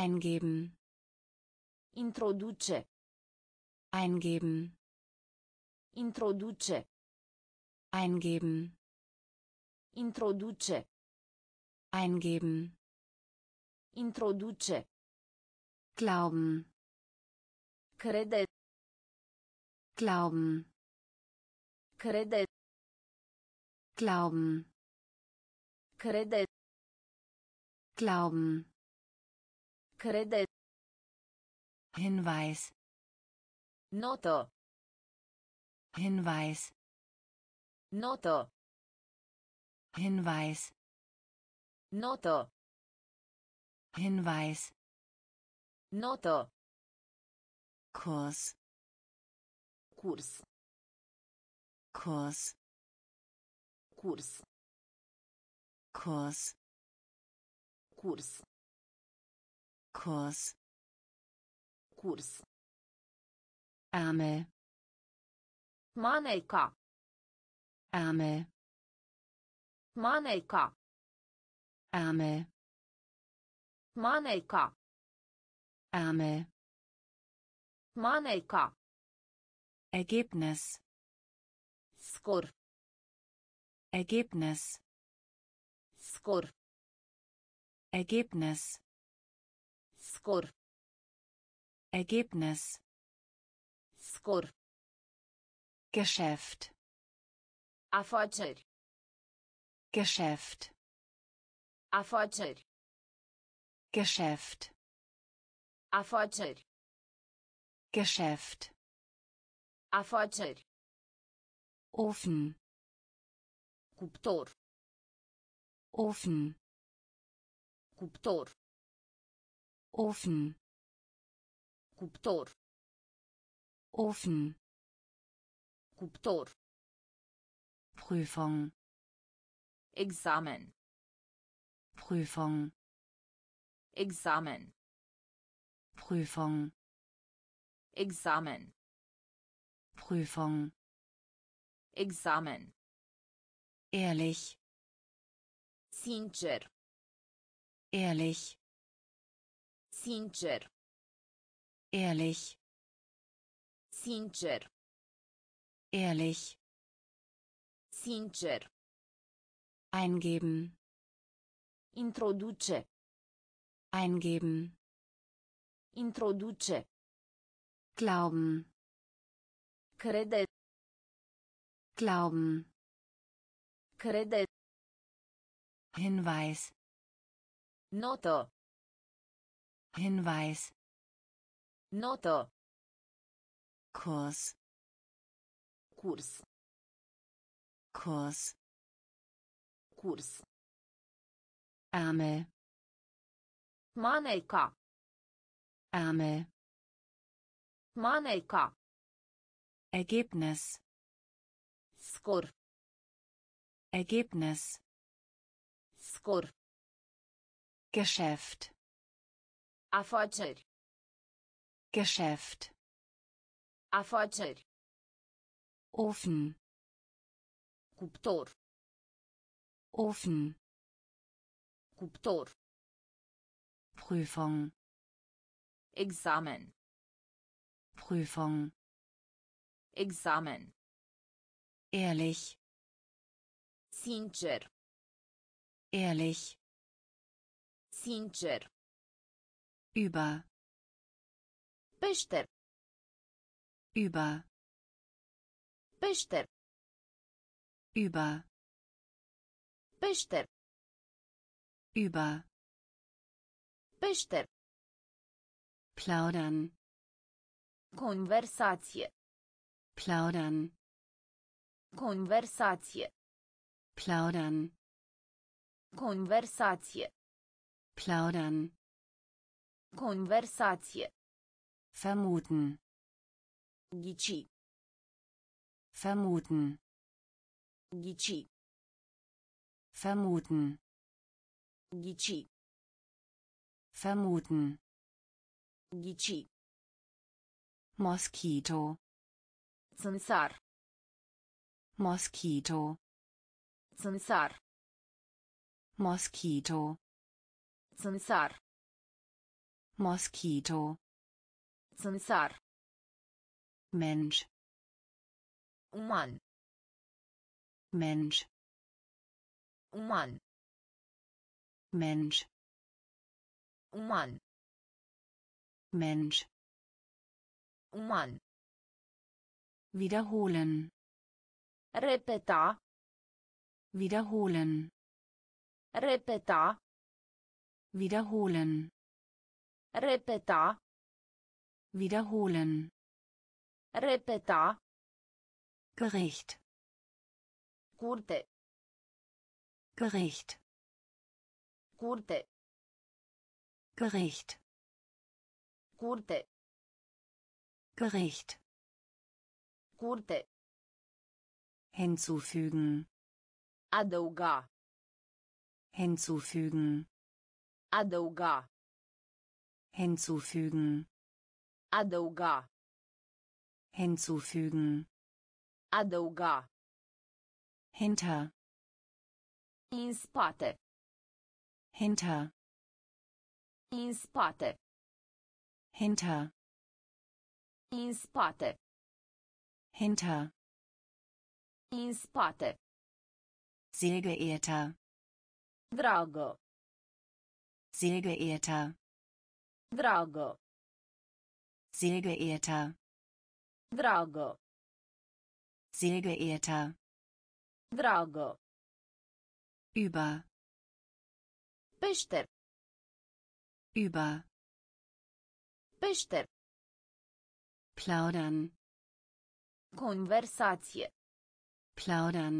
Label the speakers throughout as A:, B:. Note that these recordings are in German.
A: eingeben
B: Introduce.
A: eingeben
B: Introduce.
A: eingeben
B: Introduce.
A: eingeben
B: Introduce.
A: glauben
B: Crede.
A: glauben
B: Crede.
A: glauben
B: Crede.
A: glauben
B: Crede.
A: Hinweis
B: Noto.
A: Hinweis
B: Noto.
A: Hinweis
B: Noto.
A: Hinweis
B: Noto.
A: Kurs
B: Curs.
A: Kurs
B: Curs.
A: Kurs
B: Curs.
A: Kurs
B: Curs.
A: Ärmel
B: Maneca.
A: Ärmel
B: Maneca.
A: Ärmel
B: Maneca.
A: Ärmel
B: Maneca.
A: Ergebnis
B: Scor.
A: Ergebnis
B: Scor.
A: Ergebnis
B: Scor.
A: Ergebnis
B: Scor.
A: Geschäft
B: Afaceri.
A: Geschäft
B: Afaceri.
A: Geschäft
B: Afaceri.
A: Geschäft
B: Afaceri.
A: Ofen
B: Cuptor.
A: Ofen
B: Cuptor.
A: Ofen
B: Cuptor.
A: Ofen
B: Cuptor.
A: Prüfung
B: Examen.
A: Prüfung
B: Examen.
A: Prüfung
B: Examen.
A: Prüfung
B: Examen.
A: ehrlich
B: Sincer.
A: ehrlich
B: Sincer.
A: ehrlich
B: Sincer.
A: ehrlich
B: Sincer.
A: eingeben
B: Introduce.
A: eingeben
B: Introduce.
A: glauben
B: Crede.
A: glauben
B: Crede.
A: Hinweis
B: Noto.
A: Hinweis
B: Noto.
A: Kurs
B: Curs.
A: Kurs
B: Curs.
A: Ärmel
B: Maneca.
A: Ärmel
B: Maneca.
A: Ergebnis
B: Scor.
A: Ergebnis
B: Scor.
A: Geschäft
B: Afaceri.
A: Geschäft
B: Afaceri.
A: Ofen
B: Cuptor.
A: Ofen
B: Cuptor.
A: Prüfung
B: Examen.
A: Prüfung
B: Examen.
A: ehrlich
B: Sincer.
A: ehrlich
B: Sincer.
A: Über
B: Peșter.
A: über
B: Peșter.
A: über
B: Peșter.
A: über
B: Peșter.
A: plaudern
B: Conversație.
A: plaudern
B: Conversație.
A: plaudern
B: Conversație.
A: plaudern
B: Conversație.
A: vermuten
B: Ghici.
A: vermuten
B: Ghici.
A: vermuten
B: Ghici.
A: vermuten
B: Ghici.
A: Moskito
B: Țânțar.
A: Moskito
B: Țânțar.
A: Moskito
B: Țânțar.
A: Moskito.
B: Țânțar.
A: Mensch.
B: Uman.
A: Mensch.
B: Uman.
A: Mensch.
B: Uman.
A: Mensch.
B: Uman.
A: Wiederholen.
B: Repeta.
A: Wiederholen.
B: Repeta.
A: Wiederholen.
B: Repeta.
A: Wiederholen.
B: Repeta.
A: Gericht.
B: Curte.
A: Gericht.
B: Curte.
A: Gericht.
B: Curte.
A: Gericht.
B: Curte.
A: Hinzufügen.
B: Adăuga.
A: Hinzufügen.
B: Adăuga.
A: Hinzufügen.
B: Adăuga.
A: Hinzufügen.
B: Adăuga.
A: Hinter.
B: În spate.
A: Hinter.
B: În spate.
A: Hinter.
B: În spate.
A: Hinter.
B: În spate.
A: Sehr geehrter.
B: Dragă.
A: Sehr geehrter.
B: Dragă.
A: Sehr geehrter.
B: Dragă.
A: Sehr geehrter.
B: Dragă.
A: Über.
B: Peșter.
A: Über.
B: Peșter.
A: Plaudern.
B: Conversație.
A: Plaudern.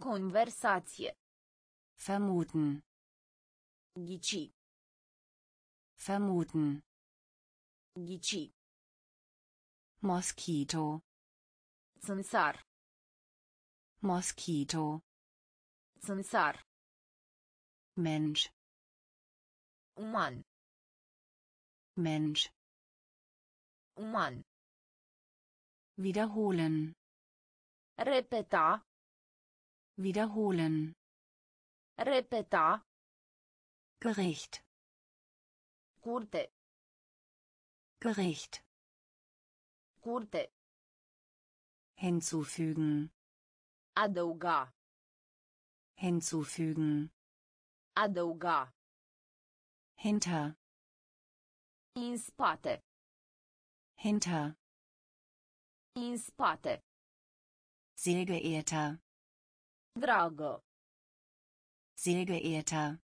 B: Conversație.
A: Vermuten.
B: Ghici.
A: Vermuten.
B: Ghici.
A: Moskito.
B: Țânțar.
A: Moskito.
B: Țânțar.
A: Mensch.
B: Uman.
A: Mensch.
B: Uman.
A: Wiederholen.
B: Repeta.
A: Wiederholen.
B: Repeta.
A: Gericht.
B: Curte.
A: Gericht.
B: Curte.
A: Hinzufügen.
B: Adăuga.
A: Hinzufügen.
B: Adăuga.
A: Hinter.
B: În spate.
A: Hinter.
B: În spate.
A: Sehr geehrter.
B: Dragă.
A: Sehr geehrter.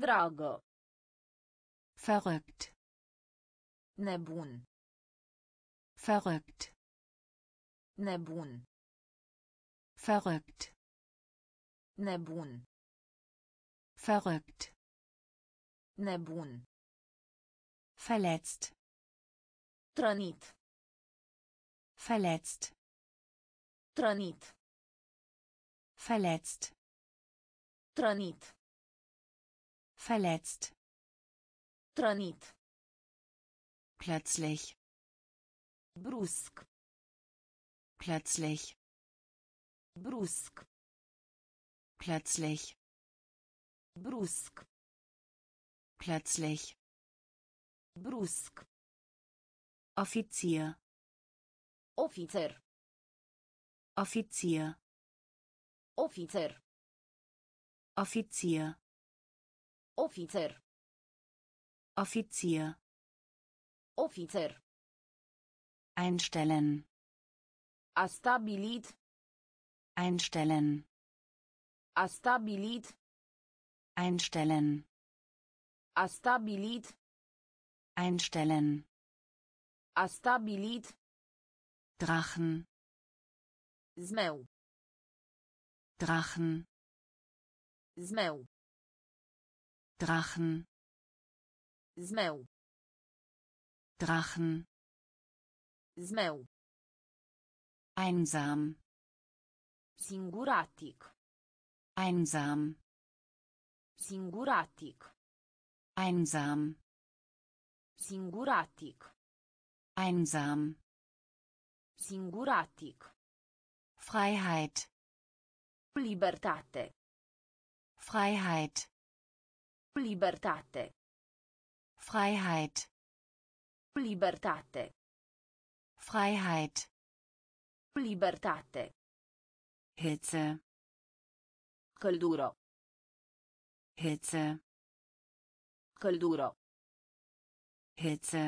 B: Dragă.
A: Verrückt.
B: Nebun.
A: Verrückt.
B: Nebun.
A: Verrückt.
B: Nebun.
A: Verrückt.
B: Nebun.
A: Verletzt.
B: Trănit.
A: Verletzt.
B: Trănit.
A: Verletzt.
B: Trănit.
A: Verletzt.
B: Trănit.
A: Plötzlich.
B: Brusc.
A: Plötzlich.
B: Brusc.
A: Plötzlich.
B: Brusc.
A: Plötzlich.
B: Brusc.
A: Offizier.
B: Ofițer.
A: Offizier.
B: Ofițer.
A: Offizier.
B: Ofițer.
A: Offizier.
B: Ofițer.
A: Einstellen.
B: A stabilit.
A: Einstellen.
B: A stabilit.
A: Einstellen.
B: A stabilit.
A: Einstellen.
B: A stabilit.
A: Drachen.
B: Zmeu.
A: Drachen.
B: Zmeu.
A: Drachen.
B: Zmeu.
A: Drachen.
B: Zmeu.
A: Einsam.
B: Singuratic.
A: Einsam.
B: Singuratic.
A: Einsam.
B: Singuratic.
A: Einsam.
B: Singuratic.
A: Freiheit.
B: Libertate.
A: Freiheit.
B: Libertate.
A: Freiheit.
B: Libertate.
A: Freiheit.
B: Libertate.
A: Hitze.
B: Căldură.
A: Hitze.
B: Căldură.
A: Hitze.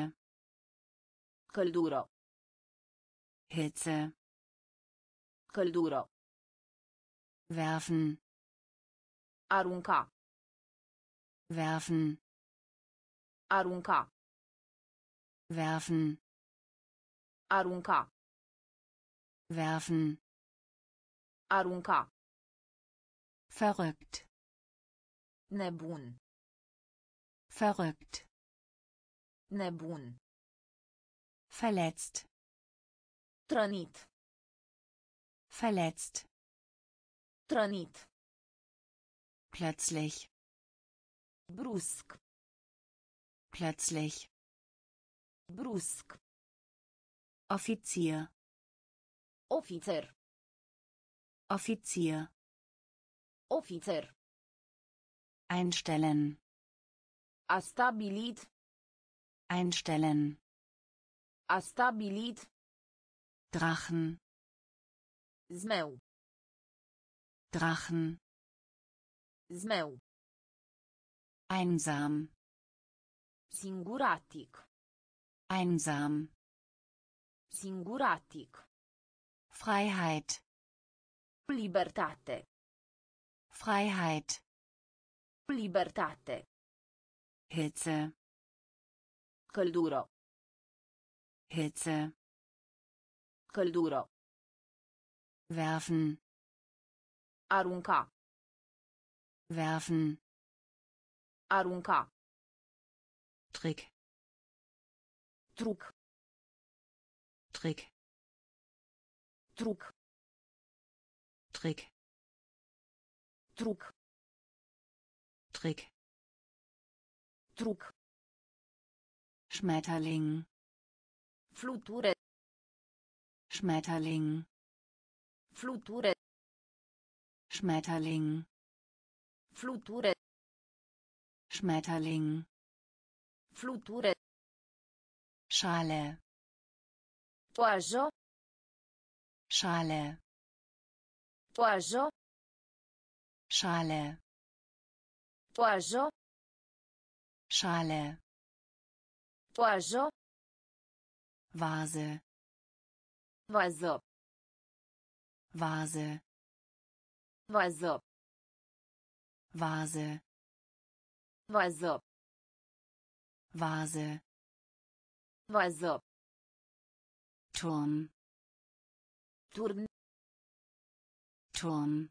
B: Căldură.
A: Hitze.
B: Căldură.
A: Werfen.
B: Arunca.
A: Werfen.
B: Arunca.
A: Werfen.
B: Arunca.
A: Werfen.
B: Arunca.
A: Verrückt.
B: Nebun.
A: Verrückt.
B: Nebun.
A: Verletzt.
B: Trănit.
A: Verletzt.
B: Trănit.
A: Plötzlich.
B: Brusc.
A: Plötzlich.
B: Brusc.
A: Offizier.
B: Ofițer.
A: Offizier.
B: Ofițer.
A: Einstellen.
B: A stabilit.
A: Einstellen.
B: A stabilit.
A: Drachen.
B: Zmeu.
A: Drachen.
B: Zmeu.
A: Einsam.
B: Singuratic.
A: Einsam.
B: Singuratic.
A: Freiheit.
B: Libertate.
A: Freiheit.
B: Libertate.
A: Hitze.
B: Căldură.
A: Hitze.
B: Căldură.
A: Werfen.
B: Arunca.
A: Werfen.
B: Arunca.
A: Trick.
B: Truc.
A: Trick.
B: Truc.
A: Trick.
B: Truc.
A: Trick.
B: Truc.
A: Schmetterling.
B: Fluture.
A: Schmetterling.
B: Fluture.
A: Schmetterling.
B: Fluture.
A: Schmetterling.
B: Fluture.
A: Schale.
B: Toajă.
A: Schale.
B: Toajă.
A: Schale.
B: Toajă.
A: Schale.
B: Toajă.
A: Vase.
B: Vază.
A: Vase.
B: Vază.
A: Vase.
B: Vază.
A: Vase.
B: Vază.
A: Turm.
B: Turn.
A: Turm.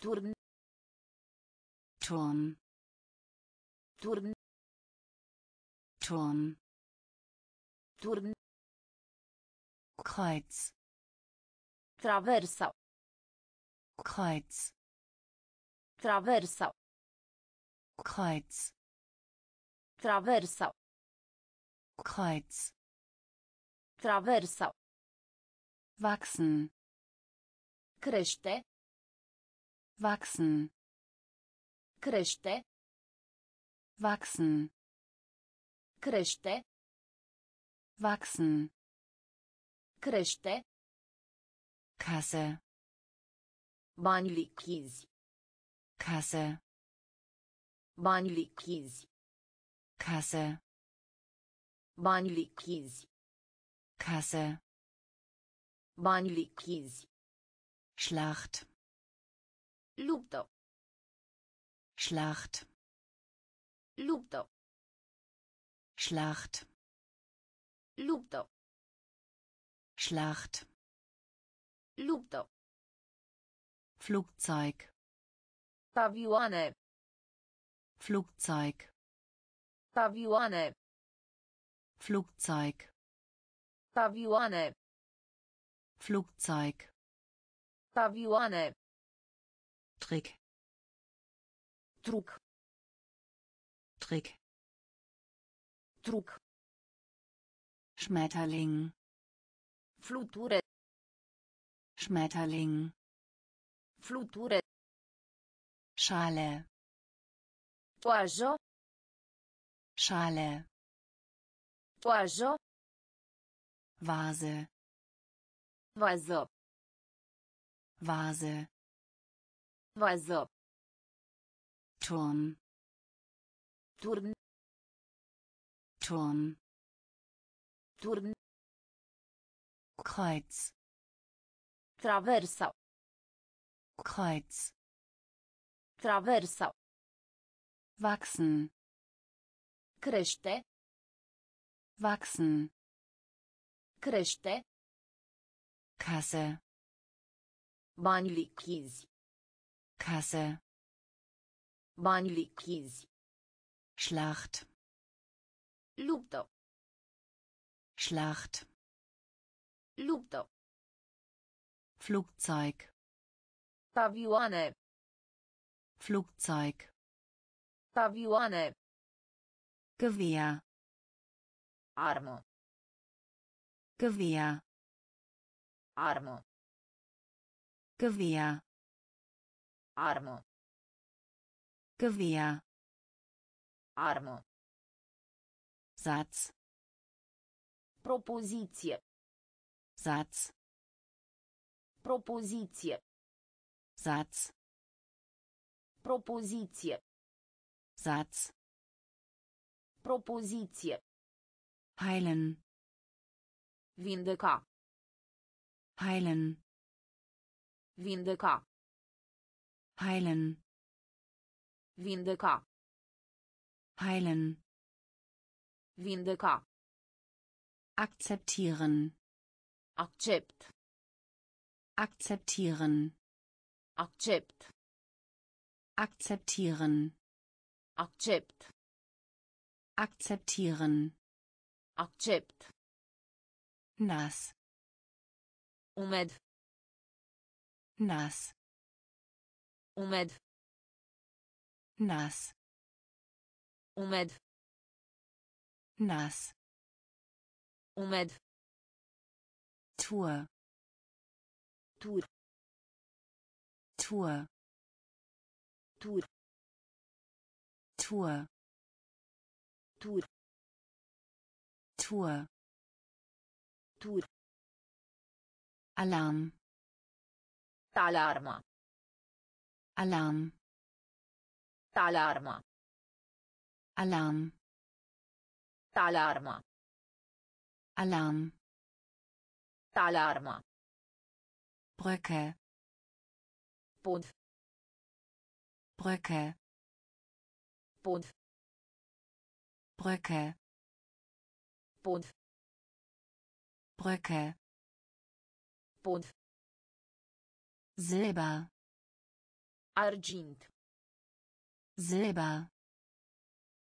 B: Turn.
A: Turm.
B: Turn.
A: Turm.
B: Turn.
A: Kreuz.
B: Traversa.
A: Kreuz.
B: Traversa.
A: Kreuz.
B: Traversa.
A: Kreuz.
B: Traversa.
A: Wachsen.
B: Crește.
A: Wachsen.
B: Crește.
A: Wachsen.
B: Crește.
A: Wachsen.
B: Crește.
A: Kasse.
B: Bani lichizi.
A: Kasse.
B: Bani lichizi.
A: Kasse.
B: Bani lichizi.
A: Kasse.
B: Bani lichizi.
A: Schlacht.
B: Luptă.
A: Schlacht.
B: Luptă.
A: Schlacht.
B: Luptă.
A: Schlacht.
B: Luptă.
A: Flugzeug.
B: Avioane.
A: Flugzeug.
B: Avioane.
A: Flugzeug.
B: Avioane.
A: Flugzeug.
B: Avioane.
A: Trick.
B: Truc.
A: Trick.
B: Truc.
A: Schmetterling.
B: Fluture.
A: Schmetterling.
B: Fluture.
A: Schale.
B: Toajă.
A: Schale.
B: Oajo.
A: Vase.
B: Vază.
A: Vase.
B: Vază.
A: Turm.
B: Turn.
A: Turm.
B: Turn.
A: Kreuz.
B: Traversa.
A: Kreuz.
B: Traversa.
A: Wachsen.
B: Crește.
A: Wachsen.
B: Crește.
A: Kasse.
B: Bani lichizi.
A: Kasse.
B: Bani lichizi.
A: Schlacht.
B: Luptă.
A: Schlacht.
B: Luptă.
A: Flugzeug.
B: Avioane.
A: Flugzeug.
B: Avioane.
A: Gewehr.
B: Armă.
A: Gewehr.
B: Armă.
A: Gewehr.
B: Armă.
A: Gewehr.
B: Armă.
A: Satz.
B: Propoziție.
A: Satz.
B: Propoziție.
A: Satz.
B: Propoziție.
A: Satz.
B: Propoziție.
A: Heilen.
B: Vindeca.
A: Heilen.
B: Vindeca.
A: Heilen.
B: Vindeca.
A: Heilen.
B: Vindeca.
A: Akzeptieren.
B: Accept.
A: Akzeptieren.
B: Accept.
A: Akzeptieren.
B: Accept.
A: Akzeptieren.
B: Accept.
A: Nass.
B: Umed.
A: Nass.
B: Umed.
A: Nass.
B: Umed.
A: Nass.
B: Umed.
A: Tour.
B: Tur.
A: Tour.
B: Tur.
A: Tour.
B: Tur.
A: Tour.
B: Tur.
A: Alarm.
B: Alarma.
A: Alarm.
B: Alarma.
A: Alarm.
B: Alarma.
A: Alarm.
B: Alarma.
A: Brücke.
B: Pod.
A: Brücke.
B: Pod.
A: Brücke.
B: Pod.
A: Brücke.
B: Pod.
A: Silber.
B: Argint.
A: Silber.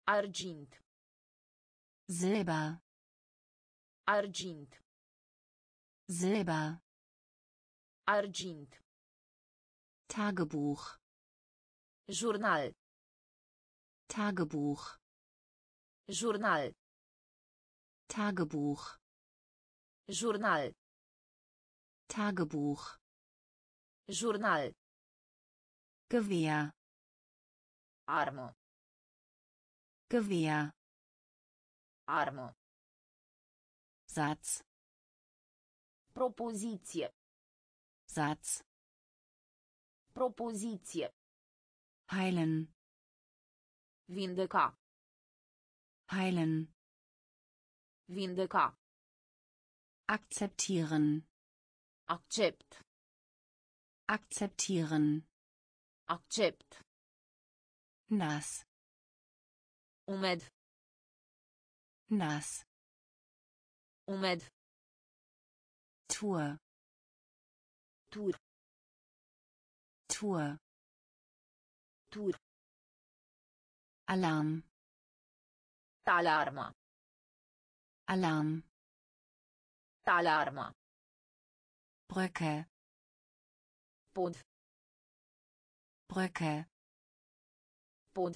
B: Argint.
A: Silber.
B: Argint.
A: Silber.
B: Argint.
A: Tagebuch.
B: Jurnal.
A: Tagebuch.
B: Jurnal.
A: Tagebuch.
B: Jurnal.
A: Tagebuch.
B: Jurnal.
A: Gewehr.
B: Armă.
A: Gewehr.
B: Armă.
A: Satz.
B: Propoziție.
A: Satz.
B: Propoziție.
A: Heilen.
B: Vindeca.
A: Heilen.
B: Vindeca.
A: Akzeptieren.
B: Accept.
A: Akzeptieren.
B: Accept.
A: Nass.
B: Umed.
A: Nass.
B: Umed.
A: Tour.
B: Tur.
A: Tour.
B: Tur.
A: Alarm.
B: Alarma.
A: Alarm.
B: Alarma.
A: Brücke.
B: Pod.
A: Brücke.
B: Pod.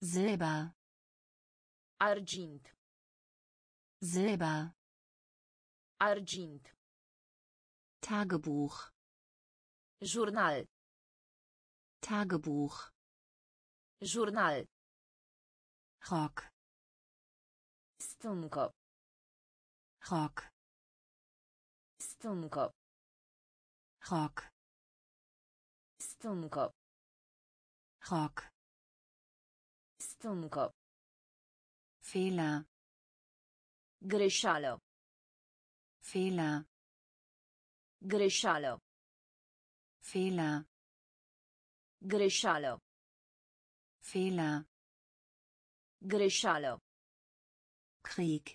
A: Silber.
B: Argint.
A: Silber.
B: Argint.
A: Tagebuch.
B: Jurnal.
A: Tagebuch.
B: Jurnal.
A: Rock.
B: Stâncă.
A: Rock.
B: Stâncă.
A: Rock.
B: Stâncă.
A: Rock.
B: Stâncă.
A: Fehler.
B: Greșeală.
A: Fehler.
B: Greșeală.
A: Fehler.
B: Greșeală.
A: Fehler.
B: Greșeală.
A: Krieg.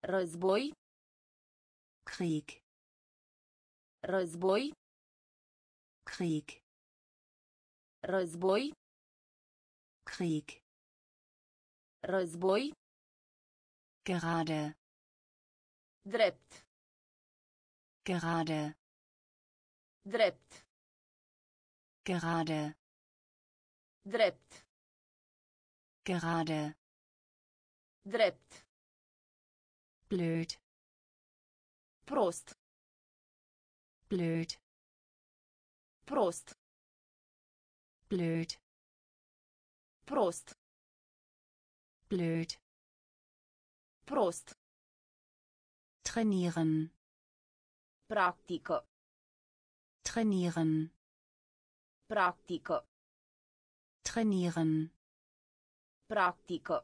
B: Război.
A: Krieg.
B: Război.
A: Krieg.
B: Război.
A: Krieg.
B: Război.
A: Gerade.
B: Drept.
A: Gerade.
B: Drept.
A: Gerade.
B: Drept.
A: Gerade.
B: Drept.
A: Blöd.
B: Prost.
A: Blöd.
B: Prost.
A: Blöd.
B: Prost.
A: Blöd.
B: Prost.
A: Trainieren.
B: Practică.
A: Trainieren.
B: Practică.
A: Trainieren.
B: Practică.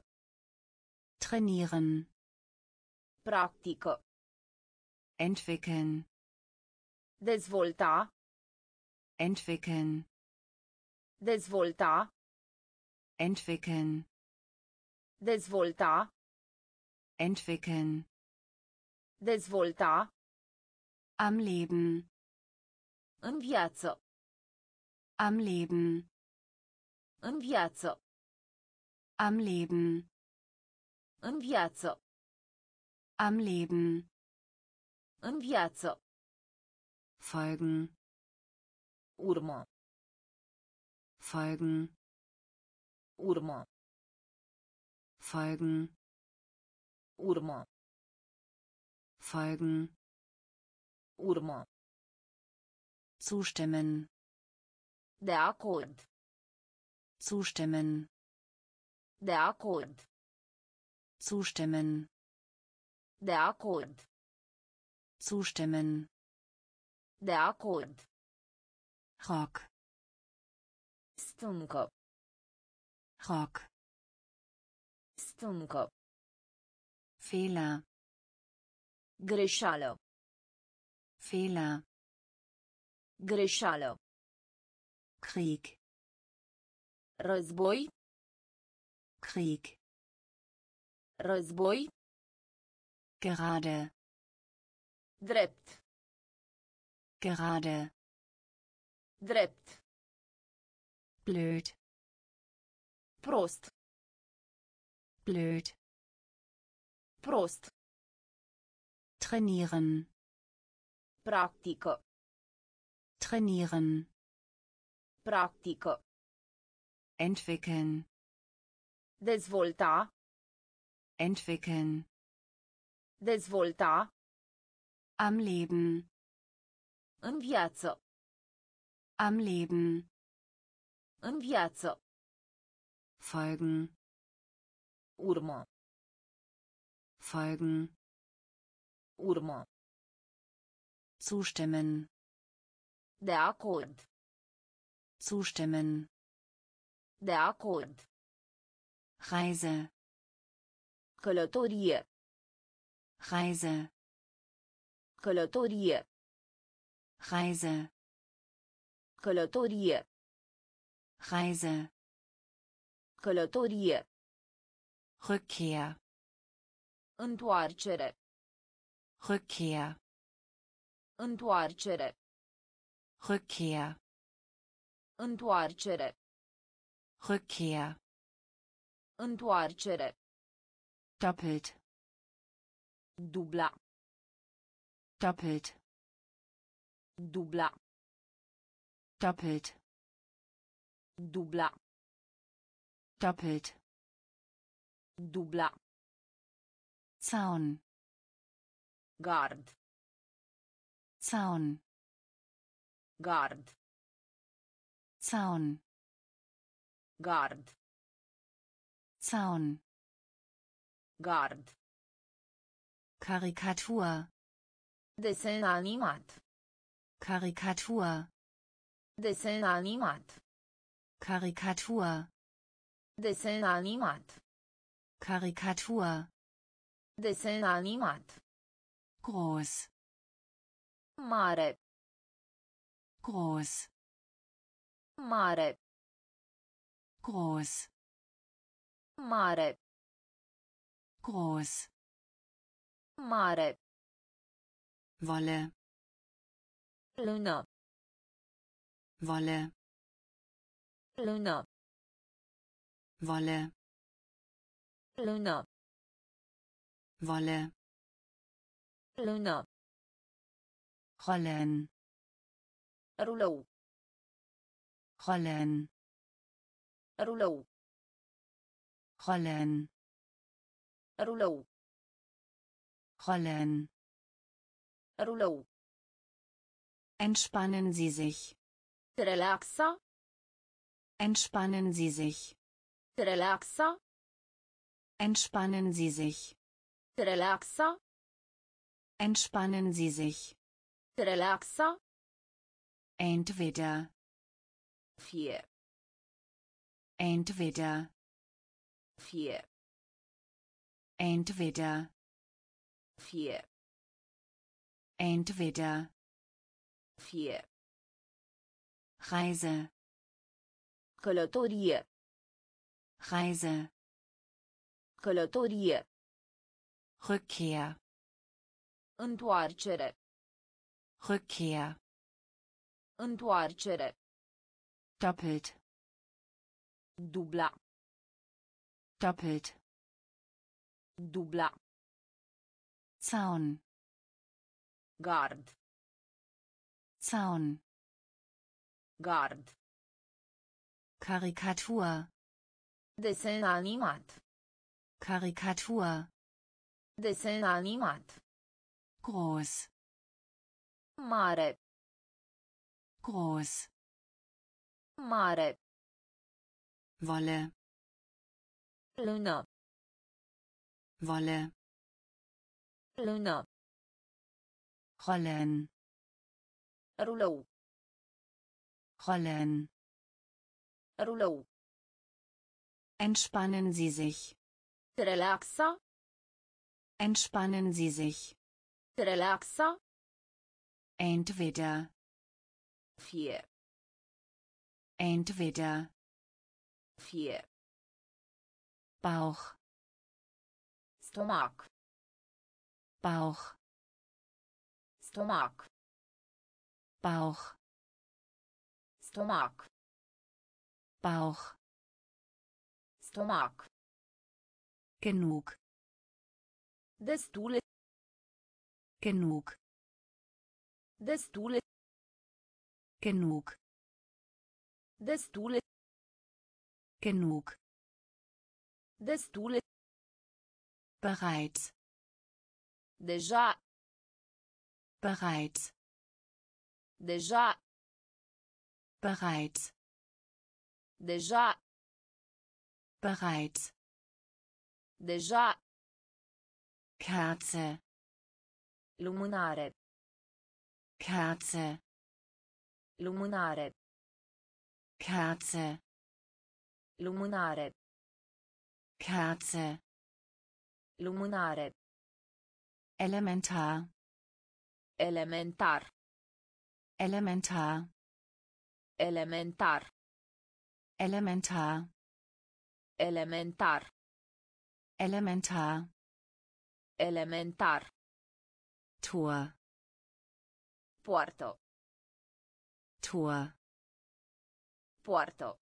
A: Trainieren.
B: Practică.
A: Entwickeln.
B: Dezvolta.
A: Entwickeln.
B: Dezvolta.
A: Entwickeln.
B: Dezvolta.
A: Entwickeln.
B: Dezvolta.
A: Am Leben.
B: În viață.
A: Am Leben.
B: În viață.
A: Am Leben.
B: În viață.
A: Am Leben.
B: În viață.
A: Folgen.
B: Urmă.
A: Folgen.
B: Urmă.
A: Folgen.
B: Urmă.
A: Folgen.
B: Urmă.
A: Zustimmen.
B: De acord.
A: Zustimmen.
B: De acord.
A: Zustimmen.
B: De acord.
A: Zustimmen.
B: De acord.
A: Rock.
B: Stâncă.
A: Rock.
B: Stâncă.
A: Fehler.
B: Greșeală.
A: Fehler.
B: Greșeală.
A: Krieg.
B: Război.
A: Krieg.
B: Război.
A: Gerade.
B: Drept.
A: Gerade.
B: Drept.
A: Blöd.
B: Prost.
A: Blöd.
B: Prost.
A: Trainieren.
B: Practică.
A: Trainieren.
B: Practică.
A: Entwickeln.
B: Dezvolta.
A: Entwickeln.
B: Dezvolta.
A: Am Leben.
B: În viață.
A: Am Leben.
B: În viață.
A: Folgen.
B: Urmă.
A: Folgen.
B: Urmă.
A: Zustimmen.
B: De acord.
A: Zustimmen.
B: De acord.
A: Reise.
B: Călătorie.
A: Reise.
B: Călătorie.
A: Reise.
B: Călătorie.
A: Reise.
B: Călătorie.
A: Rückkehr.
B: Întoarcere.
A: Rückkehr.
B: Întoarcere.
A: Rückkehr.
B: Întoarcere.
A: Rückkehr.
B: Întoarcere.
A: Doppelt.
B: Dubla.
A: Doppelt.
B: Dubla.
A: Doppelt.
B: Dubla.
A: Doppelt.
B: Dubla.
A: Zaun.
B: Gard.
A: Zaun.
B: Gard.
A: Zaun.
B: Gard.
A: Zaun.
B: Gard.
A: Karikatur.
B: Desen animat.
A: Karikatur.
B: Desen animat.
A: Karikatur.
B: Desen animat.
A: Karikatur.
B: Desen animat.
A: Groß.
B: Mare.
A: Groß.
B: Mare.
A: Groß.
B: Mare.
A: Groß.
B: Mare.
A: Wolle.
B: Lună.
A: Wolle.
B: Lună.
A: Wolle.
B: Lună.
A: Wolle.
B: Lună.
A: Rollen.
B: Rulou.
A: Rollen.
B: Rulou.
A: Rollen.
B: Rulou.
A: Rollen.
B: Rulou.
A: Entspannen Sie sich.
B: Relaxa.
A: Entspannen Sie sich.
B: Relaxa.
A: Entspannen Sie sich.
B: Relaxa.
A: Entspannen Sie sich.
B: Relaxa.
A: Entweder.
B: Fie.
A: Entweder.
B: Fie.
A: Entweder.
B: Fie.
A: Entweder.
B: Fie.
A: Reise.
B: Călătorie.
A: Reise.
B: Călătorie.
A: Rückkehr.
B: Întoarcere.
A: Rückkehr.
B: Întoarcere.
A: Doppelt.
B: Dubla.
A: Doppelt.
B: Dubla.
A: Zaun.
B: Gard.
A: Zaun.
B: Gard.
A: Karikatur.
B: Desen animat.
A: Karikatur.
B: Desen animat.
A: Groß.
B: Mare.
A: Groß.
B: Mare.
A: Wolle.
B: Lună.
A: Wolle.
B: Lună.
A: Rollen.
B: Rulou.
A: Rollen.
B: Rulou.
A: Entspannen Sie sich.
B: Relaxa.
A: Entspannen Sie sich.
B: Relaxa.
A: Entweder.
B: Fie.
A: Entweder.
B: Fie.
A: Bauch.
B: Stomac.
A: Bauch.
B: Stomac.
A: Bauch.
B: Stomac.
A: Bauch.
B: Stomac.
A: Genug.
B: Destule.
A: Genug.
B: Destule.
A: Genug.
B: Destule.
A: Genug.
B: Destule.
A: Bereits.
B: Deja.
A: Bereits.
B: Deja.
A: Bereits.
B: Deja.
A: Bereits.
B: Deja.
A: Kerze.
B: Lumânare.
A: Kerze.
B: Lumânare.
A: Kerze.
B: Lumânare.
A: Kerze.
B: Lumânare.
A: Elementar.
B: Elementar.
A: Elementar.
B: Elementar.
A: Elementar.
B: Elementar.
A: Elementar.
B: Elementar.
A: Tor.
B: Poartă.
A: Tor.
B: Poartă.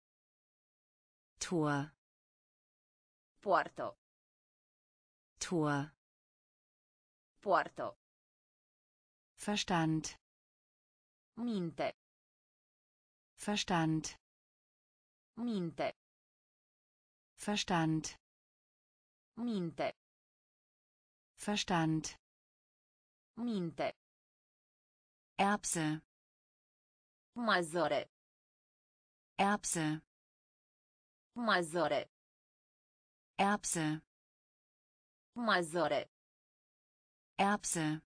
A: Tor.
B: Poartă.
A: Tor.
B: Poartă.
A: Verstand.
B: Minte.
A: Verstand.
B: Minte.
A: Verstand.
B: Minte.
A: Verstand.
B: Minte.
A: Erbse.
B: Mazăre.
A: Erbse.
B: Mazăre.
A: Erbse,
B: Mazăre.
A: Erbse,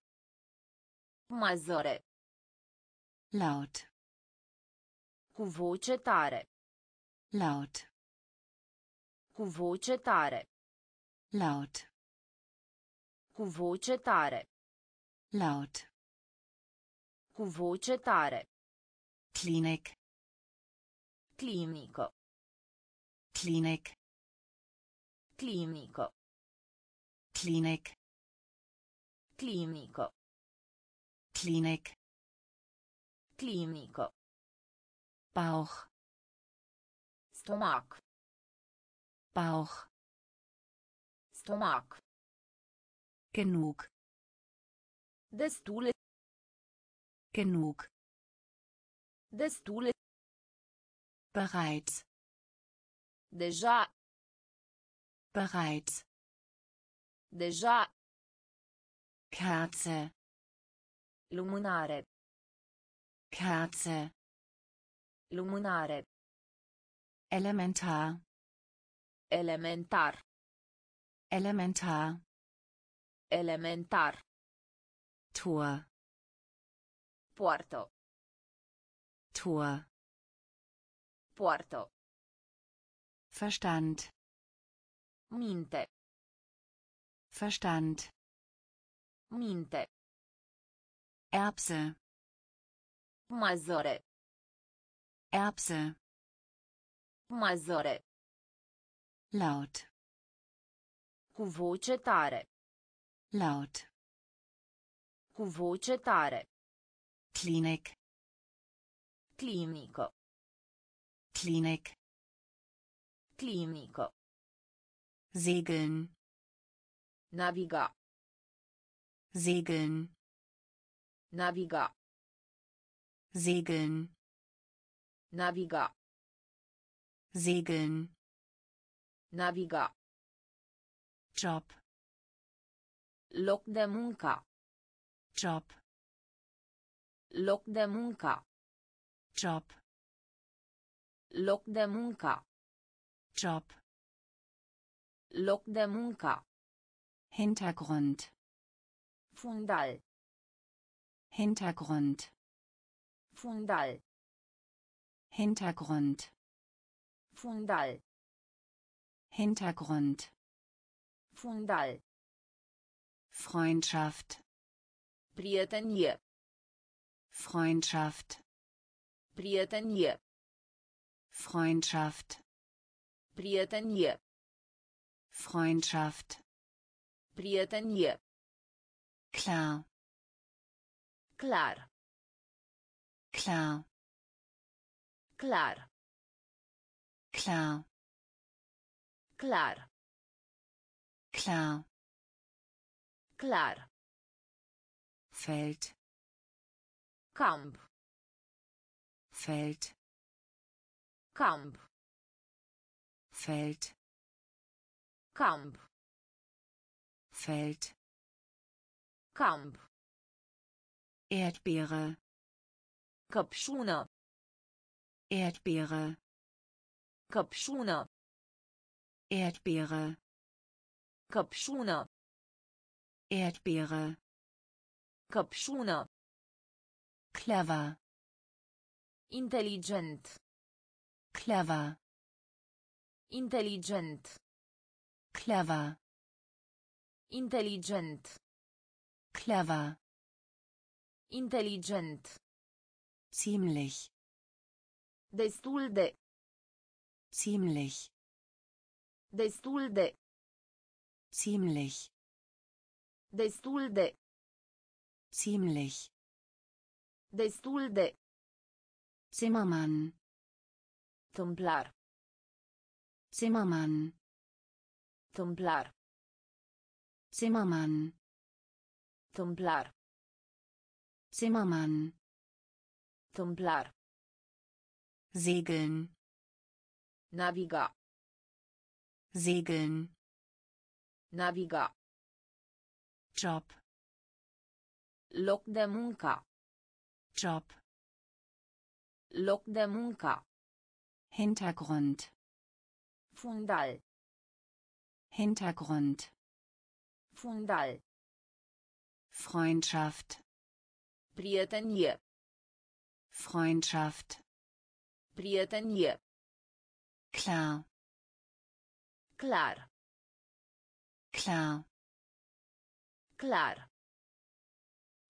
B: Mazăre.
A: laut,
B: Cu voce tare.
A: laut,
B: Cu voce tare.
A: laut,
B: Cu voce tare.
A: laut,
B: Cu voce tare.
A: Klinik,
B: Clinico.
A: Klinik,
B: Clinico.
A: Klinik,
B: Clinico.
A: Klinik,
B: Clinico.
A: Bauch,
B: Stomac.
A: Bauch,
B: Stomac.
A: genug,
B: Destule.
A: genug,
B: Destule.
A: bereits,
B: Deja.
A: Bereits,
B: Deja.
A: Kerze,
B: Lumânare.
A: Kerze,
B: Lumânare.
A: elementar,
B: Elementar.
A: elementar,
B: Elementar.
A: Tor,
B: Poartă.
A: Tor,
B: Poartă.
A: Verstand,
B: Minte.
A: Verstand,
B: Minte.
A: Erbse,
B: Mazăre.
A: Erbse,
B: Mazăre.
A: laut,
B: Cu voce tare.
A: laut,
B: Cu voce tare.
A: Klinik,
B: Clinico.
A: Klinik,
B: Clinico.
A: Segeln,
B: Naviga.
A: Segeln,
B: Naviga.
A: Segeln,
B: Naviga.
A: Segeln,
B: Naviga.
A: Job,
B: Loc de muncă.
A: Job,
B: Loc de muncă.
A: Job,
B: Loc de muncă.
A: Job,
B: Loc de muncă.
A: Hintergrund,
B: Fundal.
A: Hintergrund,
B: Fundal.
A: Hintergrund,
B: Fundal.
A: Hintergrund,
B: Fundal.
A: Freundschaft,
B: Prietenie.
A: Freundschaft,
B: Prietenie.
A: Freundschaft,
B: Prietenie.
A: Freundschaft,
B: Prietenie.
A: klar,
B: Clar.
A: klar,
B: Clar.
A: klar,
B: Clar.
A: klar,
B: Clar.
A: Feld,
B: Camp.
A: Feld,
B: Camp.
A: Feld,
B: Camp.
A: Feld,
B: Camp.
A: Erdbeere,
B: Căpșună.
A: Erdbeere,
B: Căpșună.
A: Erdbeere,
B: Căpșună.
A: Erdbeere,
B: Căpșună.
A: clever,
B: Inteligent.
A: clever,
B: Inteligent.
A: Clever,
B: Inteligent.
A: clever,
B: Inteligent.
A: ziemlich,
B: Destul de.
A: ziemlich,
B: Destul de.
A: ziemlich,
B: Destul de.
A: ziemlich,
B: Destul de.
A: Zimmermann,
B: Tâmplar.
A: Zimmermann,
B: Tâmplar.
A: Zimmermann,
B: Tâmplar.
A: Zimmermann,
B: Tâmplar.
A: Segeln,
B: Naviga.
A: Segeln,
B: Naviga.
A: Job,
B: Loc de muncă.
A: Job,
B: Loc de muncă.
A: Hintergrund,
B: Fundal.
A: Hintergrund.
B: Fundal.
A: Freundschaft.
B: Prietenie.
A: Freundschaft.
B: Prietenie.
A: Klar.
B: Clar.
A: Klar.
B: Clar.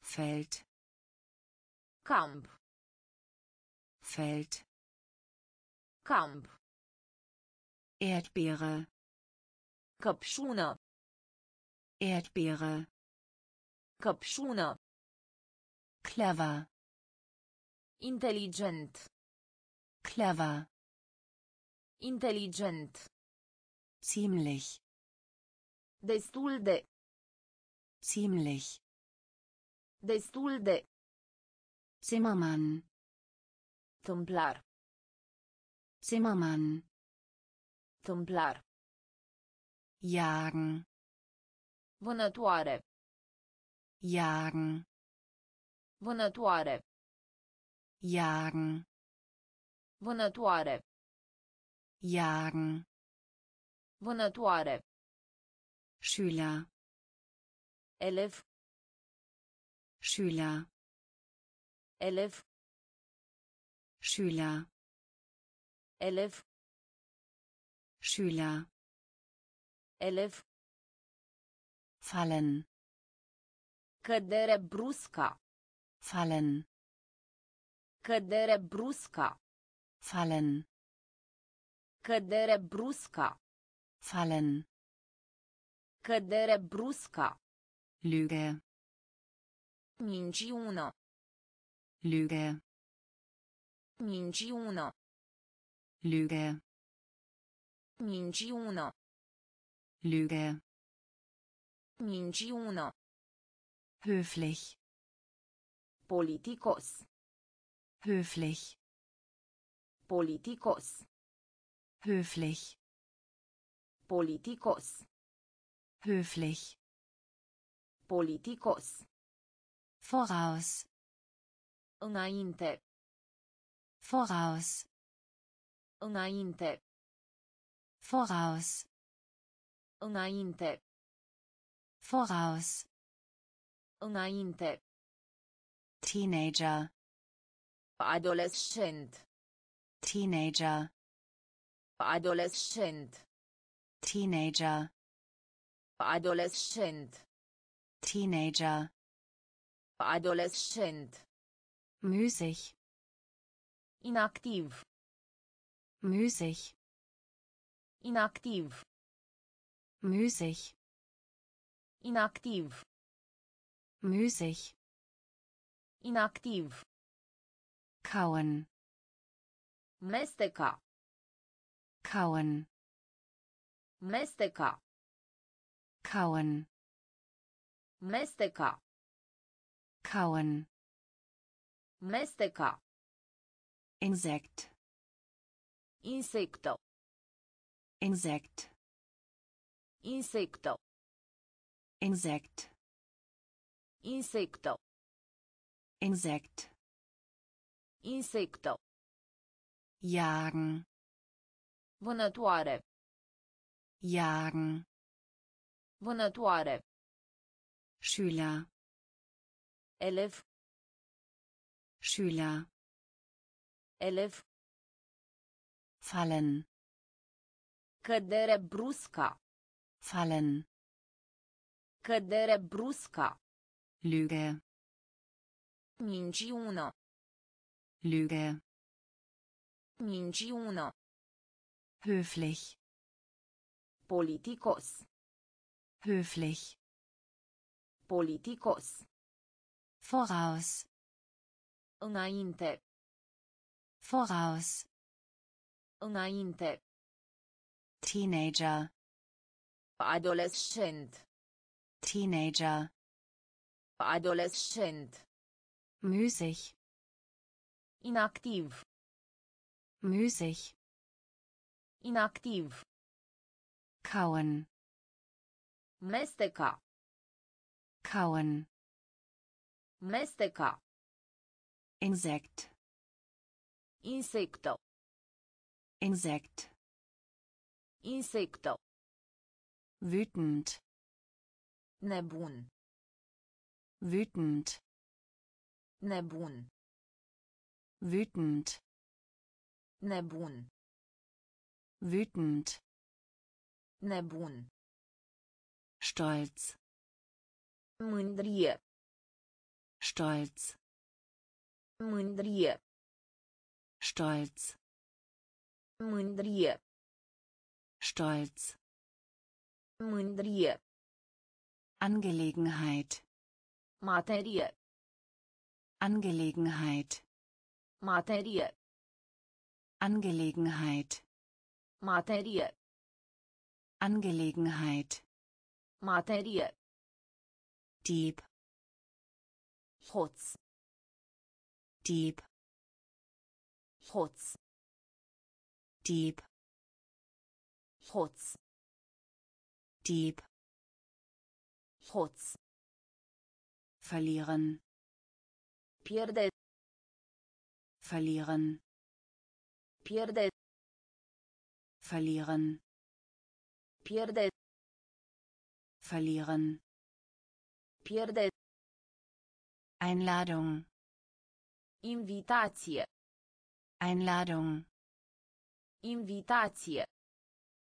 A: Feld.
B: Camp.
A: Feld.
B: Camp.
A: Erdbeere.
B: Căpșună.
A: Erdbeere.
B: Căpșună.
A: Clever.
B: Inteligent.
A: Clever.
B: Inteligent.
A: Ziemlich.
B: Destul de.
A: Ziemlich.
B: Destul de.
A: Zimmermann.
B: Tâmplar.
A: Zimmermann.
B: Tâmplar.
A: Jagen.
B: Vânătoare.
A: Jagen.
B: Vânătoare.
A: Jagen.
B: Vânătoare.
A: Jagen.
B: Vânătoare.
A: Schüler.
B: Elev.
A: Schüler.
B: Elev.
A: Schüler.
B: Elev.
A: Schüler.
B: Elev.
A: Fallen.
B: Cădere brusca.
A: Fallen.
B: Cădere brusca.
A: Fallen.
B: Cădere brusca.
A: Fallen.
B: Cădere brusca.
A: Lüge.
B: Minciună.
A: Lüge.
B: Minciună.
A: Lüge.
B: Minciună.
A: Lüge.
B: Minciună.
A: Höflich.
B: Politicos.
A: Höflich.
B: Politicos.
A: Höflich.
B: Politicos.
A: Höflich.
B: Politicos.
A: Voraus.
B: Înainte.
A: Voraus.
B: Înainte.
A: Voraus.
B: Înainte.
A: Voraus.
B: Înainte.
A: Teenager.
B: Adolescent.
A: Teenager.
B: Adolescent.
A: Teenager.
B: Adolescent.
A: Teenager.
B: Adolescent.
A: Müßig.
B: Inactiv.
A: Müßig.
B: Inactiv.
A: Müßig.
B: Inactiv.
A: Müßig.
B: Inactiv.
A: Kauen.
B: Mesteca.
A: Kauen.
B: Mesteca.
A: Kauen.
B: Mesteca.
A: Kauen.
B: Mesteca.
A: Insekt.
B: Insecto.
A: Insekt.
B: Insecto.
A: Insekt.
B: Insecto.
A: Insekt.
B: Insecto.
A: Jagen.
B: Vânătoare.
A: Jagen.
B: Vânătoare.
A: Schüler.
B: Elev.
A: Schüler.
B: Elev.
A: Fallen.
B: Cădere brusca.
A: Fallen.
B: Cădere brusca.
A: Lüge.
B: Minciună.
A: Lüge.
B: Minciună.
A: Höflich.
B: Politicos.
A: Höflich.
B: Politicos.
A: Voraus.
B: Înainte.
A: Voraus.
B: Înainte.
A: Teenager.
B: Adolescent.
A: Teenager.
B: Adolescent.
A: Müßig.
B: Inactiv.
A: Müßig.
B: Inactiv.
A: Kauen.
B: Mesteca.
A: Kauen.
B: Mesteca.
A: Insekt.
B: Insecto.
A: Insekt.
B: Insecto.
A: Wütend
B: Nebun.
A: wütend
B: Nebun.
A: wütend
B: Nebun.
A: wütend
B: Nebun.
A: stolz
B: Mândrie.
A: stolz
B: Mândrie.
A: stolz
B: Mândrie.
A: stolz
B: Mândrie.
A: Angelegenheit
B: Materie.
A: Angelegenheit
B: Materie.
A: Angelegenheit
B: Materie.
A: Angelegenheit
B: Materie.
A: Dieb
B: Hoț.
A: Dieb
B: Hoț.
A: Dieb
B: Hoț.
A: Dieb
B: Hoț.
A: verlieren
B: Pierde.
A: verlieren
B: Pierde.
A: verlieren
B: Pierde.
A: verlieren
B: Pierde.
A: Einladung
B: Invitație.
A: Einladung
B: Invitație.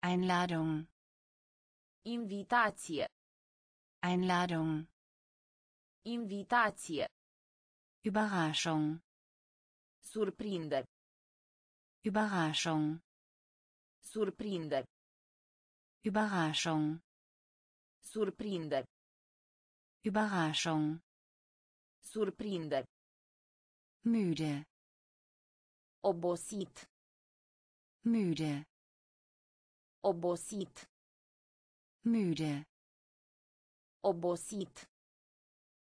A: Einladung
B: Invitație.
A: Einladung
B: Invitație.
A: Überraschung
B: Surprinde.
A: Überraschung
B: Surprinde.
A: Überraschung
B: Surprinde.
A: Überraschung
B: Surprinde.
A: müde
B: Obosit.
A: müde
B: Obosit.
A: Müde
B: Obosit.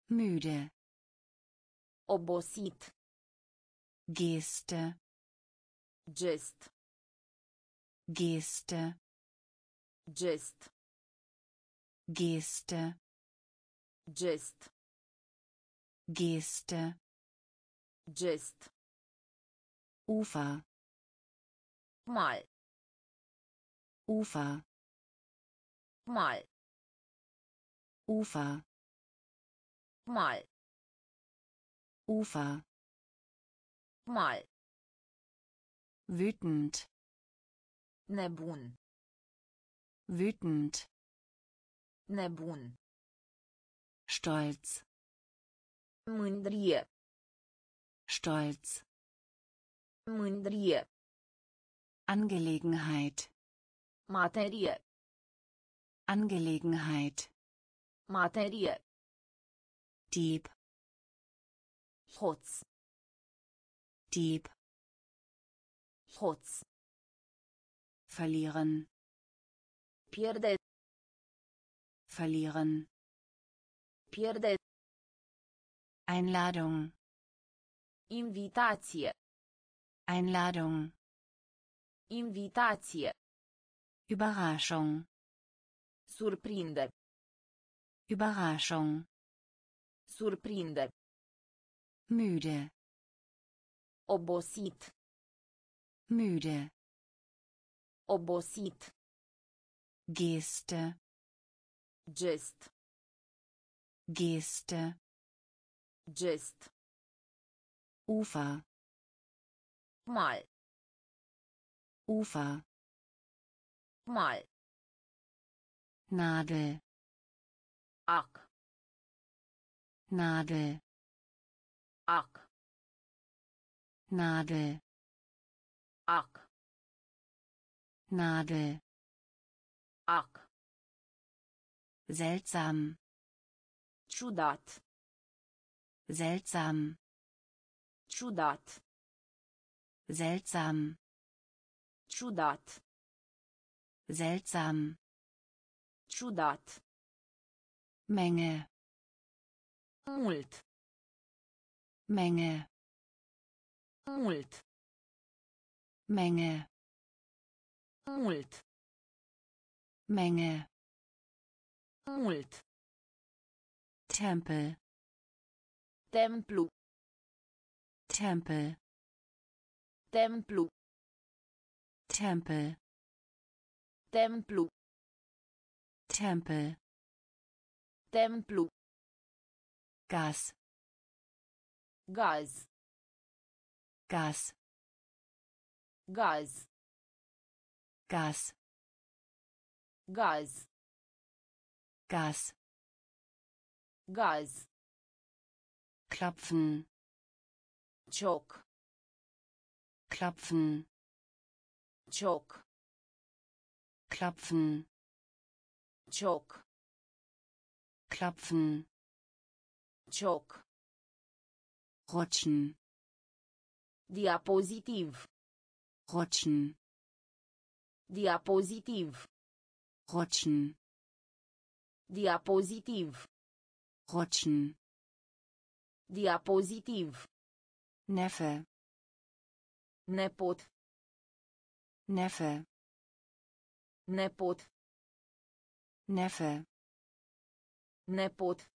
A: müde
B: Obosit.
A: Geste
B: Gest.
A: Geste
B: Gest.
A: Geste
B: Gest.
A: Geste
B: Gest.
A: Ufer
B: Mal.
A: Ufer
B: Mal.
A: Ufer
B: Mal.
A: Ufer
B: Mal.
A: wütend
B: Nebun.
A: wütend
B: Nebun.
A: stolz
B: Mândrie.
A: stolz
B: Mândrie.
A: Angelegenheit
B: Materie.
A: Angelegenheit
B: Materie.
A: Dieb
B: Hoț.
A: Dieb
B: Hoț.
A: verlieren
B: Pierde.
A: verlieren
B: Pierde.
A: Einladung
B: Invitație.
A: Einladung
B: Invitație.
A: Überraschung
B: Surprinde.
A: Überraschung
B: Surprinde.
A: müde
B: Obosit.
A: müde
B: Obosit.
A: Geste
B: Gest.
A: Geste
B: Gest.
A: Ufer
B: Mal.
A: Ufer
B: Mal.
A: Nadel
B: Ac.
A: Nadel
B: Ac.
A: Nadel
B: Ac.
A: Nadel
B: Ac.
A: seltsam
B: Ciudat.
A: seltsam
B: Ciudat.
A: seltsam
B: Ciudat.
A: seltsam
B: Ciudat.
A: Menge
B: Mult.
A: Menge
B: Mult.
A: Menge
B: Mult.
A: Menge
B: Mult.
A: Tempel
B: Templu.
A: Tempel
B: Templu.
A: Tempel
B: Templu.
A: Tempel
B: Templu.
A: Gas
B: Gaz.
A: Gas
B: Gaz.
A: Gas
B: Gaz.
A: Gas
B: Gaz.
A: klopfen
B: Cioc.
A: klopfen
B: Cioc.
A: klopfen
B: Cioc.
A: klopfen
B: Cioc.
A: rutschen
B: Diapozitiv.
A: rutschen
B: Diapozitiv.
A: rutschen
B: Diapozitiv.
A: rutschen
B: Diapozitiv.
A: Neffe
B: Nepot.
A: Neffe
B: Nepot.
A: Neffe
B: Nepot.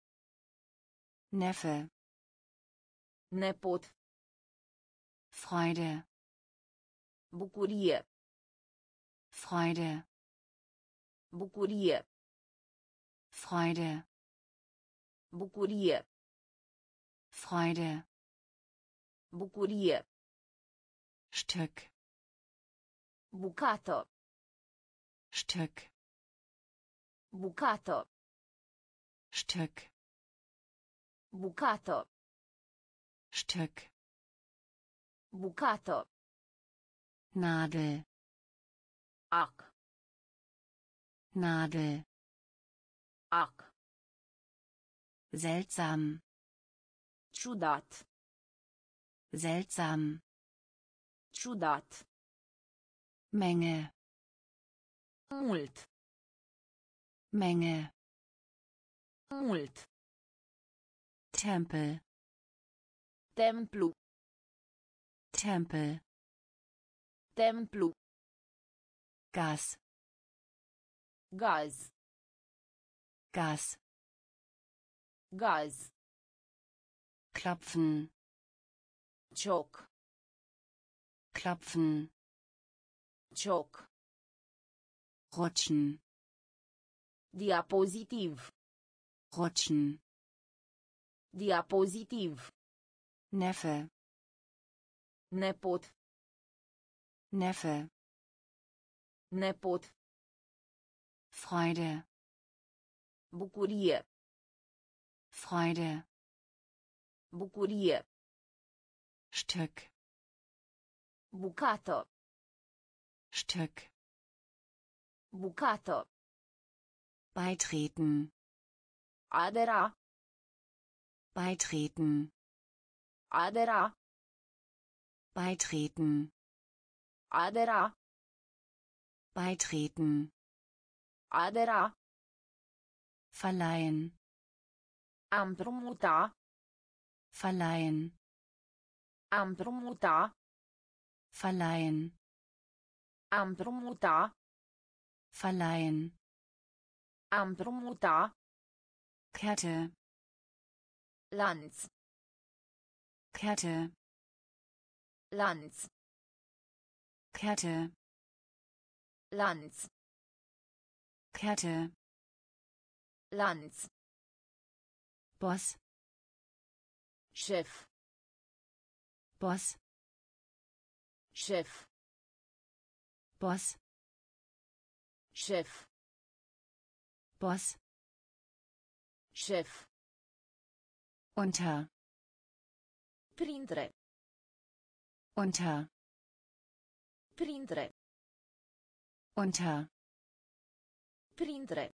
A: Neffe
B: Nepot.
A: Freude
B: Bucurie.
A: Freude
B: Bucurie.
A: Freude
B: Bucurie.
A: Freude
B: Bucurie.
A: Stück
B: Bucată.
A: Stück
B: Bucată.
A: Stück
B: Bucată.
A: Stück
B: Bucată.
A: Nadel
B: Ac.
A: Nadel
B: Ac.
A: seltsam
B: Ciudat.
A: seltsam
B: Ciudat.
A: Menge
B: Mult.
A: Menge
B: Mult.
A: Tempel
B: Templu.
A: Tempel
B: Templu.
A: Gas
B: Gaz.
A: Gas
B: Gaz.
A: klopfen
B: Cioc.
A: klopfen
B: Cioc.
A: rutschen
B: Diapozitiv.
A: rutschen
B: Diapozitiv.
A: Neffe
B: Nepot.
A: Neffe
B: Nepot.
A: Freude
B: Bucurie.
A: Freude
B: Bucurie.
A: Stück
B: Bucată.
A: Stück
B: Bucată.
A: Beitreten
B: Adera.
A: beitreten
B: Adera.
A: beitreten
B: Adera.
A: beitreten
B: Adera.
A: verleihen
B: Am drumuta.
A: verleihen
B: Am drumuta.
A: verleihen
B: Am drumuta.
A: verleihen
B: Am drumuta.
A: Kette
B: Lanz.
A: Kette
B: Lanz.
A: Kette
B: Lanz.
A: Kette
B: Lanz.
A: Boss
B: Chef.
A: Boss
B: Chef.
A: Boss
B: Chef.
A: Boss
B: Chef.
A: unter
B: Printre.
A: unter
B: Printre.
A: unter
B: Printre.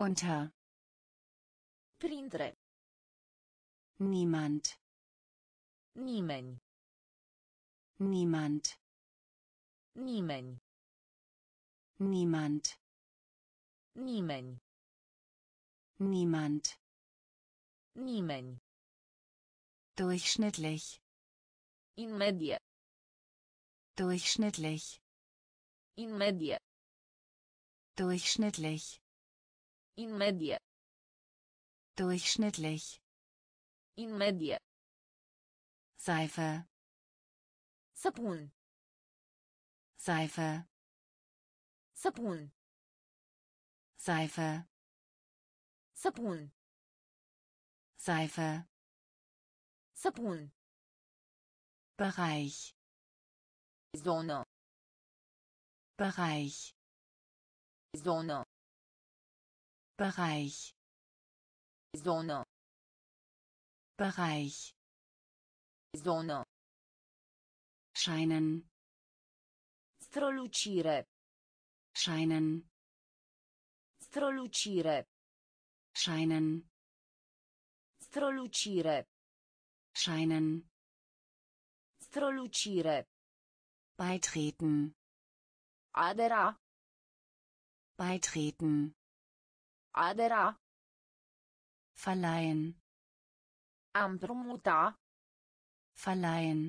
A: unter
B: Printre.
A: niemand
B: Nimeni.
A: niemand
B: Nimeni.
A: niemand
B: Nimeni.
A: niemand
B: Nimeni.
A: durchschnittlich
B: In medie.
A: durchschnittlich
B: In medie.
A: durchschnittlich
B: In medie.
A: durchschnittlich
B: In medie.
A: Seife
B: Săpun.
A: Seife
B: Săpun.
A: Seife,
B: Săpun.
A: Seife,
B: Săpun.
A: Bereich,
B: Zonă.
A: Bereich,
B: Zonă.
A: Bereich,
B: Zonă.
A: Bereich,
B: Zonă.
A: scheinen,
B: Strălucire.
A: scheinen,
B: Strălucire.
A: scheinen,
B: Strălucire.
A: scheinen,
B: Strălucire.
A: beitreten,
B: Adera.
A: beitreten,
B: Adera.
A: verleihen,
B: împrumuta.
A: verleihen,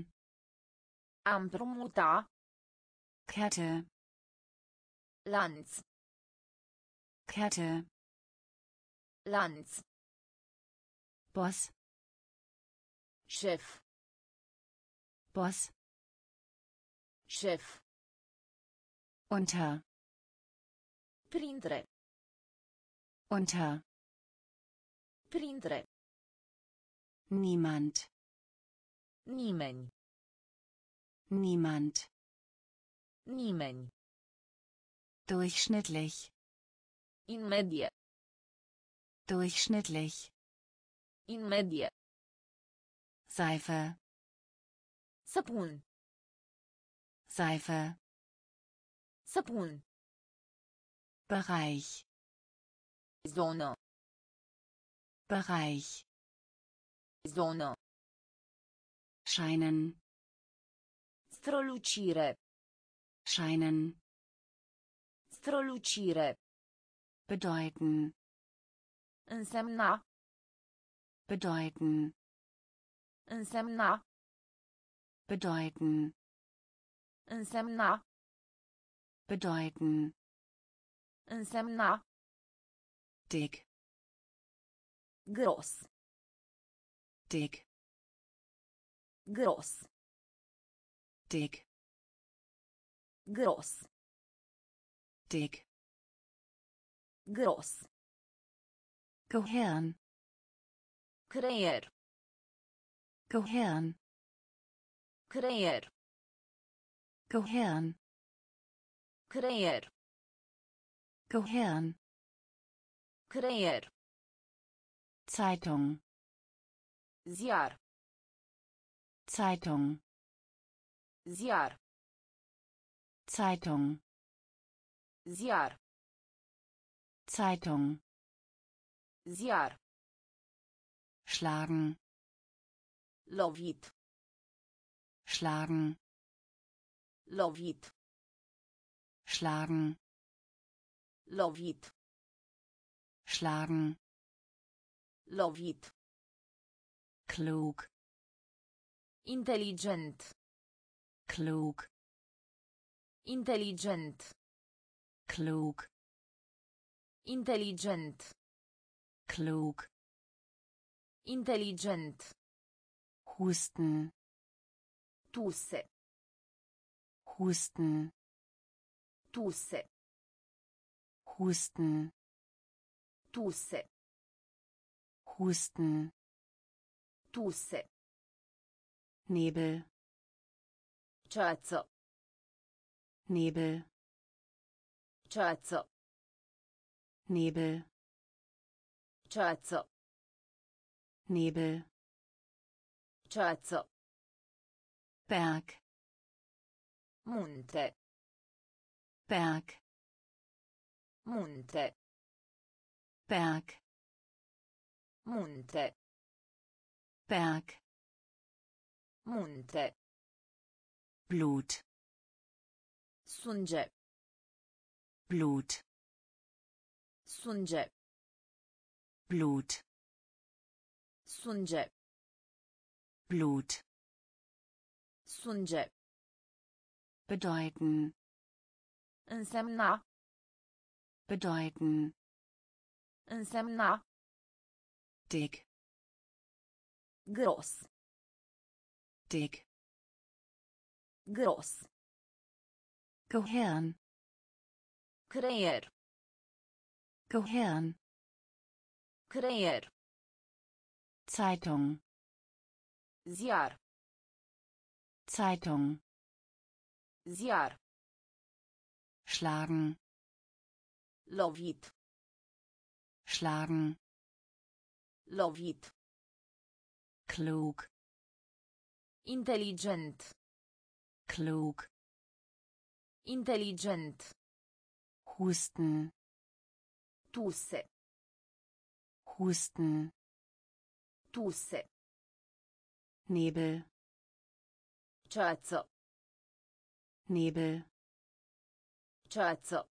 B: împrumuta.
A: Kette,
B: Lanț.
A: Kette,
B: Lanț.
A: Boss,
B: Șef.
A: Boss,
B: Șef.
A: unter,
B: Printre.
A: unter,
B: Printre.
A: niemand,
B: Nimeni.
A: niemand,
B: Nimeni.
A: durchschnittlich,
B: In medie.
A: durchschnittlich,
B: In medie.
A: Seife,
B: Săpun.
A: Seife,
B: Săpun.
A: Bereich,
B: Zonă.
A: Bereich,
B: Zonă.
A: scheinen,
B: Strălucire.
A: scheinen,
B: Strălucire.
A: Bedeuten,
B: Însemna.
A: bedeuten,
B: Însemna.
A: bedeuten,
B: Însemna.
A: bedeuten,
B: Însemna.
A: dick,
B: Gros.
A: dick,
B: Gros.
A: dick,
B: Gros.
A: dick,
B: Gros.
A: Gehirn,
B: Creier.
A: Gehirn,
B: Creier.
A: Gehirn,
B: Creier.
A: Gehirn,
B: Creier.
A: Zeitung,
B: Ziar.
A: Zeitung,
B: Ziar.
A: Zeitung,
B: Ziar.
A: Zeitung,
B: Ziar.
A: schlagen,
B: Lovit.
A: schlagen,
B: Lovit.
A: schlagen,
B: Lovit.
A: schlagen,
B: Lovit.
A: klug,
B: Inteligent.
A: klug,
B: Inteligent.
A: klug,
B: Inteligent.
A: klug,
B: Inteligent.
A: husten,
B: Tuse.
A: husten,
B: Tuse.
A: husten,
B: Tuse.
A: husten,
B: Tuse.
A: Nebel,
B: Ceață.
A: Nebel,
B: Ceață.
A: Nebel,
B: Ceață.
A: Nebel,
B: Ceață.
A: Berg,
B: Munte.
A: Berg,
B: Munte.
A: Berg,
B: Munte.
A: Berg,
B: Munte.
A: Blut,
B: Sânge.
A: Blut,
B: Sânge.
A: Blut,
B: Sânge.
A: Blut,
B: Sânge.
A: bedeuten,
B: Însemna.
A: bedeuten,
B: Însemna.
A: dick,
B: Gros.
A: dick,
B: Gros.
A: Gehirn,
B: Creier.
A: Gehirn
B: Creier.
A: Zeitung
B: Ziar.
A: Zeitung
B: Ziar.
A: schlagen
B: Lovit.
A: schlagen
B: Lovit.
A: klug
B: Inteligent.
A: klug
B: Inteligent.
A: husten
B: Tusse.
A: husten
B: Tusse.
A: Nebel
B: Ceață.
A: Nebel
B: Ceață.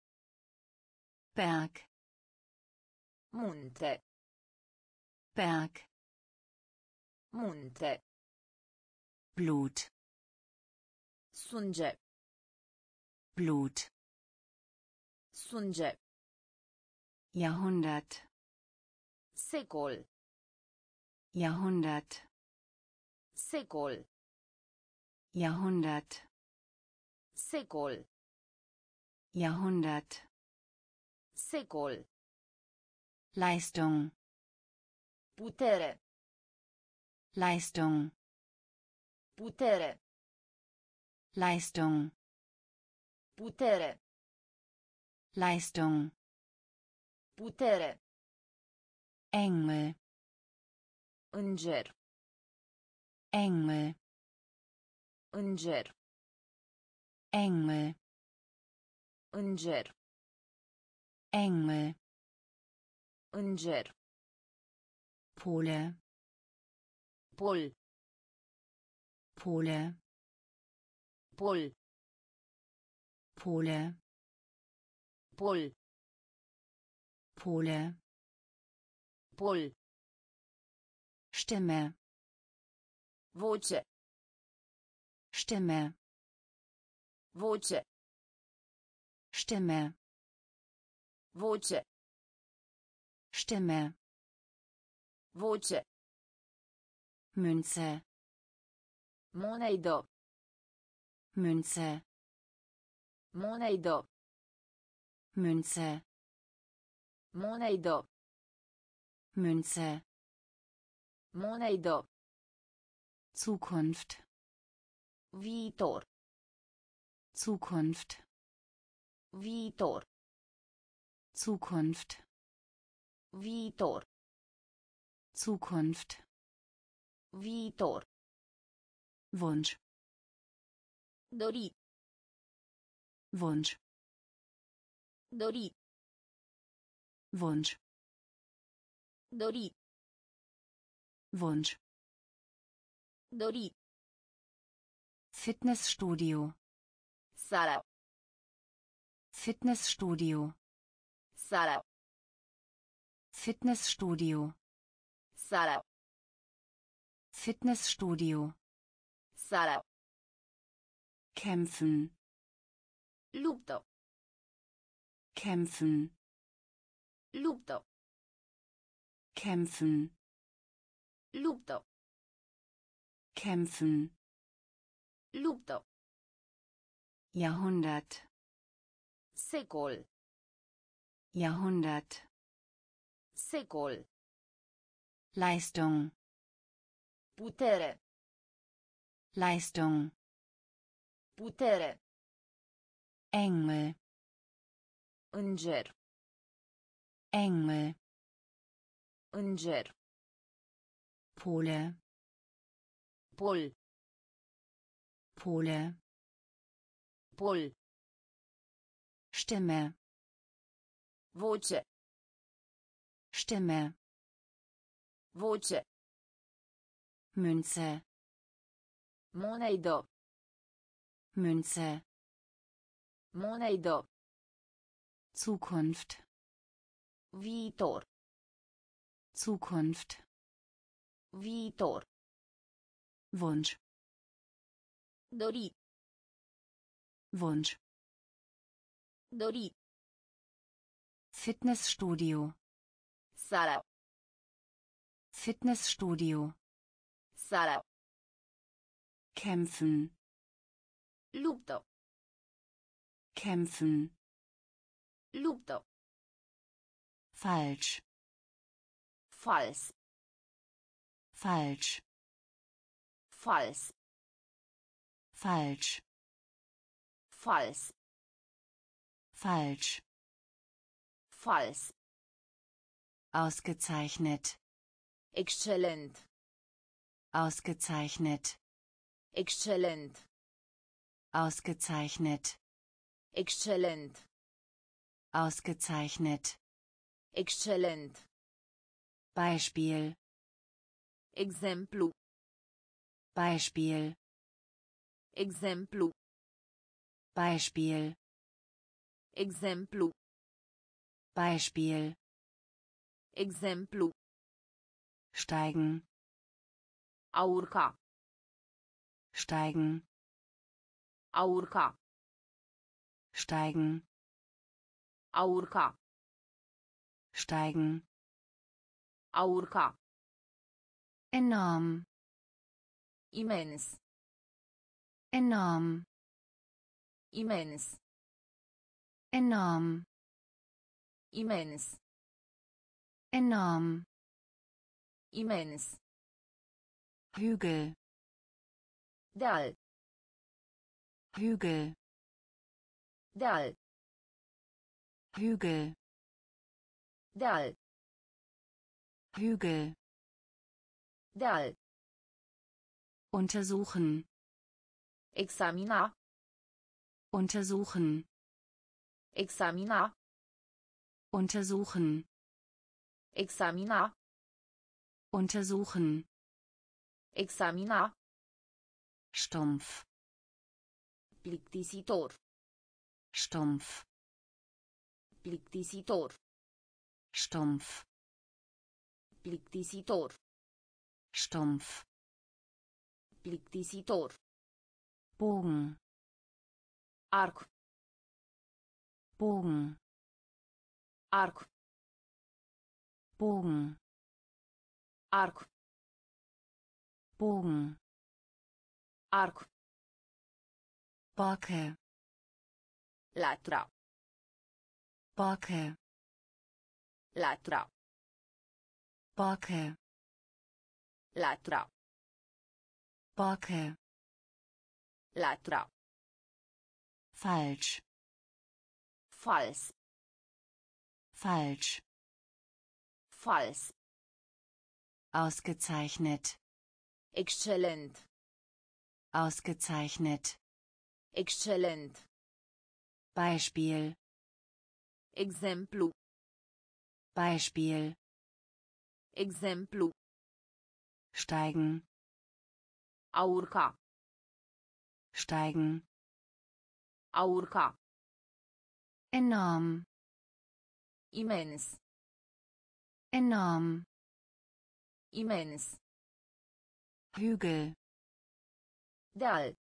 A: Berg
B: Munte.
A: Berg
B: Munte.
A: Blut
B: Sânge.
A: Blut
B: Sânge.
A: Jahrhundert
B: Secol.
A: Jahrhundert
B: Secol.
A: Jahrhundert
B: Secol.
A: Jahrhundert
B: Secol.
A: Leistung
B: Putere.
A: Leistung
B: Putere.
A: Leistung
B: Putere.
A: Leistung
B: Putere.
A: Engel
B: Înger.
A: Engel
B: Înger.
A: Engel
B: Înger.
A: Engel
B: Înger.
A: Pole
B: Pol.
A: Pole
B: Pol.
A: Pole
B: Pol.
A: Pole
B: Pol.
A: Stimme
B: Voce.
A: Stimme
B: Voce.
A: Stimme
B: Voce.
A: Stimme
B: Voce.
A: Münze
B: Monedă.
A: Münze
B: Monedă.
A: Münze
B: Monedă.
A: Münze
B: Monedă.
A: Zukunft
B: Viitor.
A: Zukunft
B: Viitor.
A: Zukunft
B: Viitor.
A: Zukunft
B: Viitor.
A: Wunsch
B: Dori.
A: Wunsch
B: Dori.
A: Wunsch
B: Dori.
A: Wunsch
B: Dori.
A: Fitnessstudio
B: Sala.
A: Fitnessstudio
B: Sala.
A: Fitnessstudio
B: Sala.
A: Fitnessstudio
B: Sala.
A: kämpfen
B: Luptă.
A: kämpfen
B: Luptă.
A: kämpfen
B: Luptă.
A: kämpfen
B: Luptă.
A: Jahrhundert
B: Secol.
A: Jahrhundert
B: Secol.
A: Leistung
B: Putere.
A: Leistung
B: Putere.
A: Engel
B: Înger.
A: Engel
B: Înger.
A: Pole
B: Pol.
A: Pole
B: Pol.
A: Stimme
B: Voce.
A: Stimme
B: Voce.
A: Münze
B: Monedă.
A: Münze
B: Monedă.
A: Zukunft
B: Viitor.
A: Zukunft
B: Viitor.
A: Wunsch
B: Dori.
A: Wunsch
B: Dori.
A: Fitnessstudio
B: Sala.
A: Fitnessstudio
B: Sala.
A: kämpfen
B: Luptă.
A: kämpfen
B: Luptă.
A: Falsch
B: Fals.
A: falsch
B: Fals.
A: falsch
B: Fals.
A: falsch
B: Fals.
A: ausgezeichnet
B: Excelent.
A: ausgezeichnet
B: Excelent.
A: ausgezeichnet
B: Excelent.
A: ausgezeichnet
B: Excelent.
A: Beispiel
B: Exemplu.
A: Beispiel
B: Exemplu.
A: Beispiel
B: Exemplu.
A: Beispiel
B: Exemplu.
A: steigen
B: A urca.
A: steigen
B: A urca.
A: steigen
B: A urca.
A: Steigen
B: A urca.
A: enorm
B: Imens.
A: enorm
B: Imens.
A: enorm
B: Imens.
A: enorm
B: Imens.
A: Hügel
B: Deal.
A: Hügel
B: Deal.
A: Hügel
B: Deal.
A: Hügel
B: Deal.
A: untersuchen
B: Examina.
A: untersuchen
B: Examina.
A: untersuchen
B: Examina.
A: untersuchen
B: Examina.
A: stumpf
B: Plictisitor.
A: stumpf
B: Plictisitor.
A: Stumpf
B: Plictisitor.
A: stumpf
B: Plictisitor.
A: Bogen
B: Arc.
A: Bogen
B: Arc.
A: Bogen
B: Arc.
A: Bogen
B: Arc.
A: Backe
B: Latra.
A: Backe
B: Latra.
A: Backe
B: Latra.
A: Backe
B: Latra.
A: falsch
B: Fals.
A: falsch
B: Fals.
A: ausgezeichnet
B: Excelent.
A: ausgezeichnet
B: Excelent.
A: Beispiel
B: Exemplu.
A: Beispiel
B: Exemplu.
A: steigen
B: A urca.
A: steigen
B: A urca.
A: enorm
B: Imens.
A: enorm
B: Imens.
A: Hügel
B: Deal.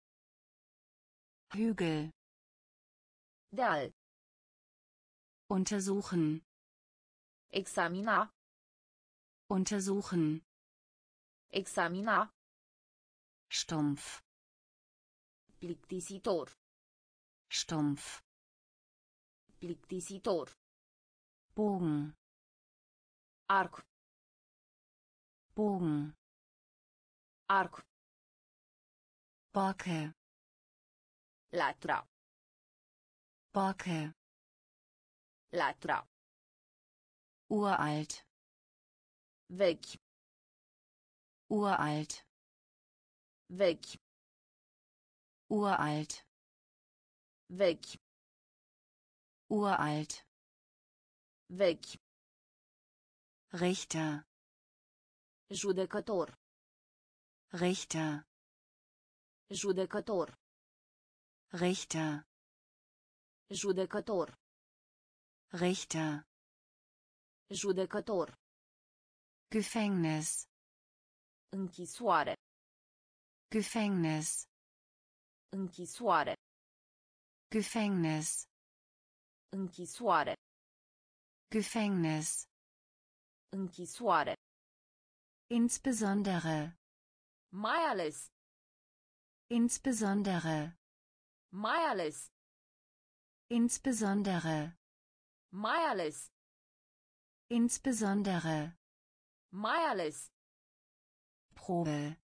A: Hügel
B: Deal.
A: untersuchen
B: Examina.
A: untersuchen
B: Examina.
A: stumpf
B: Plictisitor.
A: stumpf
B: Plictisitor.
A: Bogen
B: Arc.
A: Bogen
B: Arc.
A: Backe
B: Latra.
A: Backe
B: Latra.
A: Uralt
B: Vechi.
A: uralt
B: Vechi.
A: uralt
B: Vechi.
A: uralt
B: Vechi.
A: Richter
B: Judecător.
A: Richter
B: Judecător.
A: Richter
B: Judecător.
A: Richter
B: Judecător.
A: Gefängnis
B: Închisoare.
A: Gefängnis
B: Închisoare.
A: Gefängnis
B: Închisoare.
A: Gefängnis
B: Închisoare.
A: insbesondere
B: Mai ales.
A: insbesondere
B: Mai ales.
A: insbesondere
B: Mai ales.
A: Insbesondere.
B: Mai ales.
A: Probe.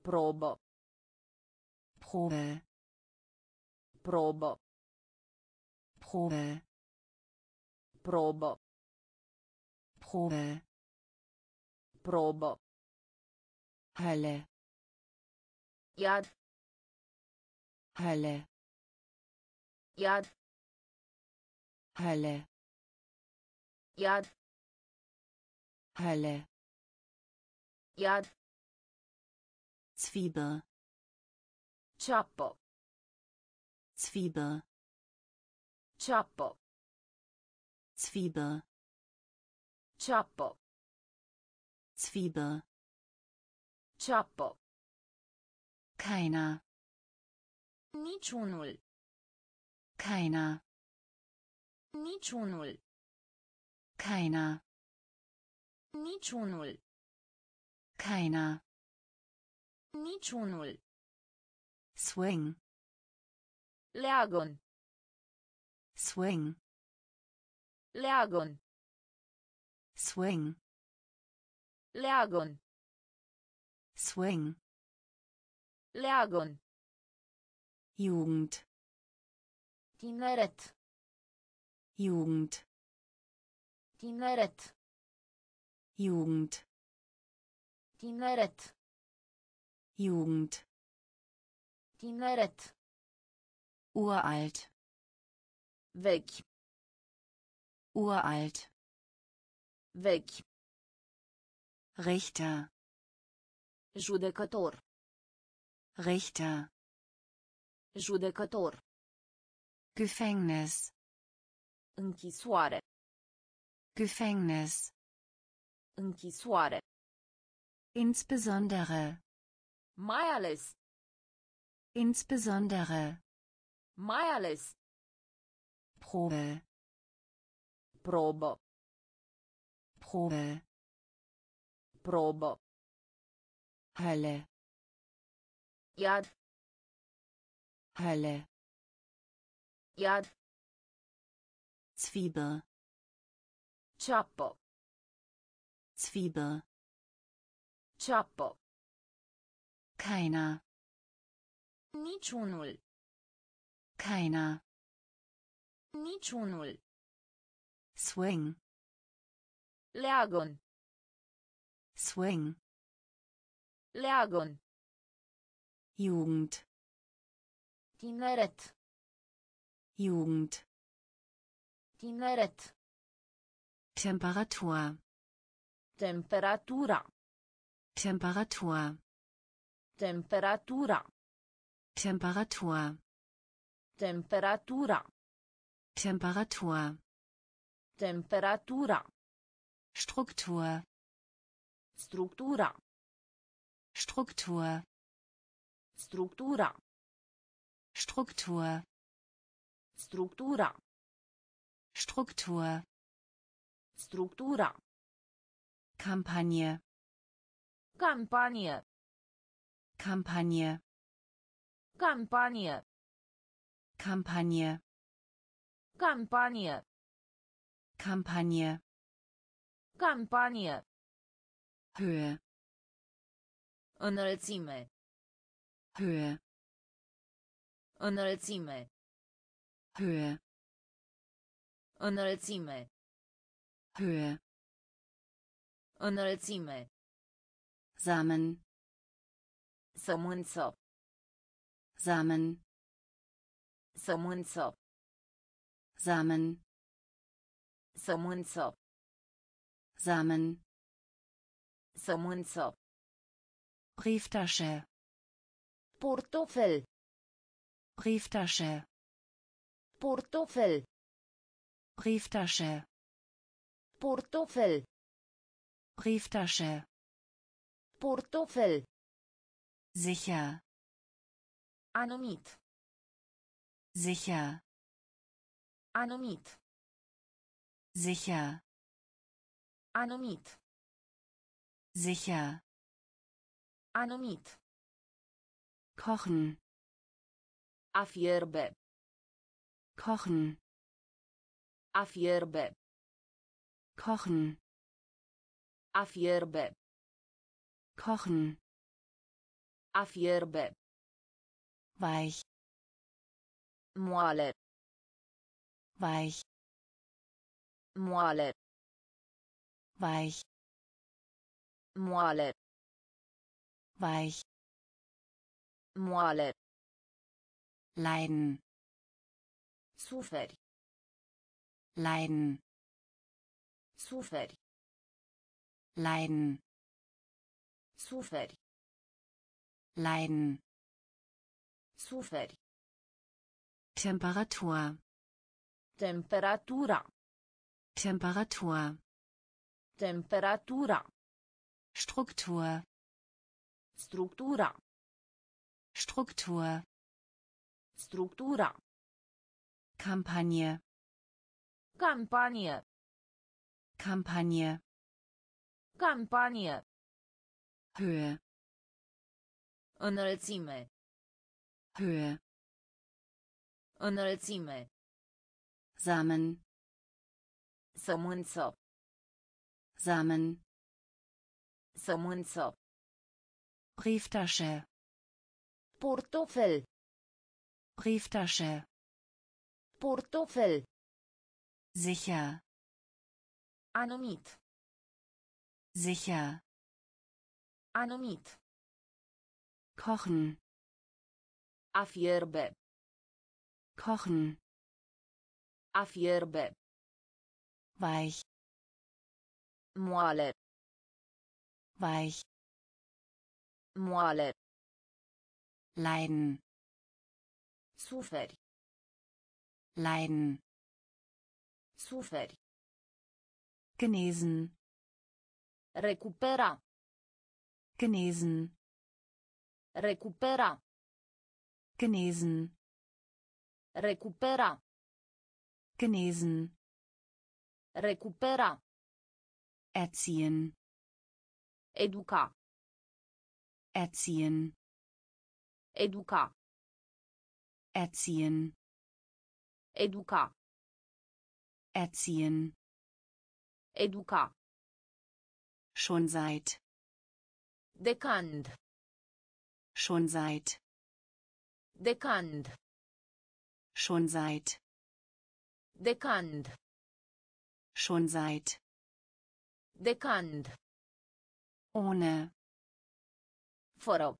B: Probă.
A: Probe.
B: Probă.
A: Probe.
B: Probă.
A: Probe.
B: Probă.
A: Hölle.
B: Iad.
A: Hölle.
B: Iad.
A: Hölle.
B: Iad.
A: Hölle.
B: Iad.
A: Zwiebel.
B: Ceapă.
A: Zwiebel.
B: Ceapă.
A: Zwiebel.
B: Ceapă.
A: Zwiebel.
B: Ceapă.
A: Keiner.
B: Niciunul.
A: Keiner.
B: Niciunul.
A: Keiner.
B: Niciunul.
A: Keiner.
B: Niciunul.
A: Swing.
B: Leagăn.
A: Swing.
B: Leagăn.
A: Swing.
B: Leagăn.
A: Swing.
B: Leagăn.
A: Jugend.
B: Tineret.
A: Jugend.
B: Tineret.
A: Jugend.
B: Tineret.
A: Jugend.
B: Tineret.
A: Uralt.
B: Vechi.
A: Uralt.
B: Vechi.
A: Richter.
B: Judecător.
A: Richter.
B: Judecător.
A: Gefängnis.
B: Închisoare.
A: Gefängnis.
B: Închisoare.
A: Insbesondere.
B: Mai ales.
A: Insbesondere.
B: Mai ales.
A: Probe.
B: Probă.
A: Probe.
B: Probă.
A: Hölle.
B: Iad.
A: Hölle.
B: Iad.
A: Zwiebel.
B: Ceapă.
A: Zwiebel.
B: Ceapă.
A: Keiner.
B: Niciunul.
A: Keiner.
B: Niciunul.
A: Swing.
B: Leagăn.
A: Swing.
B: Leagăn.
A: Jugend.
B: Tineret.
A: Jugend.
B: Tineret.
A: Temperatur.
B: Temperatura.
A: Temperatur.
B: Temperatura.
A: Temperatur.
B: Temperatura.
A: Temperatur.
B: Temperatura.
A: Struktur.
B: Structura.
A: Struktur.
B: Structura.
A: Struktur.
B: Structura.
A: Struktur.
B: Structura.
A: Kampagne.
B: Campanie.
A: Kampagne.
B: Campanie.
A: Kampagne.
B: Campanie.
A: Kampagne.
B: Campanie.
A: Höhe.
B: Înălțime.
A: Höhe.
B: Înălțime.
A: Höhe.
B: Înălțime.
A: Höhe.
B: Înălțime.
A: Samen.
B: Sămânță.
A: Samen.
B: Sămânță.
A: Samen.
B: Sămânță.
A: Samen.
B: Sămânță.
A: Brieftasche.
B: Portofel.
A: Brieftasche.
B: Portofel.
A: Brieftasche.
B: Portofel.
A: Brieftasche.
B: Portofel.
A: Sicher.
B: Anumit.
A: Sicher.
B: Anumit.
A: Sicher.
B: Anumit.
A: Sicher.
B: Anumit.
A: Kochen.
B: A fierbe.
A: Kochen.
B: A fierbe.
A: Kochen
B: A fierbe.
A: kochen
B: A fierbe.
A: weich
B: Moale.
A: weich
B: Moale.
A: weich
B: Moale.
A: weich
B: Moale.
A: leiden
B: Suferi.
A: leiden
B: Suferi.
A: leiden
B: Suferi.
A: leiden
B: Suferi.
A: Temperatur
B: Temperatura.
A: Temperatur
B: Temperatura.
A: Struktur
B: Structura.
A: Struktur
B: Structura.
A: Kampagne
B: Campanie.
A: Kampagne
B: Campanie.
A: Höhe
B: Înălțime.
A: Höhe
B: Înălțime.
A: Samen
B: Sămânță.
A: Samen
B: Sămânță.
A: Brieftasche
B: Portofel.
A: Brieftasche
B: Portofel.
A: sicher
B: Anumit.
A: sicher
B: Anumit.
A: kochen
B: A fierbe.
A: kochen
B: A fierbe.
A: weich
B: Moale.
A: weich
B: Moale.
A: leiden
B: Suferi.
A: leiden
B: Suferi.
A: Genesen
B: Recupera.
A: genesen
B: Recupera.
A: genesen
B: Recupera.
A: genesen
B: Recupera.
A: erziehen
B: Educa.
A: erziehen
B: Educa.
A: erziehen
B: Educa.
A: erziehen
B: Educa.
A: schon seit
B: Decand.
A: schon seit
B: Decand.
A: schon seit
B: Decand.
A: schon seit
B: Decand.
A: ohne
B: Fără.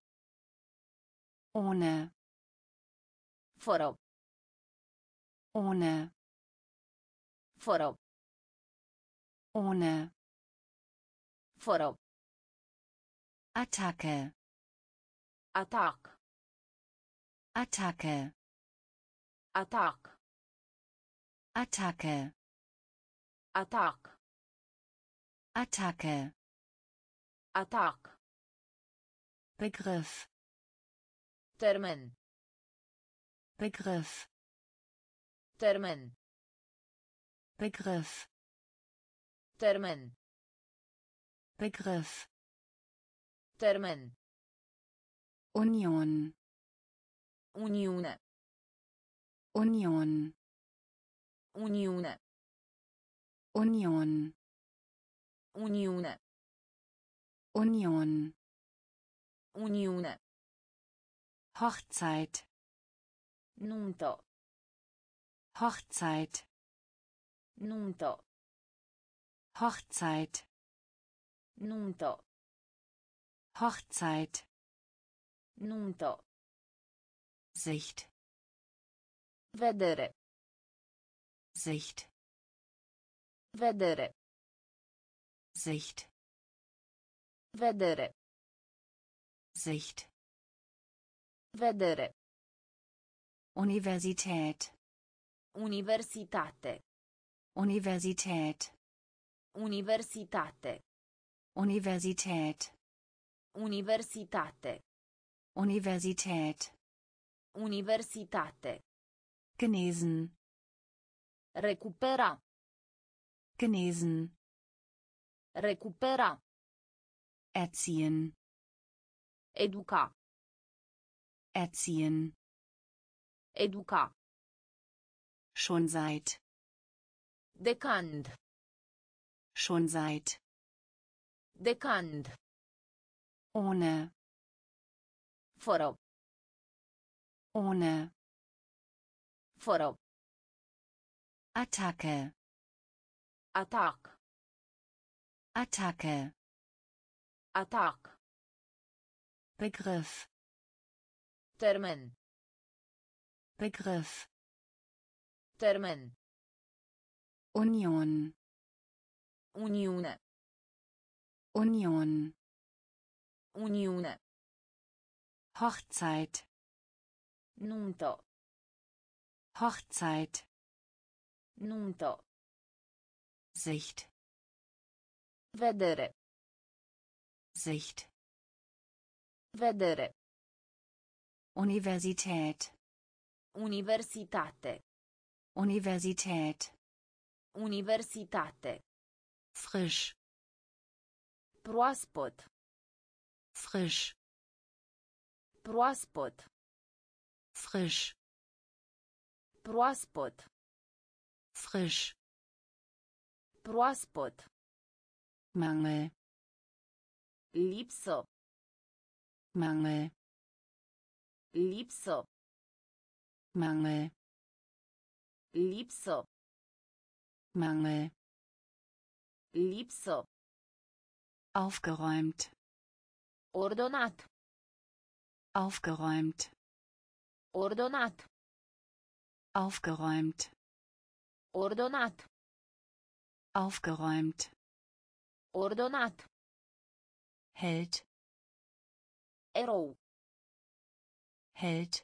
A: ohne
B: Fără.
A: ohne
B: Fără.
A: Ohne
B: Fără.
A: Attacke
B: Atac.
A: Attacke
B: Atac.
A: Attacke
B: Atac.
A: Attacke
B: Atac.
A: Begriff
B: Termen.
A: Begriff
B: Termen.
A: Begriff
B: Termen.
A: Begriff
B: Termen.
A: Union
B: Uniune.
A: Union
B: Uniune.
A: Union
B: Uniune.
A: Union
B: Uniune.
A: Hochzeit
B: Nuntă.
A: Hochzeit
B: Nuntă.
A: Hochzeit
B: Nuntă.
A: Hochzeit
B: Nuntă.
A: Sicht
B: Vedere.
A: Sicht
B: Vedere.
A: Sicht
B: Vedere.
A: Sicht
B: Vedere.
A: Universität
B: Universitate.
A: Universität
B: Universitate.
A: Universität
B: Universitate.
A: Universität
B: Universitate.
A: genesen
B: Recupera.
A: genesen
B: Recupera.
A: erziehen
B: Educa.
A: erziehen
B: Educa.
A: schon seit
B: Decand.
A: Schon seit.
B: De când.
A: Ohne.
B: Fără.
A: Ohne.
B: Fără.
A: Attacke.
B: Atac.
A: Attacke.
B: Atac.
A: Begriff.
B: Termen.
A: Begriff.
B: Termen.
A: Union.
B: Uniune.
A: Union.
B: Uniune.
A: Hochzeit.
B: Nuntă.
A: Hochzeit.
B: Nuntă.
A: Sicht.
B: Vedere.
A: Sicht.
B: Vedere.
A: Universität.
B: Universitate.
A: Universität.
B: Universitate.
A: Frisch.
B: Proaspăt.
A: Frisch.
B: Proaspăt.
A: Frisch.
B: Proaspăt.
A: Frisch.
B: Proaspăt.
A: Mangel.
B: Lipsă.
A: Mangel.
B: Lipsă.
A: Mangel.
B: Lipsă.
A: Mangel.
B: Lipsă.
A: Aufgeräumt.
B: Ordonat.
A: Aufgeräumt.
B: Ordonat.
A: Aufgeräumt.
B: Ordonat.
A: Aufgeräumt.
B: Ordonat.
A: Held.
B: Erou.
A: Held.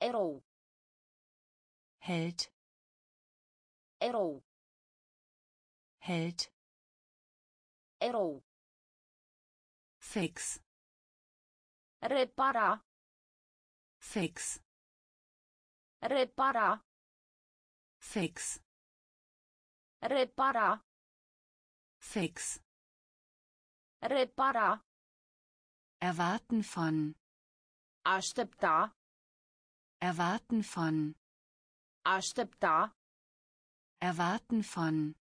B: Erou.
A: Held.
B: Erou.
A: Held.
B: Erou.
A: Fix.
B: Repara.
A: Fix.
B: Repara.
A: Fix.
B: Repara.
A: Fix.
B: Repara.
A: Erwarten von.
B: Aștepta.
A: Erwarten von.
B: Aștepta.
A: Erwarten von.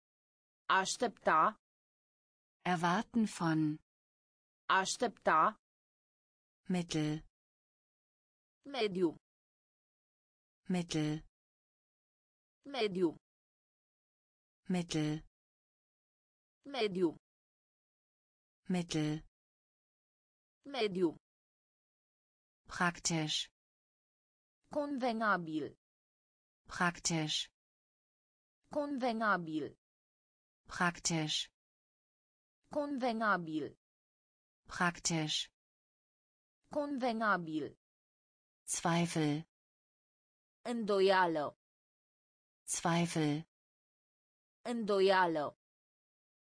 B: Aștepta.
A: Erwarten von.
B: Aștepta.
A: Mittel.
B: Mediu.
A: Mittel.
B: Mediu.
A: Mittel.
B: Mediu.
A: Mittel.
B: Mediu.
A: Praktisch.
B: Convenabil.
A: Praktisch.
B: Convenabil.
A: Praktisch.
B: Convenabil.
A: Praktisch.
B: Convenabil.
A: Zweifel.
B: Îndoială.
A: Zweifel.
B: Îndoială.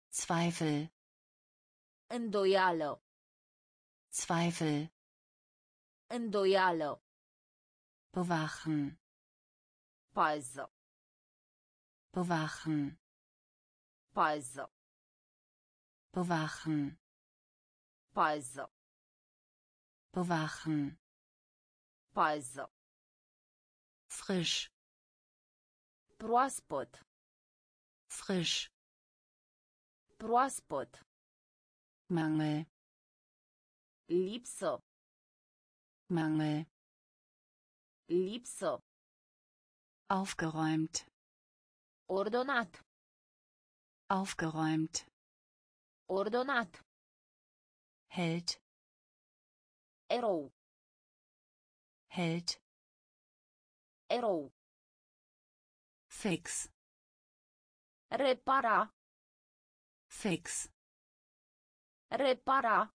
A: Zweifel.
B: Îndoială.
A: Zweifel.
B: Îndoială.
A: Bewachen.
B: Pază.
A: Bewachen.
B: Pază.
A: Bewachen.
B: Pază.
A: Bewachen.
B: Pază.
A: Frisch.
B: Proaspăt.
A: Frisch.
B: Proaspăt.
A: Mangel.
B: Lipsă.
A: Mangel.
B: Lipsă.
A: Aufgeräumt.
B: Ordonat.
A: Aufgeräumt.
B: Ordonat.
A: Held.
B: Erou.
A: Held.
B: Erou.
A: Fix.
B: Repara.
A: Fix.
B: Repara.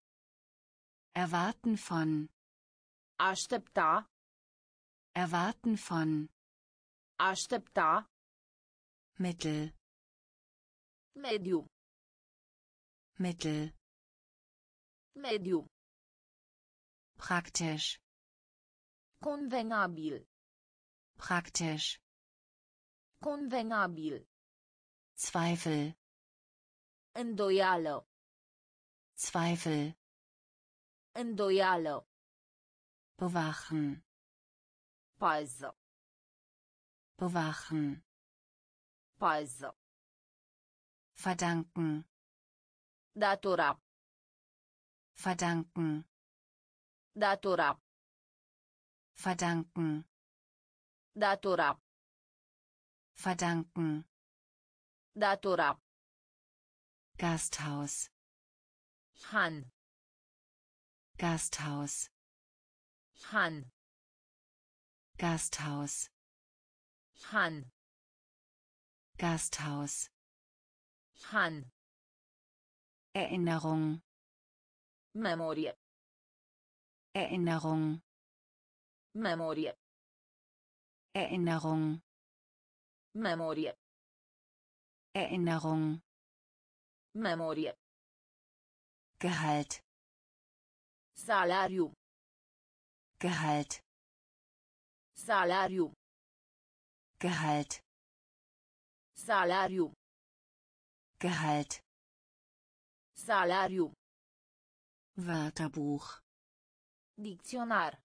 A: Erwarten von.
B: Aștepta.
A: Erwarten von.
B: Aștepta.
A: Mittel.
B: Mediu.
A: Mittel.
B: Mediu.
A: Praktisch.
B: Convenabil.
A: Praktisch.
B: Convenabil.
A: Zweifel.
B: Îndoială.
A: Zweifel.
B: Îndoială.
A: Bewachen.
B: Pază.
A: Bewachen.
B: Pază.
A: Verdanken
B: Datora.
A: verdanken
B: Datora.
A: verdanken
B: Datora.
A: verdanken
B: Datora.
A: Gasthaus
B: Han.
A: Gasthaus
B: Han.
A: Gasthaus
B: Han.
A: Gasthaus
B: Han.
A: Erinnerung
B: Memorie.
A: Erinnerung
B: Memorie.
A: Erinnerung
B: Memorie.
A: Erinnerung
B: Memorie.
A: Gehalt
B: Salariu.
A: Gehalt
B: Salariu.
A: Gehalt
B: Salariu.
A: Gehalt
B: Salariu.
A: Wörterbuch
B: Dicționar.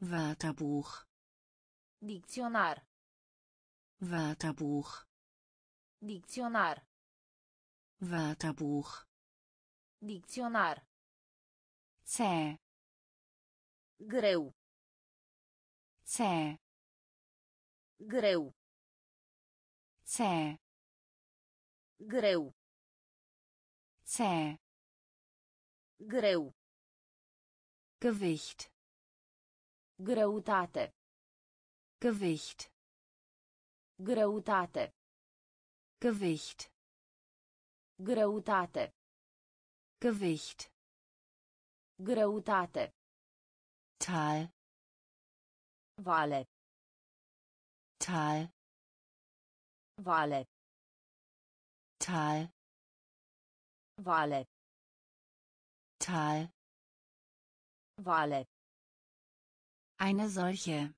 A: Wörterbuch
B: Dicționar.
A: Wörterbuch
B: Dicționar.
A: Wörterbuch
B: Dicționar.
A: zäh
B: Greu.
A: zäh
B: Greu.
A: zäh
B: Greu.
A: zäh
B: Greu.
A: Gewicht
B: Greutate.
A: Gewicht
B: Greutate.
A: Gewicht
B: Greutate.
A: Gewicht
B: Greutate.
A: Tal
B: Vale.
A: Tal
B: Vale.
A: Tal
B: Vale.
A: Tal
B: Vale.
A: eine solche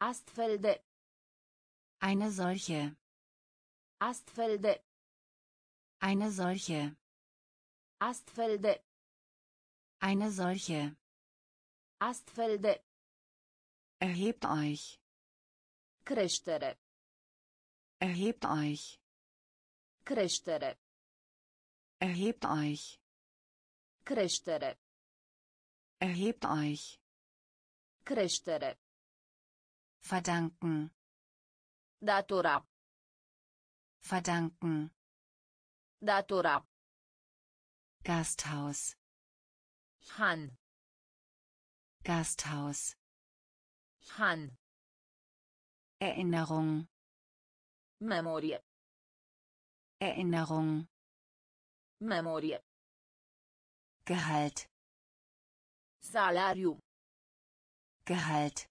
B: Astfel de.
A: eine solche
B: Astfel de.
A: eine solche
B: Astfel de.
A: eine solche
B: Astfel de.
A: erhebt euch
B: Creștere.
A: erhebt euch
B: Creștere.
A: erhebt euch
B: Creștere.
A: erhebt euch
B: Creștere.
A: verdanken
B: Datora.
A: verdanken
B: Datora.
A: Gasthaus
B: Han.
A: Gasthaus
B: Han.
A: Erinnerung
B: Memorie.
A: Erinnerung
B: Memorie.
A: Gehalt
B: Salariu.
A: Gehalt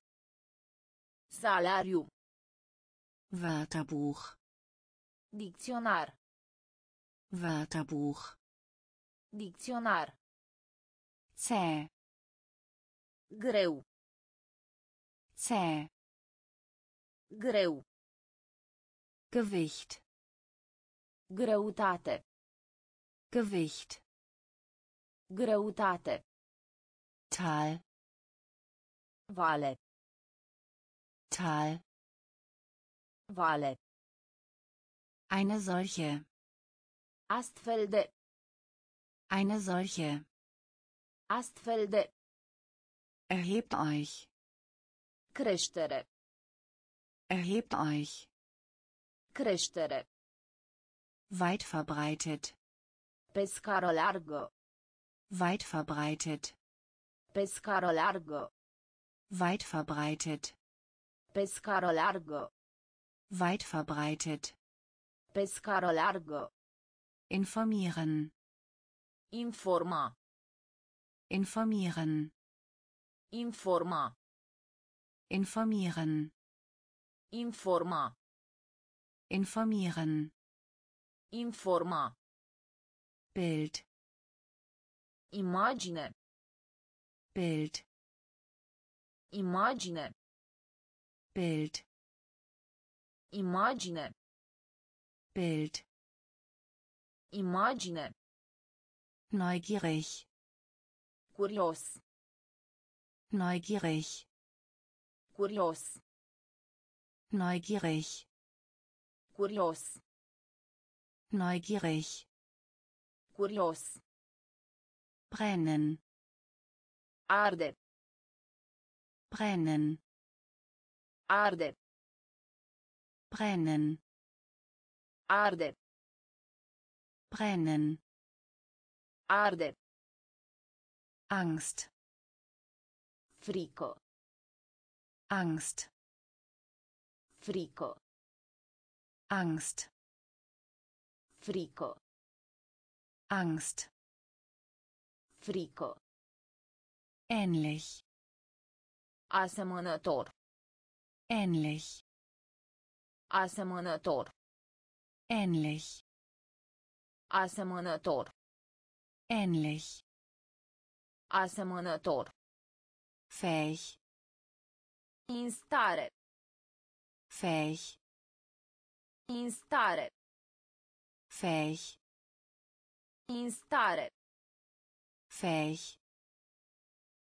B: Salariu.
A: Wörterbuch
B: Dicționar.
A: Wörterbuch
B: Dicționar.
A: zäh
B: Greu.
A: zäh
B: Greu.
A: Gewicht
B: Greutate.
A: Gewicht
B: Greutate.
A: Tal
B: Vale.
A: Tal
B: Vale.
A: eine solche
B: Astfel de.
A: eine solche
B: Astfel de.
A: erhebt euch
B: Creștere.
A: erhebt euch
B: Creștere.
A: Weit verbreitet
B: Pe scară largă.
A: weit verbreitet
B: Pe scară largă.
A: weit verbreitet
B: Pe scară largă.
A: weit verbreitet
B: Pe scară largă.
A: informieren
B: Informa.
A: informieren
B: Informa.
A: informieren
B: Informa.
A: informieren
B: Informa.
A: Bild
B: Imagine.
A: Bild
B: Imagine.
A: Bild
B: Imagine.
A: Bild
B: Imagine.
A: neugierig
B: Curios.
A: neugierig
B: Curios.
A: neugierig
B: Curios.
A: Neugierig
B: Curios.
A: brennen
B: Arde.
A: brennen
B: Arde.
A: brennen
B: Arde.
A: brennen
B: Arde.
A: Angst
B: Frico.
A: Angst
B: Frico.
A: Angst
B: Frico.
A: Angst
B: Frico.
A: ähnlich
B: Asemănător.
A: ähnlich
B: Asemănător.
A: ähnlich
B: Asemănător.
A: ähnlich
B: Asemănător.
A: fähig
B: In stare.
A: fähig
B: In stare.
A: Fähig
B: In stare.
A: fähig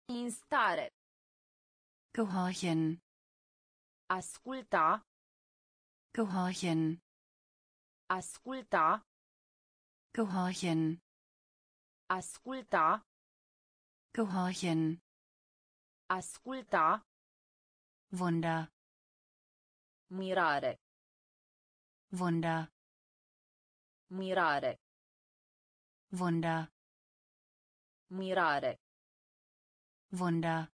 B: In stare.
A: gehorchen
B: Asculta.
A: gehorchen
B: Asculta.
A: gehorchen
B: Asculta.
A: gehorchen
B: Asculta.
A: Wunder
B: Mirare.
A: Wunder
B: Mirare.
A: Wunder
B: Mirare.
A: Wunder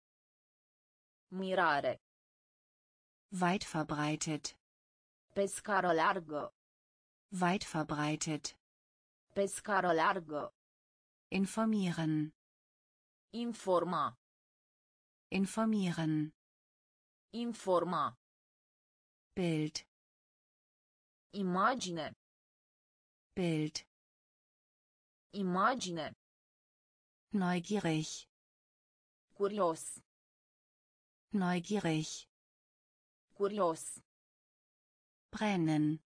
B: Mirare.
A: weit verbreitet
B: Pe scară largă.
A: weit verbreitet
B: Pe scară largă.
A: informieren
B: Informa.
A: informieren
B: Informa.
A: Bild
B: Imagine.
A: Bild
B: Imagine.
A: neugierig
B: Curios.
A: neugierig
B: Curios.
A: brennen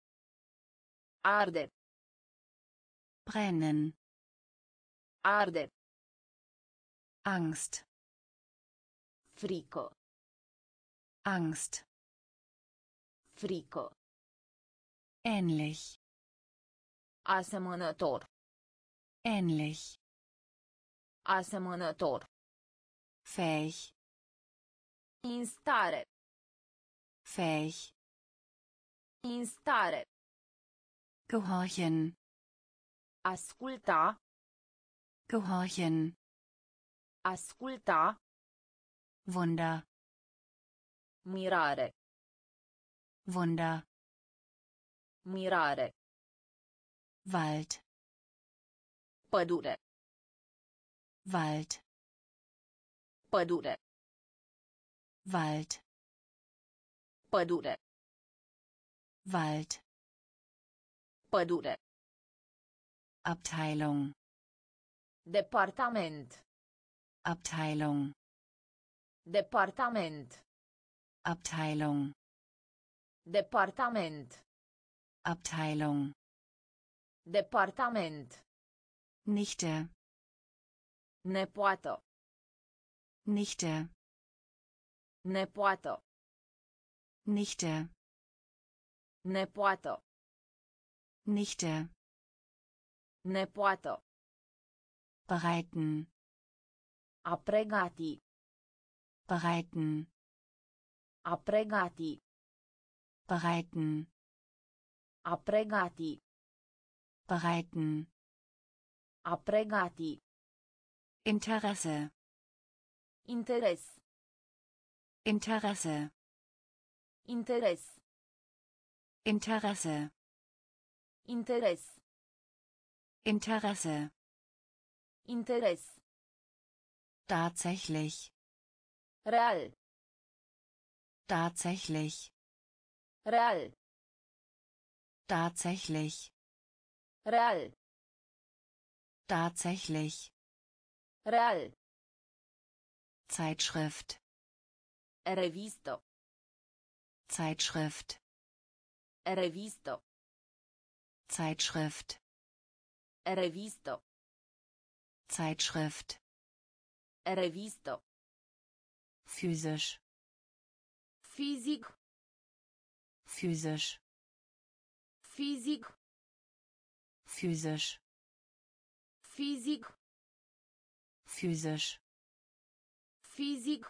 B: Arde.
A: brennen
B: Arde.
A: Angst
B: Frico.
A: Angst
B: Frico.
A: ähnlich
B: Asemănător.
A: ähnlich
B: Asemănător.
A: fähig
B: In stare.
A: fähig
B: In stare.
A: gehorchen
B: Asculta.
A: gehorchen
B: Asculta.
A: Wunder
B: Mirare.
A: Wunder
B: Mirare.
A: Wald
B: Pădure.
A: Wald
B: Pădure.
A: Wald
B: Pădure.
A: Wald
B: Pădure.
A: Abteilung
B: Departament.
A: Abteilung
B: Departament.
A: Abteilung
B: Departament.
A: Abteilung
B: Departament.
A: Nichte
B: Nepoată.
A: Nichte
B: Nepoată.
A: Nichte
B: Nepoată.
A: Nichte
B: Nepoată.
A: bereiten
B: A pregati.
A: bereiten
B: A pregati.
A: bereiten
B: A pregati.
A: Bereiten
B: A pregati.
A: Interesse
B: Interes.
A: Interesse
B: Interes.
A: Interesse
B: Interes.
A: Interesse
B: Interes.
A: tatsächlich
B: Real.
A: tatsächlich
B: Real.
A: tatsächlich
B: Real.
A: tatsächlich
B: Real.
A: Zeitschrift
B: Revisto.
A: Zeitschrift
B: Revisto.
A: Zeitschrift
B: Revisto.
A: Zeitschrift
B: Revisto.
A: physisch
B: Fizic.
A: physisch
B: Fizic.
A: Physisch
B: Fizic.
A: physisch
B: Fizic.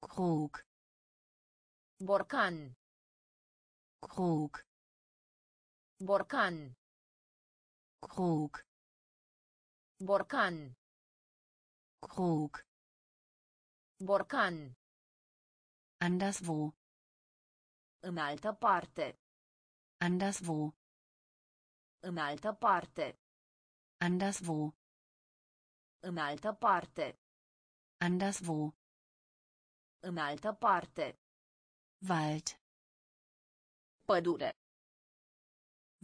A: Krug
B: Borcan.
A: Krug
B: Borcan.
A: Krug
B: Borcan.
A: Krug
B: Borcan.
A: anderswo
B: În altă parte.
A: anderswo
B: În altă parte.
A: anderswo
B: În altă parte.
A: anderswo
B: În altă parte.
A: Wald
B: Pădure.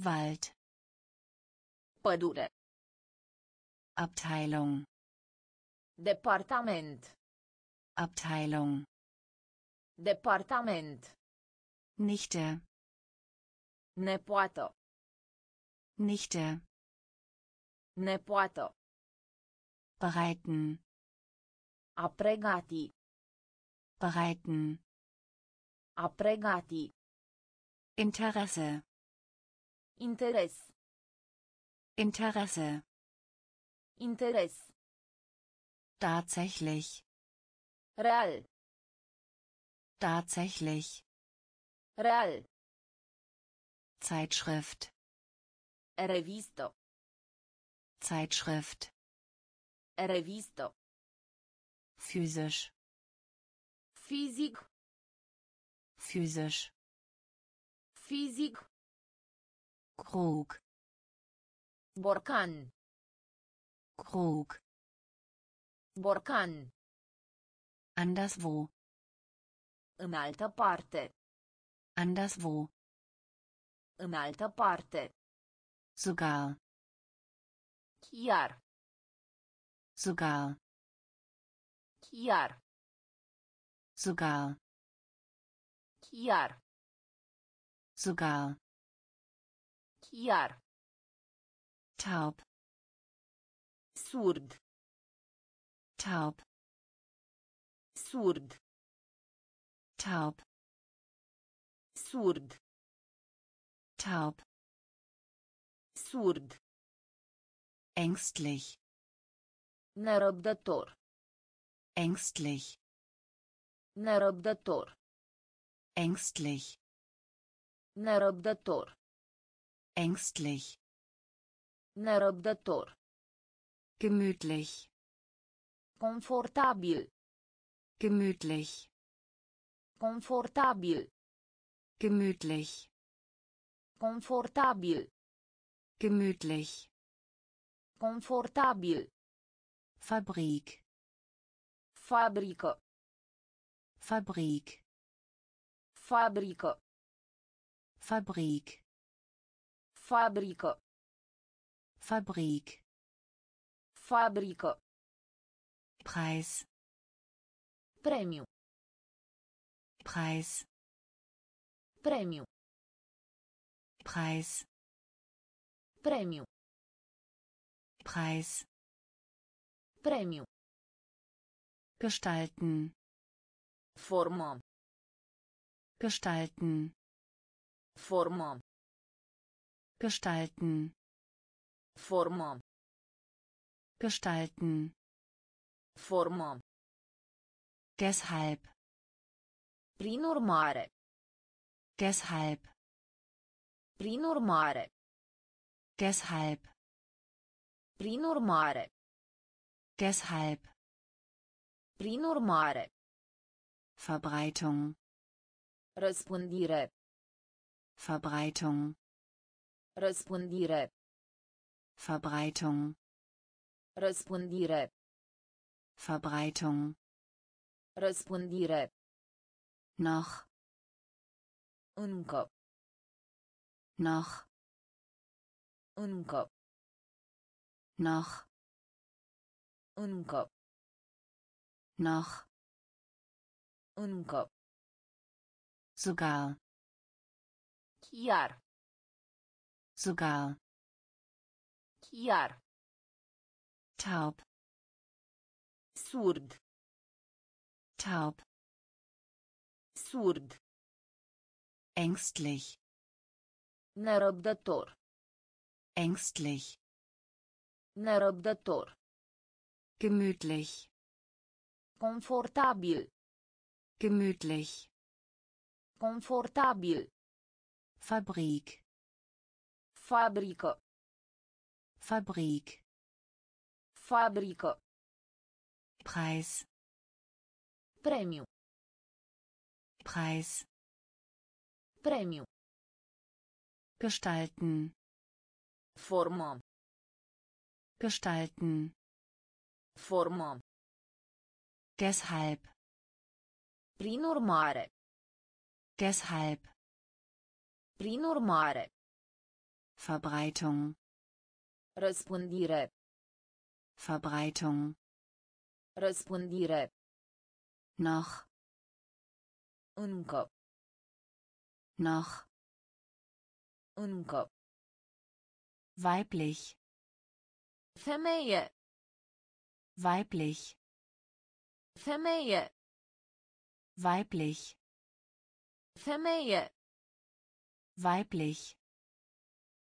A: Wald
B: Pădure.
A: Abteilung
B: Departament.
A: Abteilung
B: Departament.
A: Nichte
B: Nepoată.
A: Nichte
B: Nepoată.
A: bereiten
B: A pregati.
A: bereiten
B: A pregati.
A: Interesse
B: Interes.
A: Interesse
B: Interes.
A: tatsächlich
B: Real.
A: tatsächlich
B: Real.
A: Zeitschrift
B: Revisto.
A: Zeitschrift
B: Revisto.
A: physisch
B: Fizic.
A: physisch
B: Fizic.
A: Krug
B: Borcan.
A: Krug
B: Borcan.
A: anderswo
B: În altă parte.
A: anderswo
B: În altă parte.
A: Sogar
B: Chiar.
A: sogar
B: Chiar.
A: sogar
B: Chiar.
A: sogar
B: Chiar.
A: taub
B: Surd.
A: taub
B: Surd.
A: taub
B: Surd.
A: taub
B: Surd.
A: ängstlich
B: Nerăbdător.
A: ängstlich
B: Nerăbdător.
A: ängstlich
B: Nerăbdător.
A: ängstlich
B: Nerăbdător.
A: gemütlich
B: Confortabil.
A: gemütlich
B: Confortabil.
A: gemütlich
B: Confortabil.
A: Gemütlich
B: Confortabil.
A: Fabrik
B: Fabrică.
A: Fabrik
B: Fabrică.
A: Fabrik
B: Fabrică.
A: Fabrik
B: Fabrică.
A: Preis
B: Premiu.
A: Preis
B: Premiu.
A: Preis
B: Premiu.
A: Preis
B: Premiu.
A: gestalten
B: Formă.
A: gestalten
B: Formă.
A: gestalten
B: Formă.
A: gestalten
B: Formă.
A: deshalb
B: Prin urmare.
A: deshalb
B: Prin urmare.
A: Deshalb
B: Prin urmare.
A: deshalb
B: Prin urmare.
A: Verbreitung
B: Răspândire.
A: Verbreitung
B: Răspândire.
A: Verbreitung
B: Răspândire.
A: Verbreitung
B: Răspândire.
A: noch
B: Încă.
A: noch
B: Încă.
A: noch
B: Încă.
A: noch
B: Încă.
A: sogar
B: Chiar.
A: sogar
B: Chiar.
A: taub
B: Surd.
A: taub
B: Surd.
A: ängstlich
B: Nerăbdător.
A: Ängstlich.
B: Nerăbdător.
A: Gemütlich.
B: Confortabil.
A: Gemütlich.
B: Confortabil.
A: Fabrik.
B: Fabrică.
A: Fabrik.
B: Fabrică.
A: Preis.
B: Premiu.
A: Preis.
B: Premiu.
A: Gestalten.
B: Formă.
A: Gestalten.
B: Formă.
A: Deshalb.
B: Prin urmare.
A: Deshalb.
B: Prin urmare.
A: Verbreitung.
B: Răspândire.
A: Verbreitung.
B: Răspândire.
A: Noch.
B: Încă.
A: Noch.
B: Încă.
A: Weiblich.
B: Femeie.
A: Weiblich.
B: Femeie.
A: Weiblich.
B: Femeie.
A: Weiblich.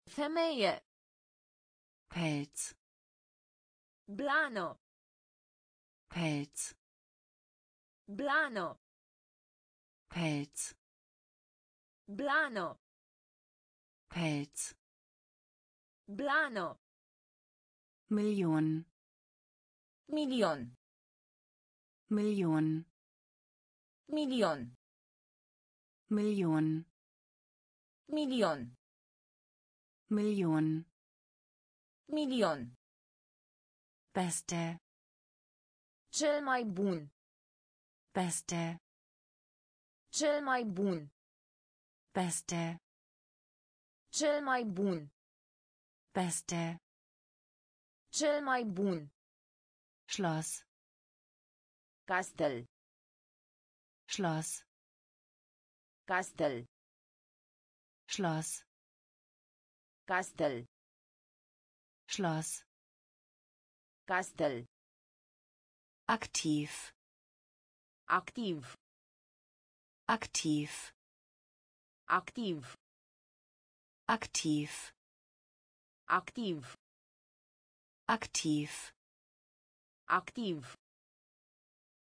B: Femeie.
A: Pelz.
B: Blano.
A: Pelz.
B: Blano.
A: Pelz.
B: Blano.
A: Pelz.
B: Blano.
A: Million.
B: Milion.
A: Million.
B: Milion.
A: Million.
B: Milion.
A: Million.
B: Milion.
A: Beste.
B: Cel mai bun.
A: Beste.
B: Cel mai bun.
A: Beste.
B: Cel mai bun.
A: Beste.
B: Cel mai bun.
A: Schloss.
B: Castel.
A: Schloss.
B: Castel.
A: Schloss.
B: Castel.
A: Schloss.
B: Castel.
A: Aktiv.
B: Activ.
A: Aktiv.
B: Activ.
A: Aktiv.
B: Activ.
A: Aktiv.
B: Activ.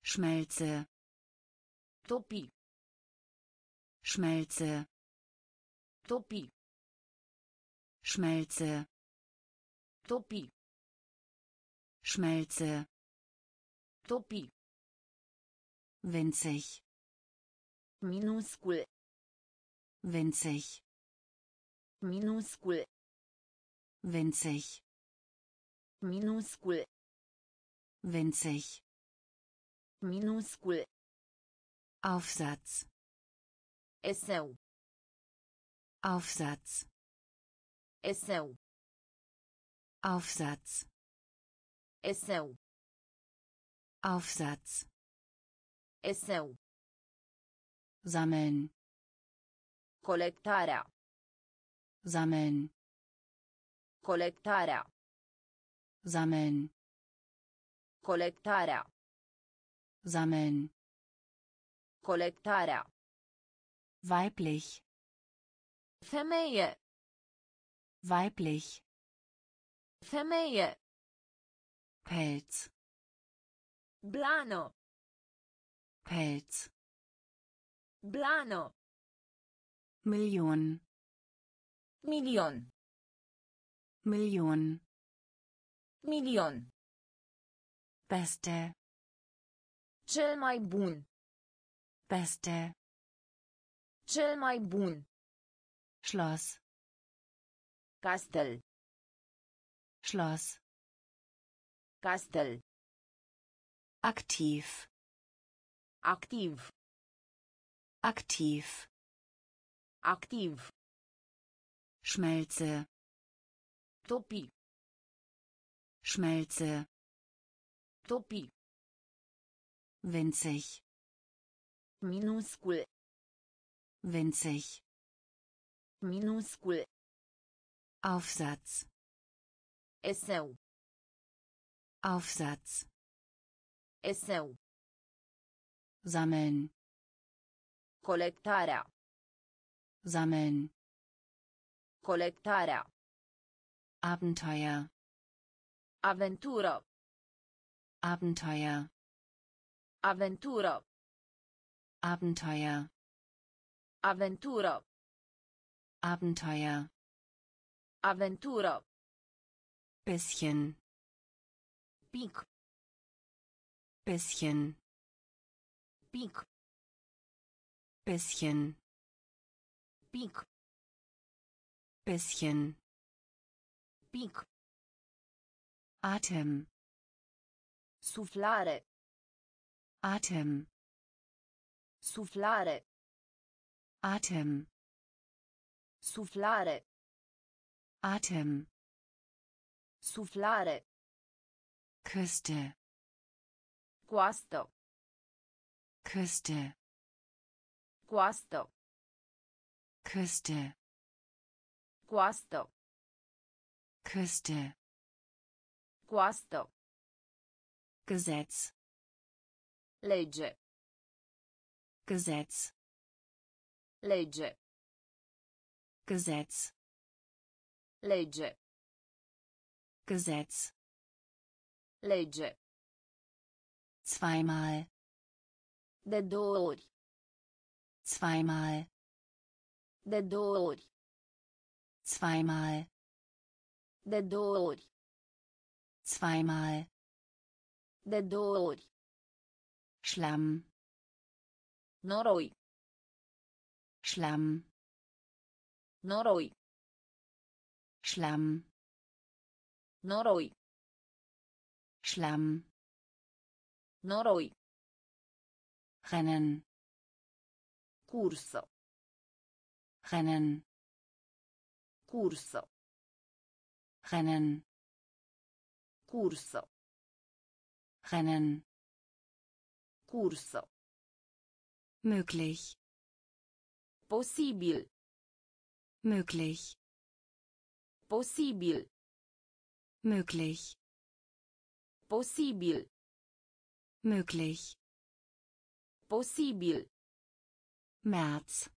A: Schmelze.
B: Topi.
A: Schmelze.
B: Topi.
A: Schmelze.
B: Topi.
A: Schmelze.
B: Topi.
A: Winzig.
B: Minuscul.
A: Winzig.
B: Minuscul.
A: Winzig.
B: Minuscul.
A: Winzig.
B: Minuscul.
A: Aufsatz.
B: Eseu.
A: Aufsatz.
B: Eseu.
A: Aufsatz.
B: Eseu.
A: Aufsatz.
B: Eseu.
A: Sammeln.
B: Colectarea.
A: Sammeln.
B: Colectarea.
A: Sammeln.
B: Colectarea.
A: Sammeln.
B: Colectarea.
A: Weiblich.
B: Femeie.
A: Weiblich.
B: Femeie.
A: Pelz.
B: Blano.
A: Pelz.
B: Blano.
A: Million.
B: Milion.
A: Million.
B: Milion.
A: Beste.
B: Cel mai bun.
A: Beste.
B: Cel mai bun.
A: Schloss.
B: Castel.
A: Schloss.
B: Castel.
A: Aktiv.
B: Activ.
A: Aktiv.
B: Activ.
A: Schmelze.
B: Topi.
A: Schmelze.
B: Topi.
A: Winzig.
B: Minuscul.
A: Winzig.
B: Minuscul.
A: Aufsatz.
B: Eseu.
A: Aufsatz.
B: Eseu.
A: Sammeln.
B: Colectarea.
A: Sammeln.
B: Colectarea.
A: Abenteuer.
B: Avventură.
A: Abenteuer.
B: Avventură.
A: Abenteuer.
B: Avventură.
A: Abenteuer.
B: Avventură.
A: Bisschen.
B: Pic.
A: Bisschen.
B: Pic.
A: Bisschen.
B: Pic.
A: Bisschen.
B: Pic.
A: Atem.
B: Suflare.
A: Atem.
B: Suflare.
A: Atem.
B: Suflare.
A: Atem.
B: Suflare.
A: Küste.
B: Coastă.
A: Küste.
B: Coastă.
A: Küste.
B: Coastă.
A: Küste.
B: Coastă.
A: Gesetz.
B: Lege.
A: Gesetz.
B: Lege.
A: Gesetz.
B: Lege.
A: Gesetz.
B: Lege.
A: Zweimal.
B: De două ori.
A: Zweimal.
B: De două ori.
A: Zweimal.
B: De două ori.
A: Zweimal.
B: De două ori.
A: Schlamm.
B: Noroi.
A: Schlamm.
B: Noroi.
A: Schlamm.
B: Noroi.
A: Schlamm.
B: Noroi.
A: Rennen.
B: Cursă.
A: Rennen.
B: Cursă.
A: Rennen.
B: Cursă.
A: Rennen.
B: Cursă.
A: Möglich.
B: Posibil.
A: Möglich.
B: Posibil.
A: Möglich.
B: Posibil.
A: Möglich.
B: Posibil.
A: März.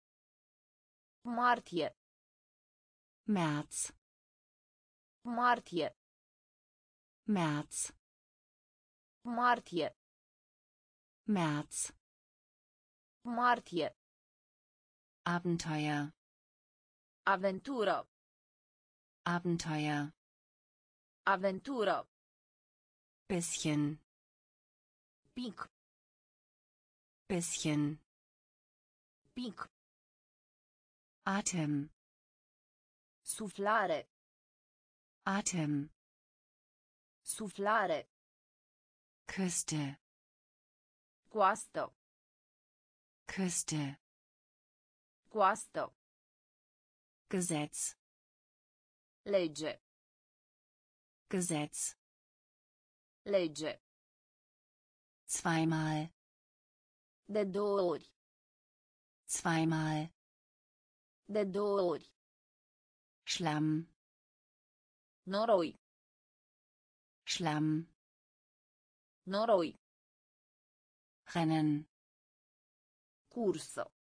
B: Martie.
A: März.
B: Martie.
A: März.
B: Martie.
A: März.
B: Martie.
A: Abenteuer.
B: Aventură.
A: Abenteuer.
B: Aventură.
A: Bisschen.
B: Pic.
A: Bisschen.
B: Pic.
A: Atem.
B: Suflare.
A: Atem.
B: Suflare.
A: Küste.
B: Coastă.
A: Küste.
B: Coastă.
A: Gesetz.
B: Lege.
A: Gesetz.
B: Lege.
A: Zweimal.
B: De două ori.
A: Zweimal.
B: De două ori.
A: Schlamm.
B: Noroi.
A: Schlamm.
B: Noroi.
A: Rennen.
B: Cursă.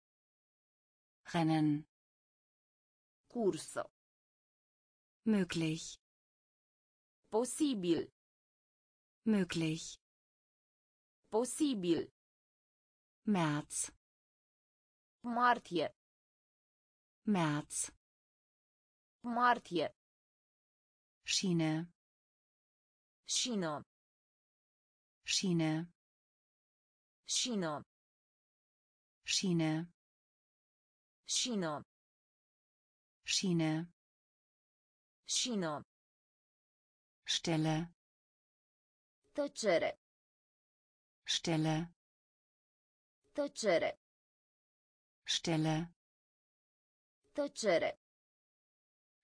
A: Rennen.
B: Cursă.
A: Möglich.
B: Posibil.
A: Möglich.
B: Posibil.
A: März.
B: Martie.
A: März.
B: Martie.
A: Schiene.
B: Șină.
A: Schiene.
B: Șină.
A: Schiene.
B: Șină.
A: Schiene.
B: Șină.
A: Stelle.
B: Tăcere.
A: Stelle.
B: Tăcere.
A: Stelle.
B: Tăcere.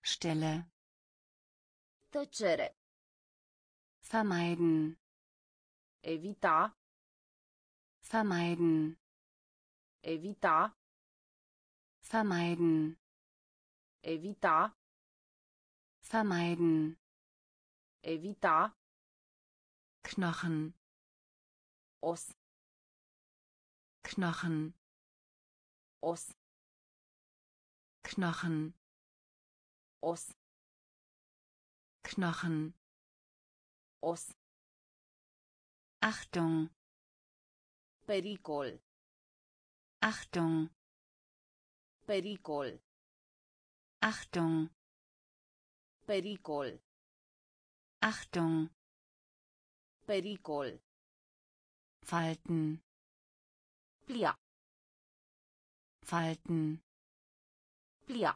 A: Stelle.
B: Tăcere.
A: Vermeiden.
B: Evita.
A: Vermeiden.
B: Evita.
A: Vermeiden.
B: Evita.
A: Vermeiden.
B: Evita.
A: Knochen.
B: Os.
A: Knochen.
B: Os.
A: Knochen.
B: Os.
A: Knochen
B: Os.
A: Achtung
B: Pericol.
A: Achtung
B: Pericol.
A: Achtung
B: Pericol.
A: Achtung
B: Pericol.
A: Falten
B: Plia.
A: Falten
B: Plia.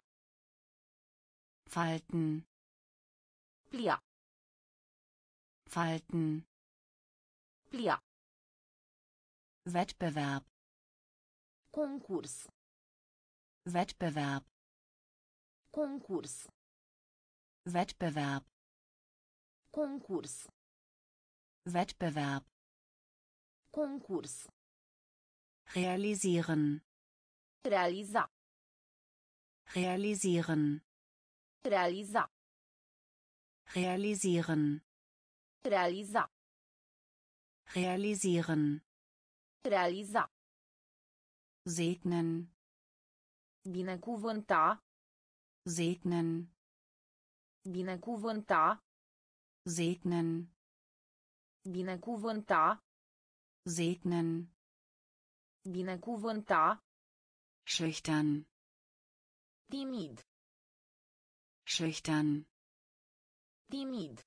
A: Falten
B: Plia.
A: Falten
B: Plia.
A: Wettbewerb
B: Concurs.
A: Wettbewerb
B: Concurs.
A: Wettbewerb
B: Concurs.
A: Wettbewerb
B: Concurs.
A: realisieren
B: Realiza.
A: realisieren
B: Realiza.
A: Realisieren
B: Realiza.
A: realisieren
B: Realiza.
A: segnen
B: Binecuvânta.
A: segnen
B: Binecuvânta.
A: segnen
B: Binecuvânta.
A: segnen
B: Binecuvânta.
A: schüchtern
B: Timid.
A: schüchtern
B: Timid.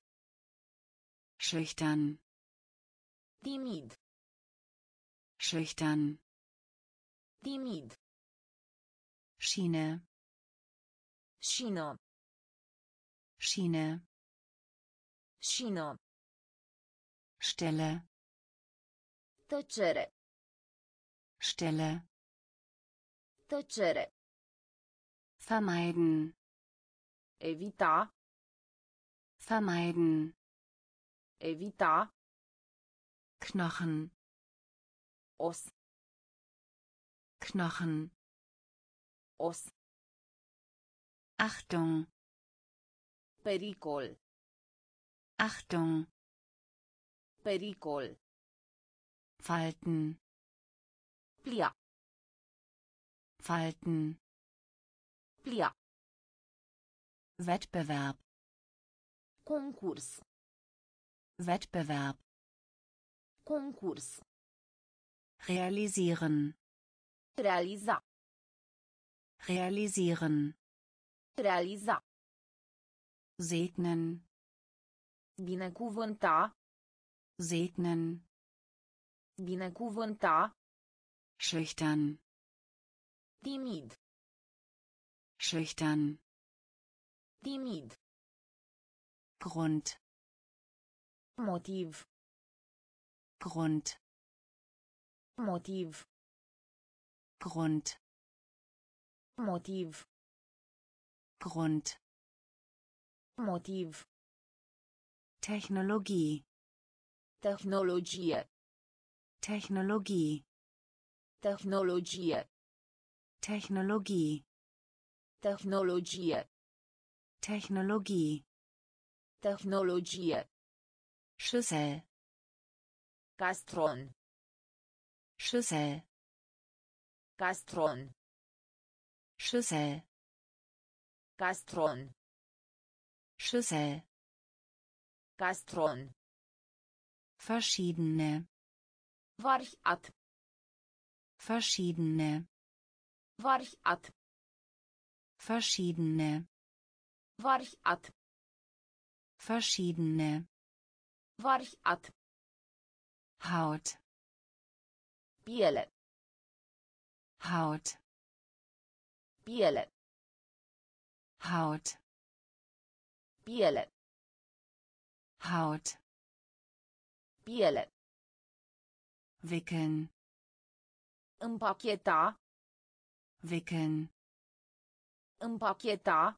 A: schüchtern
B: Timid.
A: schüchtern
B: Timid.
A: Schiene
B: Șină.
A: Schiene
B: Șină.
A: Stelle
B: Tăcere.
A: Stelle
B: Tăcere.
A: vermeiden
B: Evita.
A: Vermeiden
B: Evita.
A: Knochen
B: Os.
A: Knochen
B: Os.
A: Achtung
B: Pericol.
A: Achtung
B: Pericol.
A: Falten
B: Plia.
A: Falten
B: Plia.
A: Wettbewerb
B: Concurs.
A: Wettbewerb
B: Concurs.
A: realisieren
B: Realiza.
A: realisieren
B: Realiza.
A: segnen
B: Binecuvânta.
A: segnen
B: Binecuvânta.
A: schüchtern
B: Timid.
A: schüchtern
B: Timid.
A: Grund
B: Motiv.
A: Grund
B: Motiv.
A: Grund
B: Motiv.
A: Grund
B: Motiv.
A: Technologie
B: Tehnologie.
A: Technologie
B: Tehnologie.
A: Technologie
B: Tehnologie.
A: Technologie
B: Tehnologie.
A: Schüssel
B: Castron.
A: Schüssel
B: Castron.
A: Schüssel
B: Castron.
A: Schüssel
B: Castron.
A: verschiedene
B: Variat.
A: verschiedene
B: Variat.
A: verschiedene
B: Variat.
A: Verschiedene
B: Variat.
A: Haut
B: Piele.
A: Haut
B: Piele.
A: Haut
B: Piele.
A: Haut
B: Piele.
A: wickeln
B: Împacheta.
A: wickeln
B: Împacheta.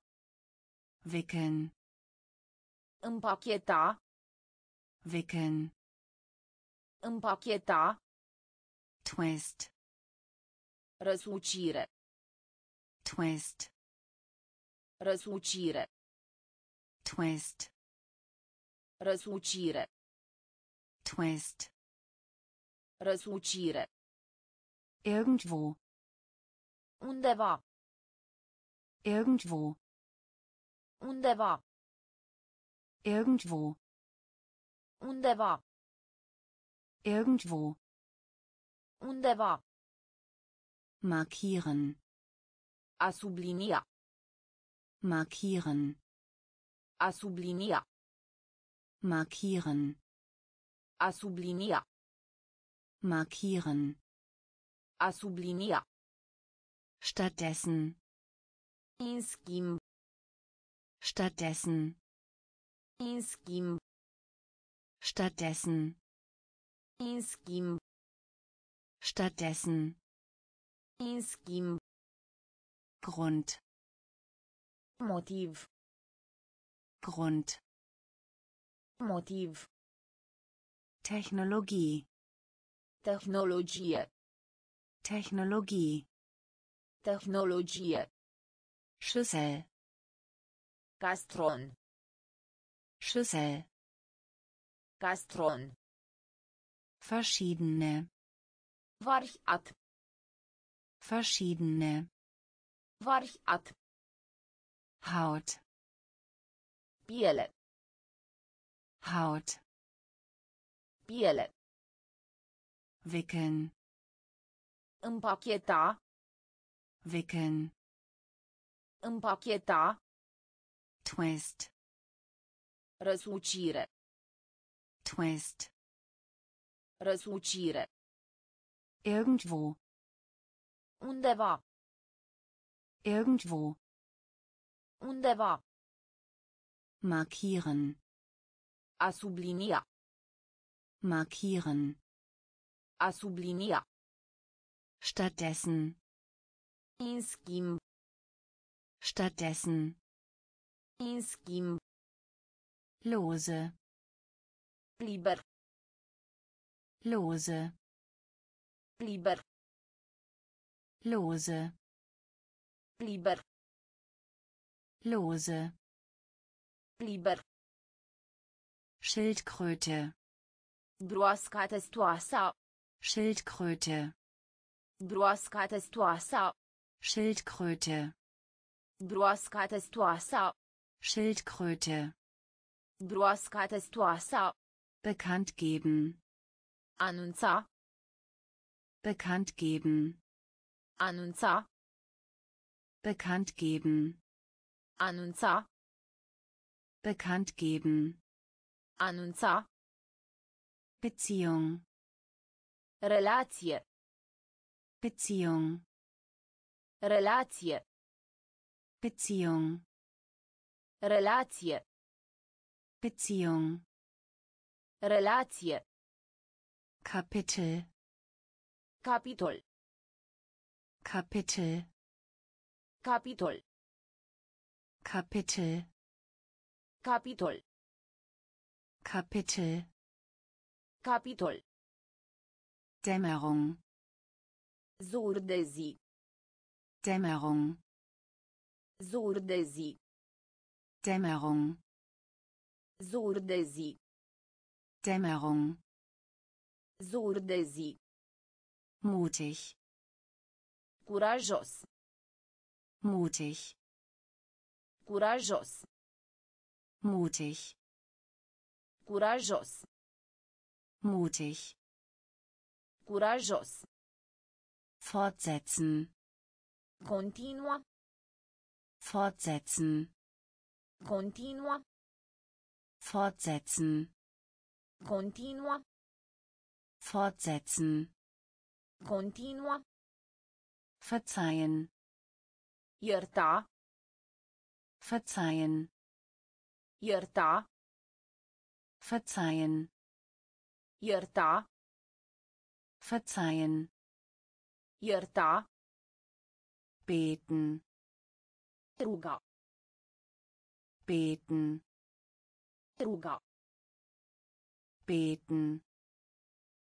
A: wickeln
B: Împacheta.
A: wickeln
B: Împacheta.
A: twist
B: Răsucire.
A: twist
B: Răsucire.
A: twist
B: Răsucire.
A: twist
B: Răsucire.
A: irgendwo
B: Undeva.
A: irgendwo
B: Undeva.
A: Irgendwo.
B: Undeva.
A: Irgendwo.
B: Undeva.
A: Markieren.
B: A sublinia.
A: Markieren.
B: A sublinia.
A: Markieren.
B: A sublinia.
A: Markieren.
B: A sublinia.
A: Stattdessen.
B: În schimb.
A: Stattdessen.
B: În schimb.
A: Stattdessen.
B: În schimb.
A: Stattdessen.
B: În schimb.
A: Grund.
B: Motiv.
A: Grund.
B: Motiv.
A: Technologie.
B: Tehnologie.
A: Technologie.
B: Tehnologie.
A: Schüssel.
B: Castron.
A: Schüssel.
B: Castron.
A: Verschiedene.
B: Variat.
A: Verschiedene.
B: Variat.
A: Haut.
B: Piele.
A: Haut.
B: Piele.
A: Wickeln.
B: Împacheta.
A: Wickeln.
B: Împacheta.
A: Twist.
B: Răsucire.
A: Twist.
B: Răsucire.
A: Irgendwo.
B: Undeva.
A: Irgendwo.
B: Undeva.
A: Markieren.
B: A sublinia.
A: Markieren.
B: A sublinia.
A: Stattdessen.
B: În schimb.
A: Stattdessen.
B: În schimb.
A: Lose.
B: Liber.
A: Lose.
B: Liber.
A: Lose.
B: Liber.
A: Lose.
B: Liber.
A: Schildkröte.
B: Broasca testoasa.
A: Schildkröte.
B: Broasca testoasa.
A: Schildkröte.
B: Broasca testoasa.
A: Schildkröte.
B: Broasca testoasa.
A: Bekannt geben.
B: Anunța.
A: Bekannt geben.
B: Anunța.
A: Bekannt geben.
B: Anunța.
A: Bekannt geben.
B: Anunța.
A: Beziehung.
B: Relație.
A: Beziehung.
B: Relație.
A: Beziehung.
B: Relație.
A: Beziehung.
B: Relație.
A: Kapitel.
B: Capitol.
A: Kapitel.
B: Capitol.
A: Kapitel.
B: Capitol.
A: Kapitel.
B: Capitol.
A: Dämmerung.
B: Zur de zi.
A: Dämmerung.
B: Zur de zi.
A: Dämmerung.
B: Zur de zi.
A: Dämmerung.
B: Zur de zi.
A: Mutig.
B: Curajos.
A: Mutig.
B: Curajos.
A: Mutig.
B: Curajos.
A: Mutig.
B: Curajos.
A: Fortsetzen.
B: Continua.
A: Fortsetzen.
B: Continua.
A: Fortsetzen.
B: Continua.
A: Fortsetzen.
B: Continua.
A: Verzeihen.
B: Ierta.
A: Verzeihen.
B: Ierta.
A: Verzeihen.
B: Ierta.
A: Verzeihen.
B: Ierta.
A: Beten.
B: Ruga.
A: Beten.
B: Ruga.
A: Beten.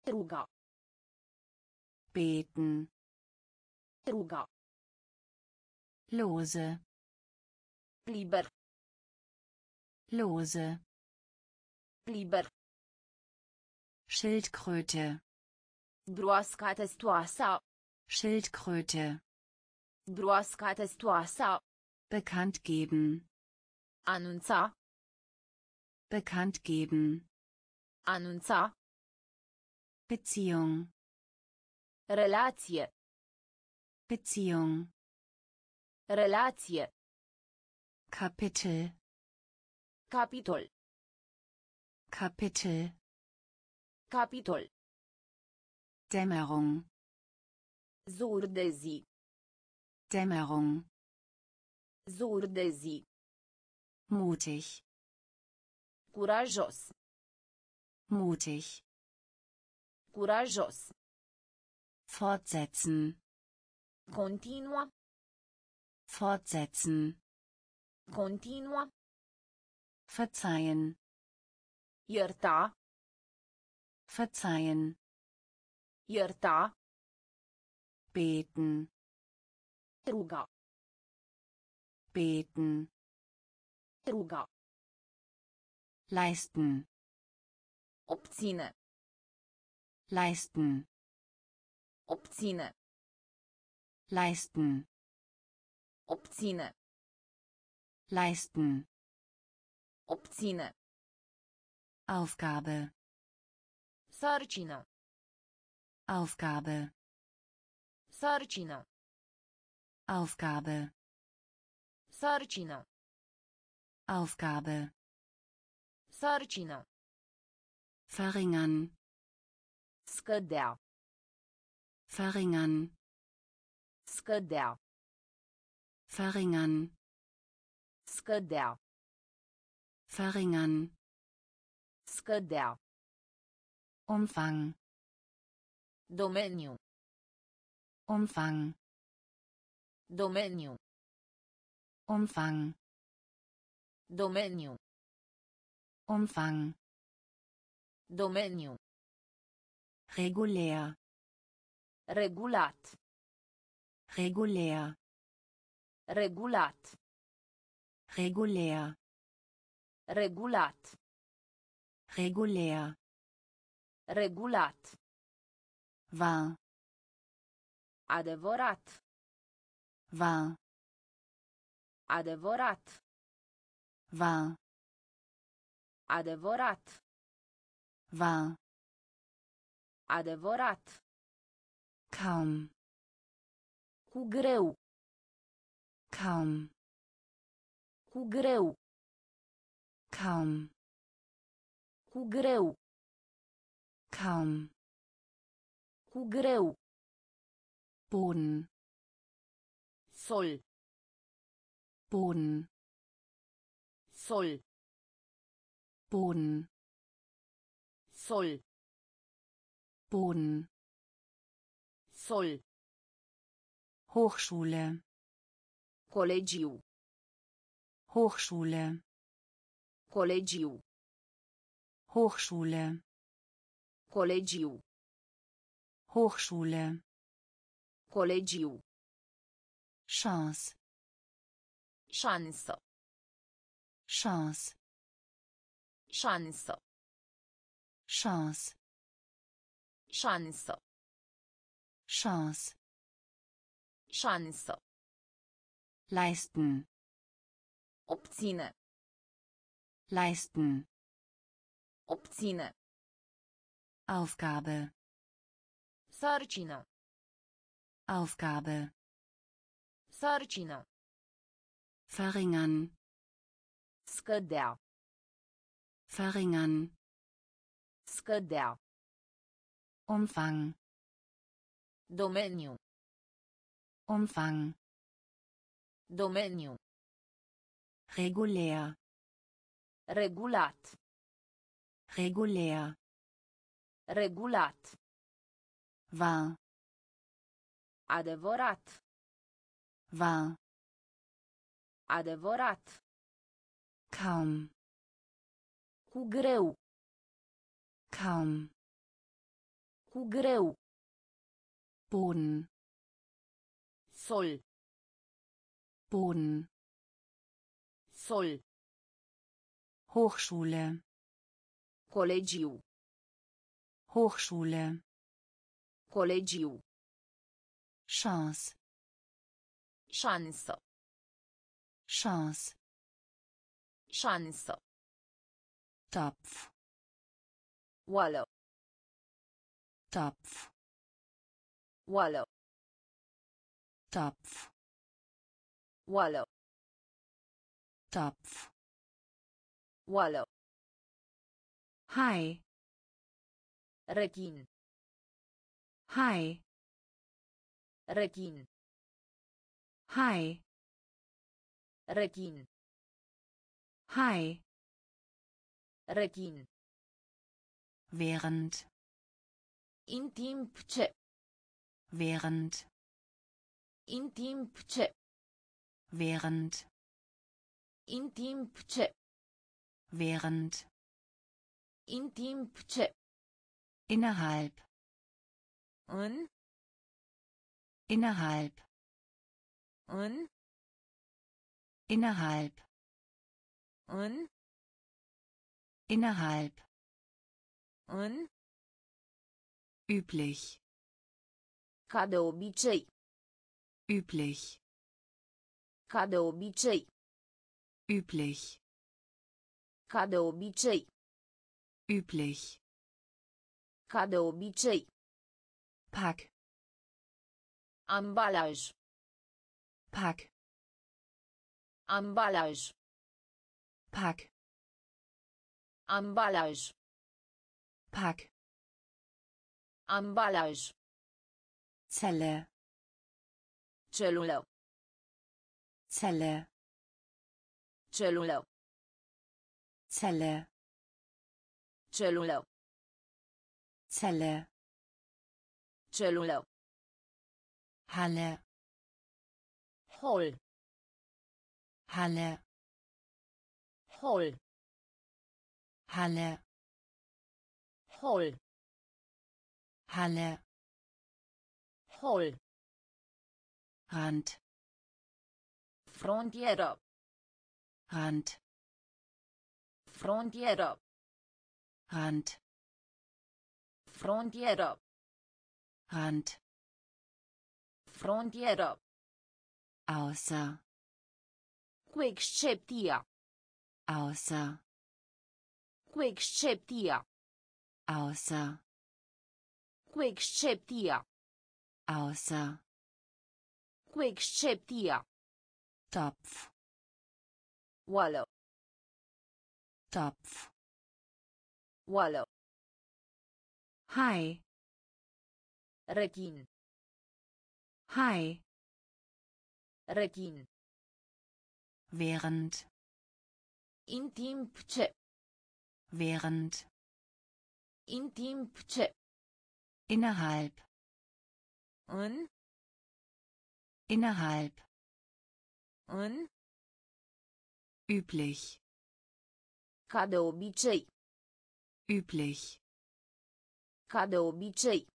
B: Ruga.
A: Beten.
B: Ruga.
A: Lose.
B: Liber.
A: Lose.
B: Liber.
A: Schildkröte.
B: Broasca testoasa.
A: Schildkröte.
B: Broasca testoasa.
A: Bekannt geben.
B: Anunța.
A: Bekannt geben.
B: Anunța.
A: Beziehung.
B: Relație.
A: Beziehung.
B: Relație.
A: Kapitel.
B: Capitol.
A: Kapitel.
B: Capitol.
A: Dämmerung.
B: Zur de zi.
A: Dämmerung.
B: Zur de zi.
A: Mutig.
B: Curajos.
A: Mutig.
B: Curajos.
A: Fortsetzen.
B: Continua.
A: Fortsetzen.
B: Continua.
A: Verzeihen.
B: Ierta.
A: Verzeihen.
B: Ierta.
A: Beten.
B: Ruga.
A: Beten.
B: Ruga.
A: Leisten.
B: Obține.
A: Leisten.
B: Obține.
A: Leisten.
B: Obține.
A: Leisten.
B: Obține.
A: Aufgabe.
B: Sarcină.
A: Aufgabe.
B: Sarcină.
A: Aufgabe.
B: Sarcină.
A: Aufgabe.
B: Sarcină.
A: Verringern.
B: Scădea.
A: Verringern.
B: Scădea.
A: Verringern.
B: Scădea.
A: Verringern.
B: Scădea.
A: Umfang.
B: Domeniu.
A: Umfang.
B: Domeniu.
A: Umfang.
B: Domeniu.
A: Umfang.
B: Domeniu.
A: Regulär.
B: Regulat.
A: Regulär.
B: Regulat.
A: Regulär.
B: Regulat.
A: Regulär.
B: Regulat.
A: War.
B: Adevărat.
A: War.
B: Adevărat.
A: War.
B: Adevărat.
A: War.
B: Adevărat.
A: Kaum.
B: Cu greu.
A: Kaum.
B: Cu greu.
A: Kaum.
B: Cu greu.
A: Kaum.
B: Cu greu.
A: Boden.
B: Sol.
A: Boden.
B: Sol.
A: Boden.
B: Sol.
A: Boden.
B: Sol.
A: Hochschule.
B: Colegiu.
A: Hochschule.
B: Colegiu.
A: Hochschule.
B: Colegiu.
A: Hochschule.
B: Colegiu.
A: Chance.
B: Șansă.
A: Chance.
B: Șansă.
A: Chance.
B: Șansă.
A: Chance.
B: Șansă.
A: Leisten.
B: Obține.
A: Leisten.
B: Obține.
A: Aufgabe.
B: Sarcină.
A: Aufgabe.
B: Sarcină.
A: Verringern.
B: Scădea.
A: Verringern.
B: Scădea.
A: Umfang.
B: Domeniu.
A: Umfang.
B: Domeniu.
A: Regulär.
B: Regulat.
A: Regulär.
B: Regulat.
A: War.
B: Adevărat.
A: War.
B: Adevărat.
A: Kaum.
B: Cu greu.
A: Kaum.
B: Cu greu.
A: Boden.
B: Sol.
A: Boden.
B: Sol.
A: Hochschule.
B: Colegiu.
A: Hochschule.
B: Colegiu.
A: Chance.
B: Șansă.
A: Chance.
B: Șansă.
A: Topf.
B: Oală.
A: Topf.
B: Oală.
A: Topf.
B: Oală.
A: Topf.
B: Oală.
A: Hai.
B: Rechin.
A: Hai.
B: Rechin.
A: Hai.
B: Rechin.
A: Hai.
B: Rechin.
A: Während.
B: In timp ce.
A: Während.
B: In timp ce.
A: Während.
B: In timp ce.
A: Während.
B: In timp ce.
A: Innerhalb.
B: În.
A: Innerhalb.
B: În.
A: Innerhalb.
B: În.
A: Innerhalb.
B: În.
A: Üblich.
B: Ca de obicei.
A: Üblich.
B: Ca de obicei.
A: Üblich.
B: Ca de obicei.
A: Üblich.
B: Ca de obicei.
A: Pack.
B: Ambalaj.
A: Pack.
B: Ambalaj.
A: Pack.
B: Ambalaj.
A: Pack.
B: Ambalaj.
A: Zelle.
B: Celulă.
A: Zelle.
B: Celulă.
A: Zelle.
B: Celulă.
A: Zelle.
B: Celulă.
A: Halle.
B: Hol.
A: Halle.
B: Hol.
A: Halle.
B: Hol.
A: Halle.
B: Hol.
A: Rand.
B: Frontieră.
A: Rand.
B: Frontieră.
A: Rand.
B: Frontieră.
A: Rand.
B: Frontieră.
A: Außer.
B: Cu excepția.
A: Außer.
B: Cu excepția.
A: Außer.
B: Cu excepția.
A: Außer.
B: Cu excepția.
A: Topf.
B: Oală.
A: Topf.
B: Oală.
A: Hai.
B: Rechin.
A: Hai.
B: Rechin.
A: Während.
B: In timp ce.
A: Während.
B: In timp ce.
A: Innerhalb.
B: În.
A: Innerhalb.
B: În.
A: Üblich.
B: Ca de obicei.
A: Üblich.
B: Ca de obicei.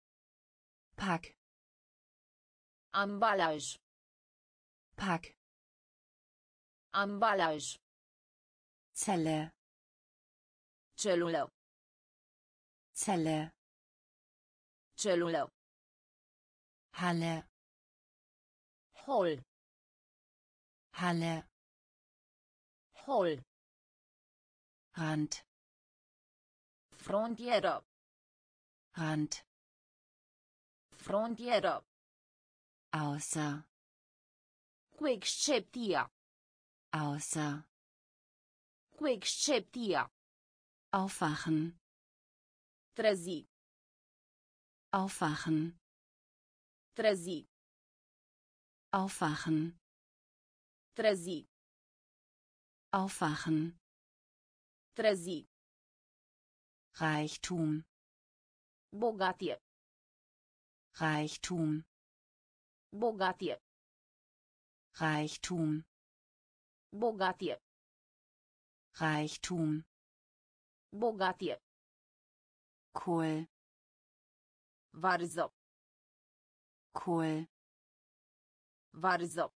A: Pack.
B: Ambalaj.
A: Pack.
B: Ambalaj.
A: Zelle.
B: Celulă.
A: Zelle.
B: Celulă.
A: Halle.
B: Hol.
A: Halle.
B: Hol.
A: Rand.
B: Frontieră.
A: Rand.
B: Frontieră.
A: Außer.
B: Cu excepția.
A: Außer.
B: Cu excepția.
A: Aufwachen.
B: Trezi.
A: Aufwachen.
B: Trezi.
A: Aufwachen.
B: Trezi.
A: Aufwachen.
B: Trezi.
A: Reichtum.
B: Bogatie.
A: Reichtum.
B: Bogatie.
A: Reichtum.
B: Bogatie.
A: Reichtum.
B: Bogatie.
A: Kohl.
B: Varză.
A: Kohl.
B: Varză.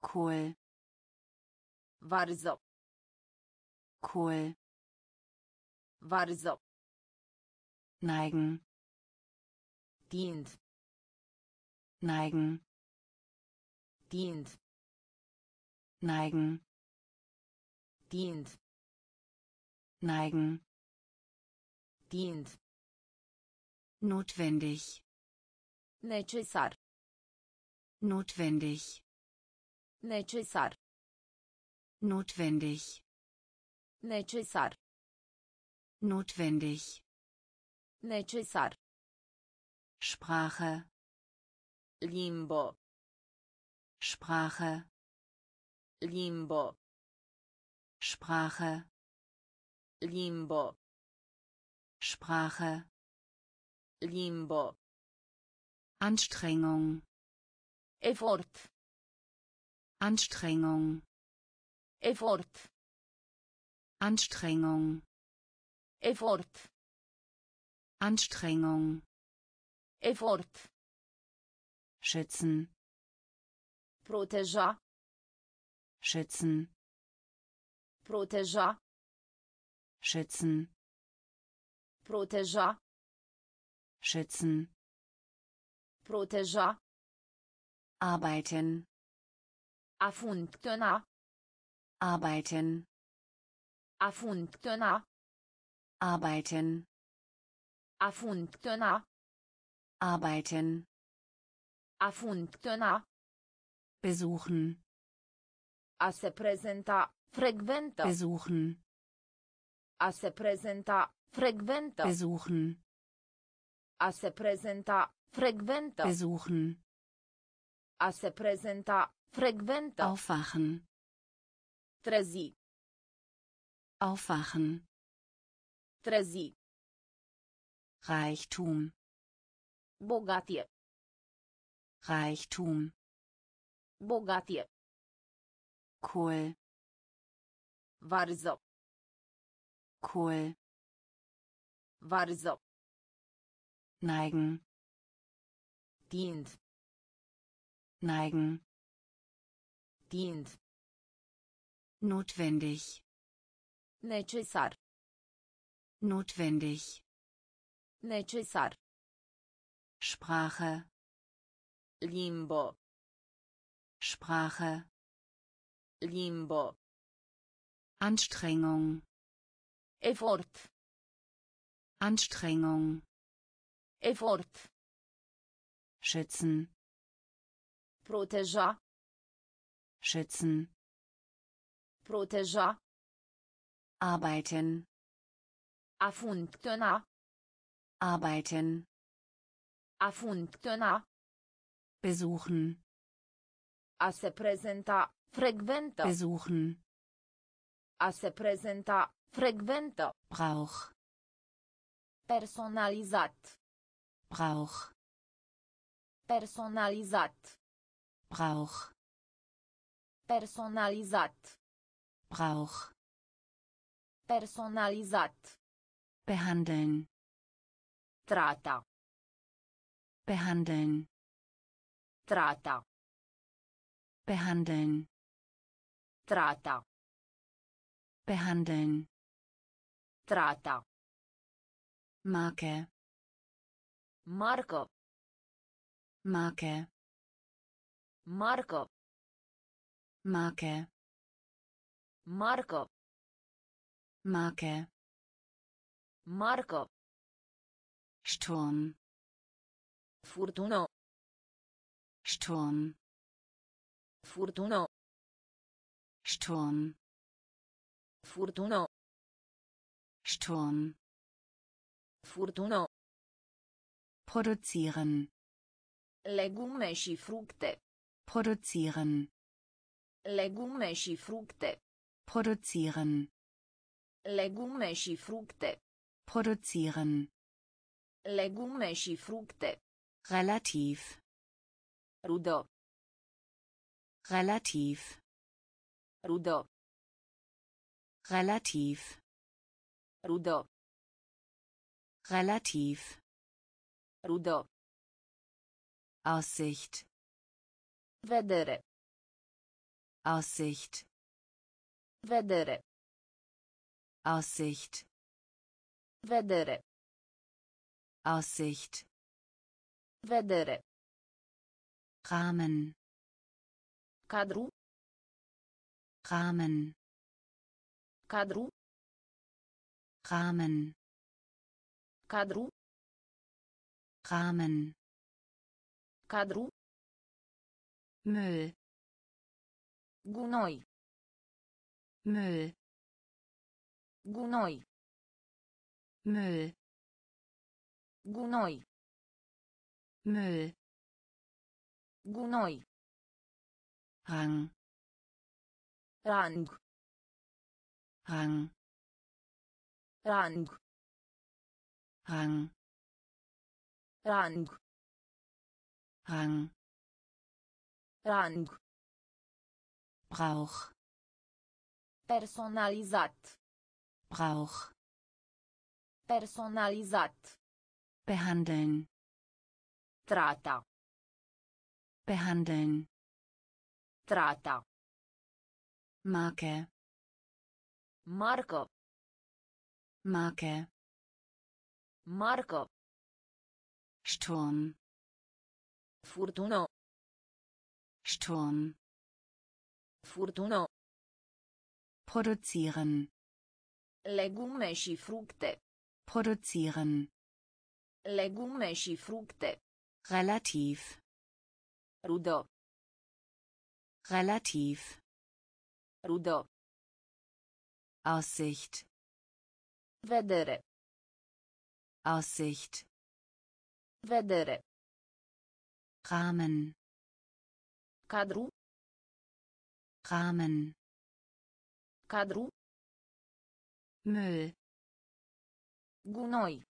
A: Kohl.
B: Varză.
A: Kohl.
B: Varză.
A: Neigen.
B: Tind.
A: Neigen.
B: Tind.
A: Neigen.
B: Tind.
A: Neigen.
B: Tind
A: notwendig.
B: Necesar.
A: Notwendig.
B: Necesar.
A: Notwendig.
B: Necesar.
A: Notwendig.
B: Necesar.
A: Sprache.
B: Limbo.
A: Sprache.
B: Limbo.
A: Sprache
B: limbo.
A: Sprache.
B: Limbo.
A: Anstrengung.
B: Effort.
A: Anstrengung.
B: Effort.
A: Anstrengung.
B: Effort.
A: Anstrengung.
B: Effort.
A: Schützen.
B: Proteja
A: schützen.
B: Proteja
A: schützen.
B: Proteja.
A: Schützen.
B: Proteja.
A: Arbeiten.
B: A funcționa
A: arbeiten.
B: A funcționa
A: arbeiten.
B: A funcționa
A: arbeiten.
B: A funcționa
A: besuchen.
B: A se prezenta frecventă
A: besuchen
B: a se prezenta frecventă
A: besuchen.
B: A se prezenta frecventă
A: besuchen.
B: A se prezenta frecventă
A: aufwachen.
B: Trezi.
A: Aufwachen.
B: Trezi.
A: Reichtum.
B: Bogatie.
A: Reichtum.
B: Bogatie.
A: Kohl.
B: Varză
A: Kohl
B: varză
A: neigen.
B: Tind
A: neigen.
B: Tind
A: notwendig.
B: Necesar.
A: Notwendig.
B: Necesar.
A: Sprache.
B: Limbo.
A: Sprache.
B: Limbo.
A: Anstrengung
B: effort.
A: Anstrengung.
B: Effort.
A: Schützen.
B: Proteja.
A: Schützen.
B: Proteja.
A: Arbeiten.
B: A funcționa
A: arbeiten.
B: A funcționa
A: besuchen.
B: A se prezenta frecventă
A: besuchen.
B: A se prezenta frecventă
A: Brauch.
B: Personalizat.
A: Brauch.
B: Personalizat.
A: Brauch.
B: Personalizat.
A: Brauch.
B: Personalizat.
A: Behandeln.
B: Trata.
A: Behandeln.
B: Trata.
A: Behandeln.
B: Trata.
A: Behandeln
B: trata.
A: Marke
B: marcă
A: Marke
B: marcă
A: Marke
B: marcă
A: Marke
B: marcă
A: Sturm
B: furtună
A: Sturm
B: furtună
A: Sturm
B: furtună
A: Sturm
B: furtună.
A: Produzieren.
B: Legume și fructe.
A: Produzieren.
B: Legume și fructe.
A: Produzieren.
B: Legume și fructe.
A: Produzieren.
B: Legume și fructe.
A: Relativ.
B: Rudă.
A: Relativ.
B: Rudă.
A: Relativ
B: rudă
A: relativ.
B: Rudă
A: Aussicht.
B: Vedere.
A: Aussicht.
B: Vedere.
A: Aussicht.
B: Vedere.
A: Aussicht.
B: Vedere.
A: Rahmen.
B: Cadru
A: Rahmen.
B: Cadru
A: Rahmen,
B: Cadru.
A: Rahmen,
B: Cadru.
A: Müll,
B: Gunoi.
A: Müll,
B: Gunoi.
A: Müll,
B: Gunoi.
A: Müll,
B: Gunoi.
A: Rang,
B: Rang.
A: Rang,
B: Rang.
A: Rang,
B: Rang.
A: Rang,
B: Rang.
A: Brauch,
B: Personalizat.
A: Brauch,
B: Personalizat.
A: behandeln,
B: Trata.
A: behandeln,
B: Trata.
A: Marke,
B: Marcă.
A: Marke,
B: Marcă.
A: Sturm,
B: Furtună.
A: Sturm,
B: Furtună.
A: produzieren,
B: Legume și fructe.
A: produzieren,
B: Legume și fructe.
A: relativ,
B: Rudă.
A: relativ,
B: Rudă.
A: Aussicht,
B: Vedere.
A: Aussicht,
B: Vedere.
A: Rahmen,
B: Cadru.
A: Rahmen,
B: Cadru.
A: Müll,
B: Gunoi.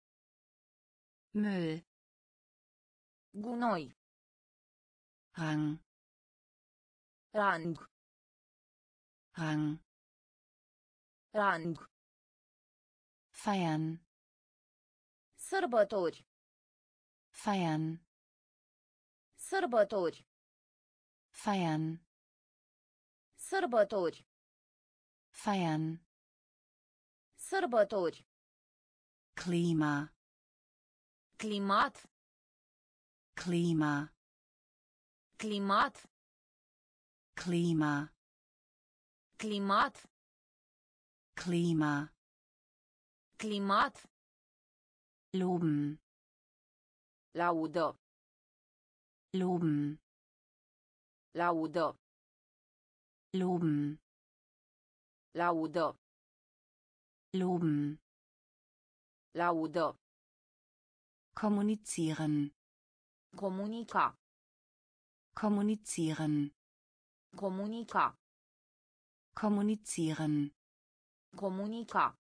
A: Müll,
B: Gunoi.
A: Rang,
B: Rang.
A: Rang,
B: Rang.
A: Feiern,
B: Sărbători.
A: feiern,
B: Sărbători.
A: feiern,
B: Sărbători.
A: feiern,
B: Sărbători.
A: Klima,
B: Climat.
A: Klima,
B: Climat.
A: Klima,
B: Climat.
A: Klima,
B: Climat.
A: loben,
B: Laudă.
A: loben,
B: Laudă.
A: loben,
B: Laudă.
A: loben,
B: Laudă.
A: kommunizieren,
B: Comunica.
A: kommunizieren,
B: Comunica.
A: kommunizieren,
B: Comunica.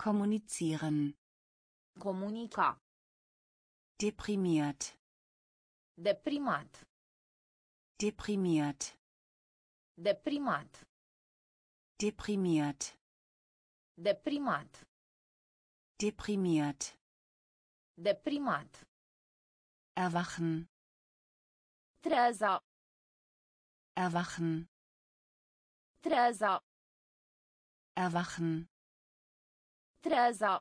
A: Kommunizieren,
B: Comunica.
A: deprimiert,
B: Deprimat.
A: deprimiert,
B: Deprimat.
A: deprimiert,
B: Deprimat.
A: deprimiert,
B: Deprimat.
A: erwachen,
B: Treaza.
A: erwachen,
B: Treaza.
A: erwachen,
B: Treaza.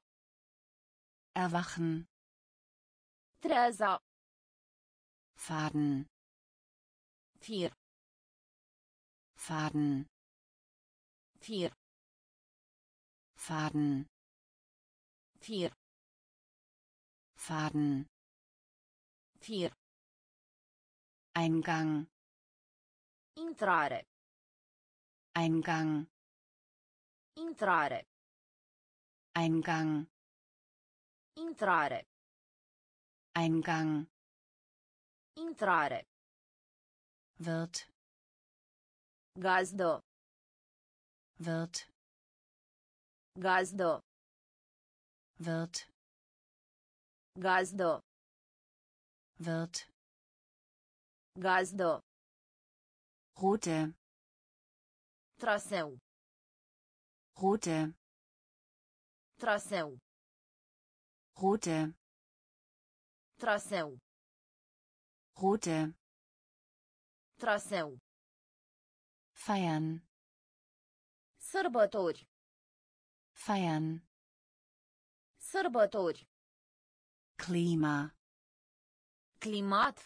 A: erwachen,
B: Treaza.
A: Faden,
B: Fir.
A: Faden,
B: Fir.
A: Faden,
B: Fir.
A: Faden,
B: Fir.
A: Eingang,
B: Intrare.
A: Eingang,
B: Intrare.
A: Eingang,
B: Intrare.
A: Eingang,
B: Intrare.
A: wird,
B: Gazdă.
A: wird,
B: Gazdă.
A: wird,
B: Gazdă.
A: wird,
B: Gazdă.
A: Route,
B: Traseu.
A: Route,
B: Traseu.
A: Route,
B: Traseu.
A: Route,
B: Traseu.
A: feiern,
B: Sărbători.
A: feiern,
B: Sărbători.
A: Klima,
B: Climat.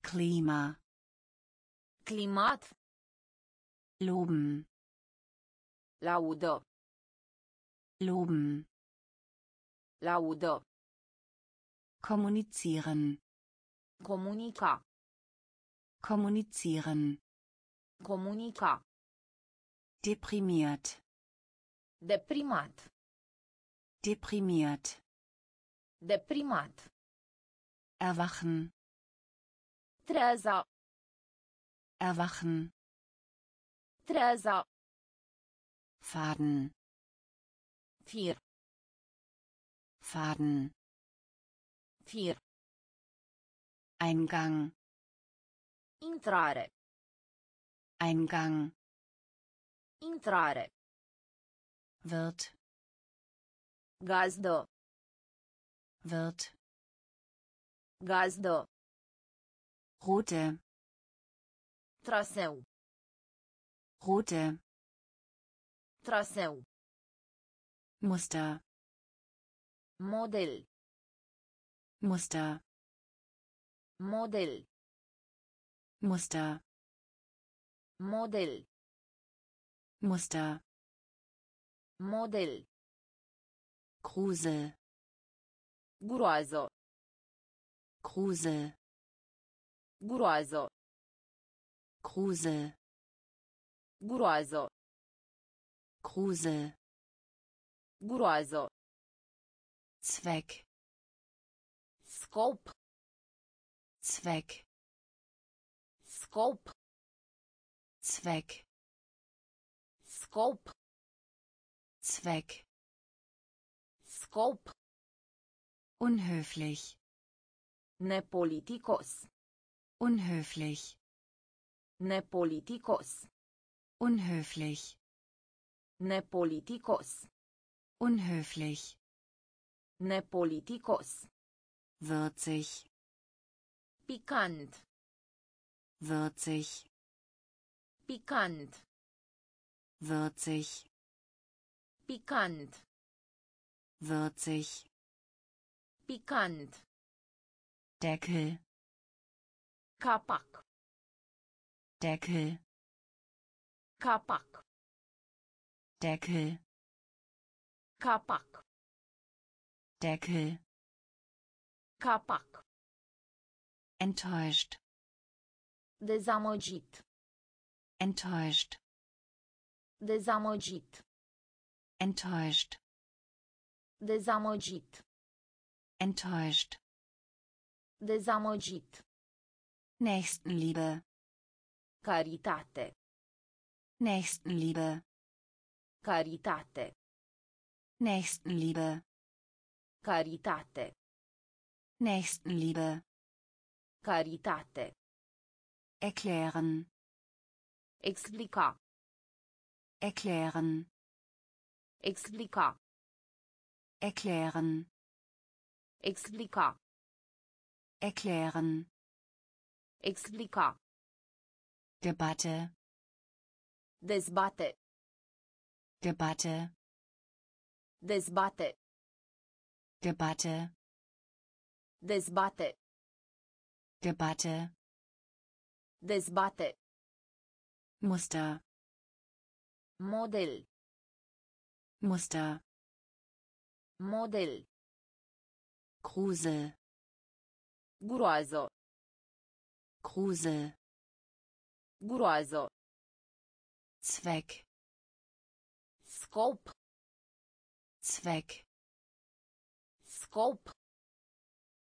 A: Klima,
B: Climat.
A: loben,
B: Laudă.
A: Loben
B: Laudă.
A: kommunizieren
B: Comunica.
A: kommunizieren
B: Comunica.
A: deprimiert
B: Deprimat.
A: deprimiert
B: Deprimat.
A: erwachen
B: Treaza.
A: erwachen
B: Treaza.
A: Faden
B: Fir.
A: Faden
B: Fir.
A: Eingang
B: Intrare.
A: Eingang
B: Intrare.
A: wird
B: Gazdă.
A: wird
B: Gazdă.
A: rote
B: Traseu.
A: rote
B: Traseu.
A: Muster
B: Model.
A: Muster
B: Model.
A: Muster
B: Model.
A: Muster
B: Model.
A: Grusel
B: Groază.
A: Grusel
B: Groază.
A: Grusel
B: Groază.
A: Grusel
B: Groază.
A: Zweck
B: Scop.
A: Zweck
B: Scop.
A: Zweck
B: Scop.
A: Zweck
B: Scop.
A: unhöflich
B: Nepoliticos.
A: unhöflich
B: Nepoliticos.
A: unhöflich
B: Nepoliticos.
A: Unhöflich
B: Nepoliticos.
A: würzig
B: Picant.
A: würzig
B: Picant.
A: würzig
B: Picant.
A: würzig
B: Picant.
A: Deckel
B: Capac.
A: Deckel
B: Capac.
A: Deckel
B: Capac.
A: Deckel
B: Capac.
A: enttäuscht
B: Dezamăgit.
A: enttäuscht
B: Dezamăgit.
A: enttäuscht
B: Dezamăgit.
A: enttäuscht
B: Dezamăgit.
A: Nächstenliebe
B: Caritate.
A: Nächstenliebe
B: Caritate.
A: Nächstenliebe
B: Caritate.
A: Nächstenliebe
B: Caritate.
A: erklären
B: Explica.
A: erklären
B: Explica.
A: erklären
B: Explica.
A: erklären
B: Explica.
A: Debatte
B: Dezbate.
A: Debatte
B: Dezbate.
A: Debatte
B: Dezbate.
A: Debatte
B: Dezbate.
A: Muster
B: Model.
A: Muster
B: Model.
A: Grusel
B: Groază.
A: Grusel
B: Groază.
A: Zweck
B: Scop.
A: Zweck
B: Scop.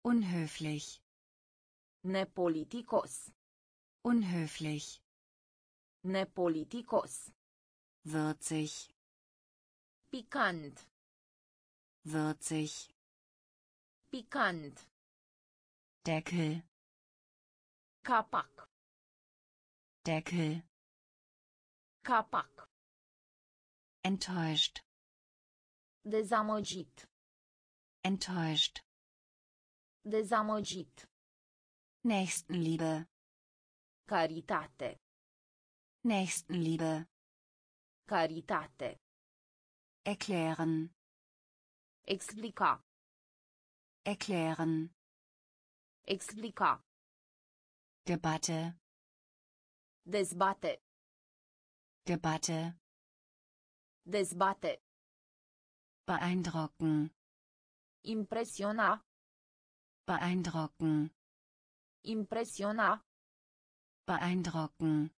A: unhöflich
B: Nepoliticos.
A: unhöflich
B: Nepoliticos.
A: würzig
B: Picant.
A: würzig
B: Picant.
A: Deckel
B: Capac.
A: Deckel
B: Capac.
A: enttäuscht
B: Dezamăgit.
A: enttäuscht
B: Dezamăgit.
A: Nächstenliebe
B: Caritate.
A: Nächstenliebe
B: Caritate.
A: erklären
B: Explica.
A: erklären
B: Explica.
A: Debatte
B: Dezbate.
A: Debatte
B: Dezbate.
A: Beeindrucken
B: Impresiona.
A: beeindrucken
B: Impresiona.
A: beeindrucken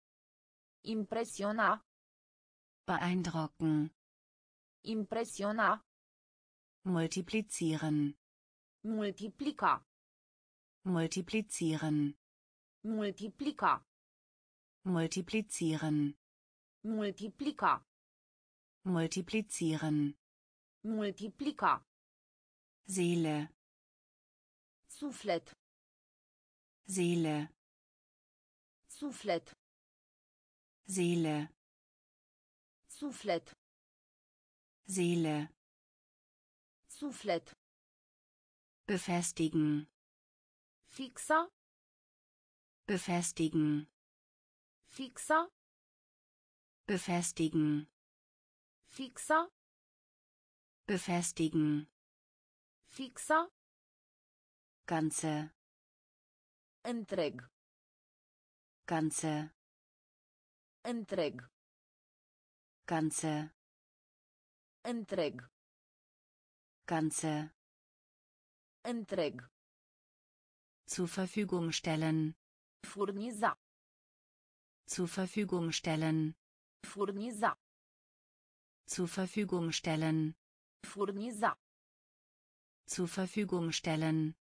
B: Impresiona.
A: beeindrucken
B: Impresiona.
A: multiplizieren
B: Multiplica.
A: multiplizieren
B: Multiplica.
A: multiplizieren
B: Multiplica.
A: multiplizieren
B: Multiplica.
A: Seele
B: Suflet.
A: Seele
B: Suflet.
A: Seele
B: Suflet.
A: Seele
B: Suflet.
A: befestigen
B: Fixa.
A: befestigen
B: Fixa.
A: befestigen
B: Fixa.
A: Befestigen
B: Fixa.
A: ganze
B: Întreg.
A: ganze
B: Întreg.
A: ganze
B: Întreg.
A: ganze
B: Întreg.
A: zur Verfügung stellen
B: Furniza.
A: zur Verfügung stellen
B: Furniza.
A: zur Verfügung stellen
B: Furniza.
A: zur Verfügung stellen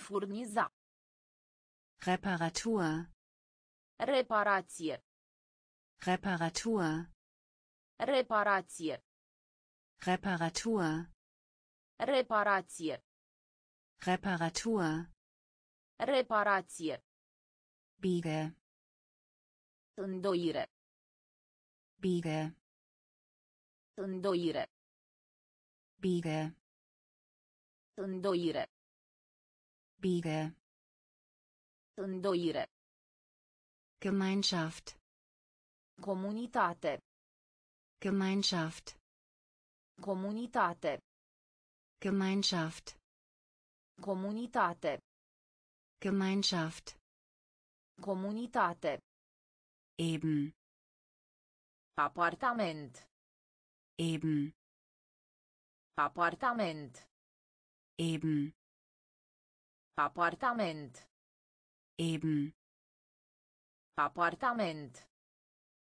B: Furniza.
A: Reparatur
B: Reparație.
A: Reparatur
B: Reparație.
A: Reparatur
B: Reparație.
A: Reparatur
B: Reparație.
A: biege
B: Îndoire.
A: biege
B: Îndoire.
A: Biege
B: Îndoire.
A: biege
B: Îndoire.
A: Gemeinschaft
B: Comunitate.
A: Gemeinschaft
B: Comunitate.
A: Gemeinschaft
B: Comunitate.
A: Gemeinschaft
B: Comunitate.
A: eben
B: Apartament.
A: eben
B: Apartament.
A: eben
B: Apartament.
A: eben
B: Apartament.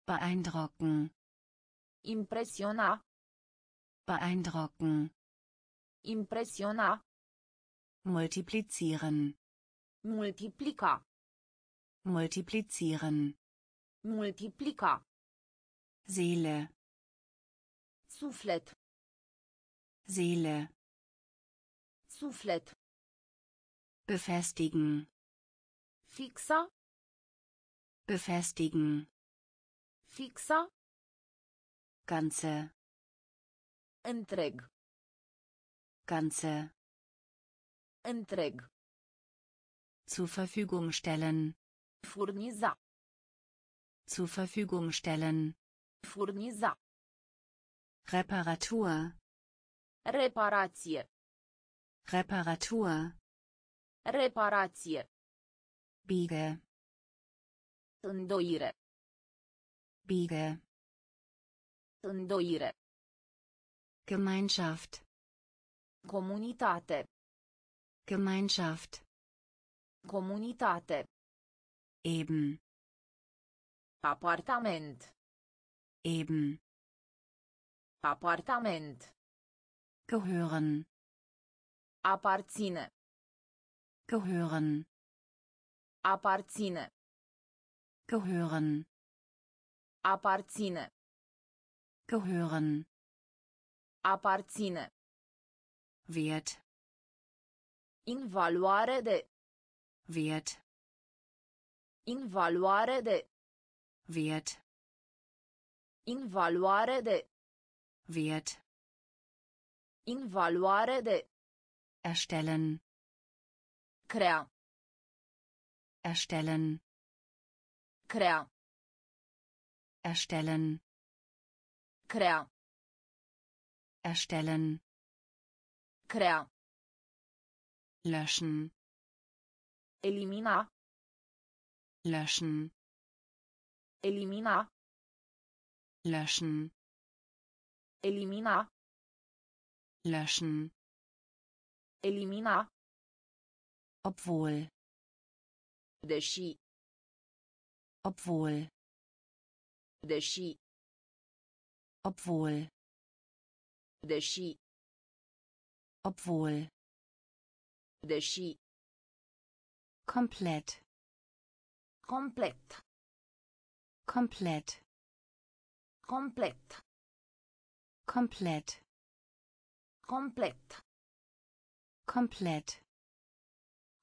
A: beeindrucken
B: Impresiona.
A: beeindrucken
B: Impresiona.
A: multiplizieren
B: Multiplica.
A: multiplizieren
B: Multiplica.
A: Seele
B: Suflet.
A: Seele
B: Suflet.
A: befestigen
B: Fixa.
A: befestigen
B: Fixa.
A: ganze
B: Întreg.
A: ganze
B: Întreg.
A: zur Verfügung stellen
B: Furniza.
A: zur Verfügung stellen
B: Furniza.
A: Reparatur
B: Reparație.
A: Reparatur
B: Reparație.
A: biege
B: Îndoire.
A: biege
B: Îndoire.
A: Gemeinschaft
B: Comunitate.
A: Gemeinschaft
B: Comunitate.
A: eben
B: Apartament.
A: eben
B: Apartament.
A: Gehören
B: Aparține.
A: gehören
B: Aparține.
A: gehören
B: Aparține.
A: gehören
B: Aparține.
A: Wert
B: In valoare de.
A: Wert
B: In valoare de.
A: Wert
B: In valoare de.
A: Wert
B: In valoare de.
A: erstellen
B: Crea.
A: erstellen
B: Crea.
A: erstellen
B: Crea.
A: erstellen
B: Crea.
A: löschen
B: Elimina.
A: löschen
B: Elimina.
A: löschen
B: Elimina.
A: Löschen
B: Elimina.
A: obwohl
B: Deși.
A: obwohl
B: Deși.
A: obwohl
B: Deși.
A: obwohl
B: Deși.
A: komplett
B: Complet.
A: komplett
B: Complet.
A: komplett
B: Complet.
A: komplett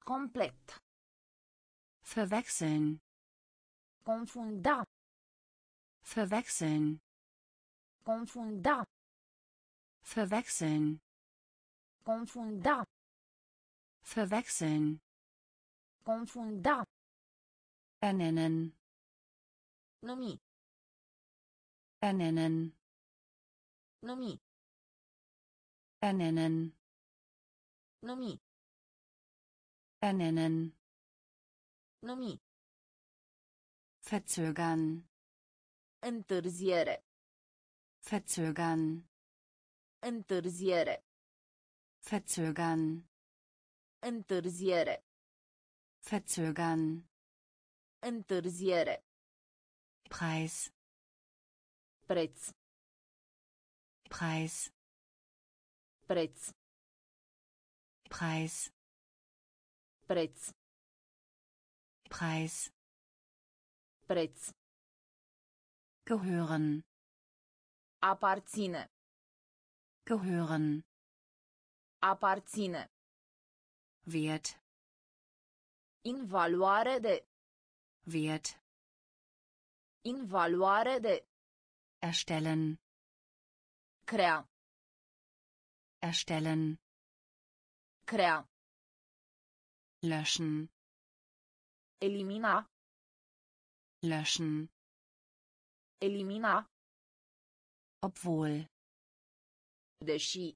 B: Complet.
A: verwechseln
B: Confunda.
A: verwechseln
B: Confunda.
A: verwechseln
B: Confunda.
A: verwechseln
B: Confunda.
A: ernennen
B: Numi.
A: ernennen
B: Numi.
A: Ernennen
B: Numi.
A: ernennen
B: Numi.
A: verzögern
B: Întârziere.
A: verzögern
B: Întârziere.
A: verzögern
B: Întârziere.
A: verzögern
B: Întârziere.
A: Preis. Preis
B: Preț.
A: Preis
B: Preț.
A: Preis
B: Preț.
A: gehören
B: Aparține.
A: gehören
B: Aparține.
A: Wert
B: In valoare de.
A: Wert
B: In valoare de.
A: erstellen
B: Crea.
A: Erstellen
B: Crea.
A: löschen
B: Elimina.
A: löschen
B: Elimina.
A: obwohl
B: Deși.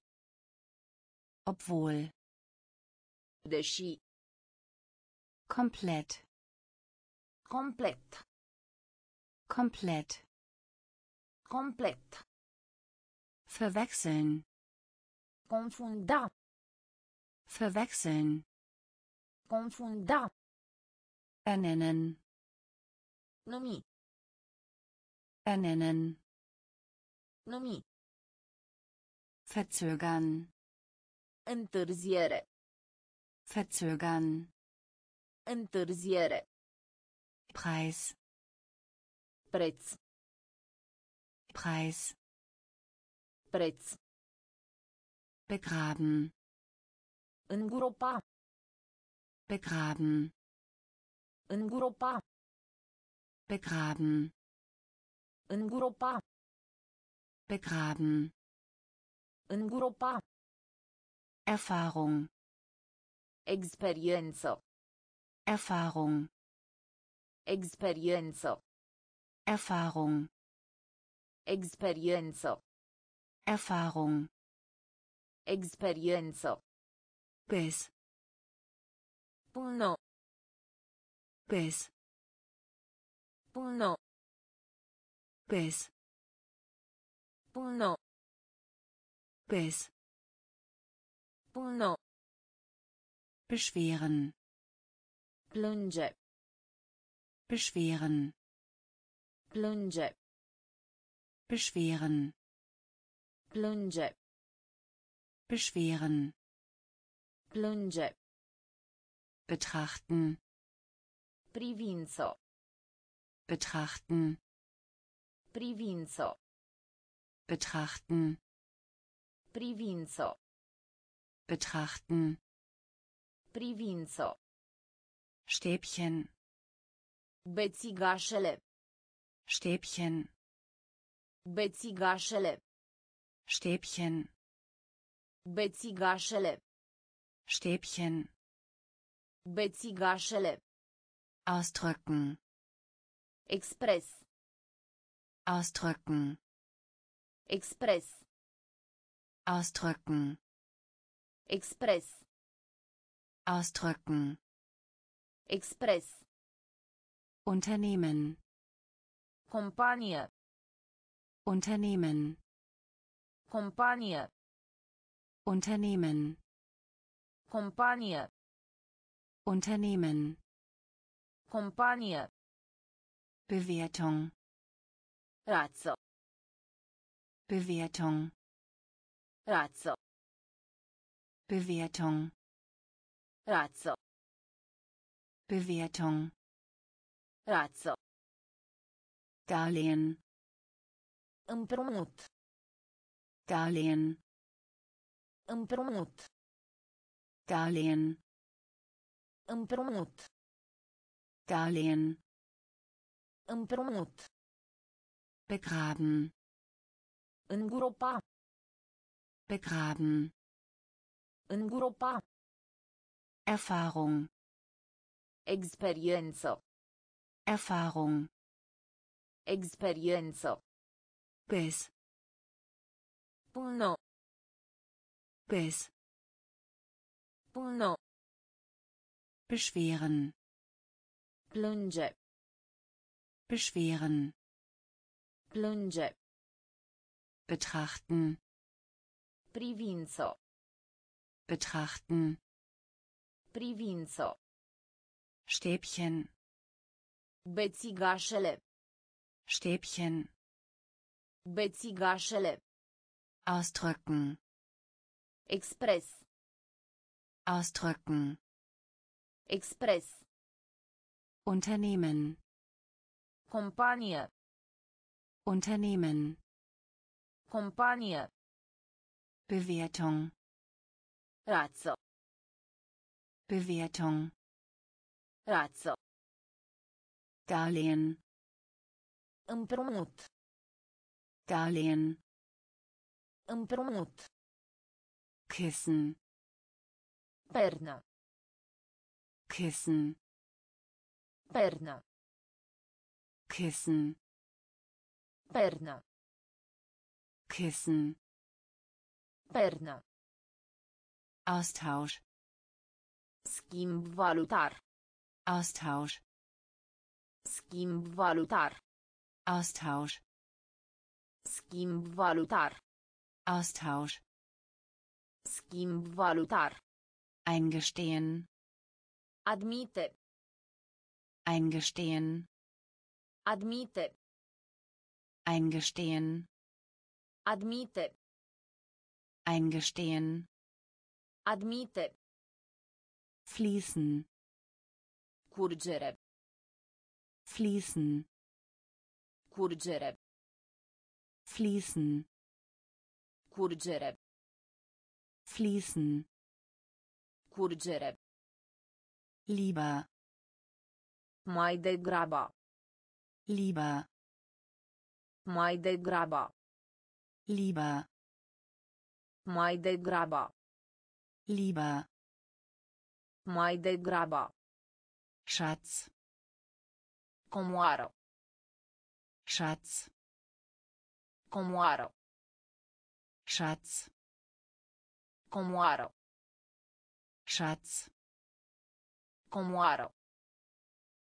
A: obwohl
B: Deși.
A: komplett
B: Complet.
A: komplett
B: Complet.
A: verwechseln
B: Confunda.
A: verwechseln
B: Confunda.
A: ernennen
B: Numi.
A: ernennen
B: Numi.
A: verzögern
B: Întârziere.
A: verzögern
B: Întârziere.
A: Preis
B: Preț.
A: Preis
B: Preț.
A: Begraben
B: Îngropa.
A: begraben
B: Îngropa.
A: begraben
B: Îngropa.
A: begraben
B: Îngropa.
A: Erfahrung
B: Experiență.
A: Erfahrung
B: Experiență.
A: Erfahrung
B: Experiență.
A: Erfahrung
B: Experiență.
A: bis
B: Până.
A: bis
B: Până.
A: bis
B: Până.
A: bis
B: Până.
A: beschweren
B: Plânge.
A: beschweren
B: Plânge.
A: beschweren
B: Plânge.
A: Beschweren
B: Plânge.
A: betrachten
B: Privință.
A: betrachten
B: Privință.
A: betrachten
B: Privință.
A: betrachten
B: Privință.
A: Stäbchen
B: Bețigașele.
A: Stäbchen
B: Bețigașele.
A: Stäbchen
B: Bețigașele.
A: Stäbchen
B: Bețigașele.
A: ausdrücken
B: Expres.
A: ausdrücken
B: Expres.
A: ausdrücken
B: Expres.
A: ausdrücken
B: Expres.
A: Unternehmen
B: Companie.
A: Unternehmen
B: Companie.
A: Unternehmen.
B: Companie.
A: Unternehmen.
B: Companie.
A: Bewertung.
B: Razzo.
A: Bewertung.
B: Razzo.
A: Bewertung.
B: Razzo.
A: Bewertung.
B: Razzo.
A: Darlehen.
B: Împrumut.
A: Darlehen.
B: Împrumut.
A: Darlehen.
B: Împrumut.
A: Darlehen.
B: Împrumut.
A: Begraben.
B: Îngropa.
A: Begraben.
B: Îngropa.
A: Erfahrung.
B: Experiență.
A: Erfahrung.
B: Experiență.
A: Bis.
B: Până.
A: Bis.
B: Până.
A: Beschweren.
B: Plânge.
A: Beschweren.
B: Plânge.
A: Betrachten.
B: Privință.
A: Betrachten.
B: Privință.
A: Stäbchen.
B: Bețigașele.
A: Stäbchen.
B: Bețigașele.
A: Ausdrücken.
B: Express.
A: Ausdrücken.
B: Express.
A: Unternehmen.
B: Companie.
A: Unternehmen.
B: Companie.
A: Bewertung.
B: Razzo.
A: Bewertung.
B: Razzo.
A: Darlehen.
B: Împrumut.
A: Darlehen.
B: Împrumut.
A: Kissen.
B: Pernă.
A: Kissen.
B: Pernă.
A: Kissen.
B: Pernă.
A: Kissen.
B: Pernă.
A: Austausch.
B: Schimb valutar.
A: Austausch.
B: Schimb valutar.
A: Austausch.
B: Schimb valutar.
A: Austausch.
B: Schimb valutar.
A: Eingestehen.
B: Admite.
A: Eingestehen.
B: Admite.
A: Eingestehen.
B: Admite.
A: Eingestehen.
B: Admite.
A: Fließen.
B: Curgere.
A: Fließen.
B: Curgere.
A: Fließen.
B: Curgere.
A: Fließen.
B: Curgere.
A: Lieber.
B: Mai degrabă.
A: Lieber.
B: Mai degrabă.
A: Lieber.
B: Mai degrabă.
A: Lieber.
B: Mai degrabă.
A: Schatz.
B: Comoară.
A: Schatz.
B: Comoară.
A: Schatz.
B: Comoară.
A: Schatz.
B: Comoară.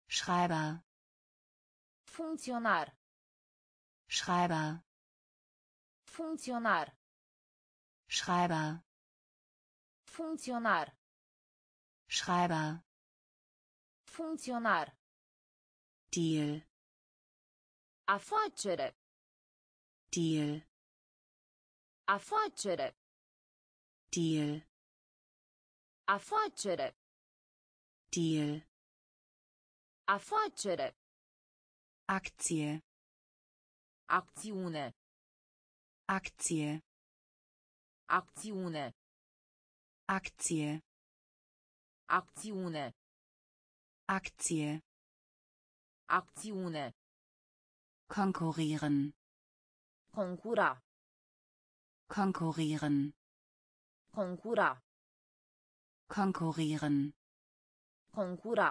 A: Schreiber.
B: Funcționar.
A: Schreiber.
B: Funcționar.
A: Schreiber.
B: Funcționar.
A: Schreiber.
B: Funcționar.
A: Deal.
B: Afacere.
A: Deal.
B: Afacere.
A: Deal.
B: Afacere.
A: Deal.
B: Afacere.
A: Aktie.
B: Acțiune.
A: Aktie.
B: Acțiune.
A: Aktie.
B: Acțiune.
A: Aktie.
B: Acțiune.
A: Konkurrieren.
B: Concura.
A: Konkurrieren.
B: Concura.
A: Konkurrieren.
B: Concura.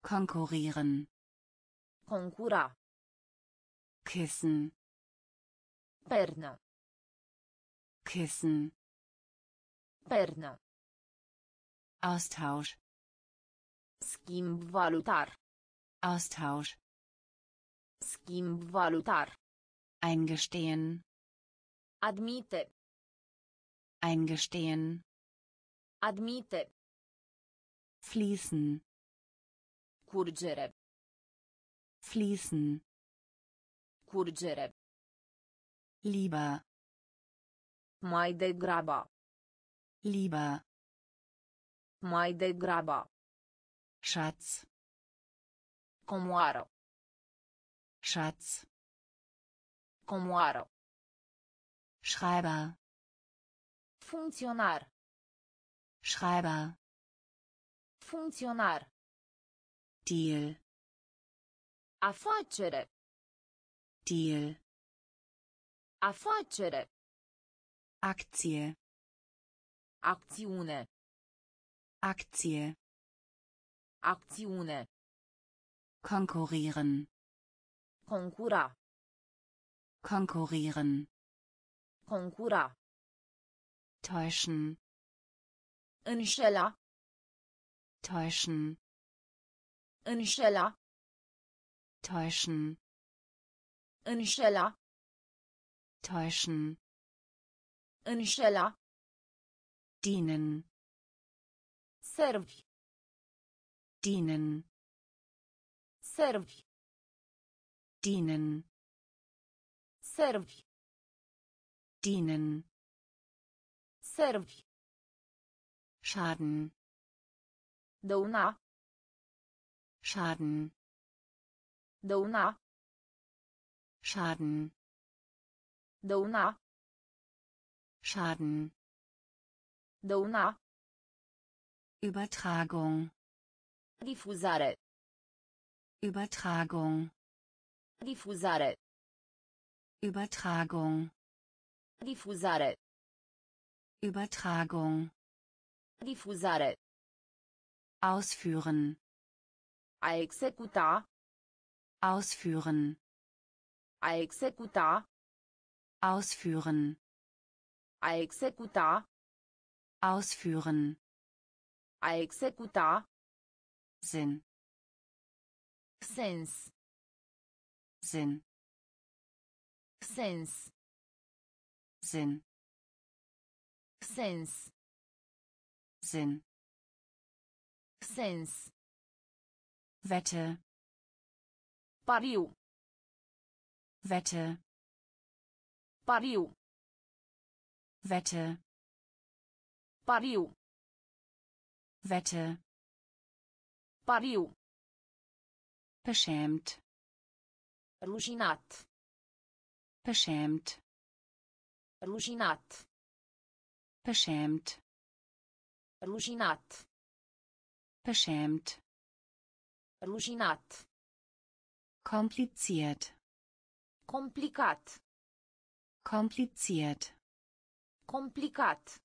A: Konkurrieren.
B: Concura.
A: Kissen.
B: Pernă.
A: Kissen.
B: Pernă.
A: Austausch.
B: Schimb valutar.
A: Austausch.
B: Schimb valutar.
A: Eingestehen.
B: Admite.
A: Eingestehen.
B: Admite.
A: Fließen.
B: Curgere.
A: Fließen.
B: Curgere.
A: Lieber.
B: Mai degrabă.
A: Lieber.
B: Mai degrabă.
A: Schatz.
B: Comoară.
A: Schatz.
B: Comoară.
A: Schreiber.
B: Funcționar.
A: Schreiber.
B: Funcționar.
A: Deal.
B: Afacere.
A: Deal.
B: Afacere.
A: Aktie.
B: Acțiune.
A: Aktie.
B: Acțiune.
A: Konkurrieren.
B: Concura.
A: Konkurrieren.
B: Concura.
A: Täuschen.
B: Înșela.
A: Täuschen.
B: Înșela.
A: Täuschen.
B: Înșela.
A: Täuschen.
B: Înșela.
A: Dienen.
B: Servi.
A: Dienen.
B: Servi.
A: Dienen.
B: Servi.
A: Dienen.
B: Servi.
A: Schaden.
B: Dăuna.
A: Schaden.
B: Dăuna.
A: Schaden.
B: Dăuna.
A: Schaden.
B: Dăuna.
A: Übertragung.
B: Difuzare.
A: Übertragung.
B: Difuzare.
A: Übertragung.
B: Difuzare.
A: Übertragung.
B: Difuzare.
A: Ausführen.
B: A executa.
A: Ausführen.
B: A executa.
A: Ausführen.
B: A executa.
A: Ausführen.
B: A executa.
A: Sinn.
B: Sens.
A: Sinn.
B: Sens.
A: Sinn.
B: Sens.
A: Sinn.
B: Sens.
A: Wette.
B: Pariu.
A: Wette.
B: Pariu.
A: Wette.
B: Pariu.
A: Wette.
B: Pariu.
A: Beschämt.
B: Rușinat.
A: Beschämt.
B: Rușinat.
A: Beschämt.
B: Rușinat.
A: Beschämt.
B: Rușinat.
A: Kompliziert.
B: Complicat.
A: Kompliziert.
B: Complicat.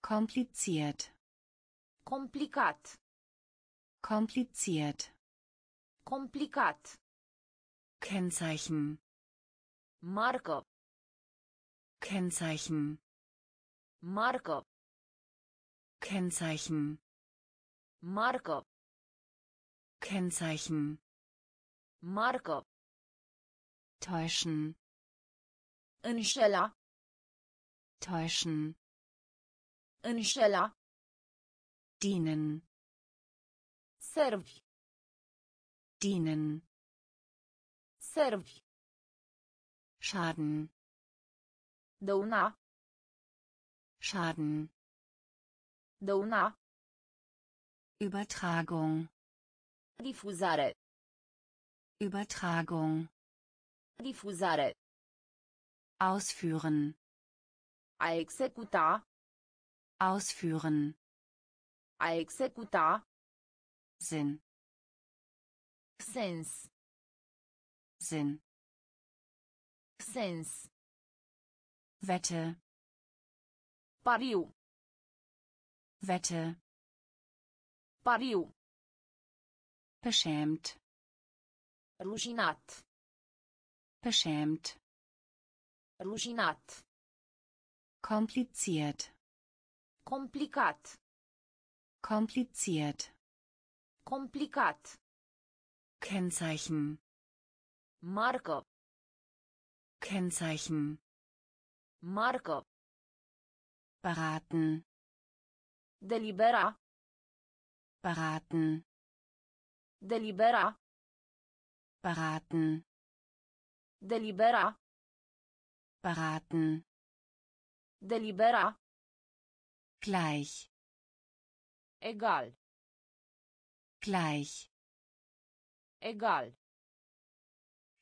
A: Kompliziert.
B: Complicat.
A: Kompliziert.
B: Complicat.
A: Kennzeichen.
B: Marcă.
A: Kennzeichen.
B: Marcă.
A: Kennzeichen.
B: Marcă.
A: Kennzeichen.
B: Marcă.
A: Täuschen.
B: Înșela.
A: Täuschen.
B: Înșela.
A: Dienen.
B: Servi.
A: Dienen.
B: Servi.
A: Schaden.
B: Dăuna.
A: Schaden.
B: Dăuna.
A: Übertragung.
B: Difuzare.
A: Übertragung.
B: Difuzare.
A: Ausführen.
B: A executa.
A: Ausführen.
B: A executa.
A: Sinn.
B: Sens.
A: Sinn.
B: Sens.
A: Wette.
B: Pariu.
A: Wette.
B: Pariu.
A: Beschämt.
B: Rușinat.
A: Beschämt.
B: Rușinat.
A: Kompliziert.
B: Complicat.
A: Kompliziert.
B: Complicat.
A: Kennzeichen.
B: Marcă.
A: Kennzeichen.
B: Marcă.
A: Beraten
B: Delibera.
A: beraten
B: Delibera.
A: beraten
B: Delibera.
A: beraten
B: Delibera.
A: gleich
B: Egal.
A: gleich
B: Egal.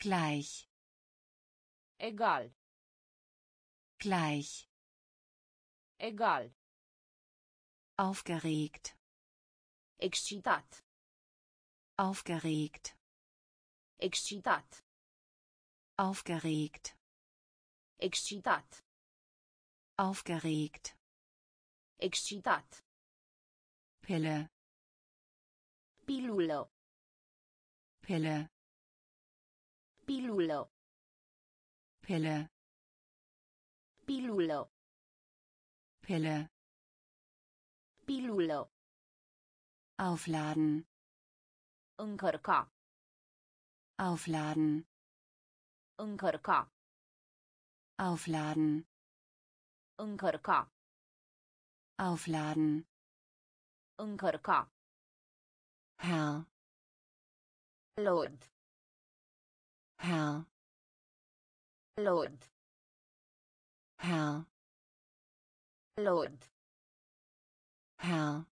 A: gleich
B: Egal.
A: gleich
B: Egal.
A: aufgeregt
B: Excitat.
A: aufgeregt
B: Excitat.
A: aufgeregt
B: Excitat.
A: aufgeregt
B: Excitat.
A: Pille
B: Pilulă.
A: Pille
B: Pilulă.
A: Pille
B: Pilulă.
A: Pille
B: Pilulă.
A: aufladen
B: Încărca.
A: aufladen
B: Încărca.
A: aufladen
B: Încărca.
A: aufladen
B: Încărca.
A: Herr
B: Lord.
A: Herr
B: Lord.
A: Herr
B: Lord.
A: Herr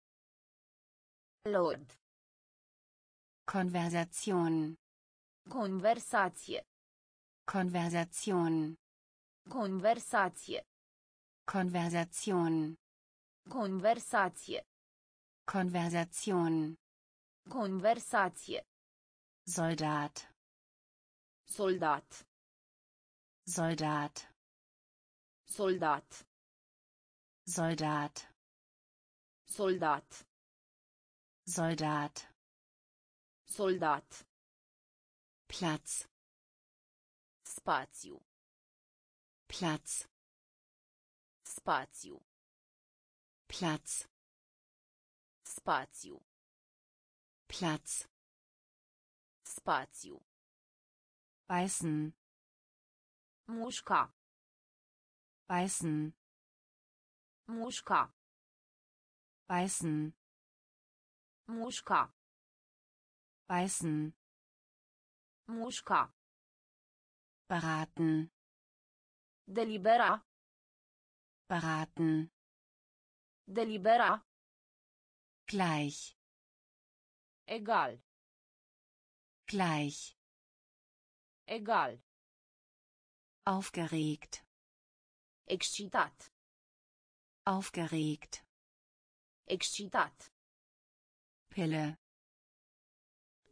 B: Lord.
A: Konversation
B: Conversație.
A: Konversation
B: Conversație.
A: Konversation
B: Conversație.
A: Konversation
B: Conversație.
A: Soldat
B: Soldat.
A: Soldat
B: Soldat.
A: Soldat
B: Soldat.
A: Soldat
B: Soldat.
A: Platz
B: Spațiu.
A: Platz
B: Spațiu.
A: Platz
B: Spațiu.
A: Platz
B: Spațiu.
A: beißen
B: Mușca.
A: beißen
B: Mușca.
A: beißen
B: Mușca.
A: beißen
B: Mușca.
A: beraten
B: Delibera.
A: beraten
B: Delibera.
A: gleich
B: Egal.
A: gleich
B: Egal.
A: aufgeregt
B: Excitat.
A: Aufgeregt
B: Excitat.
A: Pille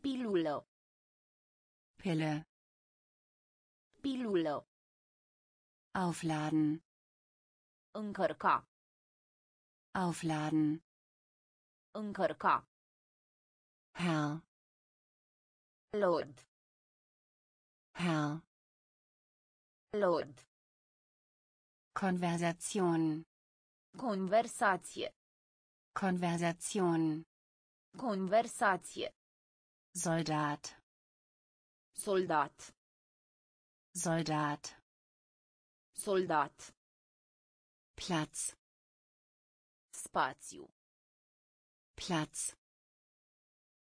B: Pilulă.
A: Pille
B: Pilulă.
A: aufladen
B: Încărca.
A: aufladen
B: Încărca.
A: Herr
B: Lord.
A: Herr
B: Lord.
A: Konversation
B: Conversație.
A: Konversation
B: Conversație.
A: Soldat
B: Soldat.
A: Soldat
B: Soldat.
A: Platz
B: Spațiu.
A: Platz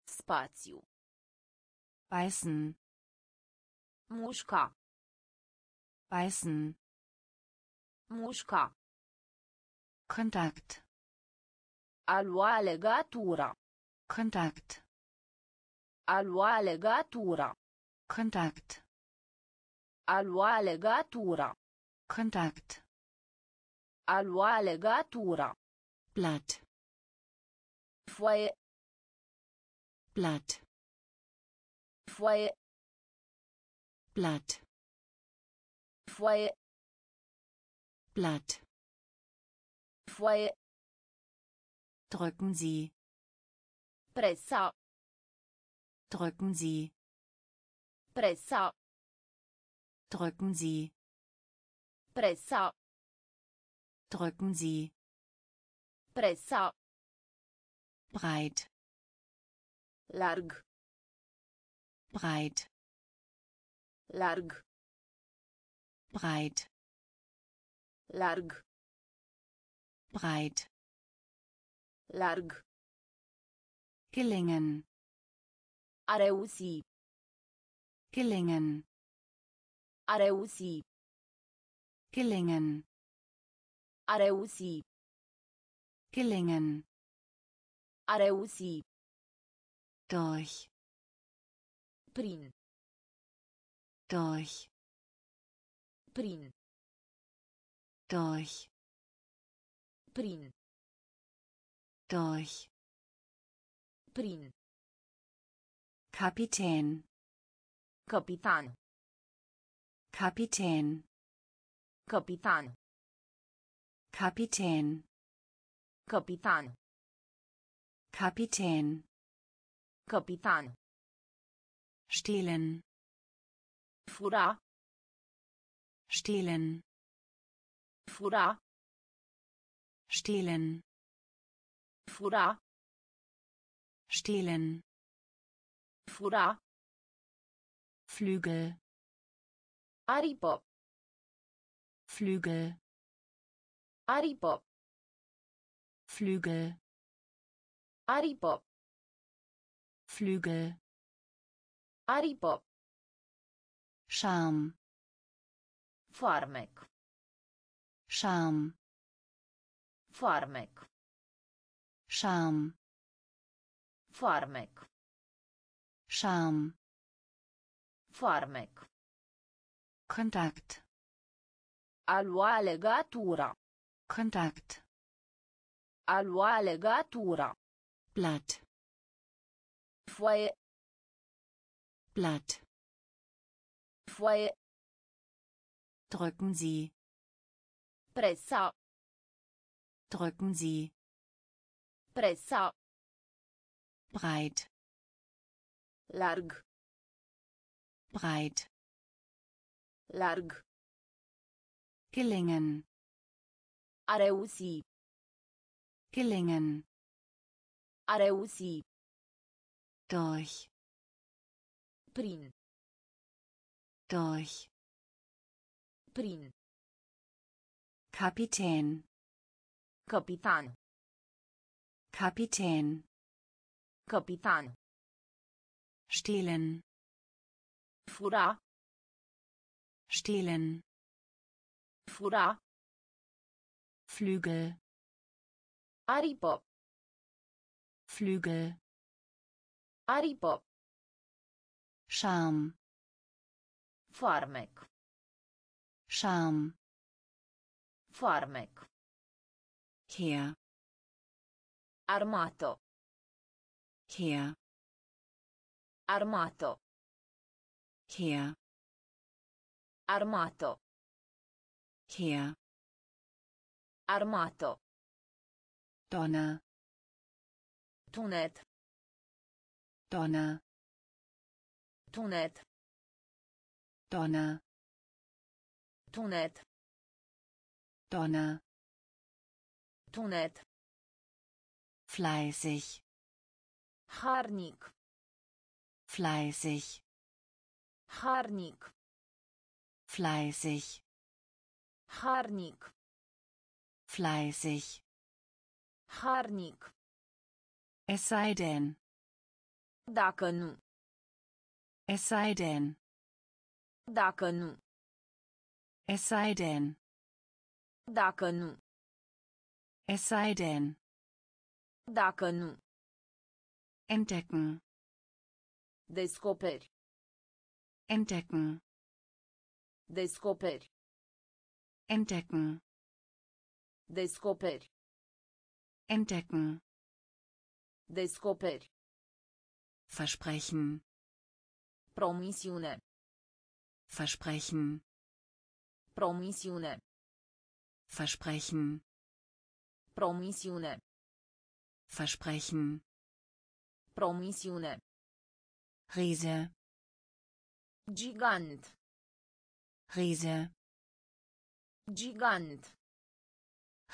B: Spațiu.
A: beißen
B: Mușca.
A: beißen
B: Mușca.
A: Kontakt
B: A lua legatura.
A: Kontakt
B: A lua legatura.
A: Kontakt
B: A lua legatura.
A: Kontakt
B: A lua legatura.
A: Blatt
B: Foaie.
A: Blatt
B: Foaie.
A: Blatt
B: Foaie.
A: Blatt
B: Foaie.
A: drücken Sie
B: Presa.
A: drücken Sie
B: Presa.
A: drücken Sie
B: Presa.
A: drücken Sie
B: Presa.
A: breit
B: Larg.
A: breit
B: Larg.
A: breit
B: Larg.
A: Breit.
B: Larg,
A: gelingen.
B: A reuși,
A: gelingen.
B: A reuși,
A: gelingen.
B: A reuși,
A: gelingen.
B: A reuși,
A: durch.
B: Prin,
A: durch.
B: Prin,
A: durch
B: prin,
A: durch.
B: Prin,
A: Kapitän.
B: Capitan,
A: Kapitän.
B: Capitan,
A: Kapitän.
B: Capitan,
A: Kapitän.
B: Capitan,
A: stehlen.
B: Fura,
A: stehlen.
B: Fura,
A: stehlen.
B: Fura,
A: stehlen.
B: Fura,
A: Flügel.
B: Aripă,
A: Flügel.
B: Aripă,
A: Flügel.
B: Aripă,
A: Flügel.
B: Aripă,
A: Charme
B: foarmec,
A: Charme
B: foarmec,
A: Charme
B: foarmec,
A: Charme
B: foarmec,
A: Kontakt.
B: A lua legatura,
A: Kontakt.
B: A lua legatura,
A: Blatt.
B: Foaie,
A: Blatt.
B: Foaie,
A: drücken Sie.
B: Presa,
A: drücken Sie.
B: Presa,
A: breit.
B: Larg,
A: breit.
B: Larg,
A: gelingen.
B: A reuși,
A: gelingen.
B: A reuși,
A: durch.
B: Prin,
A: durch.
B: Prin,
A: Kapitän
B: capitan,
A: Kapitän.
B: Capitan,
A: stehlen.
B: Fura,
A: stehlen.
B: Fura,
A: Flügel.
B: Aripă,
A: Flügel.
B: Aripă,
A: Charme
B: foarmec,
A: Charme
B: foarmec,
A: Heer
B: armato,
A: Heer
B: armato,
A: Heer
B: armato,
A: Heer
B: armato,
A: Donner
B: tunet,
A: Donner
B: tunet,
A: Donner
B: tunet, Tunet,
A: fleißig.
B: Harnic,
A: fleißig.
B: Harnic,
A: fleißig.
B: Harnic,
A: fleißig.
B: Harnic,
A: es sei denn.
B: Dacă nu,
A: es sei denn.
B: Dacă nu,
A: es sei denn.
B: Dacă nu,
A: es sei denn.
B: Dacă nu,
A: entdecken.
B: Descoperi,
A: entdecken.
B: Descoperi,
A: entdecken.
B: Descoperi,
A: entdecken.
B: Descoperi,
A: versprechen.
B: Promisiune,
A: versprechen.
B: Promisiune,
A: versprechen
B: promisiune,
A: versprechen.
B: Promisiune,
A: Riese.
B: Gigant,
A: Riese.
B: Gigant,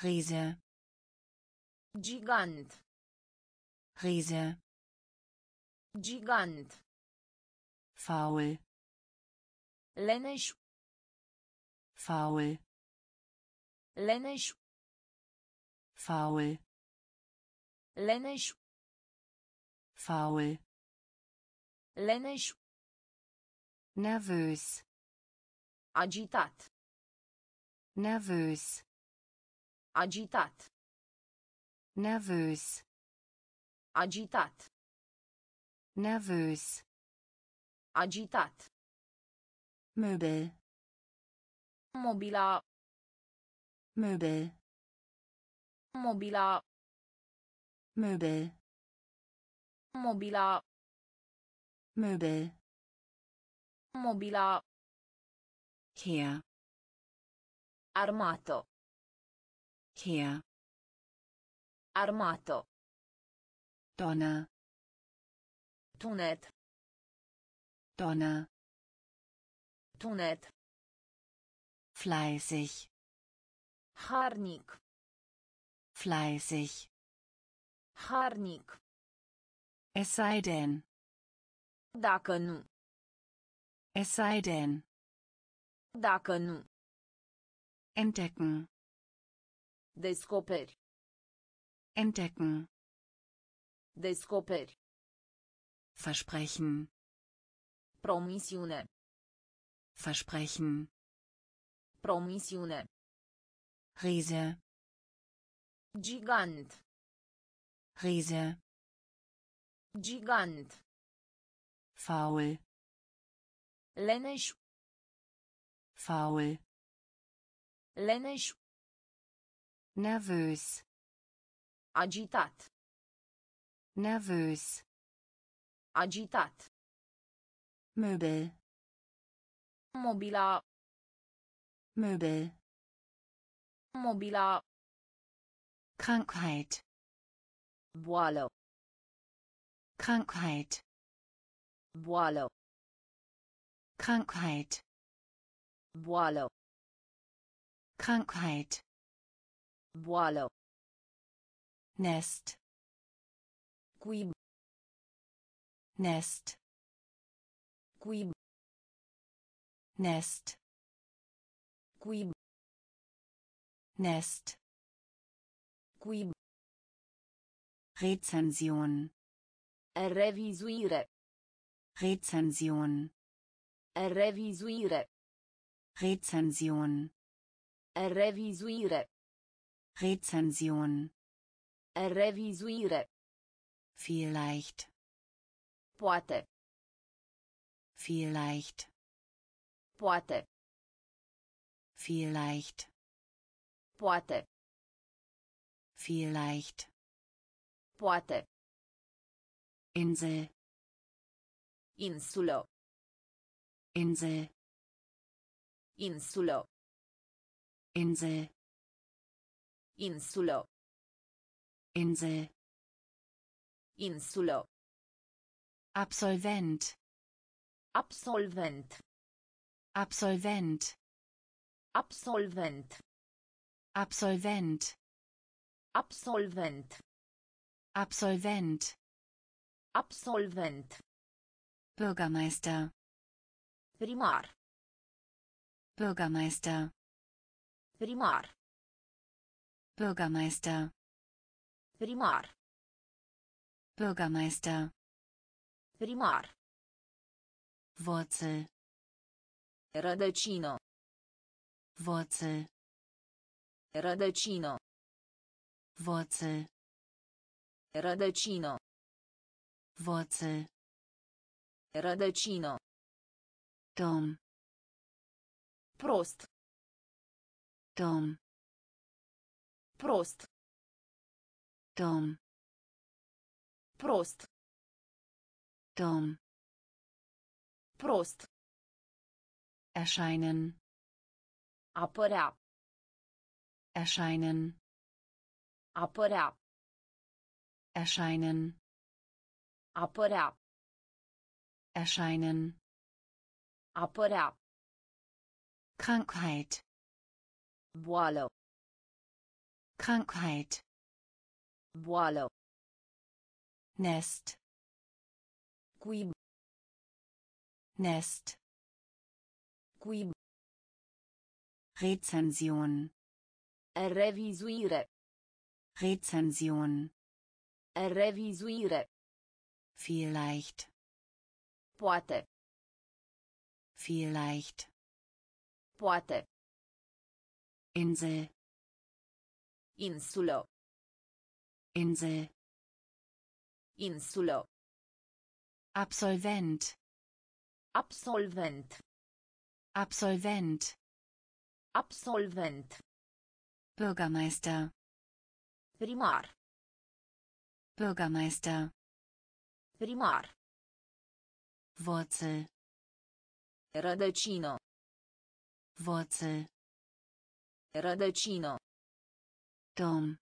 A: Riese.
B: Gigant,
A: Riese.
B: Gigant,
A: faul.
B: Leneș,
A: faul.
B: Leneș,
A: faul
B: Leneș.
A: faul
B: Leneș.
A: nervös
B: Agitat.
A: nervös
B: Agitat.
A: nervös
B: Agitat.
A: nervös
B: Agitat.
A: Möbel
B: Mobila.
A: Möbel
B: Mobila.
A: Möbel
B: Mobila.
A: Möbel
B: Mobila.
A: Heer
B: Armato.
A: Heer
B: Armato.
A: Donner
B: Tunet.
A: Donner
B: Tunet.
A: fleißig
B: Harnic.
A: Fleißig
B: Harnic.
A: es sei denn
B: Dacă nu.
A: es sei denn
B: Dacă nu.
A: entdecken
B: Descoperi.
A: entdecken
B: Descoperi.
A: versprechen
B: Promisiune.
A: versprechen
B: Promisiune.
A: Riese
B: Gigant.
A: Riese
B: Gigant.
A: faul
B: Leneș.
A: faul
B: Leneș.
A: nervös
B: Agitat.
A: nervös
B: Agitat.
A: Möbel
B: Mobila.
A: Möbel
B: Mobila.
A: Krankheit
B: Boală.
A: Krankheit
B: Boală.
A: Krankheit
B: Boală.
A: Krankheit
B: Boală.
A: Nest
B: Cuib.
A: Nest
B: Cuib.
A: Nest
B: Cuib.
A: Nest
B: Cuib.
A: Rezension
B: Revizuire.
A: Rezension
B: Revizuire.
A: Rezension
B: Revizuire.
A: Rezension
B: Revizuire.
A: vielleicht
B: Poate.
A: vielleicht
B: Poate.
A: vielleicht
B: Poate.
A: Vielleicht
B: Poate.
A: Insel
B: Insulă.
A: Insel
B: Insulă.
A: Insel
B: Insulă.
A: Insel
B: Insulă.
A: Absolvent
B: Absolvent.
A: Absolvent
B: Absolvent.
A: Absolvent
B: Absolvent.
A: Absolvent
B: Absolvent.
A: Bürgermeister
B: Primar.
A: Bürgermeister
B: Primar.
A: Bürgermeister
B: Primar.
A: Bürgermeister
B: Primar.
A: Wurzel
B: Rădăcină.
A: Wurzel
B: Rădăcină.
A: Wurzel
B: Rădăcină.
A: Wurzel
B: Rădăcină.
A: Dom
B: Prost.
A: Dom
B: Prost.
A: Dom
B: Prost.
A: Dom
B: Prost.
A: erscheinen
B: Apărea.
A: erscheinen
B: Apărea.
A: erscheinen
B: Apărea.
A: erscheinen
B: Apărea.
A: Krankheit
B: Boală.
A: Krankheit
B: Boală.
A: Nest
B: Cuib.
A: Nest
B: Cuib.
A: Rezension
B: Revizuire.
A: Rezension.
B: Revizuire.
A: Vielleicht.
B: Poate.
A: Vielleicht.
B: Poate.
A: Insel.
B: Insulo.
A: Insel.
B: Insulo.
A: Absolvent.
B: Absolvent.
A: Absolvent.
B: Absolvent.
A: Bürgermeister.
B: Primar.
A: Bürgermeister.
B: Primar.
A: Wurzel.
B: Rădăcină.
A: Wurzel.
B: Rădăcină.
A: Dom.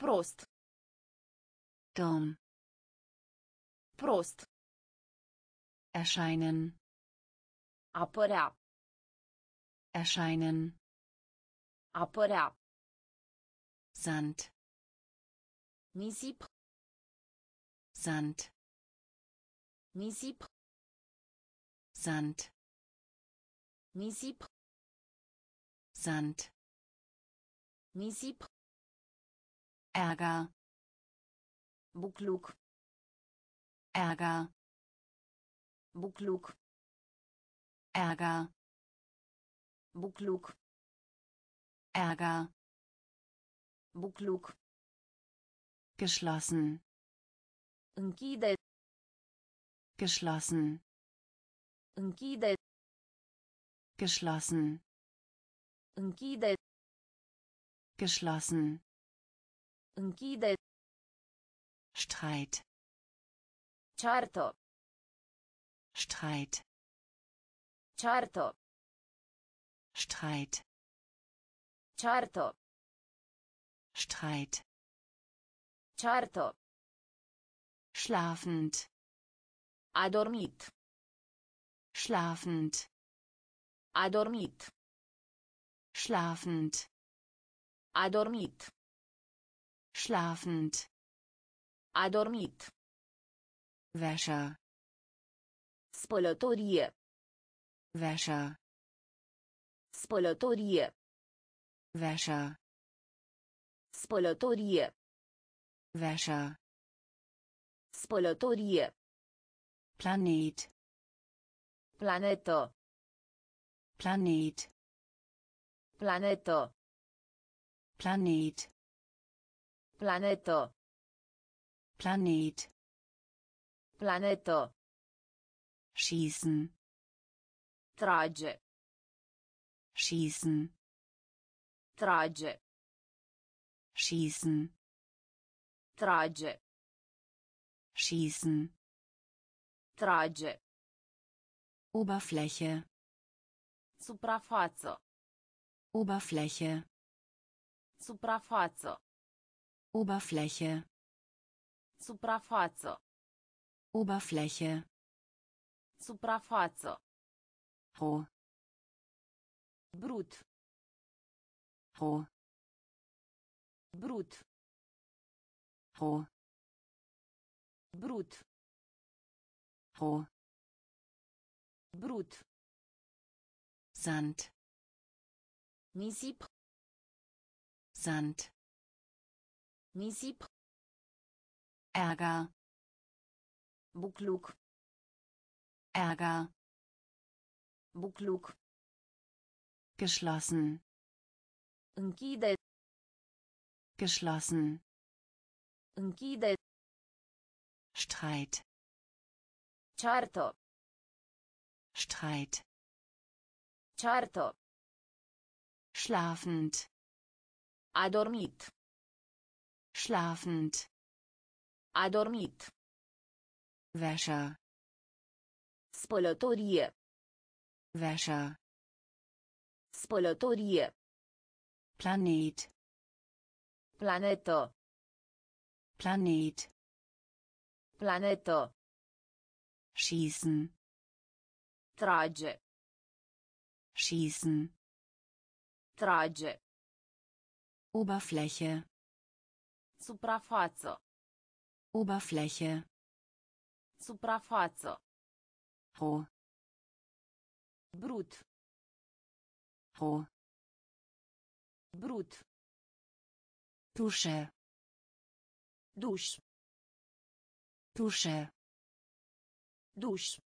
B: Prost.
A: Dom.
B: Prost.
A: Erscheinen.
B: Apărea.
A: Erscheinen.
B: Apărea.
A: Sand.
B: Nisip.
A: Sand.
B: Nisip.
A: Sand.
B: Nisip.
A: Sand.
B: Nisip.
A: Ärger.
B: Bucluc.
A: Ärger.
B: Bucluc.
A: Ärger.
B: Bucluc.
A: Ärger.
B: Bucluc.
A: Geschlossen.
B: Închide.
A: Geschlossen.
B: Închide.
A: Geschlossen.
B: Închide.
A: Geschlossen.
B: Închide.
A: Streit.
B: Ceartă.
A: Streit.
B: Ceartă.
A: Streit.
B: Ceartă.
A: Streit.
B: Ceartă.
A: Schlafend.
B: A dormit.
A: Schlafend.
B: A dormit.
A: Schlafend.
B: A dormit.
A: Schlafend.
B: A dormit.
A: Wäscher.
B: Spălătorie.
A: Wäscher.
B: Spălătorie.
A: Wäscher.
B: Spălătorie.
A: Wäscher.
B: Spălătorie.
A: Planet.
B: Planetă.
A: Planet.
B: Planetă.
A: Planet.
B: Planetă.
A: Planet.
B: Planetă.
A: Schießen.
B: Trage.
A: Schießen.
B: Trage.
A: Schießen.
B: Trage.
A: Schießen.
B: Trage.
A: Oberfläche.
B: Suprafață.
A: Oberfläche.
B: Suprafață.
A: Oberfläche.
B: Suprafață.
A: Oberfläche.
B: Suprafață.
A: Roh.
B: Brut.
A: Roh.
B: Brut.
A: Roh.
B: Brut.
A: Roh.
B: Brut.
A: Sand.
B: Nisip.
A: Sand.
B: Nisip.
A: Ärger.
B: Bucluc.
A: Ärger.
B: Bucluc.
A: Geschlossen.
B: Închide.
A: Geschlossen.
B: Închide.
A: Streit.
B: Ceartă.
A: Streit.
B: Ceartă.
A: Schlafend.
B: A dormit.
A: Schlafend.
B: A dormit.
A: Wäscher.
B: Spălătorie.
A: Wäscher.
B: Spălătorie.
A: Planet.
B: Planetă.
A: Planet.
B: Planetă.
A: Schießen.
B: Trage.
A: Schießen.
B: Trage.
A: Oberfläche.
B: Suprafață.
A: Oberfläche.
B: Suprafață.
A: Roh.
B: Brut.
A: Roh.
B: Brut.
A: Tusze.
B: Duś.
A: Tusze.
B: Duś.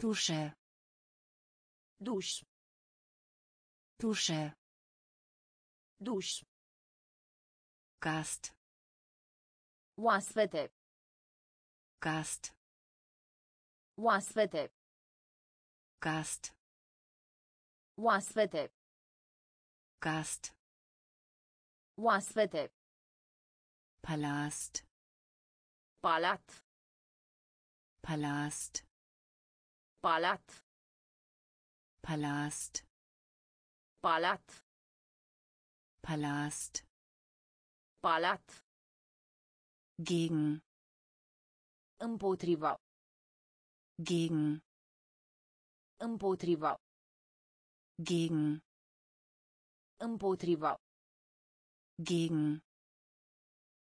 A: Tusze.
B: Duś.
A: Tusze.
B: Duś.
A: Cast.
B: Oaspete.
A: Cast.
B: Oaspete.
A: Cast.
B: Oaspete.
A: Cast.
B: Oaspete.
A: Palast.
B: Palat.
A: Palast.
B: Palat.
A: Palast.
B: Palat.
A: Palast.
B: Palat.
A: Gegen.
B: Împotriva.
A: Gegen.
B: Împotriva.
A: Gegen.
B: Împotriva.
A: Gegen.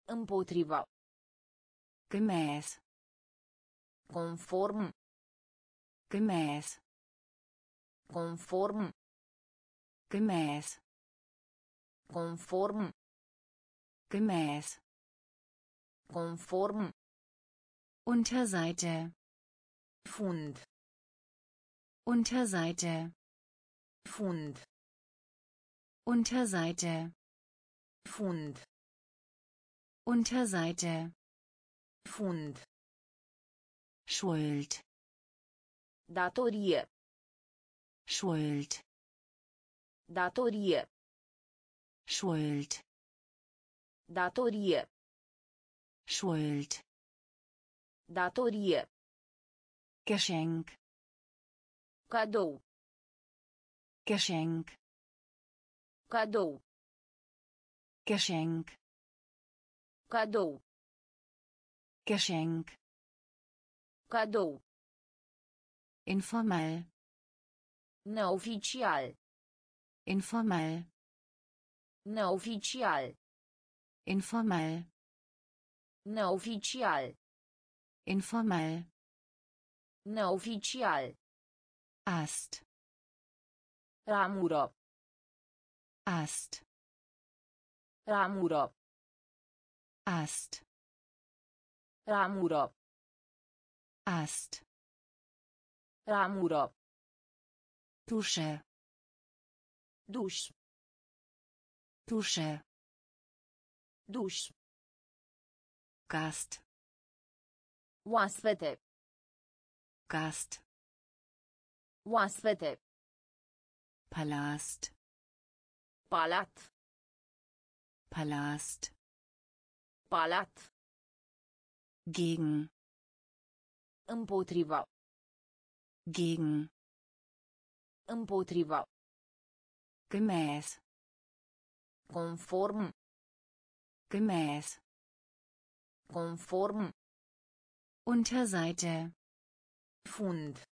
B: Împotriva.
A: Gemäß.
B: Conform.
A: Gemäß.
B: Conform.
A: Gemäß.
B: Conform.
A: Gemäß.
B: Conform.
A: Unterseite.
B: Fund.
A: Unterseite.
B: Fund.
A: Unterseite.
B: Fund.
A: Unterseite.
B: Fund.
A: Schuld.
B: Datorie.
A: Schuld.
B: Datorie.
A: Schuld.
B: Datorie.
A: Schuld.
B: Datorie.
A: Geschenk.
B: Cadou.
A: Geschenk.
B: Cadou.
A: Geschenk.
B: Cadou.
A: Geschenk.
B: Cadou.
A: Informell.
B: Neoficial.
A: Informell.
B: Neoficial.
A: Informell.
B: Neoficial.
A: Informell.
B: Neoficial.
A: Ast.
B: Ramură.
A: Ast.
B: Ramură.
A: Ast.
B: Ramură.
A: Ast.
B: Ramură.
A: Dusche.
B: Duș.
A: Dusche.
B: Duș.
A: Gast.
B: Oaspete.
A: Gast.
B: Oaspete.
A: Palast.
B: Palat.
A: Palast.
B: Palat.
A: Gegen.
B: Împotriva.
A: Gegen.
B: Împotriva.
A: Gemäß.
B: Conform.
A: Gemäß.
B: Conform.
A: Unterseite.
B: Fund.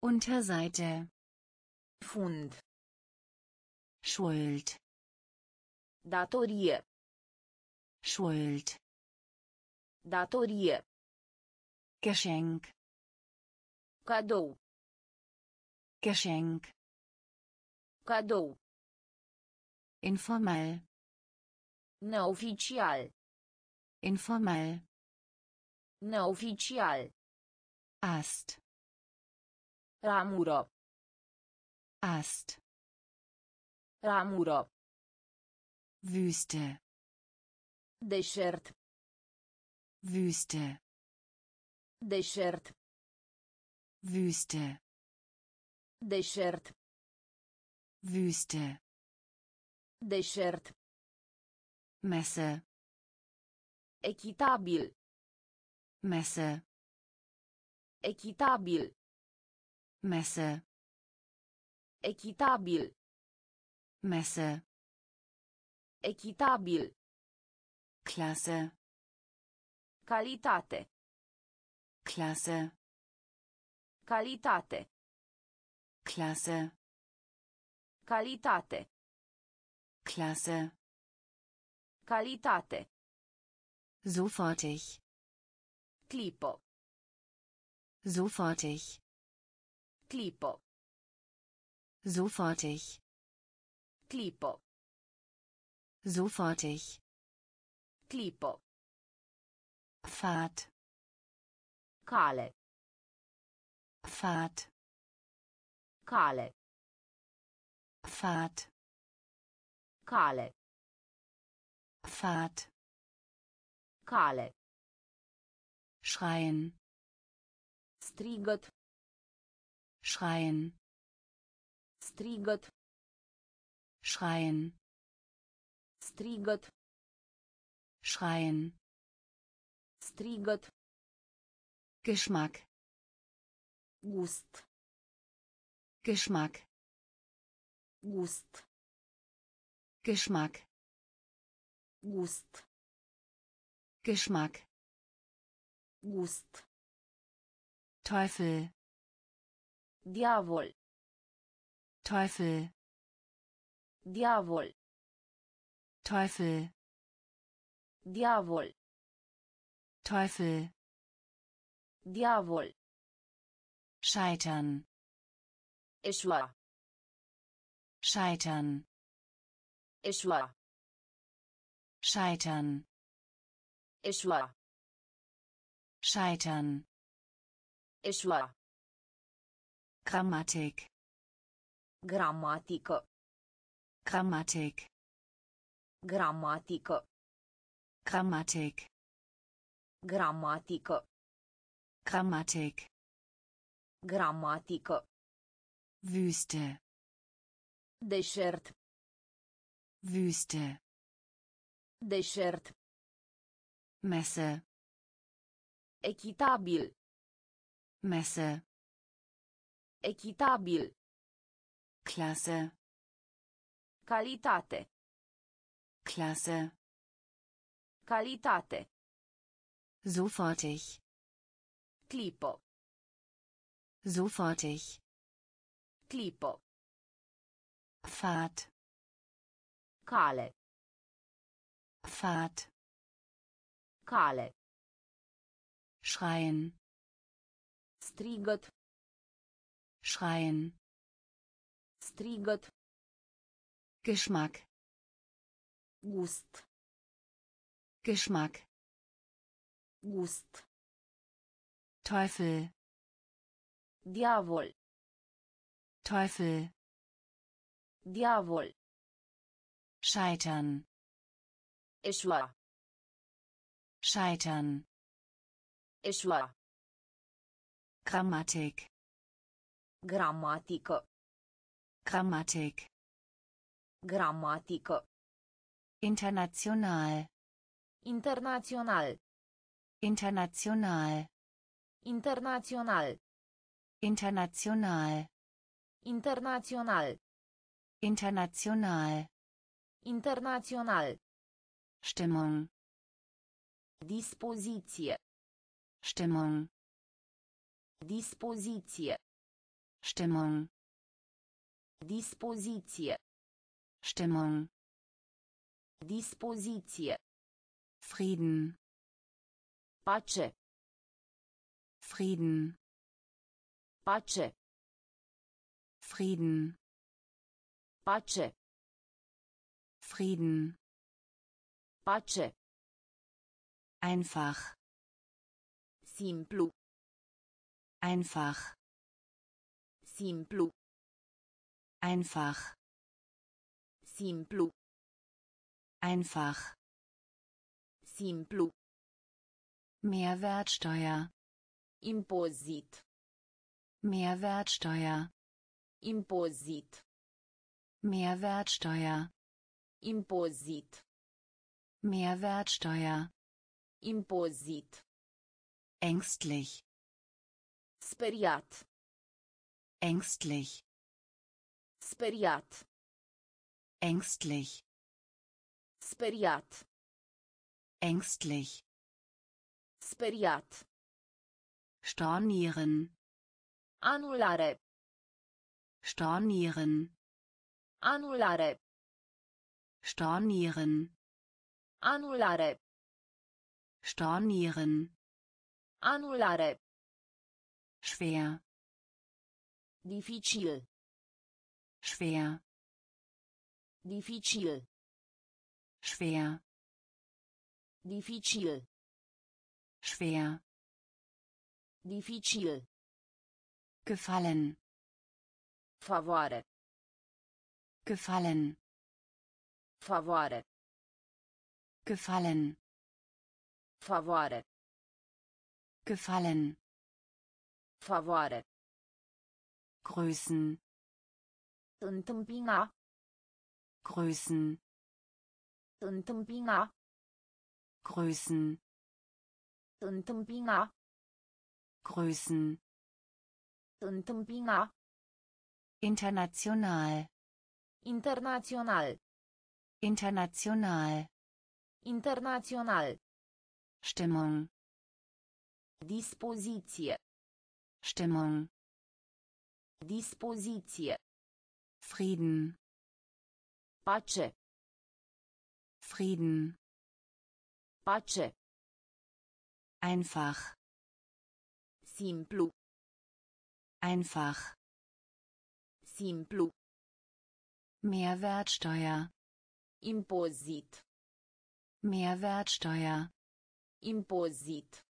A: Unterseite.
B: Fund.
A: Schuld.
B: Datorie.
A: Schuld.
B: Datorie.
A: Geschenk.
B: Cadou.
A: Geschenk.
B: Cadou.
A: Informell.
B: Neoficial.
A: Informell.
B: Neoficial.
A: Ast.
B: Ramură.
A: Ast.
B: Ramură.
A: Wüste.
B: Deșert.
A: Wüste.
B: Deșert.
A: Wüste.
B: Deșert.
A: Wüste.
B: Deșert.
A: Messe.
B: Echitabil.
A: Messe.
B: Echitabil.
A: Messe.
B: Echitabil.
A: Messe.
B: Echitabil.
A: Klasse.
B: Calitate.
A: Klasse.
B: Calitate.
A: Klasse.
B: Calitate.
A: Klasse.
B: Calitate.
A: Sofortig.
B: Clipo.
A: Sofortig.
B: Clipo.
A: Sofortig.
B: Clipo.
A: Sofortig.
B: Clipo.
A: Fahrt.
B: Cale.
A: Fahrt.
B: Cale.
A: Fahrt.
B: Cale.
A: Fahrt.
B: Cale.
A: Schreien.
B: Strigăt.
A: Schreien.
B: Strigăt.
A: Schreien.
B: Strigăt.
A: Schreien.
B: Strigăt.
A: Geschmack.
B: Gust.
A: Geschmack.
B: Gust.
A: Geschmack.
B: Gust.
A: Geschmack.
B: Gust.
A: Teufel.
B: Diavol.
A: Teufel.
B: Diavol.
A: Teufel.
B: Diavol.
A: Teufel.
B: Diavol.
A: Scheitern.
B: Eșua.
A: Scheitern.
B: Eșua.
A: Scheitern.
B: Eșua.
A: Scheitern.
B: Eșua.
A: Grammatik.
B: Gramatică.
A: Grammatik.
B: Gramatică.
A: Grammatik.
B: Gramatică.
A: Grammatik.
B: Gramatică.
A: Wüste.
B: Deșert.
A: Wüste.
B: Deșert.
A: Messe.
B: Echitabil.
A: Messe.
B: Echitabil.
A: Klasse.
B: Calitate.
A: Klasse.
B: Calitate.
A: Sofortig.
B: Clipo.
A: Sofortig.
B: Clipo.
A: Fahrt.
B: Cale.
A: Fahrt.
B: Cale.
A: Schreien.
B: Strigăt.
A: Schreien.
B: Strigăt.
A: Geschmack.
B: Gust.
A: Geschmack.
B: Gust.
A: Teufel.
B: Diavol.
A: Teufel.
B: Diavol.
A: Scheitern.
B: Eșua.
A: Scheitern.
B: Eșua.
A: Grammatik.
B: Gramatică.
A: Grammatik.
B: Gramatică.
A: International.
B: Internațional.
A: International.
B: Internațional.
A: International.
B: Internațional.
A: International.
B: Internațional.
A: Stimmung.
B: Dispoziție.
A: Stimmung.
B: Dispoziție.
A: Stimmung.
B: Dispoziție.
A: Stimmung.
B: Dispoziție.
A: Frieden.
B: Pace.
A: Frieden.
B: Pace.
A: Frieden.
B: Pace.
A: Frieden.
B: Pace.
A: Einfach.
B: Simplu.
A: Einfach.
B: Simplu.
A: Einfach.
B: Simplu.
A: Einfach.
B: Simplu.
A: Mehrwertsteuer.
B: Impozit.
A: Mehrwertsteuer.
B: Impozit.
A: Mehrwertsteuer.
B: Impozit.
A: Mehrwertsteuer.
B: Impozit.
A: Ängstlich.
B: Speriat.
A: Ängstlich.
B: Speriat.
A: Ängstlich.
B: Speriat.
A: Ängstlich.
B: Speriat.
A: Stornieren.
B: Anulare.
A: Stornieren.
B: Anulare.
A: Stornieren.
B: Anulare.
A: Stornieren.
B: Anulare.
A: Schwer.
B: Dificil.
A: Schwer.
B: Dificil.
A: Schwer
B: Dificil.
A: schwer
B: Dificil.
A: gefallen
B: Favoare.
A: gefallen
B: Favoare.
A: gefallen
B: Favoare.
A: gefallen
B: Favoare.
A: grüßen
B: Întâmpina.
A: grüßen
B: Întâmpina.
A: grüßen
B: Întâmpina.
A: grüßen
B: Întâmpina.
A: international
B: Internațional.
A: international
B: Internațional.
A: Stimmung
B: Dispoziție.
A: Stimmung
B: Dispoziție.
A: Frieden
B: Pace.
A: Frieden
B: Pace.
A: einfach
B: Simplu.
A: einfach
B: Simplu.
A: Mehrwertsteuer
B: Impozit.
A: Mehrwertsteuer
B: Impozit.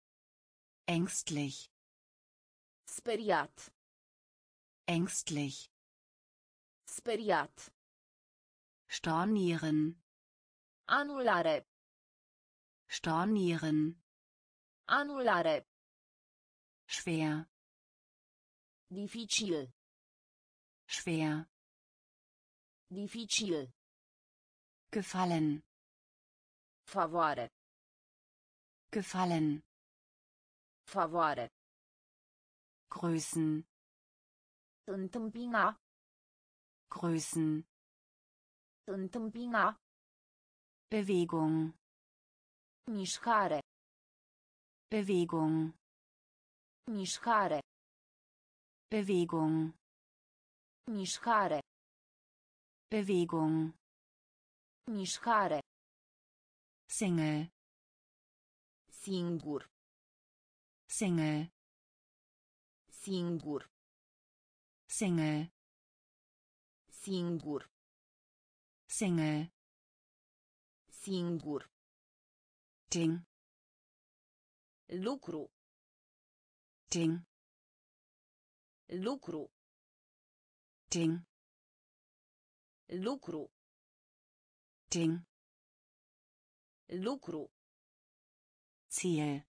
A: ängstlich
B: Speriat.
A: ängstlich
B: Speriat.
A: stornieren
B: Anulare.
A: stornieren
B: Anulare.
A: schwer
B: Dificil.
A: schwer
B: Dificil.
A: gefallen
B: Favoare.
A: gefallen
B: Favoare.
A: grüßen
B: Întâmpina.
A: grüßen
B: Întâmpina.
A: Bewegung
B: Mișcare.
A: Bewegung
B: Mișcare.
A: Bewegung
B: Mișcare.
A: Bewegung
B: Mișcare.
A: Single
B: Singur.
A: Single
B: Singur.
A: Single
B: Singur.
A: Single
B: Singur.
A: Ding
B: Lucru.
A: Ding
B: Lucru.
A: Ding
B: Lucru.
A: Ding
B: Lucru.
A: Ziel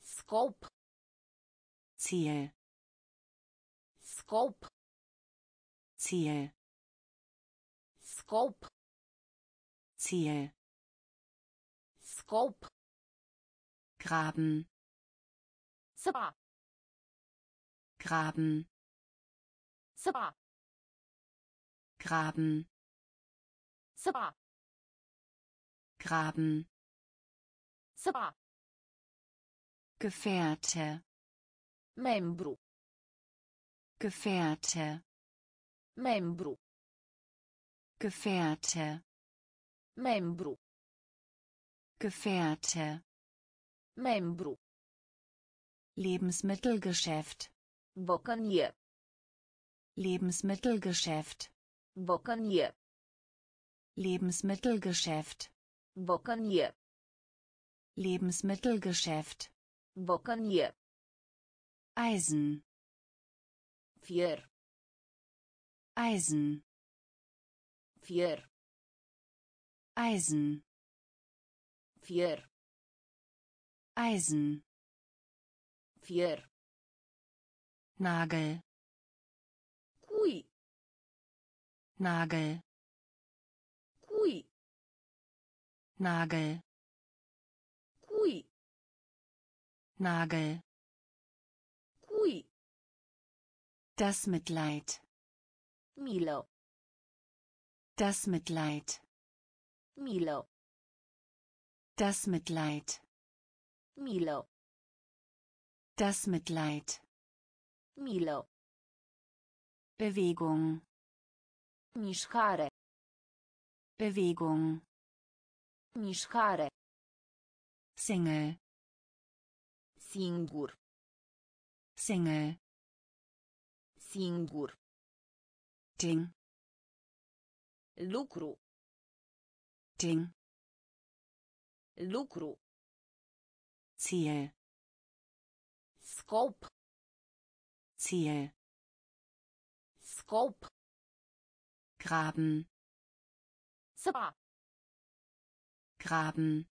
B: Scop.
A: Ziel
B: Scop.
A: Ziel
B: Scop.
A: Ziel
B: Scop.
A: graben
B: Săpa.
A: graben
B: Săpa.
A: graben
B: Săpa.
A: graben
B: Săpa.
A: Gefährte
B: Membru.
A: Gefährte
B: Membru.
A: Gefährte
B: Membru.
A: Gefährte
B: Membru.
A: Lebensmittelgeschäft
B: Bocănie.
A: Lebensmittelgeschäft
B: Bocănie.
A: Lebensmittelgeschäft
B: Bocănie.
A: Lebensmittelgeschäft
B: Bocănie.
A: Eisen
B: Fier.
A: Eisen
B: Fier.
A: Eisen
B: Fier.
A: Eisen
B: Fier.
A: Nagel
B: Cui.
A: Nagel
B: Cui.
A: Nagel
B: Cui.
A: Nagel
B: Cui.
A: Das Mitleid
B: Milă.
A: Das Mitleid
B: Milă.
A: Das Mitleid
B: Milă.
A: Das Mitleid
B: Milă.
A: Bewegung
B: Mișcare.
A: Bewegung
B: Mișcare.
A: Single
B: Singur.
A: Single
B: Singur.
A: Ding
B: Lucru.
A: Ding
B: lucru.
A: Ziel.
B: Scop.
A: Ziel.
B: Scop.
A: Graben.
B: Săpa
A: graben.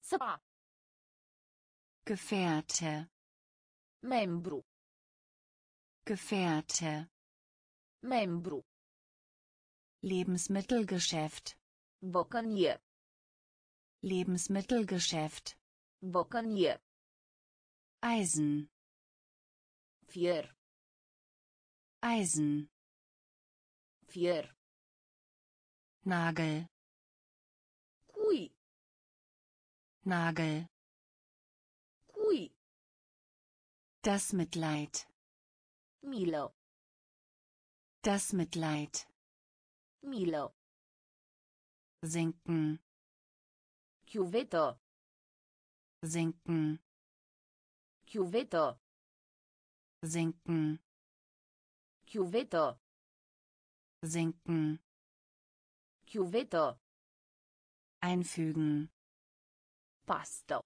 B: Săpa
A: Gefährte.
B: Membru.
A: Gefährte.
B: Membru.
A: Lebensmittelgeschäft
B: bocănie
A: Lebensmittelgeschäft.
B: Bocănie
A: Eisen.
B: Fier
A: Eisen.
B: Fier
A: Nagel.
B: Cui
A: Nagel.
B: Cui
A: Das Mitleid.
B: Milă
A: Das Mitleid.
B: Milă
A: sinken.
B: Chiuvetă
A: sinken.
B: Chiuvetă
A: sinken.
B: Chiuvetă
A: sinken.
B: Chiuvetă
A: einfügen.
B: Pastă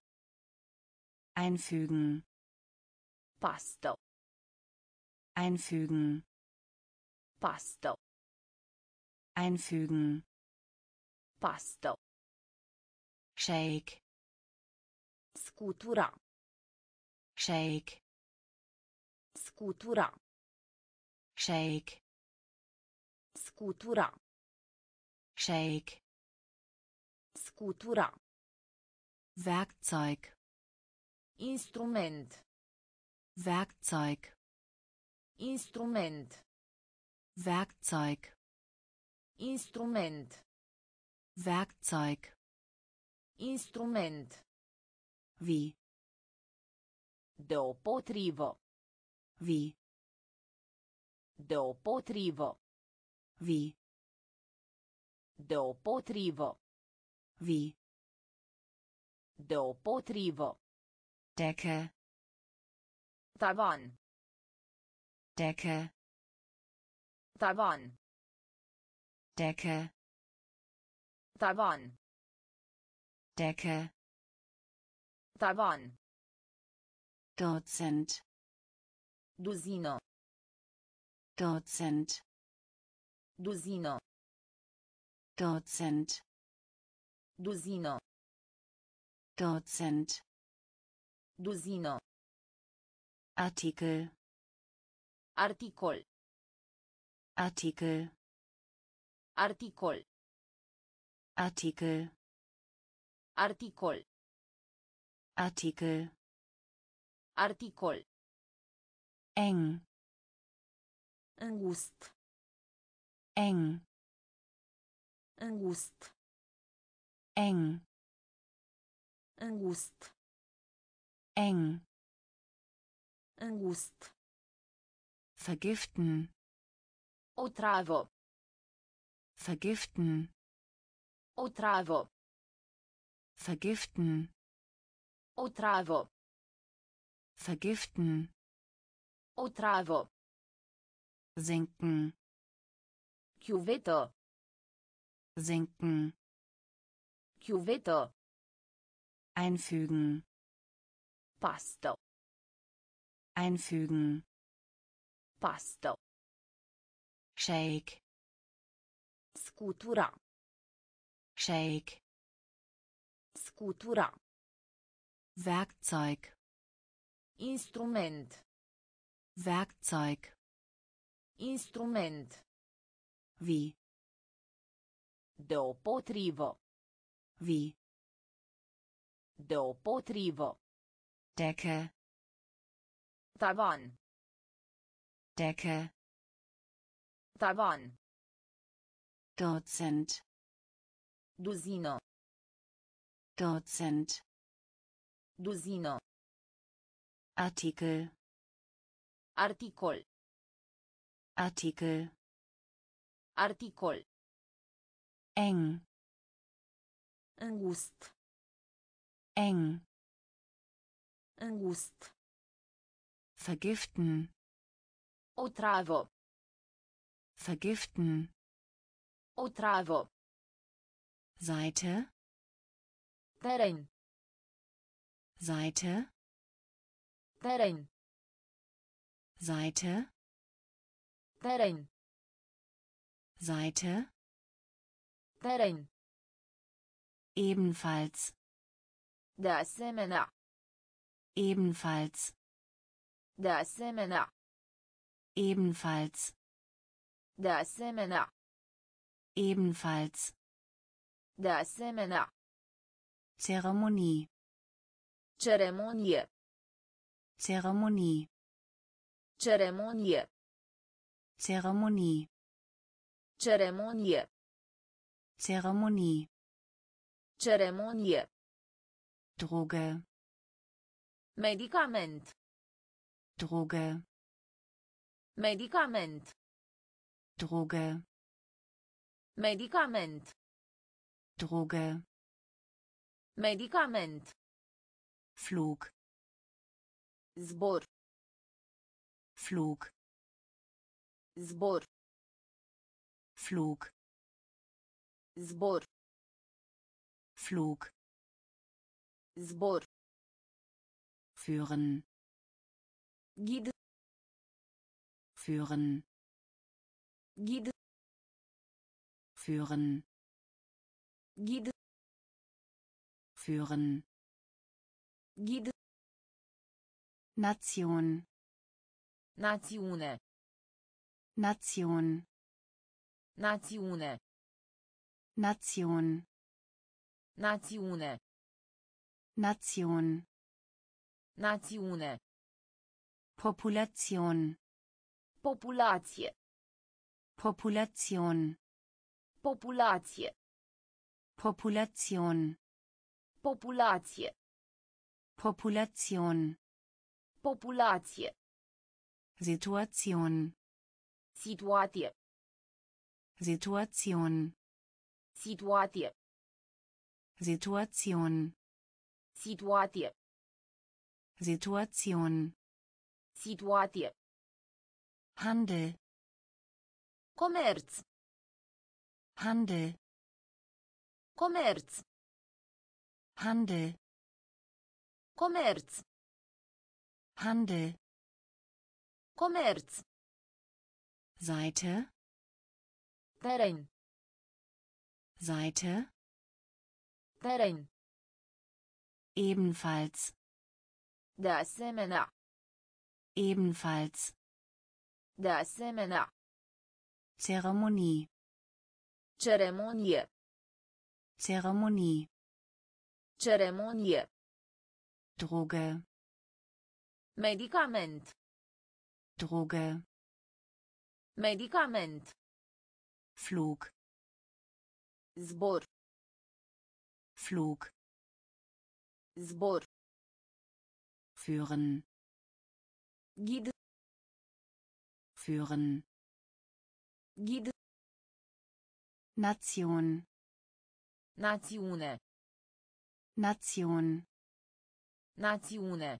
A: einfügen.
B: Pastă
A: einfügen.
B: Pastă
A: einfügen
B: pastă
A: shake.
B: Scutura.
A: Shake.
B: Scutura.
A: Shake.
B: Scutura.
A: Shake.
B: Scutura.
A: Werkzeug.
B: Instrument.
A: Werkzeug.
B: Instrument.
A: Werkzeug.
B: Instrument
A: Werkzeug.
B: Instrument.
A: Wie?
B: Deopotrivă.
A: Wie?
B: Deopotrivă.
A: Wie?
B: Deopotrivă.
A: Wie?
B: Deopotrivă.
A: Decke.
B: Tavan.
A: Decke.
B: Tavan.
A: Decke
B: tavan
A: Decke.
B: Tavan
A: Dozent
B: duzină
A: Dozent
B: duzină
A: Dozent
B: duzină
A: Dozent
B: duzină
A: Artikel.
B: Articol
A: Artikel.
B: Articol
A: Artikel.
B: Articol
A: Artikel.
B: Articol
A: eng.
B: Îngust
A: eng.
B: Îngust
A: eng.
B: Îngust
A: eng.
B: Îngust
A: vergiften.
B: O travă
A: vergiften
B: o travă
A: vergiften.
B: O travă
A: vergiften.
B: O travă
A: sinken
B: chiuvetă
A: sinken
B: chiuvetă
A: einfügen.
B: Pastă
A: einfügen.
B: Pastă
A: shake.
B: Scutura
A: shake
B: scutura
A: Werkzeug.
B: Instrument.
A: Werkzeug.
B: Instrument.
A: Wie?
B: Deopotrivă.
A: Wie?
B: Deopotrivă.
A: Decke.
B: Tavan.
A: Decke.
B: Tavan.
A: Dozent
B: duzină
A: Dozent.
B: Duzină
A: Artikel.
B: Articol.
A: Artikel.
B: Articol.
A: Eng.
B: Îngust
A: eng.
B: Îngust
A: vergiften.
B: O travă
A: vergiften.
B: O travă
A: Seite,
B: Teren.
A: Seite,
B: Teren.
A: Seite,
B: Teren.
A: Seite,
B: Teren.
A: ebenfalls,
B: De asemenea.
A: ebenfalls,
B: De asemenea.
A: ebenfalls,
B: De asemenea.
A: ebenfalls,
B: De asemenea.
A: Zeremonie,
B: Ceremonie.
A: Zeremonie,
B: Ceremonie.
A: Zeremonie,
B: Ceremonie.
A: Zeremonie,
B: Ceremonie.
A: Droge,
B: Medicament.
A: Droge,
B: Medicament.
A: Droge,
B: Medicament.
A: Droge,
B: Medicament.
A: Flug,
B: Zbor.
A: Flug,
B: Zbor.
A: Flug,
B: Zbor.
A: Flug,
B: Zbor.
A: führen,
B: Ghid.
A: führen,
B: Ghid.
A: führen,
B: Ghid.
A: führen,
B: Ghid.
A: Nation,
B: Națiune.
A: Nation,
B: Națiune.
A: Nation,
B: Națiune.
A: Nation,
B: Națiune.
A: Population,
B: Populație.
A: Population,
B: Populație.
A: Population,
B: Populație.
A: Population,
B: Populație.
A: Situation,
B: Situație.
A: Situation,
B: Situație.
A: Situation,
B: Situație.
A: Situation,
B: Situație.
A: Handel,
B: Comerț.
A: Handel,
B: Comerț.
A: Handel,
B: Comerț.
A: Handel,
B: Comerț.
A: Seite,
B: Teren.
A: Seite,
B: Teren.
A: ebenfalls,
B: De asemenea.
A: ebenfalls,
B: De asemenea.
A: Zeremonie,
B: Ceremonie.
A: Zeremonie,
B: Ceremonie.
A: Droge,
B: Medicament.
A: Droge,
B: Medicament.
A: Flug,
B: Zbor.
A: Flug,
B: Zbor.
A: führen,
B: Ghid.
A: führen,
B: Ghid.
A: Nation,
B: Națiune.
A: Nation,
B: Națiune.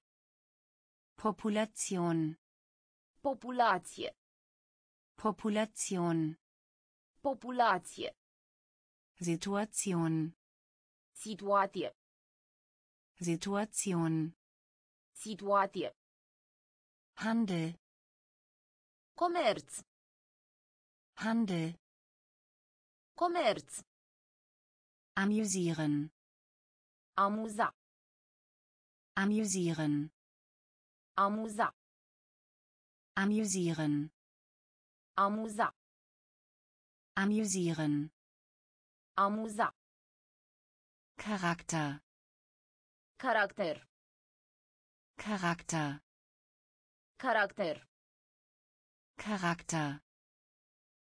A: Population,
B: Populație.
A: Population,
B: Populație.
A: Situation,
B: Situație.
A: Situation,
B: Situație.
A: Handel,
B: Comerț.
A: Handel,
B: Comerț.
A: Amüsieren,
B: Amuza.
A: amüsieren,
B: Amuza.
A: amüsieren,
B: Amuza.
A: amüsieren,
B: Amuza.
A: Charakter,
B: Caracter.
A: Charakter,
B: Caracter.
A: Charakter,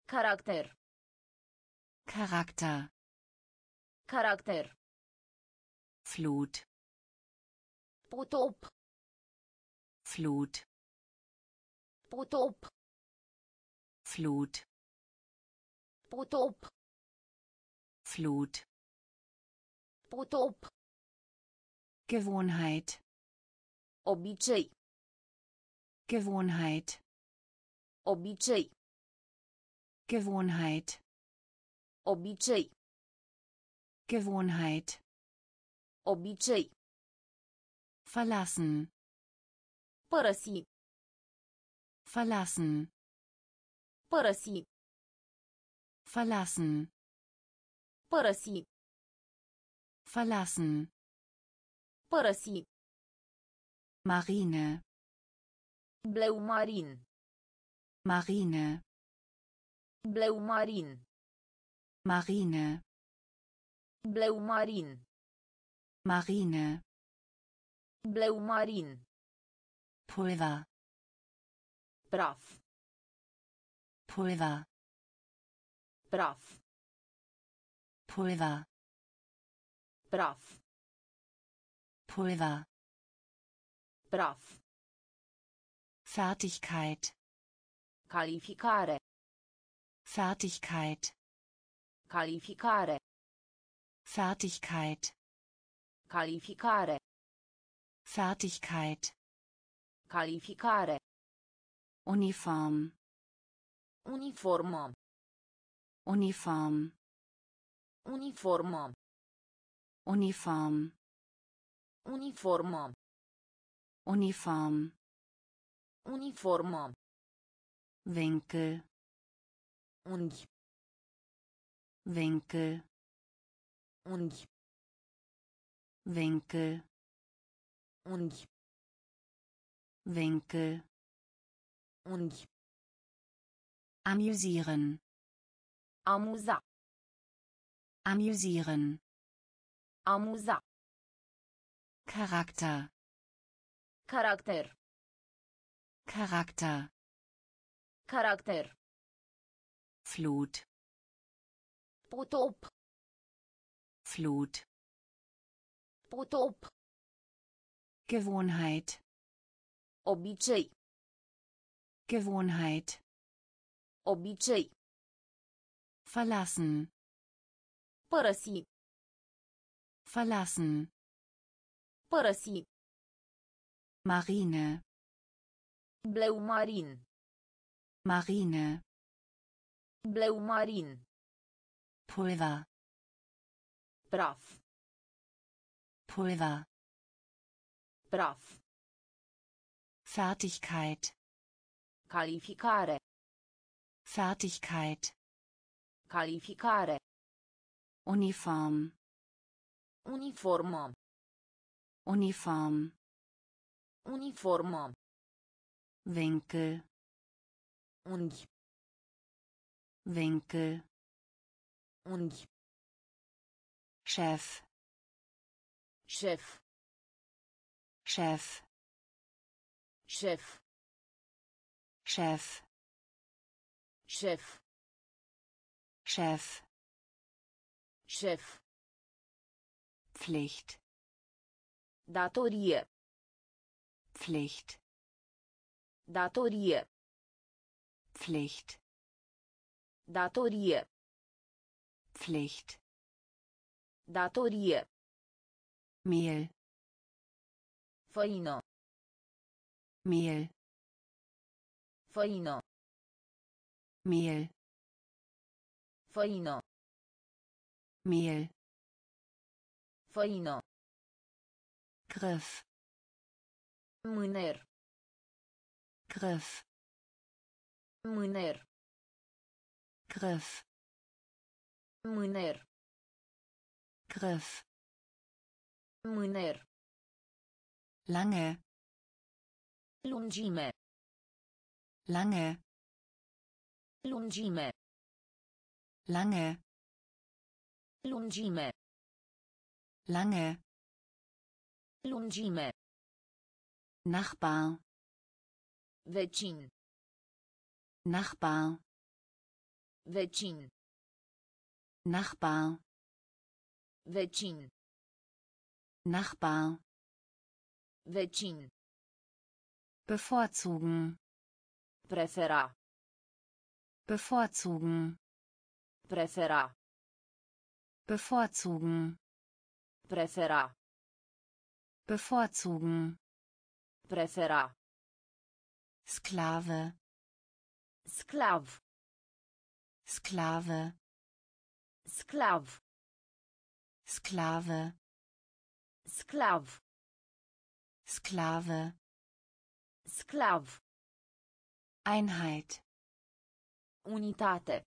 B: Caracter.
A: Charakter,
B: Caracter.
A: Flut,
B: Potop.
A: Flut,
B: Potop.
A: Flut,
B: Potop.
A: Flut,
B: Potop.
A: Gewohnheit,
B: Obicei.
A: Gewohnheit,
B: Obicei.
A: Gewohnheit,
B: Obicei.
A: Gewohnheit.
B: Obicei.
A: Verlassen.
B: Părăsi.
A: Verlassen.
B: Părăsi.
A: Verlassen.
B: Părăsi.
A: Verlassen.
B: Părăsi.
A: Marine.
B: Bleu marin.
A: Marine.
B: Bleu marin.
A: Marine.
B: Bleu marin.
A: Marine.
B: Bleu marin.
A: Pulver.
B: Praf.
A: Pulver.
B: Praf.
A: Pulver.
B: Praf.
A: Pulver.
B: Praf.
A: Fertigkeit.
B: Calificare.
A: Fertigkeit.
B: Calificare.
A: Fertigkeit.
B: Calificare.
A: Fertigkeit.
B: Calificare.
A: Uniform.
B: Uniformă.
A: Uniform.
B: Uniformă.
A: Uniform.
B: Uniformă.
A: Uniform.
B: Uniformă.
A: Winkel.
B: Unghi.
A: Winkel.
B: Unghi.
A: Winkel.
B: Unghi.
A: Winkel.
B: Unghi.
A: Amüsieren.
B: Amuza.
A: Amüsieren.
B: Amuza.
A: Charakter.
B: Caracter.
A: Charakter.
B: Caracter.
A: Flut.
B: Potop.
A: Flut.
B: Potop.
A: Gewohnheit.
B: Obicei.
A: Gewohnheit.
B: Obicei.
A: Verlassen.
B: Părăsi.
A: Verlassen.
B: Părăsi.
A: Marine.
B: Bleu marin.
A: Marine.
B: Bleu marin.
A: Pulver.
B: Praf.
A: Pulver.
B: Praf.
A: Fertigkeit.
B: Calificare.
A: Fertigkeit.
B: Calificare.
A: Uniform.
B: Uniformă.
A: Uniform.
B: Uniformă.
A: Winkel.
B: Unghi.
A: Winkel.
B: Unghi.
A: Chef.
B: Șef.
A: Chef.
B: Șef.
A: Chef.
B: Șef.
A: Chef.
B: Șef.
A: Pflicht.
B: Datorie.
A: Pflicht.
B: Datorie.
A: Pflicht.
B: Datorie.
A: Pflicht.
B: Datorie.
A: Mehl.
B: Făină.
A: Mehl.
B: Făină.
A: Mehl.
B: Făină.
A: Mehl.
B: Făină.
A: Griff.
B: Mâner.
A: Griff.
B: Mâner.
A: Griff.
B: Mâner.
A: Griff.
B: Mâner.
A: Lange.
B: Lungime.
A: Lange.
B: Lungime.
A: Lange.
B: Lungime.
A: Lange.
B: Lungime.
A: Nachbar.
B: Vecin.
A: Nachbar.
B: Vecin.
A: Nachbar.
B: Vecin.
A: Nachbar.
B: Vecin.
A: Bevorzugen.
B: Prefera.
A: Bevorzugen.
B: Prefera.
A: Bevorzugen.
B: Prefera.
A: Bevorzugen.
B: Prefera.
A: Sklave.
B: Sclav.
A: Sklave.
B: Sclav.
A: Sklave,
B: Sclav.
A: Sklave,
B: Sclav.
A: Einheit,
B: Unitate.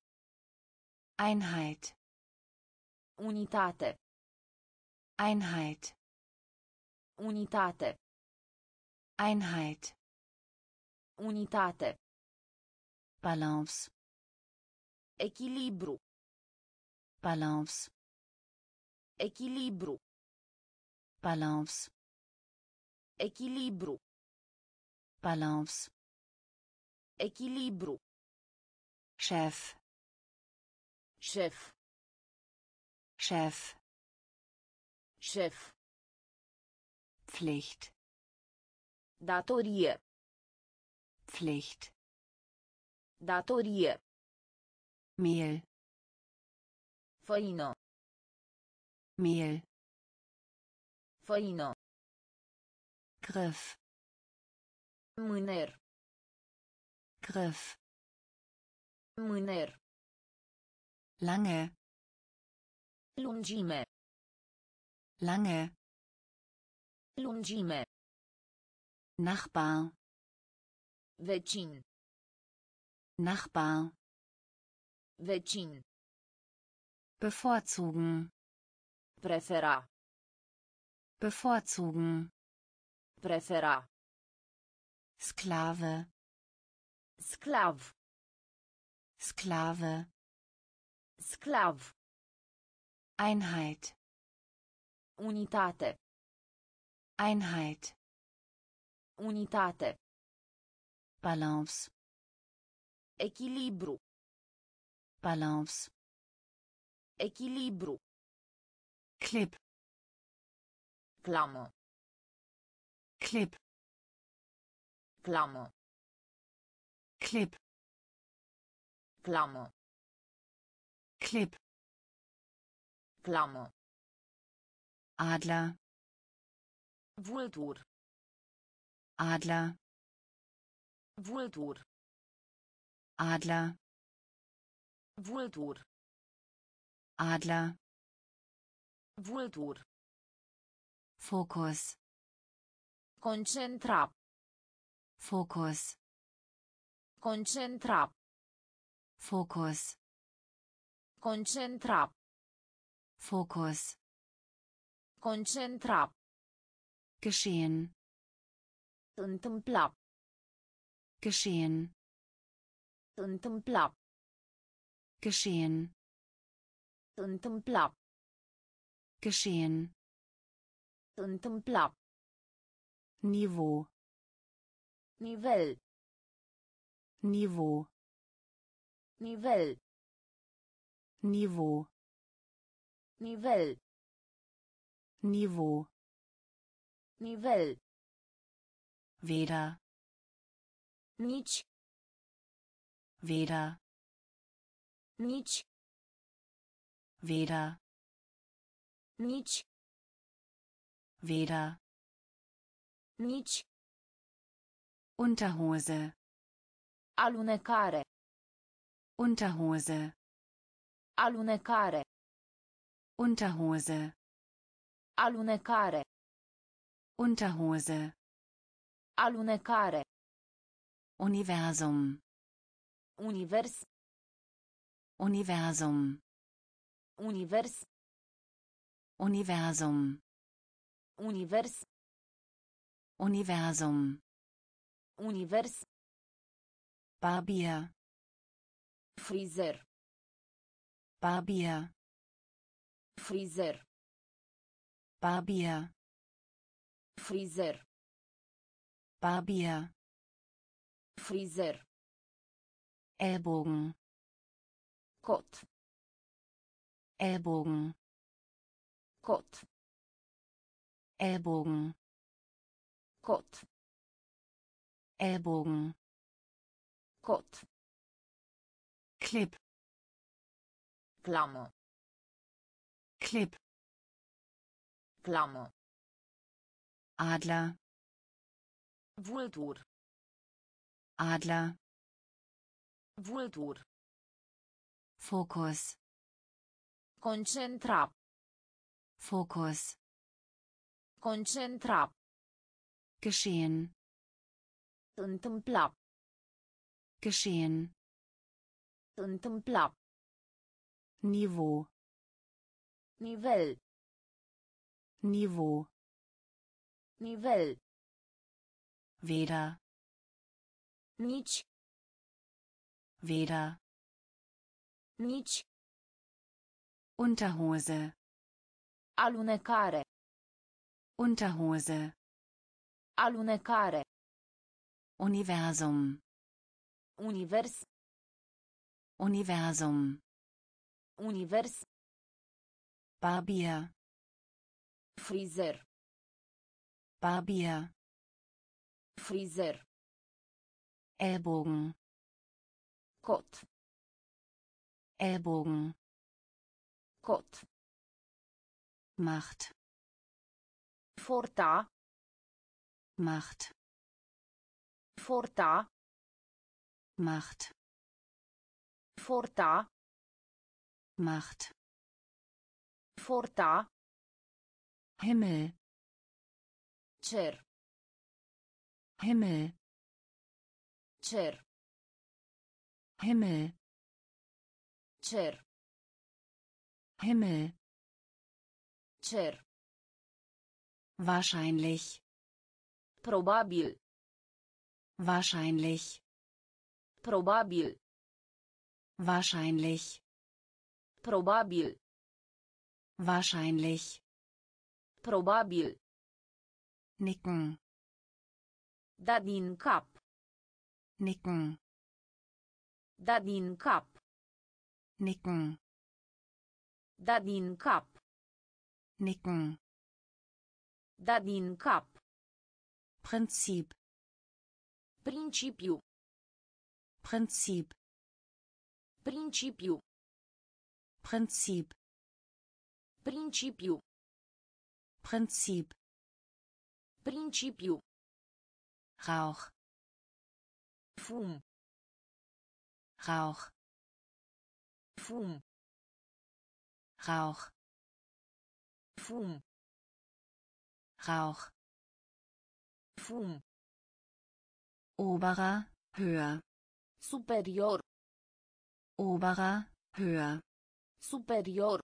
A: Einheit,
B: Unitate.
A: Einheit,
B: Unitate.
A: Einheit,
B: Unitate.
A: Balance,
B: Echilibru.
A: Balance,
B: Echilibru.
A: Balance,
B: Echilibru.
A: Balance,
B: Echilibru.
A: Chef,
B: Șef.
A: Chef,
B: Șef.
A: Pflicht,
B: Datorie.
A: Pflicht,
B: Datorie.
A: Mehl,
B: Făină.
A: Mehl,
B: Făină.
A: Griff,
B: Mâner.
A: Griff,
B: Mâner.
A: lange,
B: Lungime.
A: lange,
B: Lungime.
A: Nachbar,
B: Vecin.
A: Nachbar,
B: Vecin.
A: bevorzugen,
B: Prefera.
A: bevorzugen,
B: Prefera.
A: Sklave,
B: Sclav.
A: Sklave,
B: Sclav.
A: Einheit,
B: Unitate.
A: Einheit,
B: Unitate.
A: Balance,
B: Echilibru.
A: Balance,
B: Echilibru.
A: Clip,
B: Clamă.
A: Clip,
B: Clamă.
A: Clip,
B: Clamă.
A: Clip,
B: Clamă.
A: Adler,
B: Vultur.
A: Adler,
B: Vultur.
A: Adler,
B: Vultur.
A: Adler,
B: Vultur.
A: Fokus,
B: Concentra.
A: Fokus,
B: Concentra.
A: Fokus,
B: Concentra.
A: Fokus,
B: Concentra.
A: geschehen,
B: Întâmpla.
A: geschehen,
B: Întâmpla.
A: geschehen,
B: Întâmpla.
A: Geschehen,
B: Întâmpla.
A: Niveau,
B: Nivel.
A: Niveau,
B: Nivel.
A: Niveau,
B: Nivel.
A: Niveau,
B: Nivel.
A: weder,
B: Nici.
A: weder,
B: Nici.
A: weder,
B: Nici.
A: weder,
B: Nici.
A: Unterhose,
B: Alunecare.
A: Unterhose,
B: Alunecare.
A: Unterhose,
B: Alunecare.
A: Unterhose,
B: Alunecare.
A: Universum,
B: Univers.
A: Universum,
B: Univers.
A: Universum,
B: Univers.
A: Universum,
B: Univers.
A: Barbier,
B: Frizer.
A: Barbier,
B: Frizer.
A: Barbier,
B: Frizer.
A: Barbier,
B: Frizer.
A: Ellbogen,
B: Cot.
A: Ellbogen,
B: Cot.
A: Ellbogen,
B: Cot.
A: Ellbogen,
B: Cot.
A: Clip,
B: Clamă.
A: Clip,
B: Clamă.
A: Adler,
B: Vultur.
A: Adler,
B: Vultur.
A: Fokus,
B: Concentra.
A: Fokus.
B: Concentra.
A: Geschehen.
B: Întâmpla.
A: Geschehen.
B: Întâmpla.
A: Niveau.
B: Nivel.
A: Niveau.
B: Nivel.
A: Weder.
B: Nici.
A: Weder.
B: Nici.
A: Unterhose.
B: Alunecare.
A: Unterhose.
B: Alunecare.
A: Universum.
B: Univers.
A: Universum.
B: Univers.
A: Barbier.
B: Frizer.
A: Barbier.
B: Frizer.
A: Ellbogen.
B: Cot.
A: Ellbogen.
B: Cot.
A: Macht.
B: Forta.
A: Macht.
B: Forta.
A: Macht.
B: Forta.
A: Macht.
B: Forta.
A: Himmel.
B: Cer.
A: Himmel.
B: Cer.
A: Himmel.
B: Cer.
A: Himmel.
B: Cer.
A: Wahrscheinlich.
B: Probabil.
A: Wahrscheinlich.
B: Probabil.
A: Wahrscheinlich.
B: Probabil.
A: Wahrscheinlich.
B: Probabil.
A: Nicken.
B: Da din cap.
A: Nicken.
B: Da din cap.
A: Nicken.
B: Da din cap.
A: Nicken.
B: Da din cap.
A: Prinzip.
B: Principiu.
A: Prinzip.
B: Principiu.
A: Prinzip.
B: Principiu.
A: Prinzip.
B: Principiu.
A: Rauch.
B: Fum.
A: Rauch.
B: Fum.
A: Rauch.
B: Fum.
A: Rauch.
B: Fum.
A: Oberer, höher.
B: Superior.
A: Oberer, höher.
B: Superior.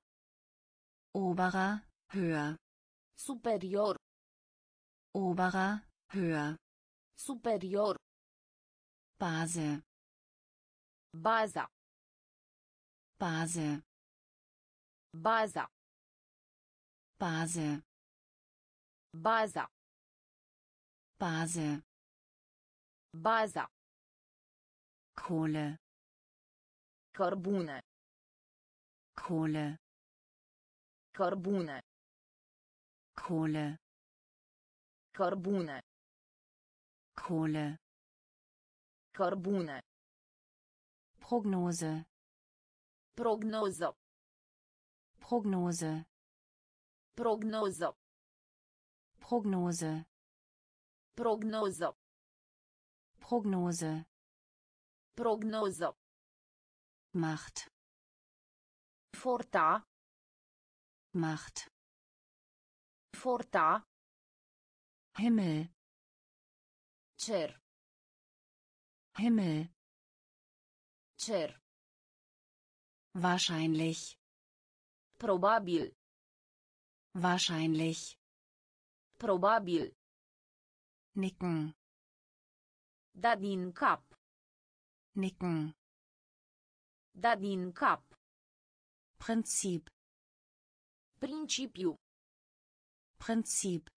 A: Oberer, höher.
B: Superior.
A: Oberer, höher.
B: Superior.
A: Base.
B: Baza.
A: Base.
B: Baza.
A: Base.
B: Baza.
A: Base.
B: Baza.
A: Kohle.
B: Cărbune.
A: Kohle.
B: Cărbune.
A: Kohle.
B: Cărbune.
A: Kohle.
B: Cărbune.
A: Prognose.
B: Prognoză.
A: Prognose.
B: Prognoză.
A: Prognose.
B: Prognoză.
A: Prognose.
B: Prognoză.
A: Macht.
B: Forta.
A: Macht.
B: Forta.
A: Himmel.
B: Cer.
A: Himmel.
B: Cer.
A: Wahrscheinlich.
B: Probabil.
A: Wahrscheinlich.
B: Probabil.
A: Nicken.
B: Da din cap.
A: Nicken.
B: Da din cap.
A: Prinzip.
B: Principiu.
A: Prinzip.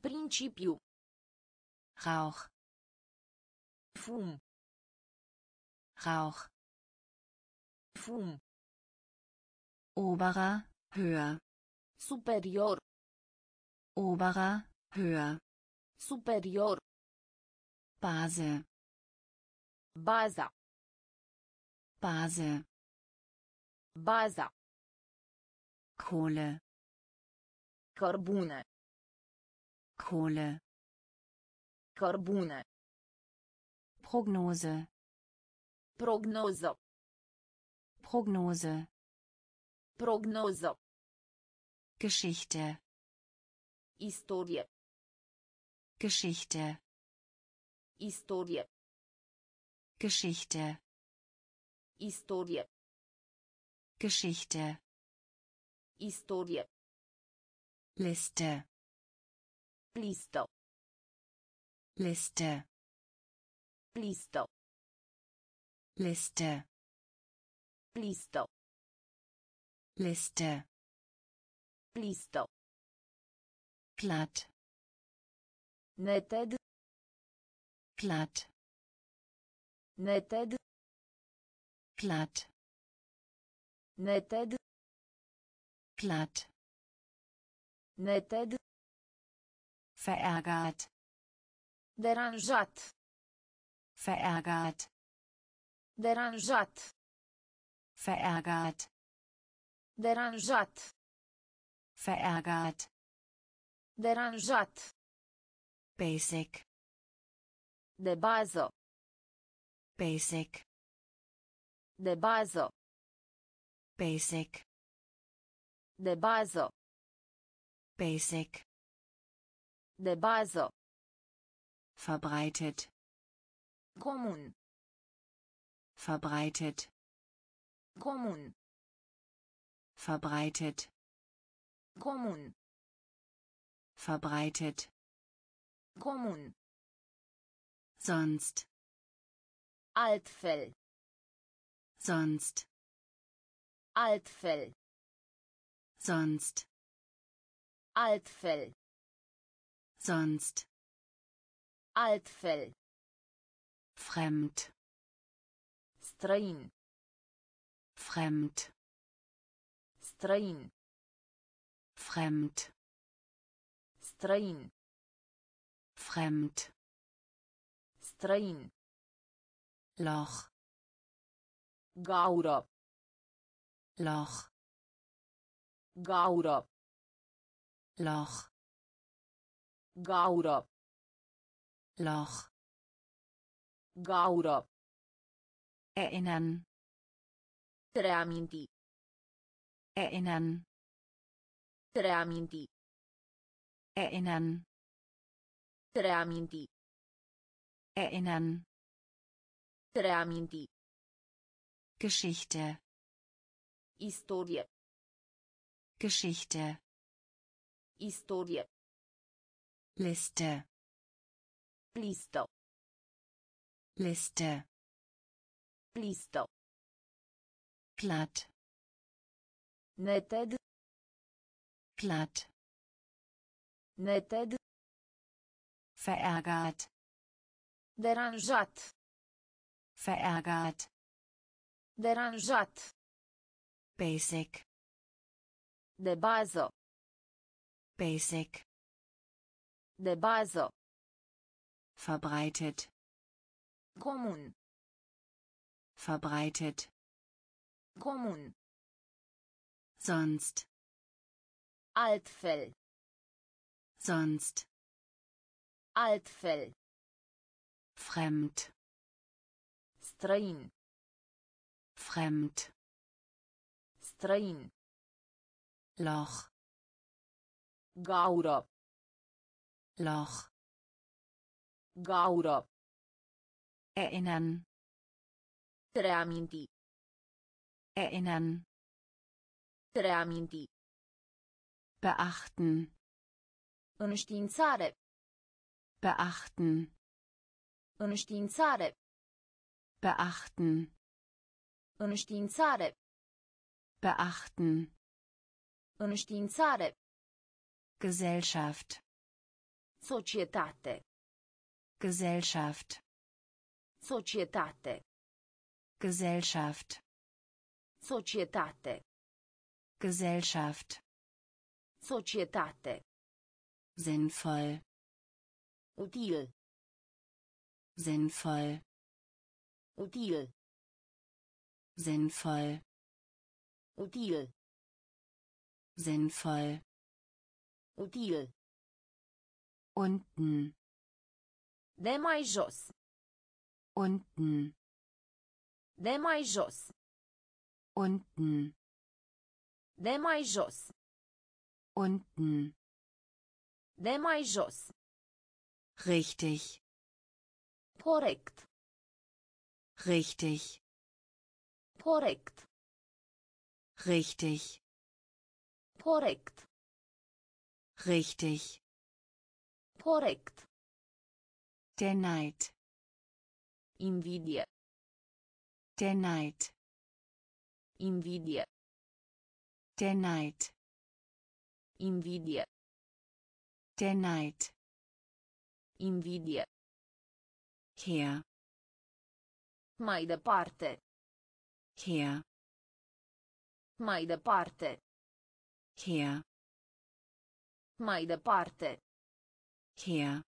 B: Principiu.
A: Rauch.
B: Fum.
A: Rauch.
B: Fum.
A: Oberer, höher.
B: Superior.
A: Oberer, höher.
B: Superior.
A: Base.
B: Baza.
A: Base.
B: Baza.
A: Kohle.
B: Cărbune.
A: Kohle.
B: Cărbune.
A: Prognose.
B: Prognoză.
A: Prognose.
B: Prognoză.
A: Geschichte
B: Istorie.
A: Geschichte
B: Istorie.
A: Geschichte
B: Istorie.
A: Geschichte
B: Istorie.
A: Liste
B: Listo.
A: Liste
B: Listo.
A: Liste
B: Listo.
A: Liste
B: Listo.
A: glatt
B: Neted.
A: glatt
B: Neted.
A: glatt
B: Neted.
A: glatt
B: Neted.
A: verärgert
B: Deranjat.
A: verärgert
B: Deranjat.
A: verärgert
B: Deranjat.
A: Verärgert
B: Deranjat.
A: basic
B: De bază.
A: basic
B: De bază.
A: basic
B: De bază.
A: basic
B: De bază.
A: verbreitet
B: Comun.
A: verbreitet
B: Comun.
A: verbreitet
B: Comun.
A: verbreitet
B: Comun.
A: sonst
B: Altfel.
A: sonst
B: Altfel.
A: sonst
B: Altfel.
A: sonst
B: Altfel.
A: fremd
B: Străin.
A: fremd
B: Străin.
A: Fremd
B: Străin.
A: fremd
B: Străin.
A: loch
B: Gaură.
A: loch
B: Gaură.
A: loch
B: Gaură.
A: loch
B: Gaură.
A: erinnern
B: Reaminti.
A: erinnern
B: Reaminti.
A: erinnern
B: Reaminti.
A: erinnern
B: Reaminti.
A: Geschichte
B: Istorie.
A: Geschichte
B: Istorie.
A: Liste
B: Listo.
A: Liste
B: Listo.
A: glatt
B: Neted.
A: Glatt
B: Neted.
A: verärgert
B: Deranjat.
A: verärgert
B: Deranjat.
A: basic
B: De bază.
A: basic
B: De bază.
A: verbreitet
B: Comun.
A: verbreitet
B: Comun.
A: sonst
B: Altfel.
A: sonst
B: Altfel.
A: fremd
B: Străin.
A: fremd
B: Străin.
A: loch
B: Gaură.
A: loch
B: Gaură.
A: erinnern
B: Reaminti.
A: erinnern
B: Reaminti.
A: Beachten
B: Înștiințare.
A: beachten
B: Înștiințare.
A: beachten
B: Înștiințare.
A: beachten
B: Înștiințare.
A: Gesellschaft
B: Societate.
A: Gesellschaft
B: Societate.
A: Gesellschaft
B: Societate.
A: Gesellschaft
B: Societate.
A: sinnvoll
B: Util.
A: sinnvoll
B: Util.
A: sinnvoll
B: Util.
A: sinnvoll
B: Util.
A: unten
B: De mai jos.
A: unten
B: De mai jos.
A: unten
B: De mai jos.
A: Unten,
B: De mai jos.
A: richtig,
B: Corect.
A: richtig,
B: Corect.
A: richtig,
B: Corect.
A: richtig,
B: Corect.
A: der Neid,
B: Invidie.
A: der Neid,
B: Invidie.
A: der Neid,
B: Invidie.
A: der Neid,
B: Invidie.
A: her,
B: Mai departe.
A: her,
B: Mai departe.
A: her,
B: Mai departe.
A: her,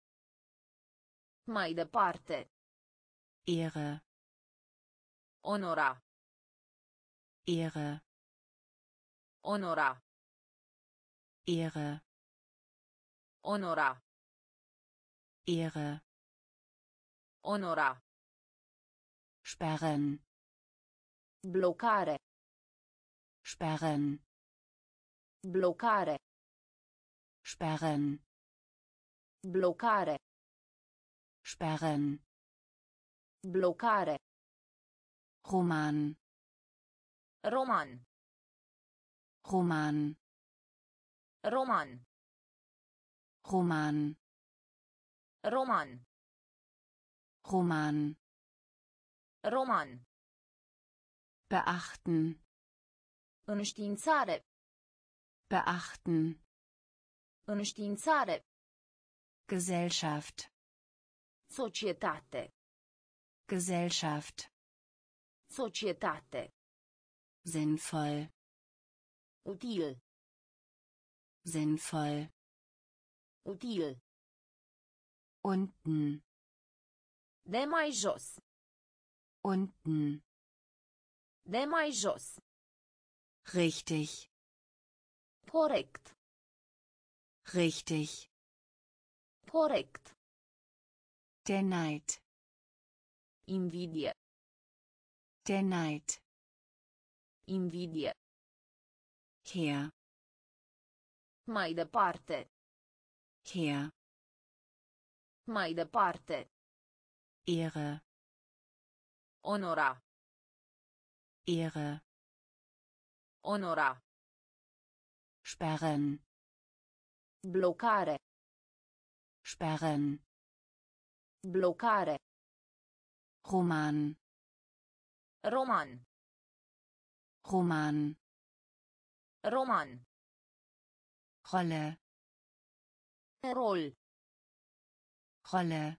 B: Mai departe.
A: Ehre,
B: Onora.
A: Ehre,
B: Onora.
A: Ehre,
B: Onora.
A: Ehre,
B: Onora.
A: sperren,
B: Bloccare.
A: sperren,
B: Bloccare.
A: sperren,
B: Bloccare.
A: sperren,
B: Bloccare.
A: Roman,
B: Roman.
A: Roman,
B: Roman.
A: Roman,
B: Roman.
A: Roman,
B: Roman.
A: beachten,
B: Înștiințare.
A: beachten,
B: Înștiințare.
A: Gesellschaft,
B: Societate.
A: Gesellschaft,
B: Societate.
A: sinnvoll,
B: Util.
A: Sinnvoll,
B: Util.
A: unten,
B: De mai jos.
A: unten,
B: De mai jos.
A: richtig,
B: Corect.
A: richtig,
B: Corect.
A: der Neid,
B: Invidie.
A: der Neid,
B: Invidie.
A: her,
B: Mai departe.
A: her,
B: Mai departe.
A: Ehre,
B: Onora.
A: Ehre,
B: Onora.
A: sperren,
B: Bloccare.
A: sperren,
B: Bloccare.
A: Roman,
B: Roman.
A: Roman,
B: Roman.
A: Rolle,
B: Rol.
A: Rolle,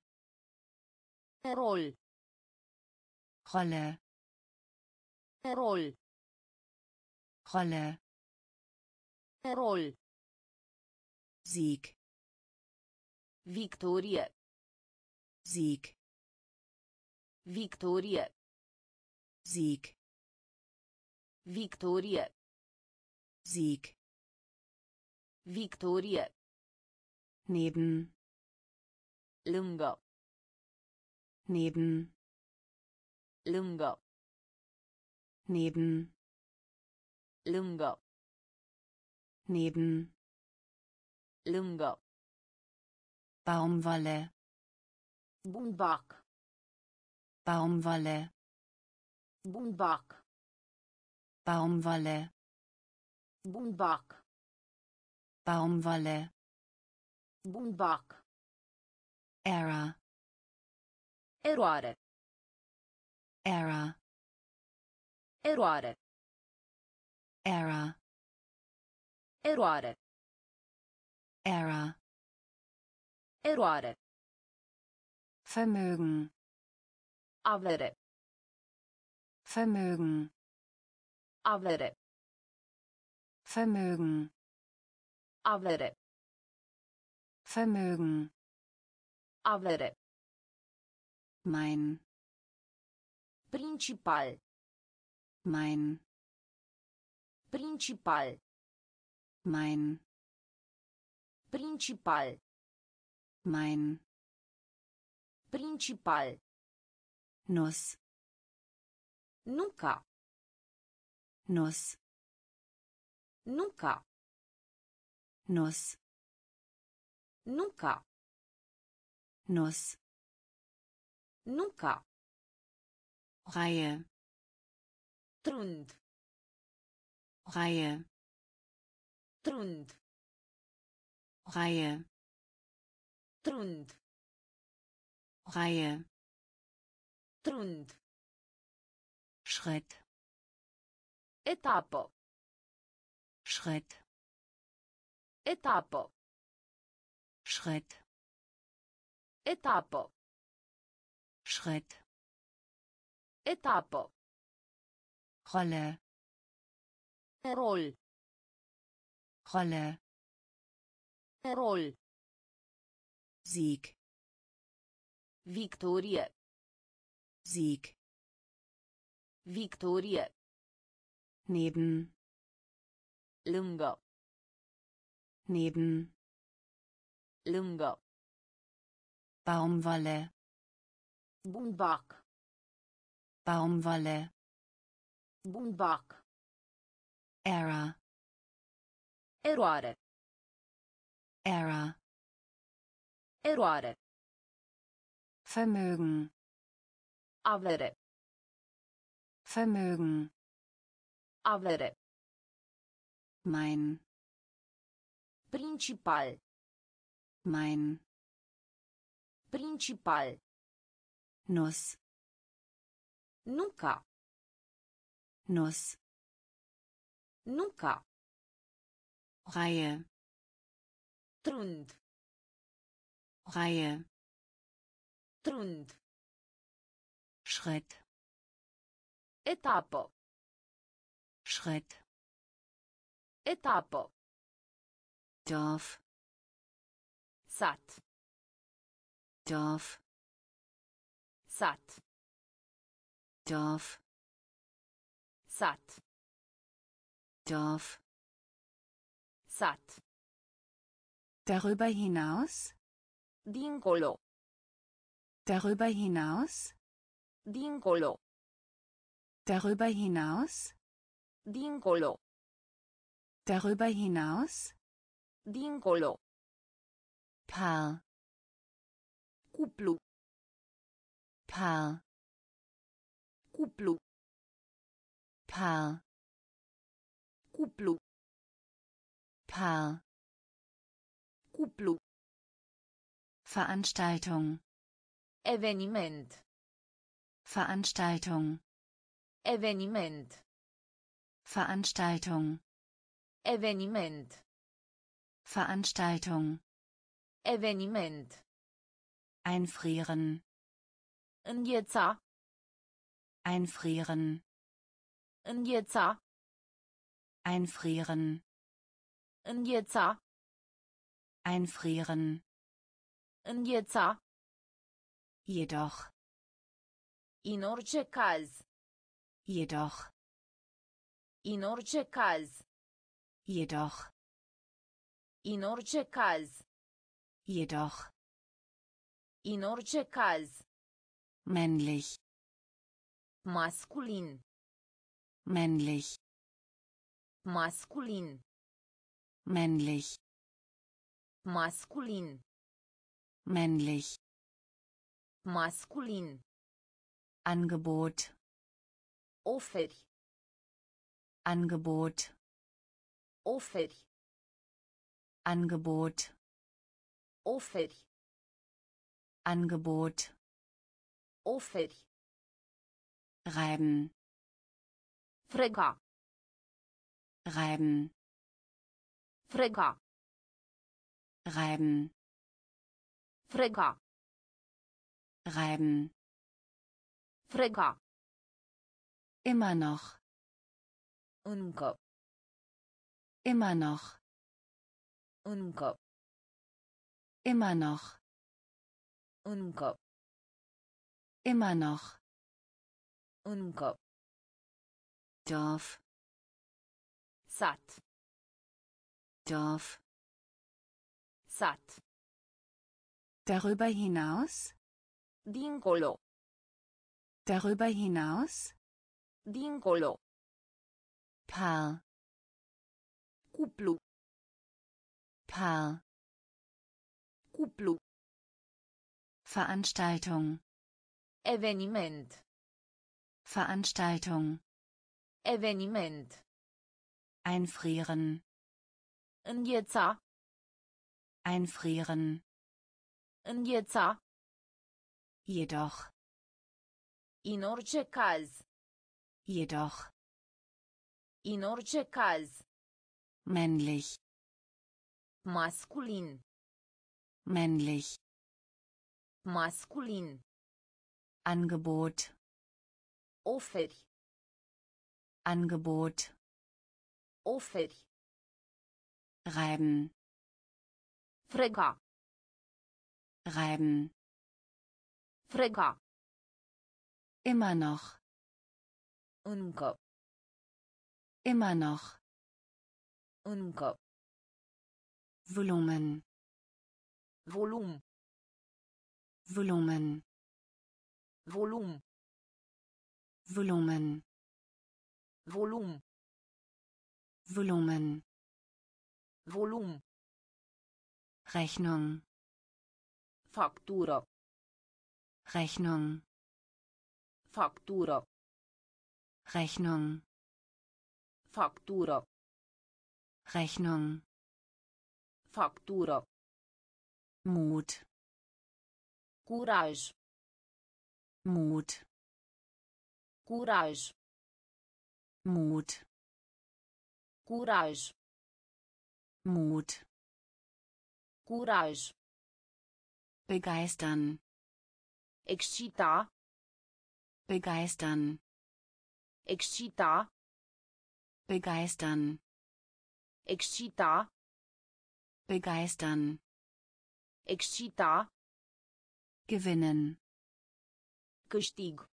B: Rol.
A: Rolle,
B: Rol.
A: Rolle,
B: Rol.
A: Sieg,
B: Victorie.
A: Sieg,
B: Victorie.
A: Sieg,
B: Victorie.
A: Sieg,
B: Victorie.
A: neben,
B: Lângă.
A: neben,
B: Lângă.
A: neben,
B: Lângă.
A: neben,
B: Lângă.
A: Baumwolle,
B: Bumbac.
A: Baumwolle,
B: Bumbac.
A: Baumwolle,
B: Bumbac.
A: Baumwolle,
B: Bumbac.
A: Error,
B: Eroare.
A: Error,
B: Eroare.
A: Error,
B: Eroare.
A: Error,
B: Eroare.
A: Vermögen,
B: Avere.
A: Vermögen,
B: Avere.
A: Vermögen,
B: Avere.
A: Vermögen,
B: Avere.
A: mein,
B: Principal.
A: mein,
B: Principal.
A: mein,
B: Principal.
A: mein,
B: Principal.
A: Nuss,
B: Nunca.
A: Nuss,
B: Nunca.
A: Nuss,
B: Nu ca.
A: Nuss,
B: Nu ca.
A: Reihe,
B: Trund.
A: Reihe,
B: Trund.
A: Reihe,
B: Trund.
A: Reihe,
B: Trund.
A: Schritt,
B: Etapă.
A: Schritt,
B: Etapă.
A: Schritt,
B: Etapă.
A: Schritt,
B: Etapă.
A: Rolle,
B: Rol.
A: Rolle,
B: Rol.
A: Sieg,
B: Victorie.
A: Sieg,
B: Victorie.
A: neben,
B: Lângă.
A: Neben,
B: Lângă.
A: Baumwolle,
B: Bumbac.
A: Baumwolle,
B: Bumbac.
A: Error,
B: Eroare.
A: Error,
B: Eroare.
A: Vermögen,
B: Avere.
A: Vermögen,
B: Avere.
A: mein,
B: Principal.
A: mein,
B: Principal.
A: Nuss,
B: Nu ca.
A: Nuss,
B: Nu ca.
A: Reihe,
B: Trund.
A: Reihe,
B: Trund.
A: Schritt,
B: Etapă.
A: Schritt,
B: Etapă.
A: Dorf,
B: Sat.
A: Dorf,
B: Sat.
A: Dorf,
B: Sat.
A: Dorf.
B: Sat.
A: Darüber hinaus,
B: Dincolo.
A: darüber hinaus,
B: Dincolo.
A: darüber hinaus,
B: Dincolo.
A: darüber hinaus,
B: Dincolo.
A: Paar,
B: Cuplu.
A: Paar,
B: Cuplu.
A: Paar,
B: Cuplu.
A: Paar,
B: Cuplu.
A: Veranstaltung,
B: Eveniment.
A: Veranstaltung,
B: Eveniment.
A: Veranstaltung,
B: Eveniment.
A: Veranstaltung,
B: Eveniment.
A: einfrieren,
B: Îngheța.
A: einfrieren,
B: Îngheța.
A: einfrieren,
B: Îngheța.
A: einfrieren,
B: Îngheța.
A: jedoch,
B: În orice caz.
A: jedoch,
B: În orice caz.
A: jedoch,
B: În orice caz.
A: jedoch,
B: În orice caz.
A: männlich,
B: Masculin.
A: männlich,
B: Masculin.
A: männlich,
B: Masculin.
A: männlich,
B: Masculin.
A: Angebot,
B: Oferi.
A: Angebot,
B: Oferi.
A: Angebot,
B: Oferi.
A: Angebot,
B: Oferi.
A: reiben,
B: Frega.
A: reiben,
B: Frega.
A: reiben,
B: Frega.
A: reiben,
B: Frega.
A: immer noch,
B: Încă.
A: immer noch,
B: Încă.
A: immer noch,
B: Încă.
A: immer noch,
B: Încă.
A: Dorf,
B: Sat.
A: Dorf,
B: Sat.
A: darüber hinaus,
B: Dincolo.
A: darüber hinaus,
B: Dincolo.
A: Paar,
B: Cuplu.
A: Paar.
B: Cuplu.
A: Veranstaltung.
B: Eveniment.
A: Veranstaltung.
B: Eveniment.
A: Einfrieren.
B: Îngheța.
A: Einfrieren.
B: Îngheța.
A: Jedoch.
B: In orice caz.
A: Jedoch.
B: In orice caz.
A: Männlich.
B: Masculin.
A: Männlich.
B: Masculin.
A: Angebot.
B: Oferi.
A: Angebot.
B: Oferi.
A: Reiben.
B: Frega.
A: Reiben.
B: Frega.
A: Immer noch.
B: Încă.
A: Immer noch.
B: Încă.
A: Volumen.
B: Volum.
A: Volumen.
B: Volum.
A: Volumen.
B: Volum.
A: Volumen.
B: Volum.
A: Rechnung.
B: Factură.
A: Rechnung.
B: Factură.
A: Rechnung.
B: Factură.
A: Rechnung.
B: Factură.
A: Mut.
B: Curaj.
A: Mut.
B: Curaj.
A: Mut.
B: Curaj.
A: Mut.
B: Curaj.
A: Begeistern.
B: Excita.
A: Begeistern.
B: Excita.
A: Begeistern.
B: Excita.
A: Begeistern.
B: Excita.
A: Gewinnen.
B: Câștig.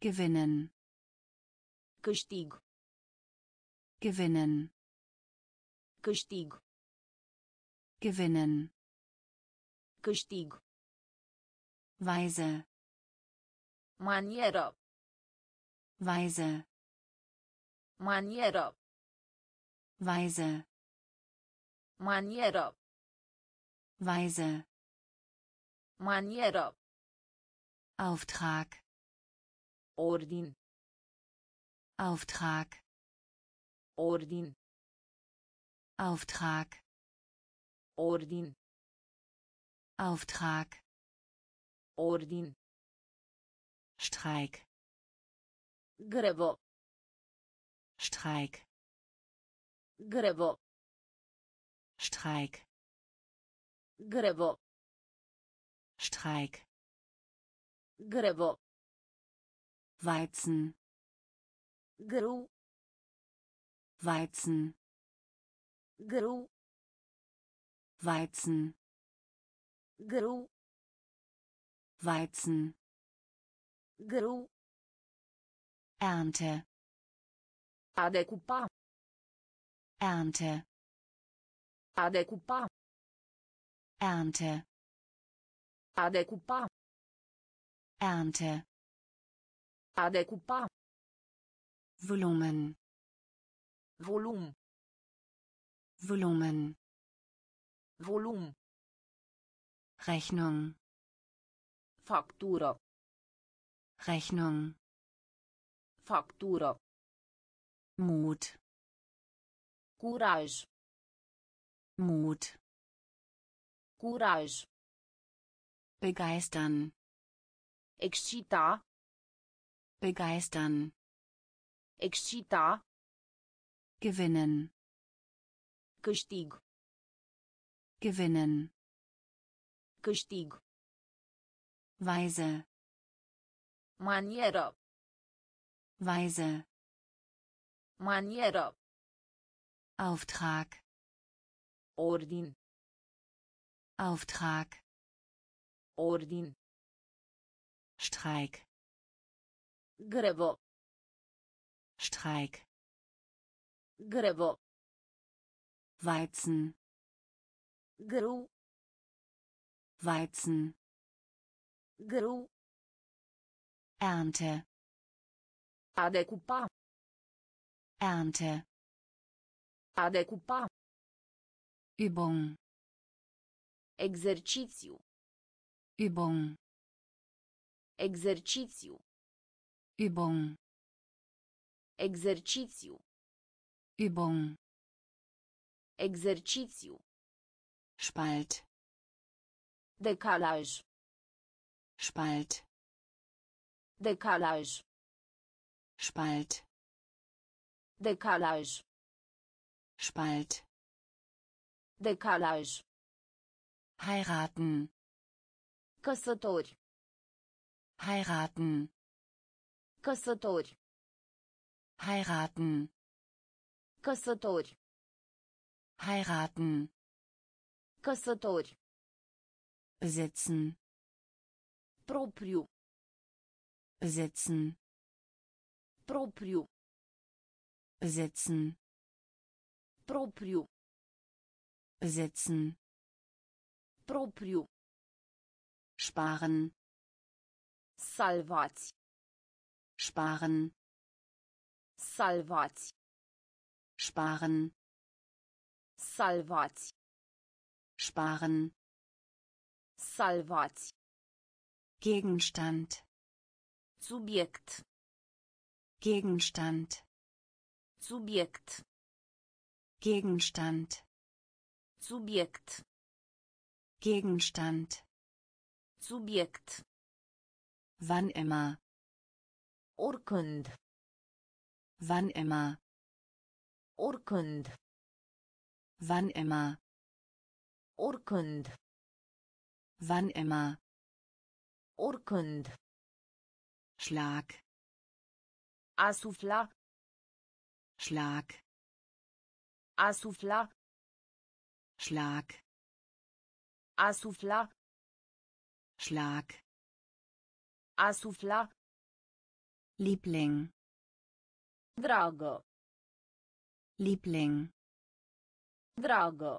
A: Gewinnen.
B: Câștig.
A: Gewinnen.
B: Câștig.
A: Gewinnen.
B: Câștig.
A: Weise.
B: Manieră.
A: Weise.
B: Manieră.
A: Weise.
B: Manieră.
A: Weise.
B: Manieră.
A: Auftrag.
B: Ordin.
A: Auftrag.
B: Ordin.
A: Auftrag.
B: Ordin.
A: Auftrag.
B: Ordin.
A: Streik.
B: Grevă.
A: Streik.
B: Grevă.
A: Streik.
B: Grevă.
A: Streik.
B: Grevă.
A: Weizen.
B: Grâu.
A: Weizen.
B: Grâu.
A: Weizen.
B: Grâu.
A: Weizen.
B: Grâu.
A: Ernte.
B: A decupa.
A: Ernte.
B: A decupa.
A: Ernte.
B: A decupa.
A: Ernte.
B: A decupa.
A: Volumen.
B: Volum.
A: Volumen.
B: Volum.
A: Rechnung.
B: Factură.
A: Rechnung.
B: Factură.
A: Mut.
B: Curaj.
A: Mut.
B: Curaj.
A: Begeistern.
B: Excita.
A: Begeistern.
B: Excita.
A: Gewinnen.
B: Câștig.
A: Gewinnen.
B: Câștig.
A: Weise.
B: Manieră.
A: Weise.
B: Manieră.
A: Auftrag.
B: Ordin.
A: Auftrag.
B: Ordin.
A: Streik.
B: Grevă.
A: Streik.
B: Grevă.
A: Weizen.
B: Grâu.
A: Weizen.
B: Grâu.
A: Ernte.
B: A decupa.
A: Ernte.
B: A decupa.
A: Übung
B: Exercițiu.
A: Übung
B: Exercițiu.
A: Übung
B: Exercițiu.
A: Übung
B: Exercițiu.
A: Spalt
B: Decalaj.
A: Spalt
B: Decalaj.
A: Spalt
B: Decalaj.
A: Spalt
B: Decalaj.
A: heiraten
B: Căsători.
A: heiraten
B: Căsători.
A: heiraten
B: Căsători.
A: heiraten
B: Căsători.
A: besitzen
B: Propriu.
A: besitzen
B: Propriu.
A: besitzen
B: Propriu.
A: Besitzen
B: Propriu.
A: sparen
B: Salvați.
A: sparen
B: Salvați.
A: sparen
B: Salvați.
A: sparen
B: Salvați.
A: Gegenstand
B: Subiect.
A: Gegenstand
B: Subiect.
A: Gegenstand
B: Subiect.
A: Gegenstand
B: Subiect.
A: wann immer
B: Oricând.
A: wann immer
B: Oricând.
A: wann immer
B: Oricând.
A: wann immer
B: Oricând.
A: Schlag
B: A sufla.
A: Schlag
B: A sufla.
A: Schlag
B: A sufla.
A: Schlag
B: A sufla.
A: Liebling
B: Dragă.
A: Liebling
B: Dragă.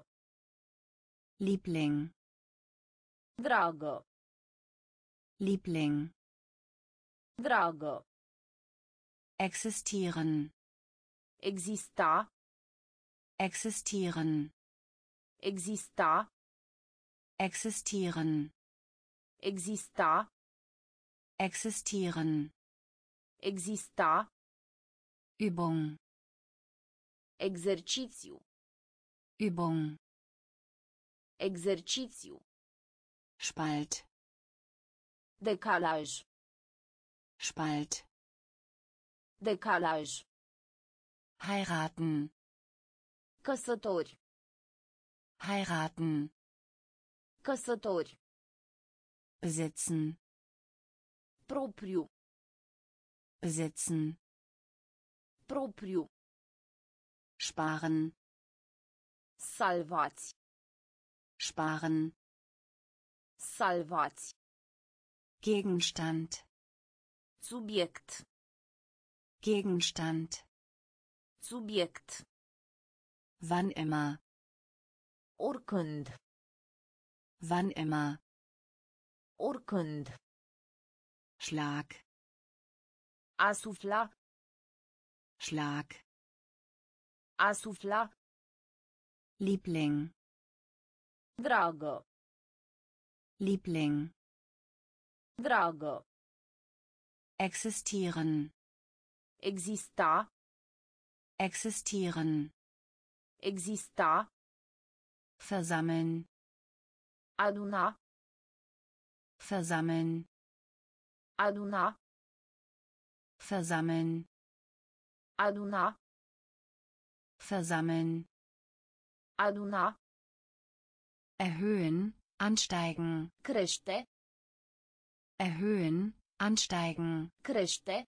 A: Liebling
B: Dragă.
A: Liebling
B: Dragă.
A: existieren
B: Exista.
A: existieren
B: Exista.
A: existieren
B: Exista.
A: existieren
B: Exista.
A: Übung
B: Exercițiu.
A: Übung
B: Exercițiu.
A: Spalt
B: Decalaj.
A: Spalt
B: Decalaj.
A: heiraten
B: Căsători.
A: Heiraten
B: Căsători.
A: besitzen
B: Propriu.
A: besitzen
B: Propriu.
A: sparen
B: Salvați.
A: sparen
B: Salvați.
A: Gegenstand
B: Subiect.
A: Gegenstand
B: Subiect.
A: wann immer
B: Oricând.
A: wann immer
B: Oricând.
A: Schlag
B: A sufla.
A: Schlag
B: A sufla.
A: Liebling
B: Dragă.
A: Liebling
B: Dragă.
A: existieren
B: Exista.
A: existieren
B: Exista.
A: Versammeln
B: Aduna.
A: versammeln
B: Aduna.
A: versammeln
B: Aduna.
A: versammeln
B: Aduna.
A: erhöhen ansteigen
B: Crește.
A: erhöhen ansteigen
B: Crește.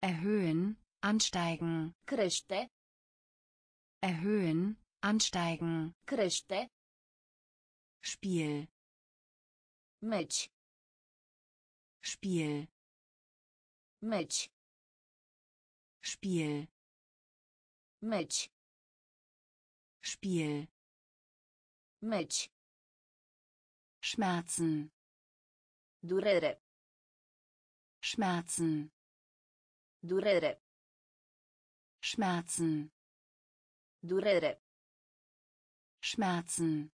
A: erhöhen ansteigen
B: Crește.
A: erhöhen ansteigen
B: Crește.
A: Spiel
B: Meci.
A: Spiel
B: Meci.
A: Spiel
B: Meci.
A: Spiel
B: Meci.
A: Schmerzen
B: Durere.
A: Schmerzen
B: Durere.
A: Schmerzen
B: Durere.
A: Schmerzen.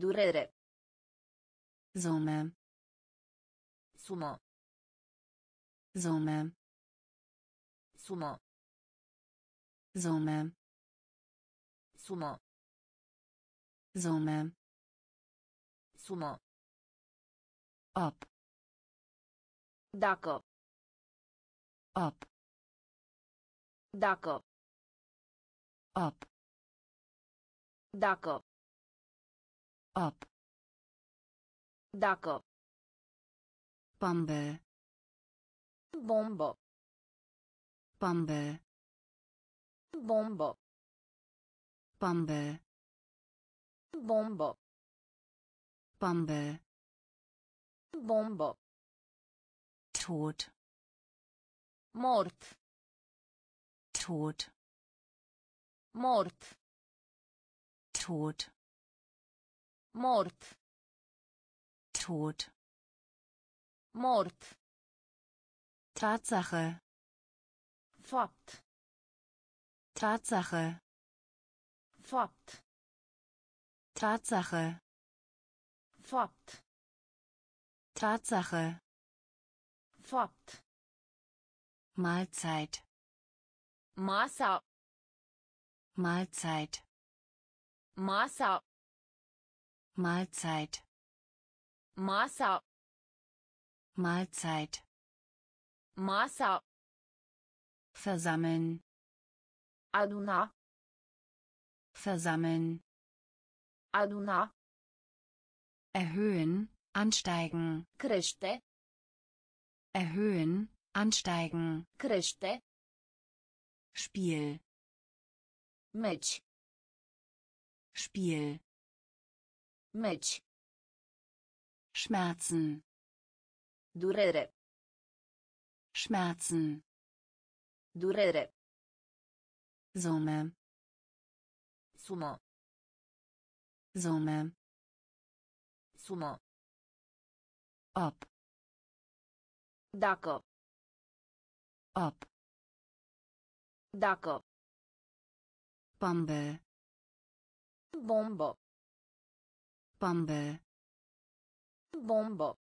B: Durere.
A: Summe.
B: Sumă.
A: Summe.
B: Sumă.
A: Summe.
B: Sumă.
A: Summe.
B: Sumă.
A: Ob.
B: Dacă.
A: Ob.
B: Dacă.
A: Ob.
B: Dacă.
A: Up.
B: Dacă.
A: Pambe.
B: Bombă.
A: Pambe.
B: Bombă.
A: Pambe.
B: Bombă.
A: Pambe.
B: Bombă.
A: Tot.
B: Mort.
A: Tot.
B: Mort.
A: Tod.
B: Mord.
A: Tod.
B: Mord.
A: Tatsache.
B: Fakt.
A: Tatsache.
B: Fakt.
A: Tatsache.
B: Fakt.
A: Tatsache.
B: Fakt.
A: Mahlzeit.
B: Massa.
A: Mahlzeit.
B: Masa.
A: Mahlzeit.
B: Masa.
A: Mahlzeit.
B: Masa.
A: Versammeln.
B: Aduna.
A: Versammeln.
B: Aduna.
A: Erhöhen. Ansteigen.
B: Crește.
A: Erhöhen. Ansteigen.
B: Crește.
A: Spiel.
B: Meci.
A: Spiel.
B: Meci.
A: Schmerzen.
B: Durere.
A: Schmerzen.
B: Durere.
A: Summe.
B: Sumă.
A: Summe.
B: Sumă.
A: Ob.
B: Dacă.
A: Ob.
B: Dacă.
A: Bombe.
B: Bombo.
A: Bombe.
B: Bombo.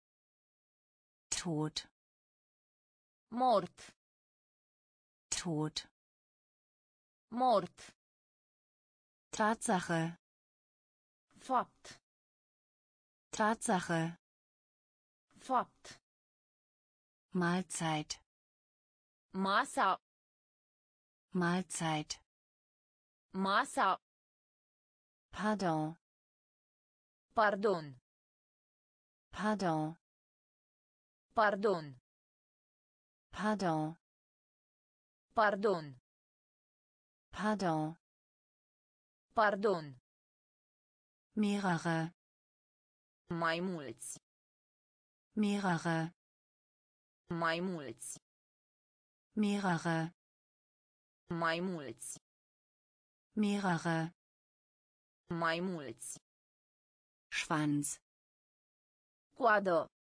A: Tod.
B: Mord.
A: Tod.
B: Mord.
A: Tatsache.
B: Fakt.
A: Tatsache.
B: Fakt.
A: Mahlzeit.
B: Massa.
A: Mahlzeit.
B: Massa.
A: Pardon.
B: Pardon.
A: Pardon.
B: Pardon.
A: Pardon.
B: Pardon.
A: Pardon.
B: Pardon.
A: Mehrere.
B: Mai mulți.
A: Mehrere.
B: Mai mulți.
A: Mehrere.
B: Mai mulți.
A: Mehrere.
B: Mai mulți.
A: Schwanz.
B: Coadă.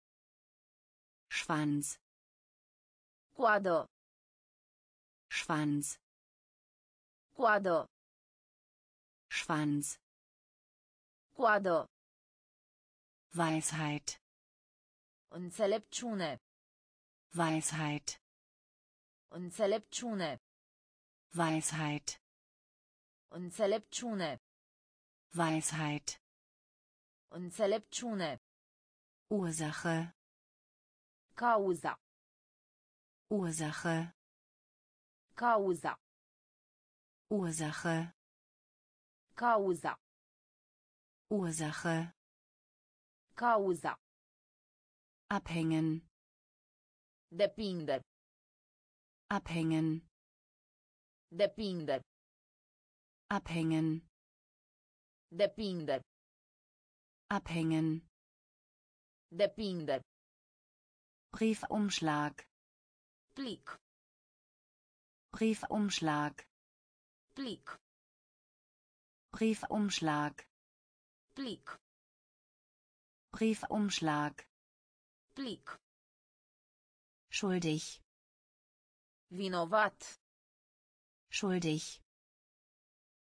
A: Schwanz.
B: Coadă.
A: Schwanz.
B: Coadă.
A: Schwanz.
B: Coadă.
A: Weisheit.
B: Înțelepciune.
A: Weisheit.
B: Înțelepciune.
A: Weisheit.
B: Înțelepciune.
A: Weisheit.
B: Înțelepciune.
A: Ursache.
B: Cauza.
A: Ursache.
B: Cauza.
A: Ursache.
B: Cauza.
A: Ursache.
B: Cauza.
A: Abhängen.
B: Depinde.
A: Abhängen.
B: Depinde.
A: Abhängen.
B: Depinde.
A: Abhängen.
B: Depinde.
A: Briefumschlag.
B: Plic.
A: Briefumschlag.
B: Plic.
A: Briefumschlag.
B: Plic.
A: Briefumschlag.
B: Plic.
A: Schuldig.
B: Vinovat.
A: Schuldig.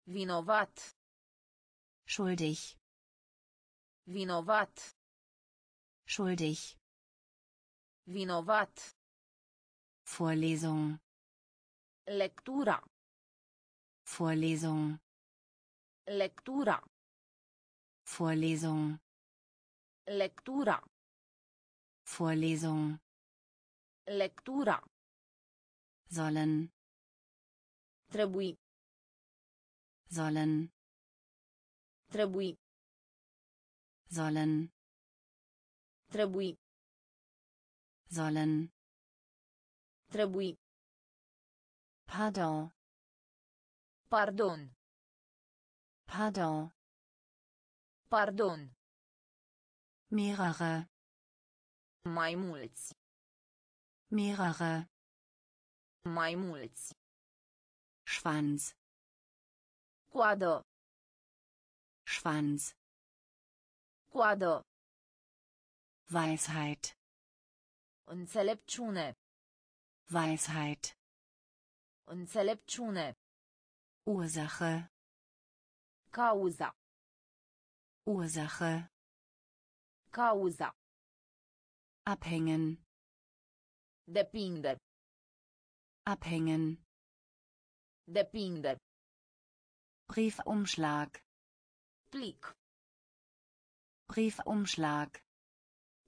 B: Vinovat.
A: Schuldig
B: Vinovat.
A: schuldig
B: Vinovat.
A: Vorlesung
B: Lectura.
A: Vorlesung
B: Lectura.
A: Vorlesung
B: Lectura.
A: Vorlesung
B: Lectura.
A: sollen
B: Trebui.
A: sollen
B: Trebui.
A: sollen
B: Trebui.
A: sollen
B: Trebui.
A: pardon
B: Pardon.
A: pardon
B: Pardon.
A: mehrere
B: Mai mulți.
A: mehrere
B: Mai mulți.
A: Schwanz
B: Coadă.
A: Schwanz
B: Coadă.
A: Weisheit
B: Înțelepciune.
A: Weisheit
B: Înțelepciune.
A: Ursache
B: Cauza.
A: Ursache
B: Cauza.
A: abhängen
B: Depinde.
A: abhängen
B: Depinde.
A: Briefumschlag
B: Plic.
A: Briefumschlag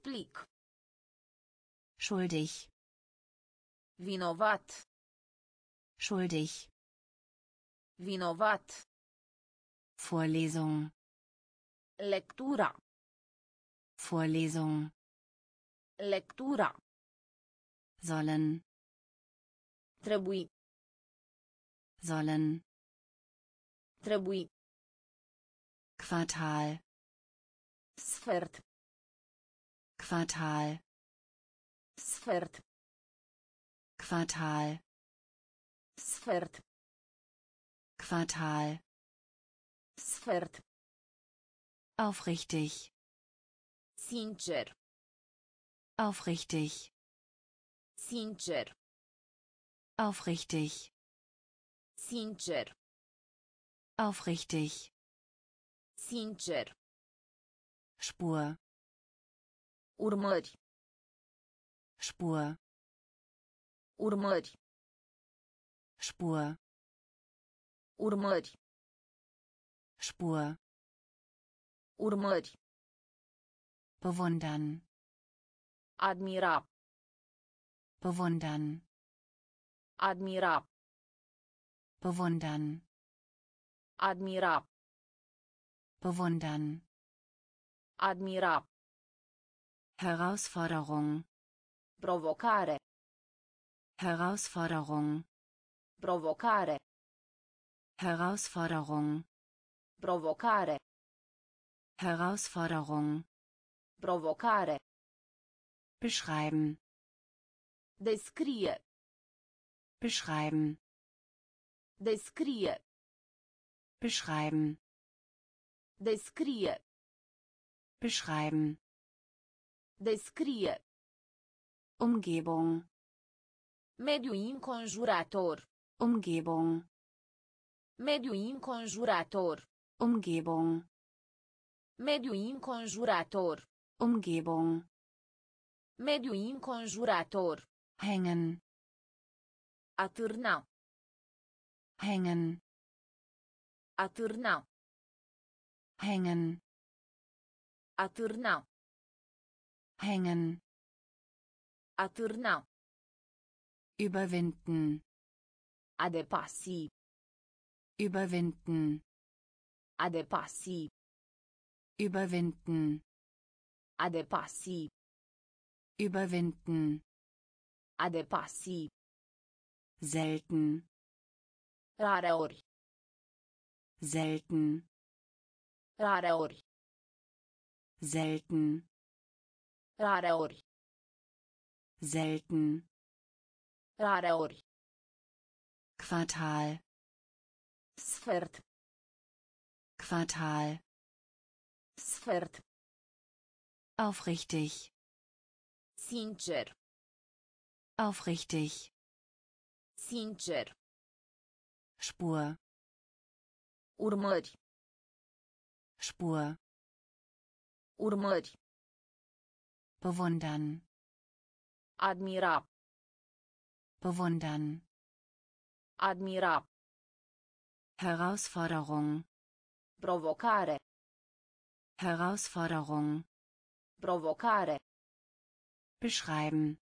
B: Plic.
A: schuldig
B: Vinovat.
A: schuldig
B: Vinovat.
A: Vorlesung
B: Lectura.
A: Vorlesung
B: Lectura.
A: sollen
B: Trebui.
A: sollen
B: Trebui.
A: Quartal
B: Sfert.
A: Quartal
B: Sfert.
A: Quartal
B: Sfert.
A: Quartal
B: Sfert.
A: aufrichtig
B: Sincer.
A: aufrichtig
B: Sincer.
A: aufrichtig
B: Sincer.
A: aufrichtig
B: Sincer.
A: Spur
B: Urmări.
A: Spur
B: Urmări.
A: Spur
B: Urmări.
A: Spur
B: Urmări.
A: bewundern
B: Admira.
A: bewundern
B: Admira.
A: bewundern
B: Admira.
A: Bewundern
B: Admira.
A: Herausforderung
B: Provocare.
A: Herausforderung
B: Provocare.
A: Herausforderung
B: Provocare.
A: Herausforderung
B: Provocare.
A: beschreiben
B: Descrie.
A: beschreiben
B: Descrie.
A: beschreiben
B: Descrie.
A: beschreiben
B: Descrie.
A: Umgebung
B: Mediu înconjurător.
A: Umgebung
B: Mediu înconjurător.
A: Umgebung
B: Mediu înconjurător.
A: Umgebung
B: Mediu înconjurător.
A: hängen
B: Atârna.
A: hängen
B: Atârna.
A: Hängen
B: Atârna.
A: hängen
B: Atârna.
A: überwinden
B: A depăși.
A: überwinden
B: A depăși.
A: überwinden
B: A depăși.
A: überwinden
B: A depăși.
A: selten
B: Rareori.
A: selten
B: Rareori.
A: selten
B: Rareori.
A: selten
B: Rareori.
A: Quartal
B: Sfert.
A: Quartal
B: Sfert.
A: aufrichtig
B: Sincer.
A: aufrichtig
B: Sincer.
A: Spur
B: Urmări.
A: Spur
B: Urmări.
A: bewundern
B: Admira.
A: bewundern
B: Admira.
A: Herausforderung
B: Provocare.
A: Herausforderung
B: Provocare.
A: beschreiben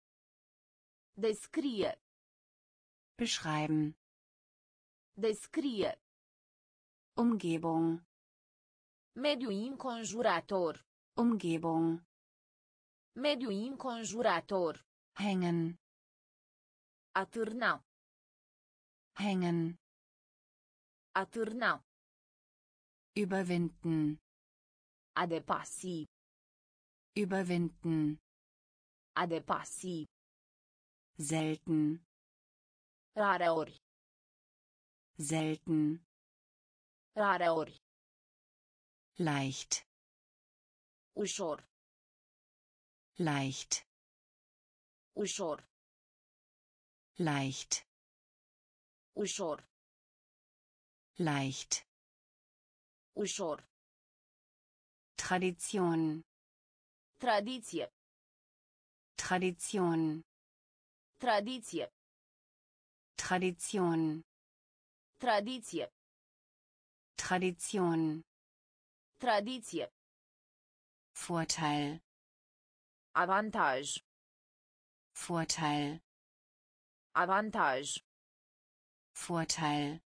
B: Descrie.
A: beschreiben
B: Descrie.
A: Umgebung
B: Mediu înconjurător.
A: Umgebung
B: Mediu înconjurător.
A: hängen
B: Atârna.
A: hängen
B: Atârna.
A: überwinden
B: A
A: überwinden
B: A
A: selten
B: Rareori.
A: selten
B: Rareori.
A: Leicht
B: Ușor.
A: leicht
B: Ușor.
A: leicht
B: Ușor.
A: leicht
B: Ușor.
A: Tradition
B: Tradiție.
A: Tradition
B: Tradiție.
A: Tradition
B: Tradiție.
A: Tradition
B: Tradiție.
A: Vorteil
B: Avantaj.
A: Vorteil
B: Avantaj.
A: Vorteil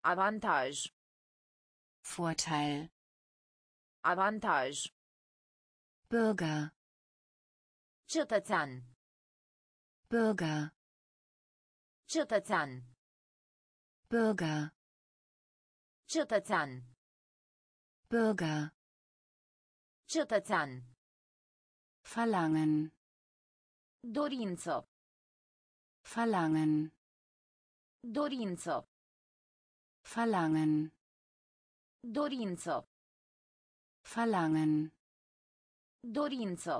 B: Avantaj.
A: Vorteil
B: Avantaj.
A: Bürger
B: Cetățean.
A: Bürger
B: Cetățean.
A: Bürger
B: Cetățean.
A: Bürger
B: Cetățean.
A: verlangen
B: Dorință.
A: verlangen
B: Dorință.
A: verlangen
B: Dorință.
A: verlangen
B: Dorință.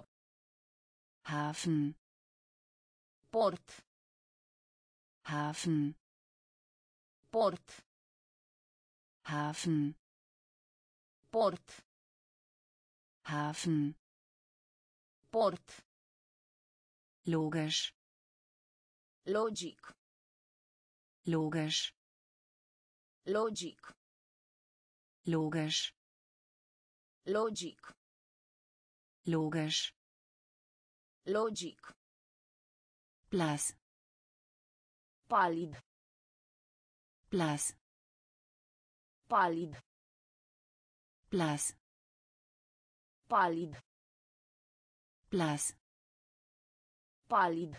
A: Hafen
B: Port.
A: Hafen
B: Port.
A: Hafen
B: Port.
A: Hafen
B: Port.
A: logisch
B: Logic.
A: logisch
B: Logic.
A: logisch
B: Logic.
A: logisch
B: Logic.
A: blass
B: Palid.
A: blass
B: Palid.
A: Blass
B: Palid.
A: blass
B: Palid.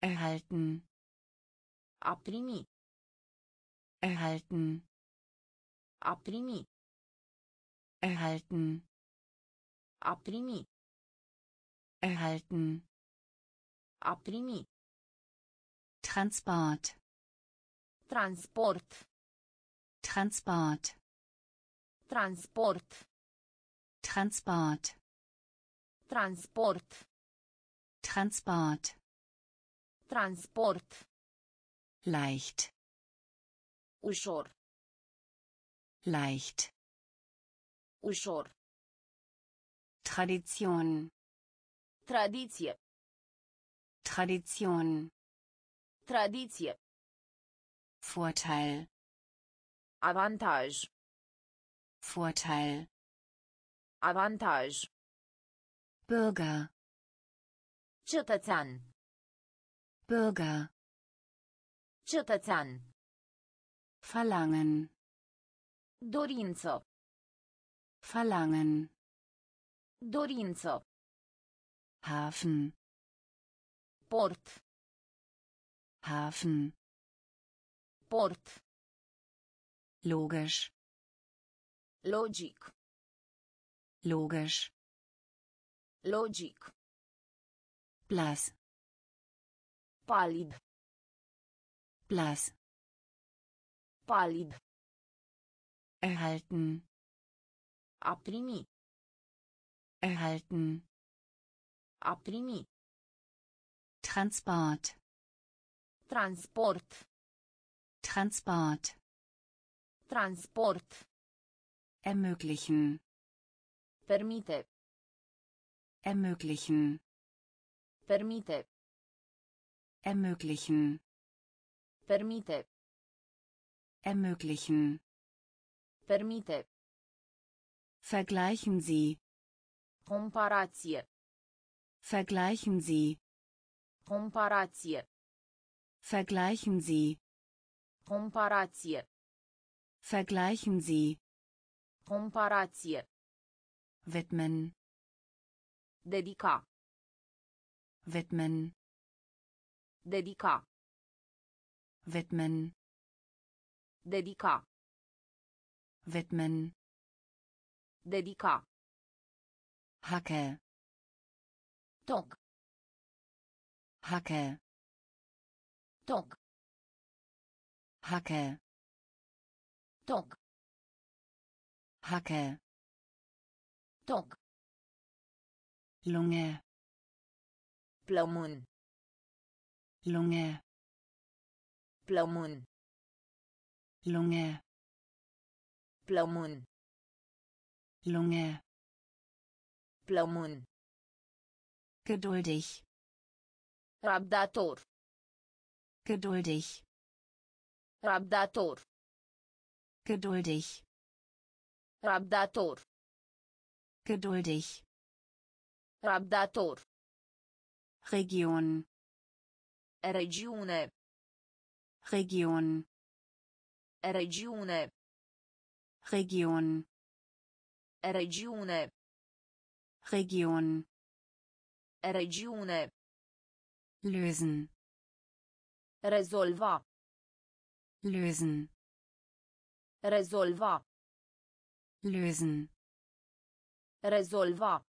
A: erhalten
B: A primi.
A: erhalten
B: A primi.
A: erhalten
B: A primi.
A: erhalten
B: A primi.
A: Transport
B: Transport.
A: Transport
B: Transport.
A: Transport
B: Transport.
A: Transport
B: Transport.
A: leicht
B: Ușor.
A: leicht
B: Ușor.
A: Tradition
B: Tradiție.
A: Tradition
B: Tradiție.
A: Vorteil
B: Avantaj.
A: Vorteil
B: Avantaj.
A: Bürger
B: Cetățean.
A: Bürger
B: Cetățean.
A: verlangen
B: Dorință.
A: verlangen
B: Dorință.
A: Hafen
B: Port.
A: Hafen
B: Port.
A: logisch
B: Logic.
A: logisch
B: Logic.
A: blass
B: Palid.
A: blass
B: Palid.
A: erhalten
B: A primi.
A: erhalten
B: A primi.
A: Transport
B: Transport.
A: Transport
B: Transport.
A: Ermöglichen
B: Permite.
A: ermöglichen
B: Permite.
A: ermöglichen
B: Permite.
A: ermöglichen
B: Permite.
A: vergleichen Sie
B: Comparație.
A: vergleichen Sie
B: Comparație.
A: vergleichen Sie
B: Comparație.
A: vergleichen Sie
B: Comparație.
A: widmen
B: Dedica.
A: widmen
B: Dedica.
A: widmen
B: Dedica.
A: widmen
B: Dedica.
A: Hacke
B: Toc.
A: Hacke
B: Toc.
A: Hacke
B: Toc.
A: Hacke
B: Toc.
A: Lunge
B: Plămân.
A: Lunge
B: Plămân.
A: Lunge
B: Plămân.
A: Lunge
B: Plămân.
A: geduldig
B: Rabdator.
A: geduldig
B: Rabdator.
A: geduldig
B: Rabdator.
A: geduldig
B: Rabdator.
A: Region
B: Regiune.
A: Region
B: Regiune.
A: Region
B: Regiune.
A: Region
B: Regiune.
A: lösen
B: Rezolva.
A: lösen
B: Rezolva.
A: Lösen
B: Rezolva.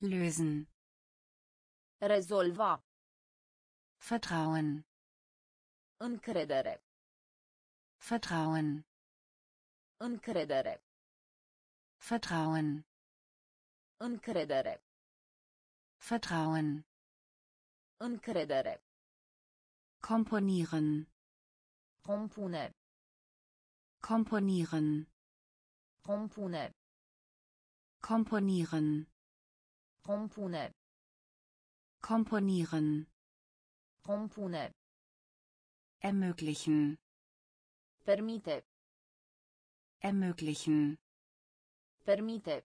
A: lösen
B: Rezolva.
A: Vertrauen
B: Încredere.
A: Vertrauen
B: Încredere.
A: Vertrauen
B: Încredere.
A: Vertrauen
B: Încredere.
A: komponieren
B: Compune.
A: komponieren
B: Compune.
A: komponieren
B: Compune.
A: komponieren
B: Compune.
A: ermöglichen
B: Permite.
A: ermöglichen
B: Permite.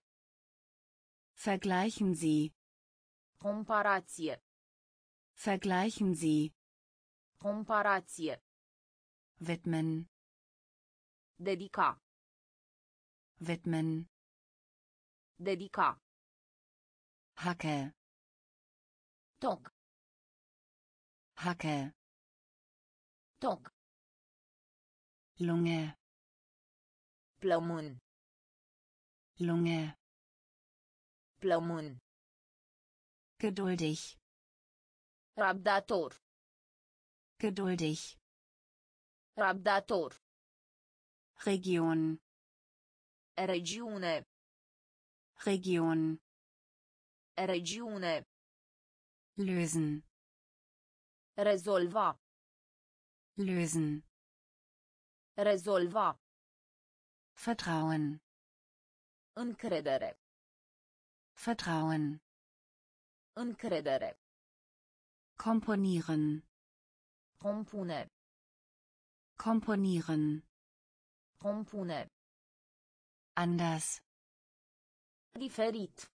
A: vergleichen Sie
B: Comparație.
A: vergleichen Sie
B: Comparație.
A: widmen
B: Dedica.
A: Widmen
B: Dedica.
A: Hacke
B: Toc.
A: Hacke
B: Toc.
A: Lunge
B: Plămân.
A: Lunge
B: Plămân.
A: geduldig
B: Rabdator.
A: geduldig
B: Rabdator.
A: Region
B: Regiune.
A: Region
B: Regiune.
A: lösen
B: Rezolva.
A: lösen
B: Rezolva.
A: Vertrauen
B: Încredere.
A: Vertrauen
B: Încredere.
A: komponieren
B: Compune.
A: komponieren
B: Compune.
A: Anders
B: Diferit.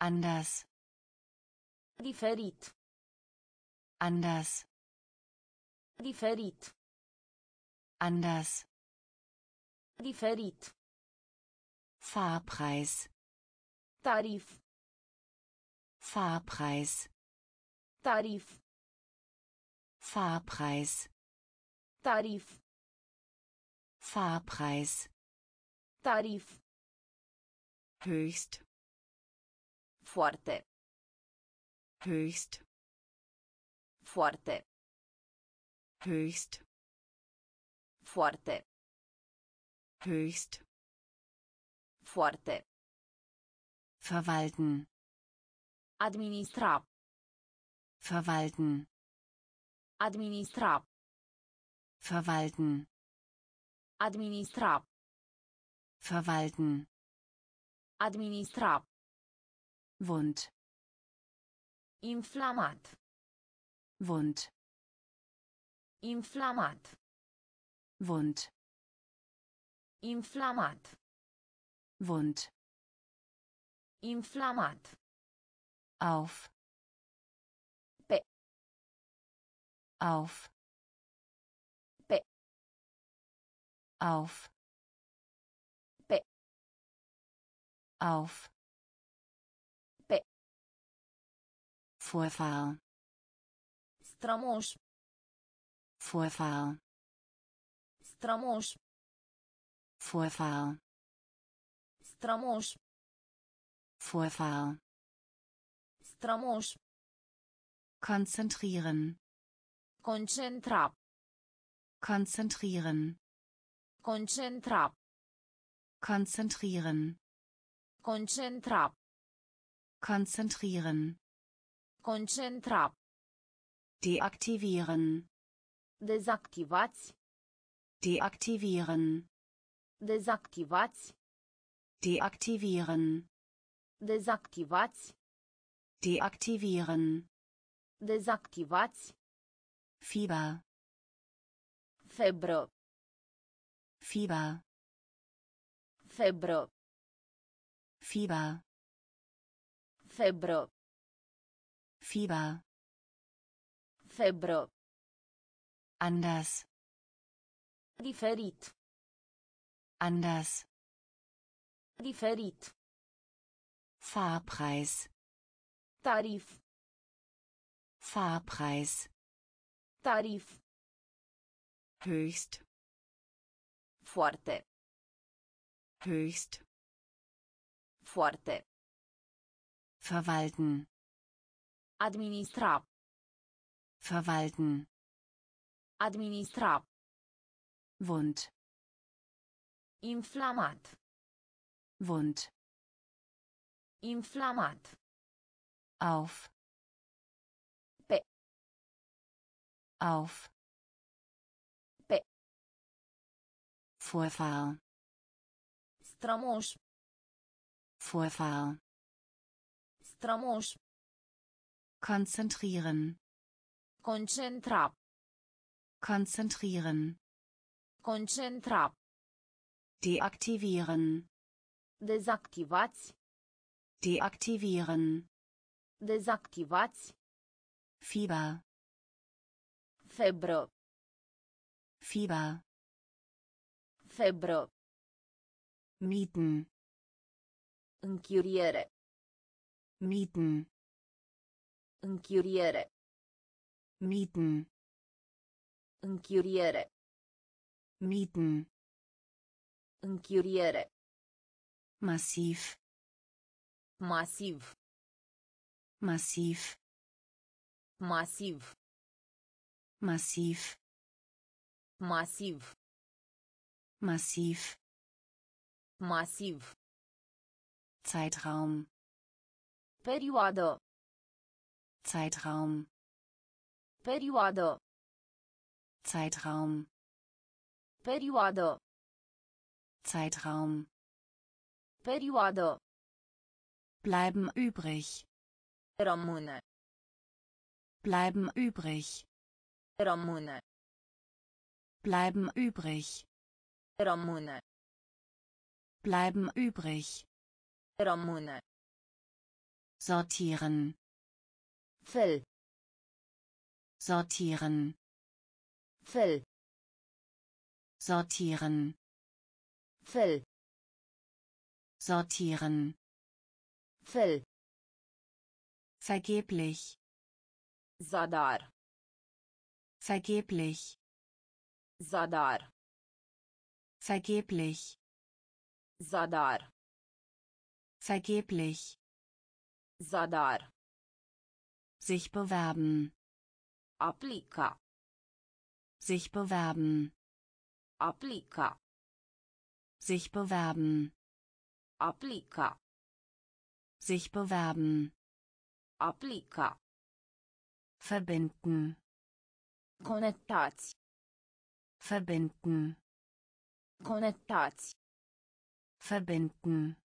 A: anders
B: Diferit.
A: anders
B: Diferit.
A: anders
B: Diferit.
A: Fahrpreis
B: Tarif.
A: Fahrpreis
B: Tarif.
A: Fahrpreis
B: Tarif.
A: Fahrpreis
B: Tarif.
A: höchst
B: Foarte.
A: höchst
B: Foarte.
A: höchst
B: Foarte.
A: höchst
B: Foarte.
A: verwalten
B: Administra.
A: verwalten
B: Administra.
A: verwalten
B: Administra.
A: Verwalten
B: Administra.
A: Wund
B: Inflamat.
A: Wund
B: Inflamat.
A: Wund
B: Inflamat.
A: Wund
B: Inflamat.
A: auf
B: Pe.
A: auf
B: Pe.
A: auf auf
B: Pe.
A: Vorfall
B: Strămoș.
A: Vorfall
B: Strămoș.
A: Vorfall
B: Strămoș.
A: Vorfall
B: Strămoș.
A: konzentrieren
B: Concentra.
A: konzentrieren
B: Concentra.
A: konzentrieren
B: Concentra.
A: konzentrieren
B: Concentra.
A: deaktivieren
B: Dezactivați.
A: deaktivieren
B: Dezactivați.
A: deaktivieren
B: Dezactivați.
A: deaktivieren
B: Dezactivați.
A: Fieber
B: Febră.
A: Fieber
B: Febră.
A: Fieber
B: Febră.
A: Fieber
B: Febră.
A: anders
B: Diferit.
A: anders
B: Diferit.
A: Fahrpreis
B: Tarif.
A: Fahrpreis
B: Tarif.
A: höchst
B: Foarte.
A: höchst
B: Foarte.
A: verwalten
B: Administra.
A: verwalten
B: Administra.
A: Wund
B: Inflamat.
A: Wund
B: Inflamat.
A: auf
B: Pe.
A: auf
B: Pe.
A: Vorfall
B: Strămoș.
A: Vorfall
B: Strămoș.
A: konzentrieren
B: Concentra.
A: konzentrieren
B: Concentra.
A: deaktivieren
B: Dezactivați.
A: deaktivieren
B: Dezactivați.
A: Fieber
B: Febră.
A: Fieber
B: Febră.
A: mieten
B: Închiriere.
A: mieten
B: Închiriere.
A: mieten
B: Închiriere.
A: mieten
B: Închiriere.
A: massiv
B: Masiv.
A: massiv
B: Masiv.
A: massiv
B: Masiv.
A: massiv
B: Masiv.
A: Zeitraum
B: Perioadă.
A: Zeitraum
B: Perioadă.
A: Zeitraum
B: Perioadă.
A: Zeitraum
B: Perioadă.
A: bleiben übrig
B: Rămâne.
A: bleiben übrig
B: Rămâne.
A: bleiben übrig
B: Rămâne.
A: bleiben übrig
B: Rămâne.
A: sortieren
B: Fel.
A: sortieren
B: Fel.
A: sortieren
B: Fel.
A: sortieren
B: Fel.
A: vergeblich
B: Zadar.
A: vergeblich
B: Zadar.
A: vergeblich
B: Zadar.
A: Vergeblich
B: Zadar.
A: sich bewerben
B: Aplica.
A: sich bewerben
B: Aplica.
A: sich bewerben
B: Aplica.
A: sich bewerben
B: Aplica.
A: verbinden
B: Conectați.
A: verbinden
B: Conectați.
A: verbinden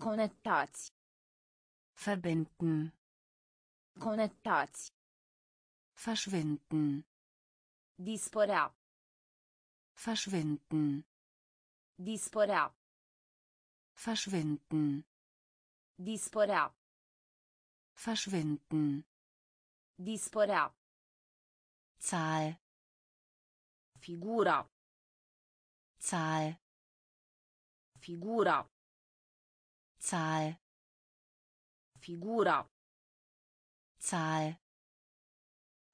B: Conectați.
A: verbinden
B: Conectați.
A: verschwinden
B: Dispărea.
A: verschwinden
B: Dispărea.
A: verschwinden
B: Dispărea.
A: verschwinden
B: Dispărea.
A: Zahl
B: Figura.
A: Zahl
B: Figura.
A: Zahl
B: Figura.
A: Zahl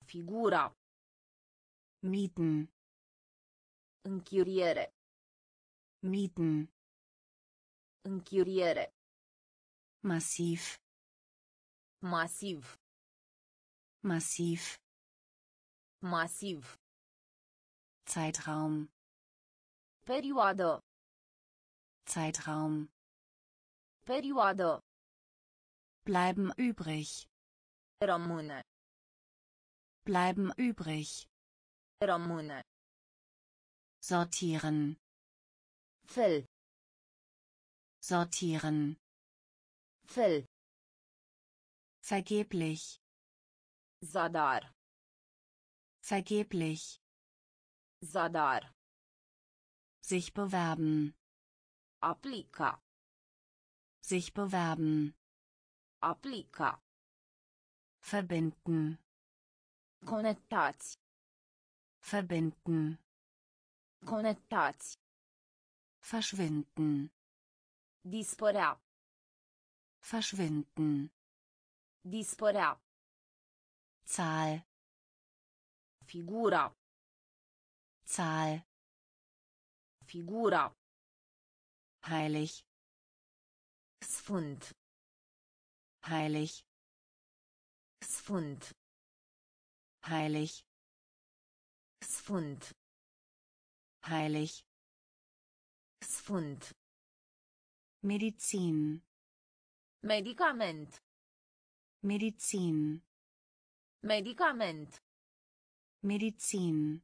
B: Figura.
A: mieten
B: Închiriere.
A: mieten
B: Închiriere.
A: massiv
B: Masiv.
A: massiv
B: Masiv.
A: Zeitraum
B: Perioadă.
A: Zeitraum
B: Perioadă.
A: bleiben übrig
B: Rămâne.
A: bleiben übrig
B: Rămâne.
A: sortieren
B: Fel.
A: sortieren
B: Fel.
A: vergeblich
B: Zadar.
A: vergeblich
B: Zadar.
A: sich bewerben
B: Aplica.
A: Sich bewerben
B: Aplica.
A: verbinden
B: Conectați.
A: verbinden
B: Conectați.
A: verschwinden
B: Dispărea.
A: verschwinden
B: Dispărea.
A: Zahl
B: Figura.
A: Zahl
B: Figura.
A: heilig
B: Sfânt.
A: heilig
B: Sfânt.
A: heilig
B: Sfânt.
A: heilig
B: Sfânt.
A: Medizin
B: Medicament.
A: Medizin
B: Medicament.
A: Medizin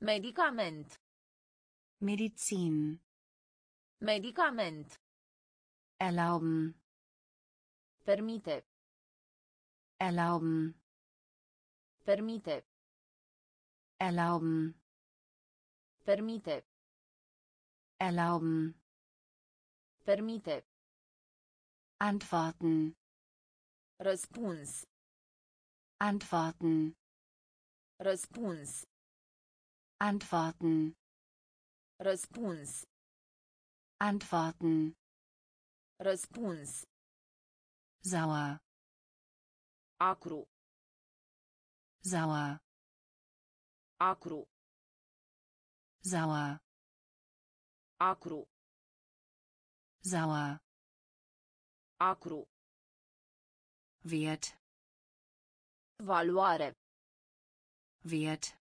B: Medicament.
A: Medizin
B: Medicament.
A: Erlauben
B: Permite.
A: erlauben
B: Permite.
A: erlauben
B: Permite.
A: erlauben
B: Permite.
A: antworten
B: Răspuns.
A: antworten
B: Răspuns.
A: antworten
B: Răspuns.
A: antworten
B: Răspuns.
A: sauer
B: Acru.
A: sauer
B: Acru.
A: sauer
B: Acru.
A: sauer
B: Acru.
A: Wert
B: Valoare.
A: Wert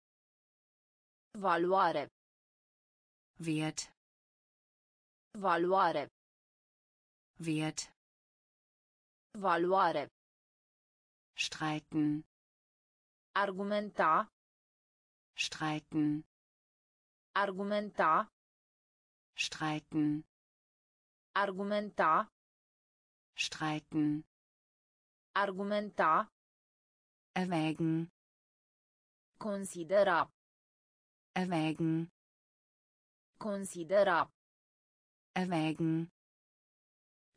B: Valoare.
A: Wert
B: Valoare.
A: Wert
B: Valoare.
A: streiten
B: Argumenta.
A: streiten
B: Argumenta.
A: streiten
B: Argumenta.
A: streiten
B: Argumenta.
A: erwägen
B: Considera.
A: erwägen
B: Considera.
A: erwägen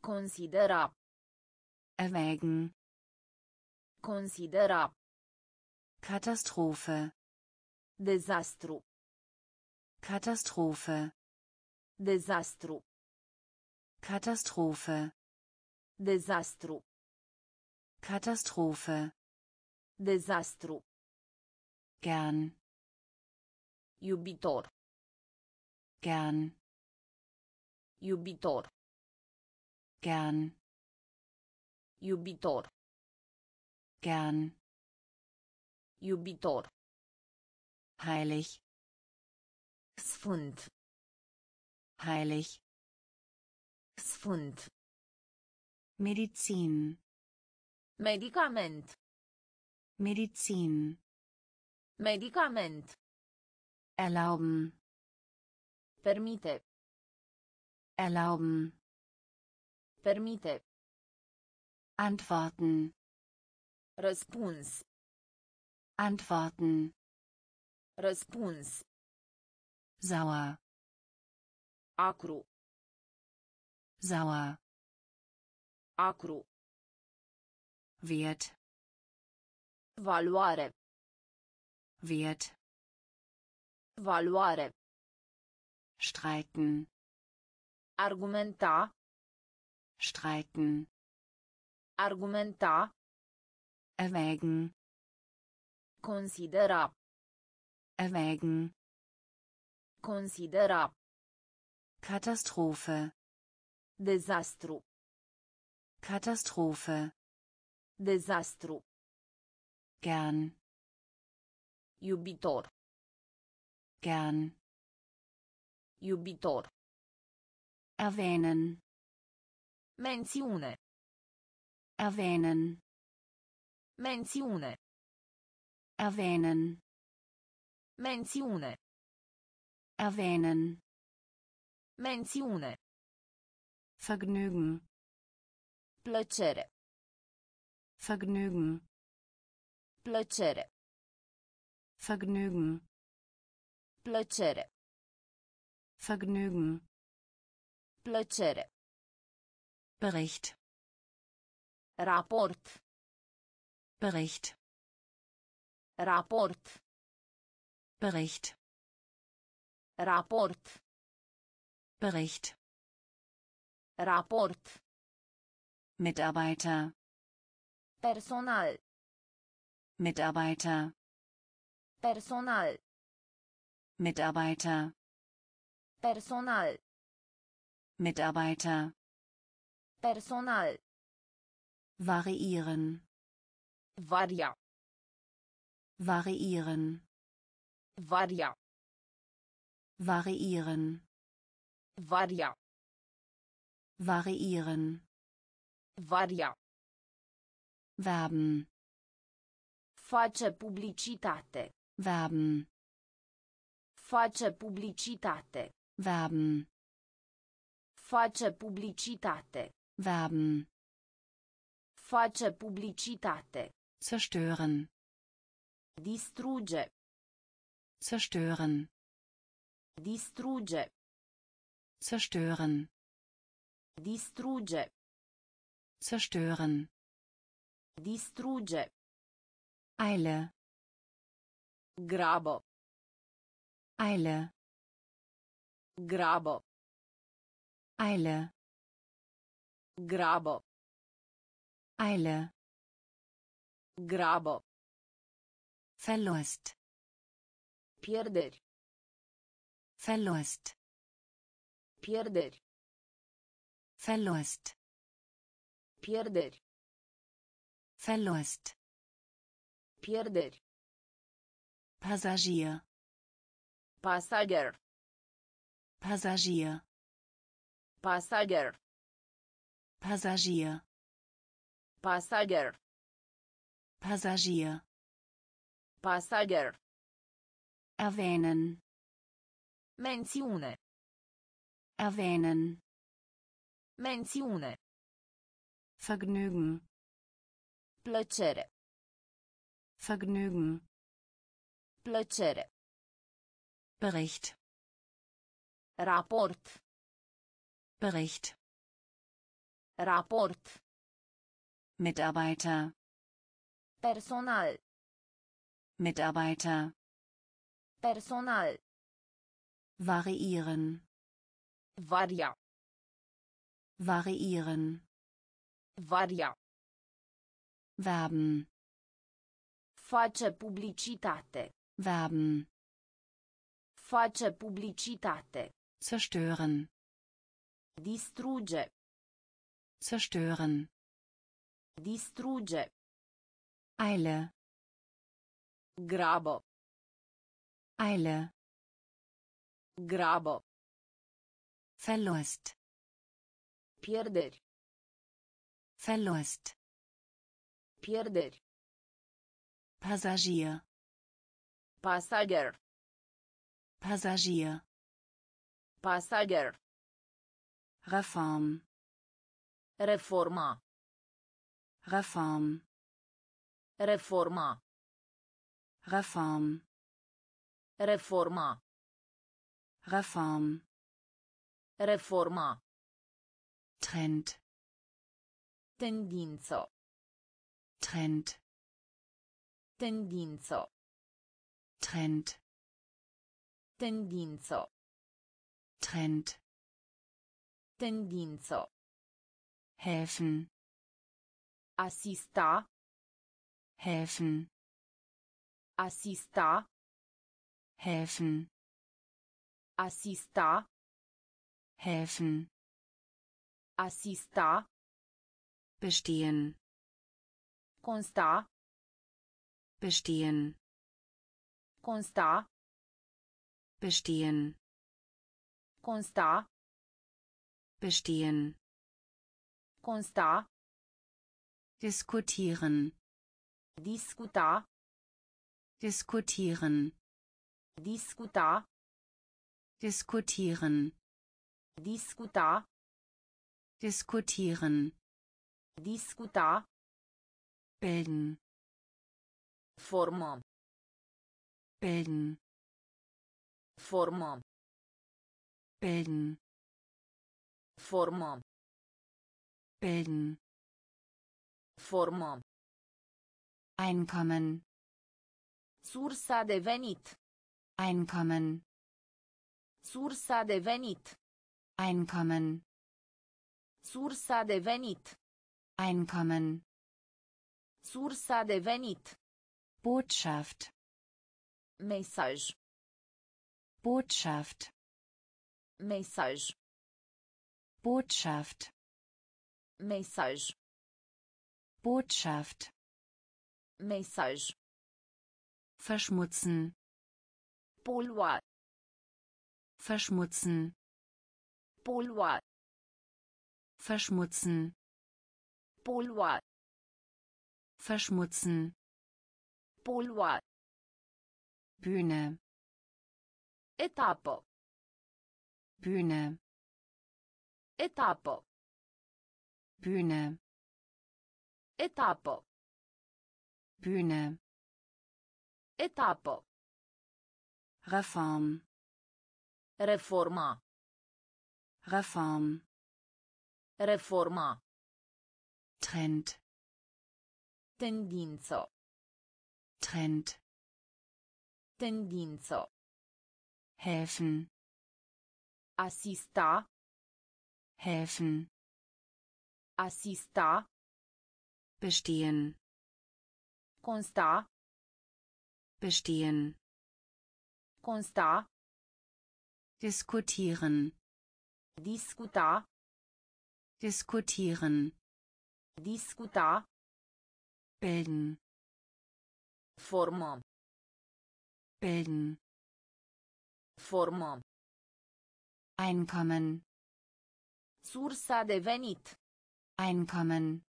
B: Considera.
A: erwägen
B: Considera.
A: Katastrophe
B: Dezastru.
A: Katastrophe
B: Dezastru.
A: Katastrophe
B: Dezastru.
A: Katastrophe
B: Dezastru.
A: gern
B: Iubitor.
A: gern
B: Iubitor.
A: Gern
B: Iubitor.
A: gern
B: Iubitor.
A: heilig
B: Sfânt.
A: heilig
B: Sfânt.
A: Medizin
B: Medicament.
A: Medizin
B: Medicament.
A: erlauben
B: Permite.
A: Erlauben.
B: Permite.
A: Antworten.
B: Răspuns.
A: Antworten.
B: Răspuns.
A: Sauer.
B: Acru.
A: Sauer.
B: Acru.
A: Wert.
B: Valoare.
A: Wert.
B: Valoare.
A: Streiten.
B: Argumenta.
A: Streiten.
B: Argumenta.
A: Erwägen.
B: Considera.
A: Erwägen.
B: Considera.
A: Katastrophe.
B: Dezastru.
A: Katastrophe.
B: Dezastru.
A: Gern.
B: Iubitor.
A: Gern.
B: Iubitor.
A: Erwähnen.
B: Menziune.
A: Erwähnen.
B: Menziune.
A: Erwähnen.
B: Menziune.
A: Erwähnen.
B: Menziune.
A: Vergnügen.
B: Plăcere.
A: Vergnügen.
B: Plăcere.
A: Vergnügen.
B: Plăcere.
A: Vergnügen.
B: Plăcere.
A: Bericht.
B: Raport.
A: Bericht.
B: Raport.
A: Bericht.
B: Raport.
A: Bericht.
B: Raport.
A: Mitarbeiter.
B: Personal.
A: Mitarbeiter.
B: Personal.
A: Mitarbeiter.
B: Personal.
A: Mitarbeiter.
B: Personal.
A: Variieren.
B: Varia.
A: Variieren.
B: Varia.
A: Variieren.
B: Varia.
A: Variieren.
B: Varia.
A: Werben.
B: Face publicitate.
A: Werben.
B: Face publicitate.
A: Werben.
B: Face publicitate.
A: Werben.
B: Face publicitate.
A: Zerstören.
B: Distrugge.
A: Zerstören.
B: Distrugge.
A: Zerstören.
B: Distrugge.
A: Zerstören.
B: Distrugge.
A: Eile.
B: Grabo.
A: Eile.
B: Grabo.
A: Eile.
B: Grabo.
A: Eile.
B: Grabo.
A: Verlust.
B: Pierderi.
A: Verlust.
B: Pierderi.
A: Verlust.
B: Pierderi.
A: Verlust.
B: Pierderi.
A: Passagier.
B: Pasager.
A: Passagier.
B: Pasager.
A: Passagier.
B: Pasager.
A: Passagier.
B: Pasager.
A: Erwähnen.
B: Menziune.
A: Erwähnen.
B: Menziune.
A: Vergnügen.
B: Plăcere.
A: Vergnügen.
B: Plăcere.
A: Bericht.
B: Raport.
A: Bericht.
B: Raport.
A: Mitarbeiter.
B: Personal.
A: Mitarbeiter.
B: Personal.
A: Variieren.
B: Varia.
A: Variieren.
B: Varia.
A: Werben.
B: Face publicitate.
A: Werben.
B: Face publicitate.
A: Zerstören.
B: Distrugge.
A: Zerstören.
B: Distrugge.
A: Eile.
B: Grabo.
A: Eile.
B: Grabo.
A: Verlust.
B: Pierderi.
A: Verlust.
B: Pierderi.
A: Passagier.
B: Pasager.
A: Passagier.
B: Pasager.
A: Reform.
B: Reforma.
A: Reform.
B: Reforma.
A: Reform.
B: Reforma.
A: Reform.
B: Reforma.
A: Trend.
B: Tendință.
A: Trend.
B: Tendință.
A: Trend.
B: Tendință.
A: Trend.
B: Tendință.
A: Helfen.
B: Asista.
A: Helfen.
B: Asista.
A: Helfen.
B: Asista.
A: Helfen.
B: Asista.
A: Bestehen.
B: Consta.
A: Bestehen.
B: Consta.
A: Bestehen.
B: Consta.
A: Bestehen.
B: Consta.
A: Diskutieren.
B: Discuta.
A: Diskutieren.
B: Discuta.
A: Diskutieren.
B: Discuta.
A: Diskutieren.
B: Discuta.
A: Bilden.
B: Formă.
A: Bilden.
B: Formă.
A: Bilden.
B: Formă.
A: Bilden.
B: Formă.
A: Einkommen.
B: Sursa de venit.
A: Einkommen.
B: Sursa de venit.
A: Einkommen.
B: Sursa de venit.
A: Einkommen.
B: Sursa de venit.
A: Botschaft.
B: Mesaj.
A: Botschaft.
B: Mesaj.
A: Botschaft.
B: Mesaj.
A: Botschaft.
B: Mesaj.
A: Verschmutzen.
B: Polua.
A: Verschmutzen.
B: Polua.
A: Verschmutzen.
B: Polua.
A: Verschmutzen.
B: Polua.
A: Bühne.
B: Etapă.
A: Bühne.
B: Etapă.
A: Bühne.
B: Etapă.
A: Bühne.
B: Etapă.
A: Reform.
B: Reforma.
A: Reform.
B: Reforma.
A: Trend.
B: Tendință.
A: Trend.
B: Tendință.
A: Helfen.
B: Asista.
A: Helfen.
B: Asista.
A: Bestehen.
B: Consta.
A: Bestehen.
B: Consta.
A: Diskutieren.
B: Discuta.
A: Diskutieren.
B: Discuta.
A: Bilden.
B: Formă.
A: Bilden.
B: Formă.
A: Einkommen.
B: Sursa de venit.
A: Einkommen.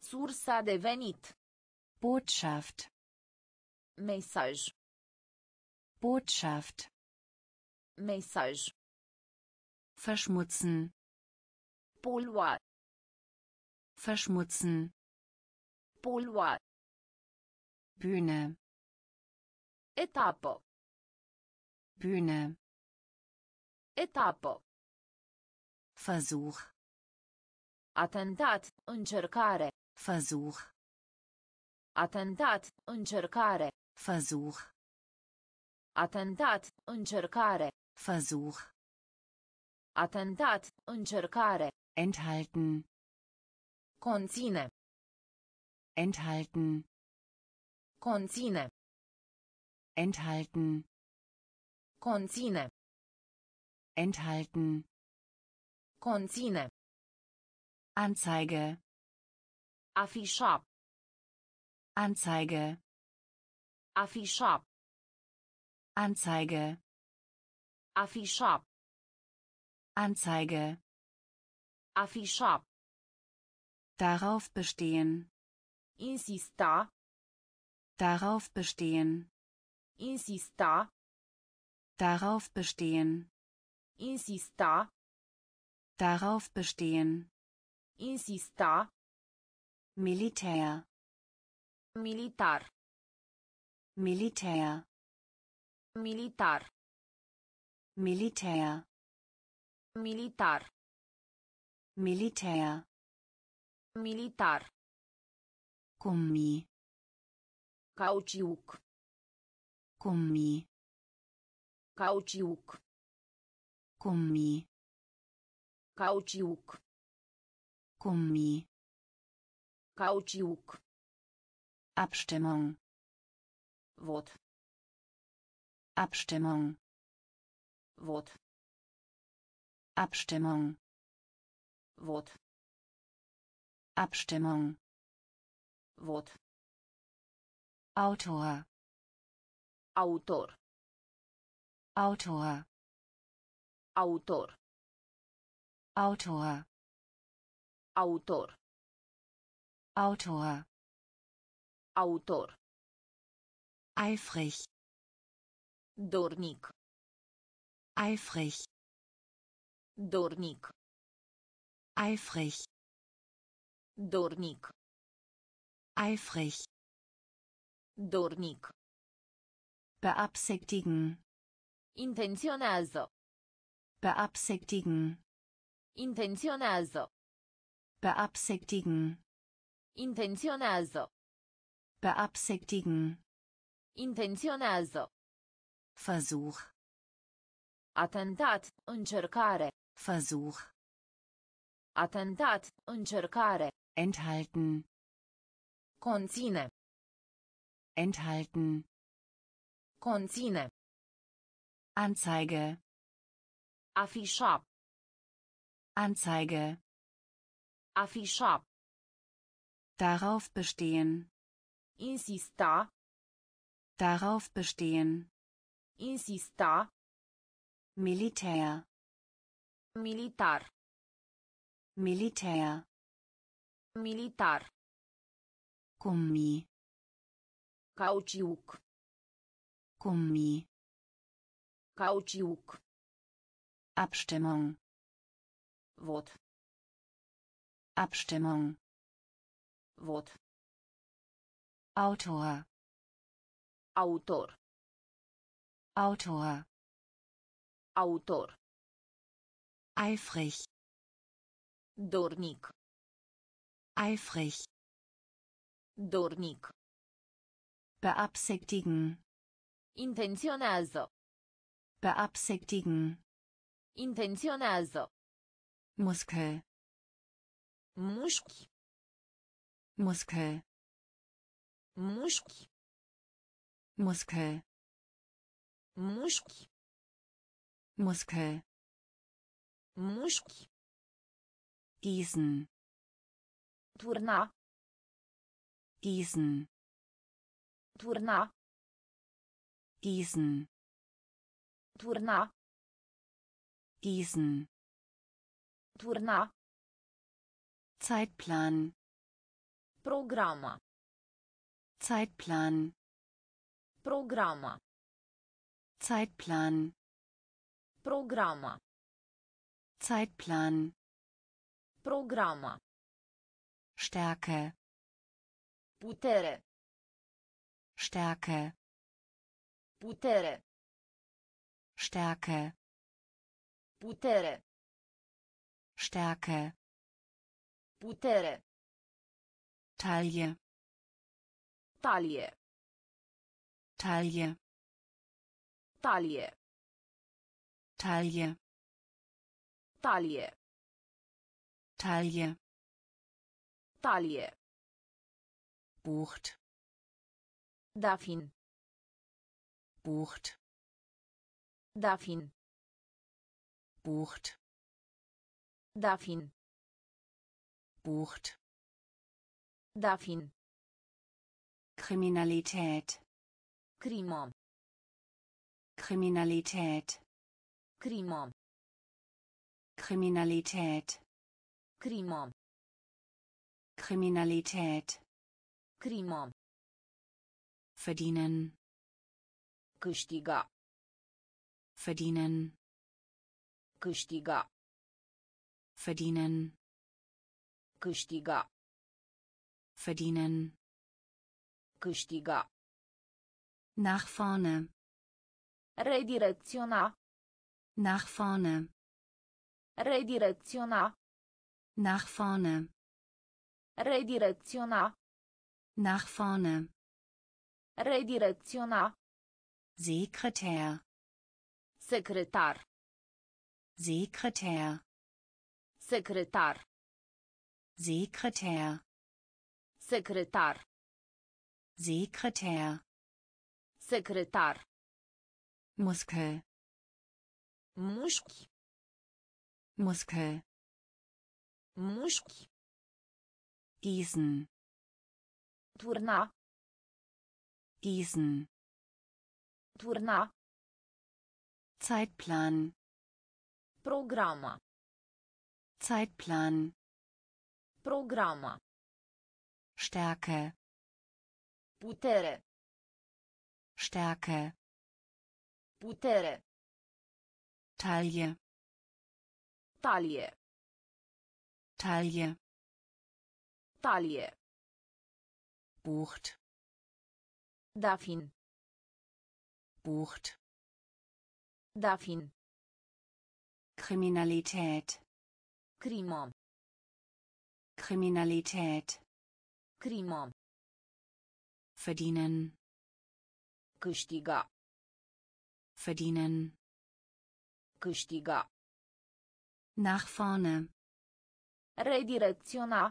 B: Sursa de venit.
A: Botschaft.
B: Mesaj.
A: Botschaft.
B: Mesaj.
A: Verschmutzen.
B: Polua.
A: Verschmutzen.
B: Polua.
A: Bühne.
B: Etapă.
A: Bühne.
B: Etapă.
A: Versuch.
B: Atentat. Încercare.
A: Versuch.
B: Atentat. Încercare.
A: Versuch.
B: Atentat. Încercare.
A: Versuch.
B: Atentat. Încercare.
A: Enthalten.
B: Conține.
A: Enthalten.
B: Conține.
A: Enthalten.
B: Conține.
A: Enthalten.
B: Conține.
A: Anzeige.
B: Afișa.
A: Anzeige.
B: Afișa.
A: Anzeige.
B: Afișa.
A: Anzeige.
B: Afișa.
A: Darauf bestehen.
B: Insista.
A: Darauf bestehen.
B: Insista.
A: Darauf bestehen.
B: Insista.
A: Darauf bestehen.
B: Insista.
A: Militär.
B: Militar.
A: Militär.
B: Militar.
A: Militär.
B: Militar.
A: Militär.
B: Militar.
A: Gummi.
B: Cauciuc.
A: Gummi.
B: Cauciuc.
A: Gummi.
B: Cauciuc.
A: Gummi.
B: Cauciuc.
A: Abstimmung.
B: Vot.
A: Abstimmung.
B: Vot.
A: Abstimmung.
B: Vot.
A: Abstimmung.
B: Vot.
A: Autor.
B: Autor.
A: Autor.
B: Autor.
A: Autor.
B: Autor.
A: Autor.
B: Autor.
A: Eifrig.
B: Dornic.
A: Eifrig.
B: Dornic.
A: Eifrig.
B: Dornic.
A: Eifrig.
B: Dornic.
A: Beabsichtigen.
B: Intenționează.
A: Beabsichtigen.
B: Intenționează.
A: Beabsichtigen.
B: Intenționează.
A: Beabsichtigen.
B: Intenționează.
A: Versuch.
B: Atentat. Încercare.
A: Versuch.
B: Atentat. Încercare.
A: Enthalten.
B: Conține.
A: Enthalten.
B: Conține.
A: Anzeige.
B: Afișa.
A: Anzeige.
B: Afișa.
A: Darauf bestehen.
B: Insista.
A: Darauf bestehen.
B: Insista.
A: Militär.
B: Militar.
A: Militär.
B: Militar.
A: Gummi.
B: Cauciuc.
A: Gummi.
B: Cauciuc.
A: Abstimmung.
B: Vot.
A: Abstimmung.
B: Vot.
A: Autor.
B: Autor.
A: Autor.
B: Autor.
A: Eifrig.
B: Dornic.
A: Eifrig.
B: Dornic.
A: Beabsichtigen.
B: Intenționează.
A: Beabsichtigen.
B: Intenționează.
A: Muskel.
B: мушки
A: Москва
B: мушки
A: Москва
B: мушки
A: Москва
B: мушки
A: Gießen.
B: Turna.
A: Gießen.
B: Turna.
A: Gießen.
B: Turna.
A: Gießen.
B: Turna.
A: Zeitplan.
B: Programa.
A: Zeitplan.
B: Programa.
A: Zeitplan.
B: Programa.
A: Zeitplan.
B: Programa.
A: Stärke.
B: Putere.
A: Stärke.
B: Putere.
A: Stärke.
B: Putere.
A: Stärke.
B: Putere.
A: Taille.
B: Talie.
A: Taille.
B: Talie.
A: Taille.
B: Talie.
A: Taille.
B: Talie.
A: Bucht.
B: Dafin.
A: Bucht.
B: Dafin.
A: Bucht.
B: Dafin.
A: Bucht.
B: Dafin.
A: Kriminalität.
B: Crimă.
A: Kriminalität.
B: Crimă.
A: Kriminalität.
B: Crimă.
A: Kriminalität.
B: Crimă.
A: Verdienen.
B: Câștiga.
A: Verdienen.
B: Câștiga.
A: verdienen
B: Câștiga.
A: verdienen
B: Câștiga.
A: nach vorne
B: Redirecționa.
A: nach vorne
B: Redirecționa.
A: nach vorne
B: Redirecționa.
A: nach vorne
B: Redirecționa.
A: Sekretär
B: Secretar.
A: Sekretär
B: Secretar.
A: Sekretär
B: Secretar.
A: Sekretär
B: Secretar.
A: Muskel
B: Mușchi.
A: Muskel
B: Mușchi.
A: gießen
B: Turna.
A: gießen
B: Turna.
A: Zeitplan
B: Programa.
A: Zeitplan
B: Programa.
A: Stärke
B: Putere.
A: Stärke
B: Putere.
A: Taille
B: Talie.
A: Taille
B: Talie.
A: bucht
B: Dafin.
A: bucht
B: Dafin.
A: Kriminalität
B: Crimă.
A: Kriminalität
B: Crimă.
A: verdienen
B: Câștiga.
A: verdienen
B: Câștiga.
A: nach vorne
B: Redirecționa.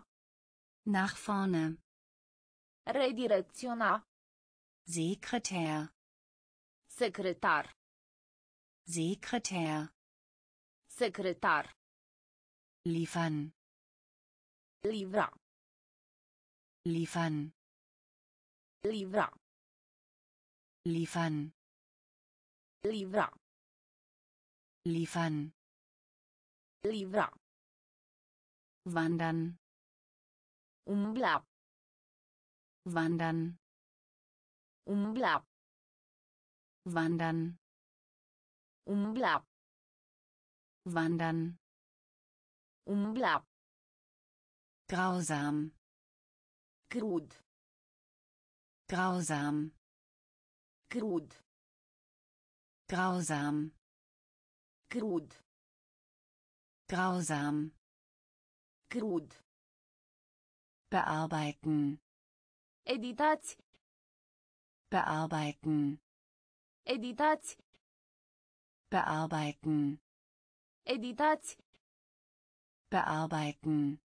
A: nach vorne
B: Redirecționa.
A: Sekretär
B: Secretar.
A: Sekretär
B: Secretar.
A: liefern
B: Livra.
A: liefern
B: Livra.
A: liefern
B: Livra.
A: liefern
B: Livra.
A: wandern
B: Umbla.
A: wandern
B: Umbla.
A: wandern
B: Umbla.
A: wandern
B: Umbla.
A: Grausam
B: Crud.
A: grausam
B: Crud.
A: grausam
B: Crud.
A: grausam
B: Crud.
A: bearbeiten
B: Editați.
A: bearbeiten
B: Editați.
A: bearbeiten
B: Editați.
A: bearbeiten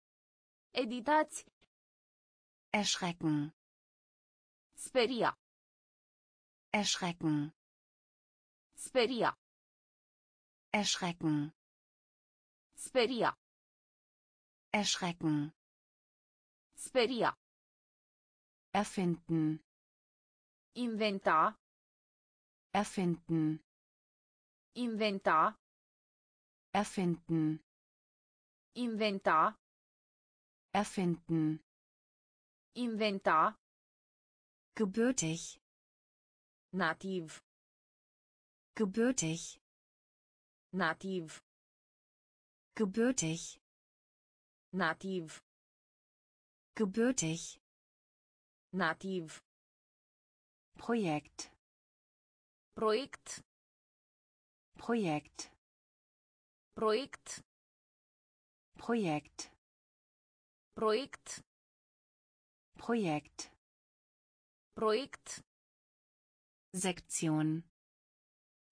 B: Editați.
A: erschrecken
B: Speria.
A: erschrecken
B: Speria.
A: erschrecken
B: Speria.
A: erschrecken
B: Speria.
A: erfinden
B: Inventa.
A: erfinden
B: Inventa.
A: erfinden
B: Inventa.
A: Erfinden
B: Inventa.
A: gebürtig
B: Nativ.
A: gebürtig
B: Nativ.
A: gebürtig
B: Nativ.
A: gebürtig
B: Nativ.
A: Projekt
B: Proiect.
A: Projekt
B: Proiect.
A: Projekt
B: Proiect.
A: Projekt
B: Proiect.
A: Sektion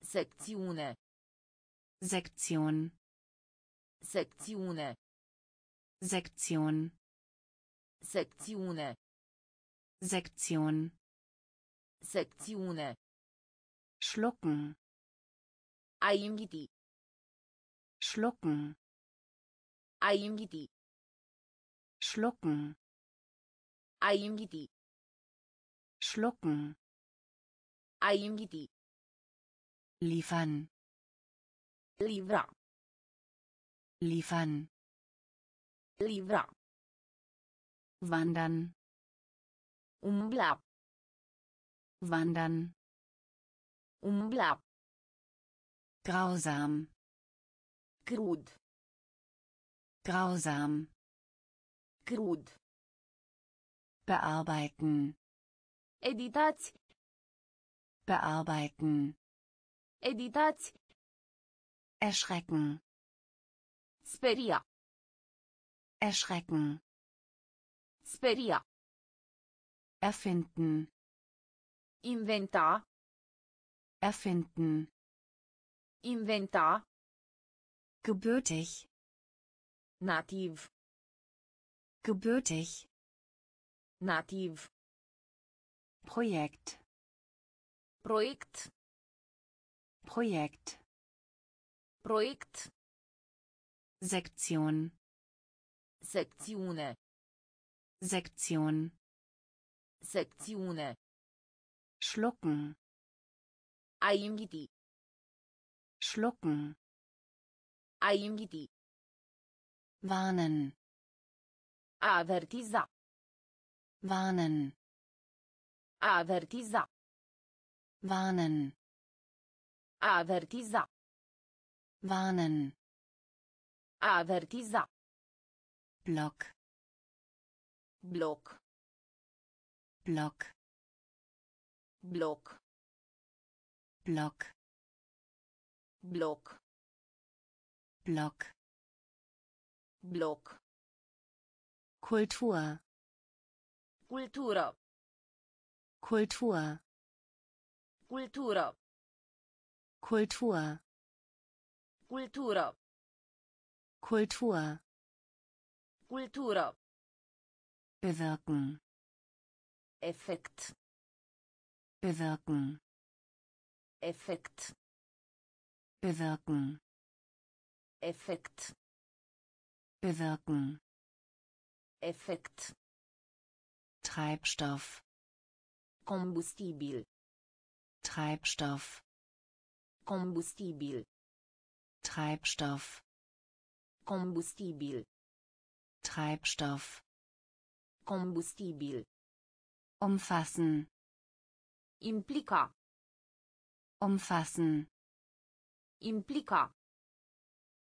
B: Secțiune.
A: Sektion
B: Secțiune.
A: Sektion
B: Secțiune.
A: Sektion
B: Secțiune.
A: schlucken
B: A inghiti.
A: schlucken
B: A inghiti.
A: Schlucken
B: A inghiti.
A: schlucken
B: A inghiti.
A: liefern
B: Livra.
A: liefern
B: Livra.
A: wandern
B: Umbla.
A: wandern
B: Umbla.
A: grausam
B: Crud.
A: grausam
B: Crud.
A: bearbeiten
B: Editați.
A: bearbeiten
B: Editați.
A: erschrecken
B: Speria.
A: erschrecken
B: Speria.
A: erfinden
B: Inventa.
A: erfinden
B: Inventa.
A: gebürtig
B: Nativ.
A: Gebürtig
B: Nativ.
A: Projekt
B: Proiect.
A: Projekt
B: Proiect.
A: Sektion
B: Secțiune.
A: Sektion
B: Secțiune.
A: schlucken
B: A inghiti.
A: schlucken
B: A inghiti.
A: warnen
B: avertiza.
A: warnen
B: avertiza.
A: warnen
B: avertiza.
A: warnen
B: avertiza.
A: Block
B: Bloc.
A: Block
B: Bloc.
A: Block
B: Bloc.
A: Block
B: Bloc.
A: Kultur
B: Cultură.
A: Kultur
B: Cultură.
A: Kultur
B: Cultură.
A: Kultur
B: Cultură.
A: bewirken
B: Effekt.
A: bewirken
B: Effekt.
A: bewirken
B: Effekt.
A: bewirken
B: Effekt.
A: Treibstoff
B: Combustibil.
A: Treibstoff
B: Combustibil.
A: Treibstoff
B: Combustibil.
A: Treibstoff
B: Combustibil.
A: umfassen
B: Implica.
A: umfassen
B: Implica.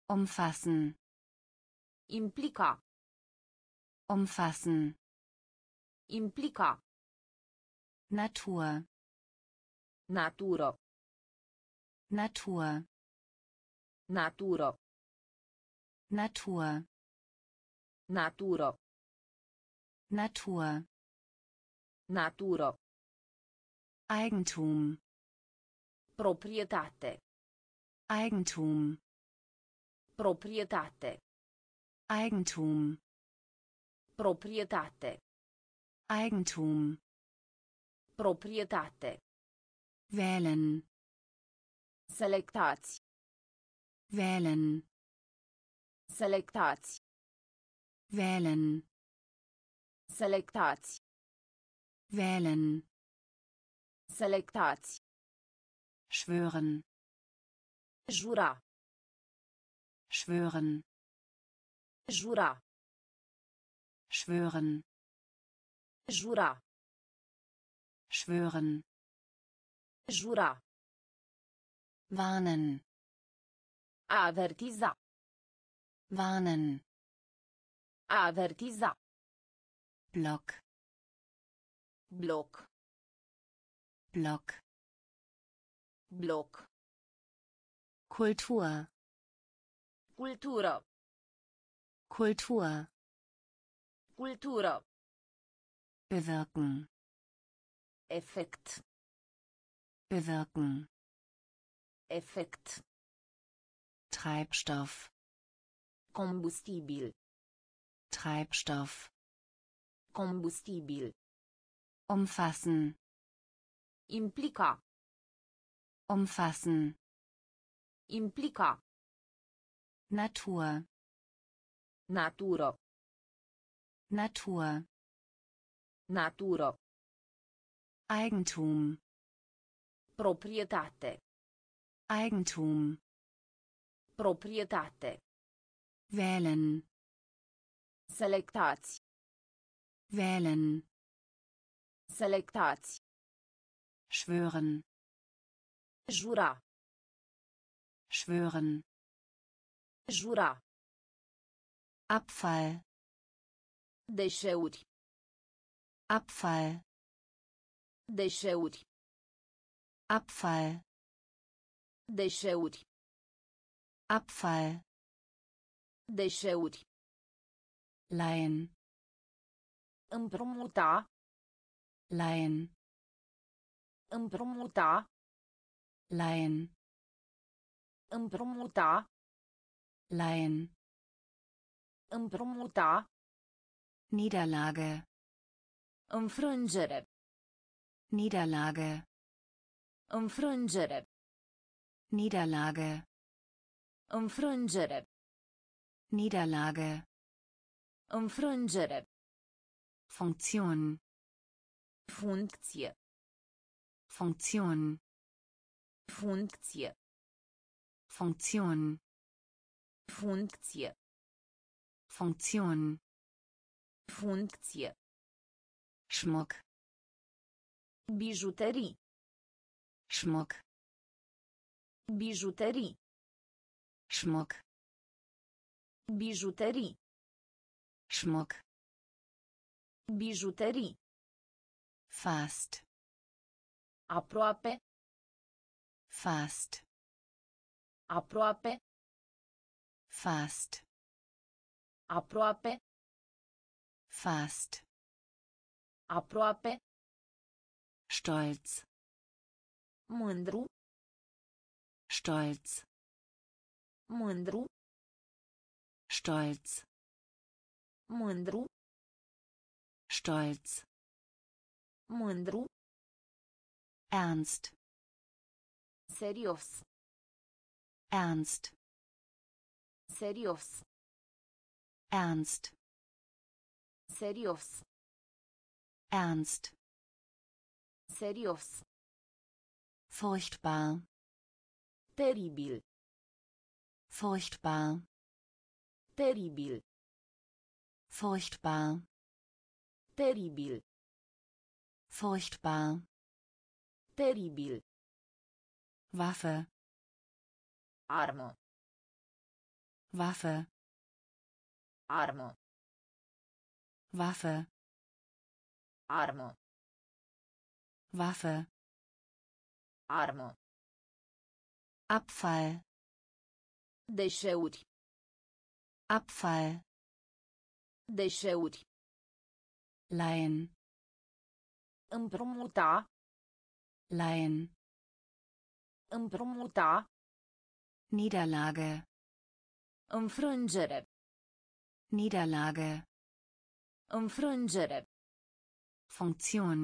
A: umfassen
B: Implica.
A: Umfassen
B: Implica.
A: Natur
B: Natură.
A: Natur
B: Natură.
A: Natur
B: Natură.
A: Natur
B: Natură.
A: Eigentum
B: Proprietate.
A: Eigentum
B: Proprietate.
A: Eigentum
B: Proprietate.
A: Eigentum
B: Proprietate.
A: wählen
B: Selectați.
A: wählen
B: Selectați.
A: wählen
B: Selectați.
A: wählen
B: Selectați.
A: schwören
B: Jura.
A: schwören
B: Jura.
A: Schwören
B: Jura.
A: schwören
B: Jura.
A: warnen
B: avertiza.
A: warnen
B: avertiza.
A: Block
B: Bloc.
A: Block
B: Bloc.
A: Kultur
B: Cultură.
A: Kultur
B: Cultură.
A: bewirken
B: Effekt.
A: bewirken
B: Effekt.
A: Treibstoff
B: Combustibil.
A: Treibstoff
B: Combustibil.
A: umfassen
B: Implica.
A: umfassen
B: Implica.
A: Natur
B: Natură.
A: Natur
B: Natură.
A: Eigentum
B: Proprietate.
A: Eigentum
B: Proprietate.
A: wählen
B: Selectați.
A: wählen
B: Selectați.
A: schwören
B: Jura.
A: schwören
B: Jura.
A: Abfall
B: Deșeuri.
A: Abfall
B: Deșeuri.
A: Abfall
B: Deșeuri.
A: Abfall
B: Deșeuri.
A: leihen
B: Împrumuta.
A: leihen
B: Împrumuta.
A: leihen
B: Împrumuta.
A: leihen
B: Împrumuta.
A: Niederlage
B: Înfrângere.
A: Niederlage
B: Înfrângere.
A: Niederlage
B: Înfrângere.
A: Niederlage
B: Înfrângere.
A: Funktion
B: Funcție.
A: Funktion
B: Funcție.
A: Funktion
B: Funcție.
A: Funktion
B: Funcție.
A: Schmuck
B: Bijuterii.
A: Schmuck
B: Bijuterii.
A: Schmuck
B: Bijuterii.
A: Schmuck
B: Bijuterii.
A: fast
B: Aproape.
A: fast
B: Aproape.
A: fast
B: Aproape.
A: Fast
B: Aproape.
A: stolz
B: Mândru.
A: stolz
B: Mândru.
A: stolz
B: Mândru.
A: stolz
B: Mândru.
A: ernst
B: Serios.
A: ernst
B: Serios.
A: ernst
B: Serios.
A: ernst
B: Serios.
A: furchtbar
B: Teribil.
A: furchtbar
B: Teribil.
A: furchtbar
B: Teribil.
A: furchtbar
B: Teribil.
A: Waffe
B: Armă.
A: Waffe
B: Armă.
A: Waffe
B: Armă.
A: Waffe
B: Armă.
A: Abfall
B: Deșeuri.
A: Abfall
B: Deșeuri.
A: leihen
B: Împrumuta.
A: leihen
B: Împrumuta.
A: Niederlage
B: Înfrângere.
A: Niederlage
B: Înfrângere.
A: Funktion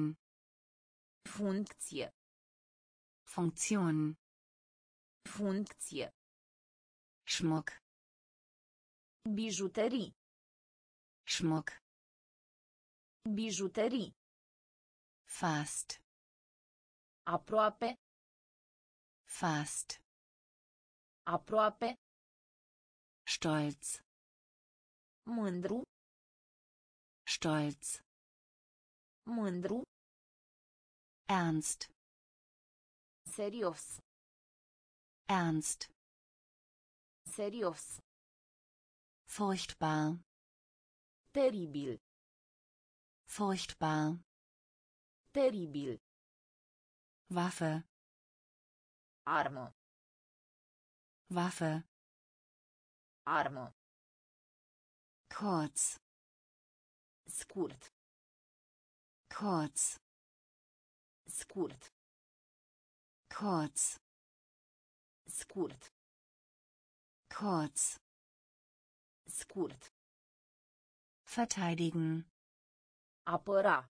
B: Funcție.
A: Funktion
B: Funcție.
A: Schmuck
B: Bijuterii.
A: Schmuck
B: Bijuterii.
A: fast
B: Aproape.
A: fast
B: Aproape.
A: stolz
B: Mândru.
A: Stolz
B: Mândru.
A: ernst
B: Serios.
A: ernst
B: Serios.
A: furchtbar
B: Teribil.
A: furchtbar
B: Teribil.
A: Waffe
B: Armă.
A: Waffe
B: Armă.
A: kurz
B: Scurt.
A: kurz
B: Scurt.
A: kurz
B: Scurt.
A: kurz
B: Scurt.
A: verteidigen
B: Apăra.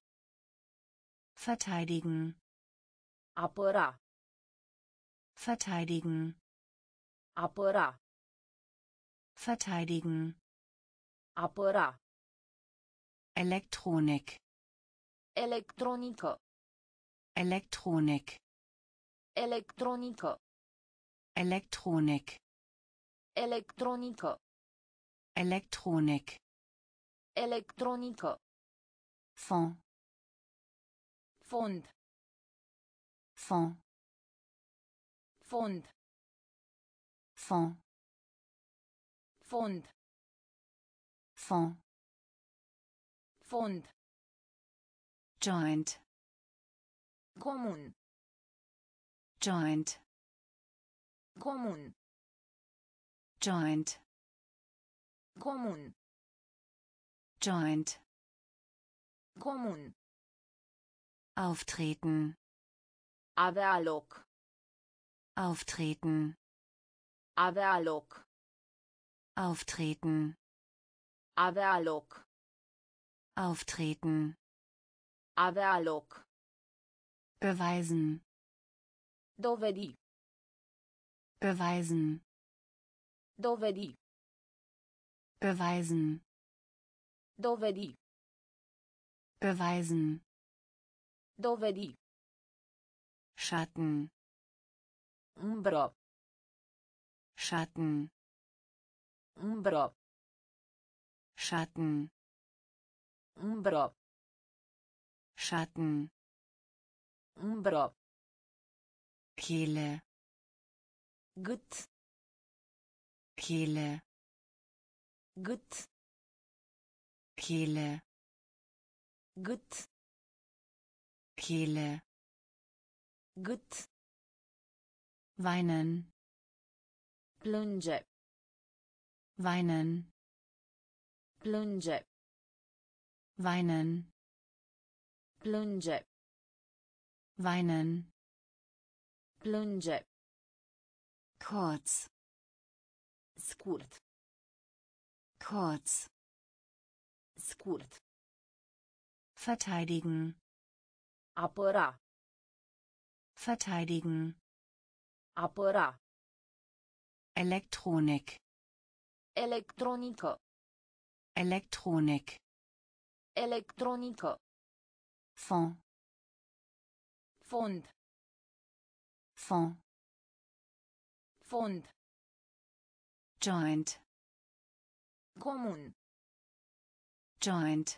A: verteidigen
B: Apăra.
A: verteidigen
B: Apăra.
A: verteidigen
B: Apăra.
A: Elektronik
B: Electronică.
A: Elektronik
B: Electronică.
A: Elektronik
B: Electronică.
A: Elektronik
B: Electronică.
A: Fond
B: Fond.
A: Fond
B: Fond.
A: Fond
B: Fond.
A: Fond.
B: Fond.
A: Joint.
B: Comun.
A: Joint.
B: Comun.
A: Joint.
B: Comun.
A: Joint.
B: Comun.
A: Auftreten.
B: Avea loc.
A: Auftreten.
B: Avea loc.
A: Auftreten.
B: Avea loc.
A: Auftreten.
B: Avea loc.
A: Beweisen.
B: Dovedi.
A: Beweisen.
B: Dovedi.
A: Beweisen.
B: Dovedi.
A: Beweisen.
B: Dovedi.
A: Schatten.
B: Umbră.
A: Schatten.
B: Umbră.
A: Schatten.
B: Umbro.
A: Schatten.
B: Umbro.
A: Kehle.
B: Gut.
A: Kehle.
B: Gut.
A: Kehle.
B: Gut.
A: Kehle.
B: Gut.
A: Weinen.
B: Plunge.
A: Weinen.
B: Plunge.
A: Weinen.
B: Plânge.
A: Weinen.
B: Plânge.
A: Kurz.
B: Scurt.
A: Kurz.
B: Scurt.
A: Verteidigen.
B: Apăra.
A: Verteidigen.
B: Apăra.
A: Elektronik.
B: Electronică.
A: Elektronik.
B: Electronică.
A: Fond.
B: Fond.
A: Fond.
B: Fond.
A: Joint.
B: Comun.
A: Joint.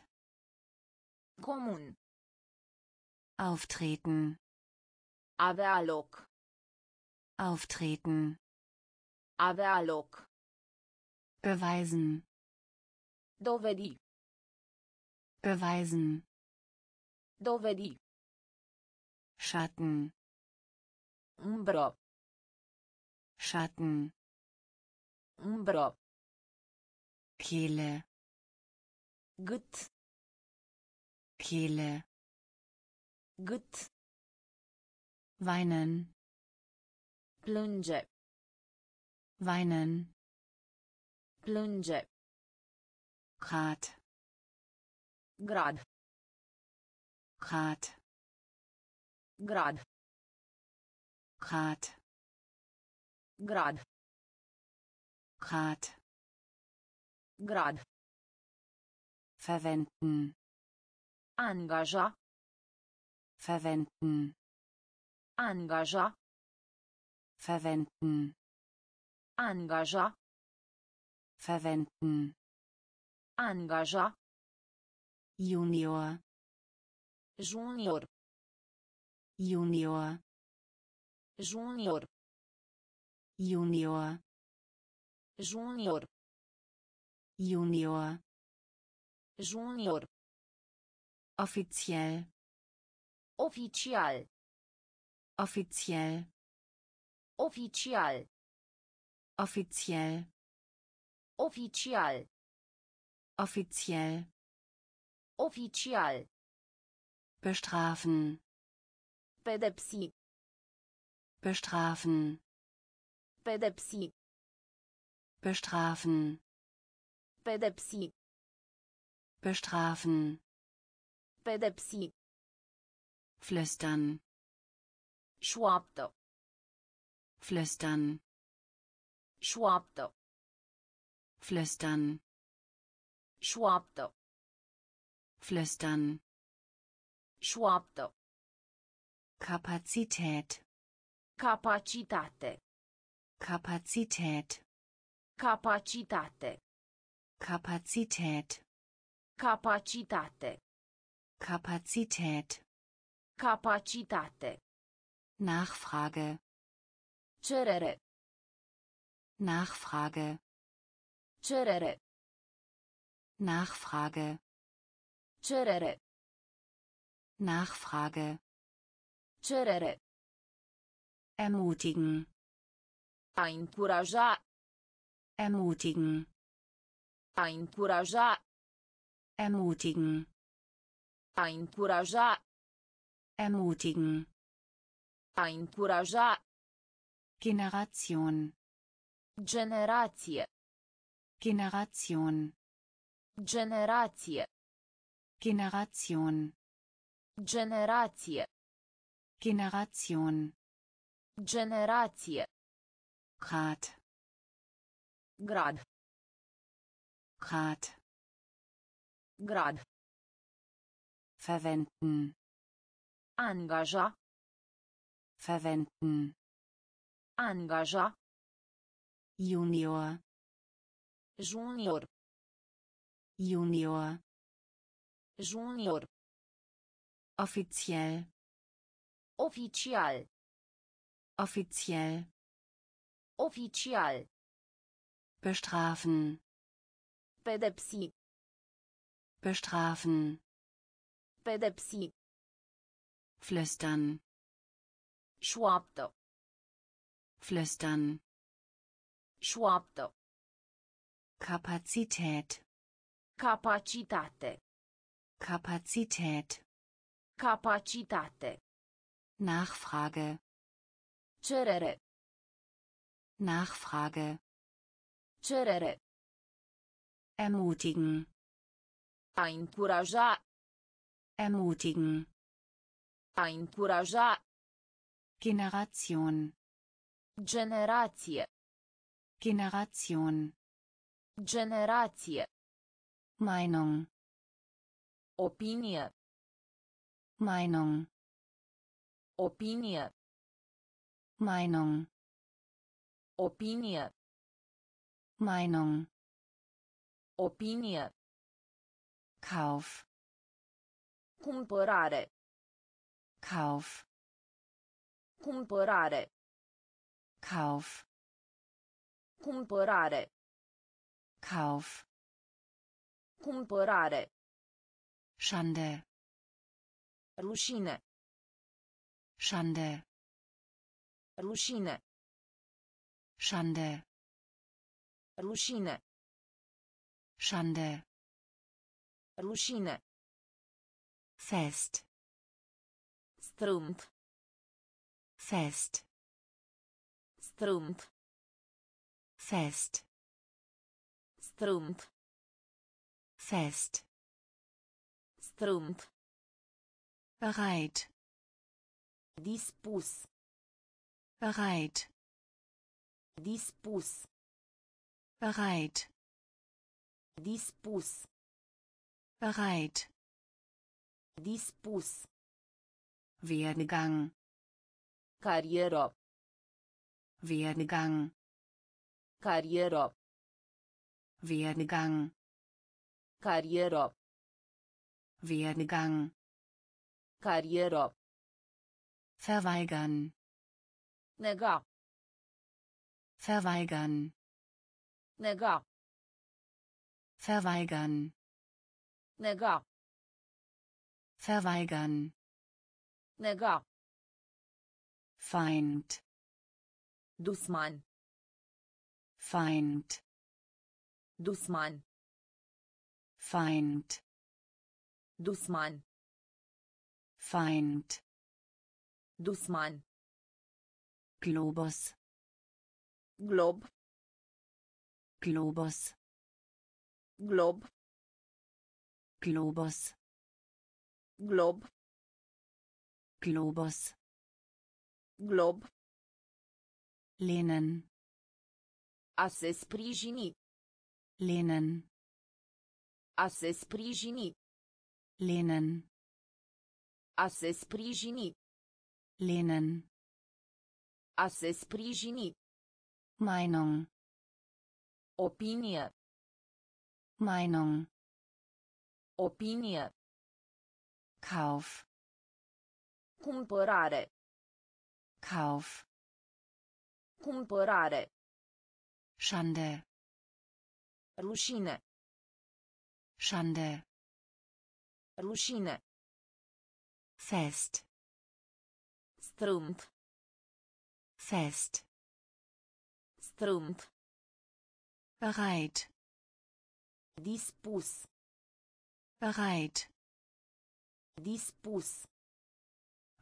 B: Comun.
A: Auftreten.
B: Avea loc.
A: Auftreten.
B: Avea loc.
A: Beweisen.
B: Dovedi.
A: Beweisen.
B: Dovedi.
A: Schatten.
B: Umbră.
A: Schatten.
B: Umbră.
A: Kehle.
B: Gât.
A: Kehle.
B: Gât.
A: Weinen.
B: Plânge.
A: Weinen.
B: Plânge.
A: Grad.
B: Grad.
A: Grad.
B: Grad.
A: Grad.
B: Grad.
A: Grad.
B: Grad.
A: Verwenden.
B: Angaja.
A: Verwenden.
B: Angaja.
A: Verwenden.
B: Angaja.
A: Verwenden.
B: Angaja.
A: Junior.
B: Junior.
A: Junior.
B: Junior.
A: Junior.
B: Junior.
A: Junior.
B: Junior.
A: Offiziell.
B: Oficial.
A: Offiziell.
B: Oficial.
A: Offiziell.
B: Oficial.
A: Offiziell.
B: Oficial.
A: Bestrafen.
B: Pedepsi.
A: Bestrafen.
B: Pedepsi.
A: Bestrafen.
B: Pedepsi.
A: Bestrafen.
B: Pedepsi.
A: Flüstern.
B: Șoaptă.
A: Flüstern.
B: Șoaptă.
A: Flüstern.
B: Șoaptă.
A: Flüstern.
B: Șoaptă.
A: Kapazität.
B: Capacitate.
A: Kapazität.
B: Capacitate.
A: Kapazität.
B: Capacitate.
A: Kapazität.
B: Capacitate.
A: Nachfrage.
B: Cerere.
A: Nachfrage.
B: Cerere.
A: Nachfrage
B: Cerere.
A: Nachfrage
B: Cerere.
A: ermutigen
B: A încuraja.
A: ermutigen
B: A încuraja.
A: ermutigen
B: A încuraja.
A: ermutigen
B: A încuraja.
A: Generation
B: Generație.
A: Generation
B: Generație.
A: Generation
B: Generație.
A: Generation
B: Generație.
A: Grad
B: Grad.
A: Grad
B: Grad.
A: verwenden
B: Angaja.
A: verwenden
B: Angaja.
A: Junior
B: Junior.
A: Junior
B: Junior.
A: offiziell
B: Oficial.
A: offiziell
B: Oficial.
A: bestrafen
B: Pedepsi.
A: bestrafen
B: Pedepsi.
A: flüstern
B: Șoaptă.
A: flüstern
B: Șoaptă.
A: Kapazität
B: Capacitate.
A: Kapazität
B: Capacitate.
A: Nachfrage
B: Cerere.
A: Nachfrage
B: Cerere.
A: ermutigen
B: A încuraja.
A: ermutigen
B: A încuraja.
A: Generation
B: Generație.
A: Generation
B: Generație.
A: Meinung
B: Opinie.
A: Meinung
B: Opinie.
A: Meinung
B: Opinie.
A: Meinung
B: Opinie.
A: Kauf
B: Cumpărare.
A: Kauf
B: Cumpărare.
A: Kauf
B: Cumpărare.
A: Kauf
B: Cumpărare.
A: Schande
B: Rușine.
A: Schande
B: Rușine.
A: Schande
B: Rușine.
A: Schande
B: Rușine.
A: fest
B: Strâmt.
A: fest
B: Strâmt.
A: fest
B: Strâmt.
A: fest
B: Strâmt.
A: bereit
B: Dispus.
A: bereit
B: Dispus.
A: bereit
B: Dispus.
A: bereit
B: Dispus.
A: Werdegang
B: Carieră.
A: Werdegang
B: Carieră.
A: Werdegang
B: Carieră.
A: Werdegang
B: Carieră.
A: verweigern
B: Nega.
A: verweigern
B: Nega.
A: verweigern
B: Nega.
A: verweigern
B: Nega.
A: Feind
B: Dusman.
A: Feind
B: Dusman.
A: Feind
B: Dusman.
A: Feind
B: Dusman.
A: Globus
B: Glob.
A: Globus
B: Glob.
A: Globus
B: Glob.
A: Globus
B: Glob.
A: lehnen
B: A se sprijini.
A: lehnen
B: A se sprijini.
A: Lehnen
B: A se sprijini.
A: lehnen
B: A se sprijini.
A: Meinung
B: Opinie.
A: Meinung
B: Opinie.
A: Kauf
B: Cumpărare.
A: Kauf
B: Cumpărare.
A: Schande
B: Rușine.
A: Schande.
B: Rușine.
A: Fest.
B: Strâmt.
A: Fest.
B: Strâmt.
A: Bereit.
B: Dispus.
A: Bereit.
B: Dispus.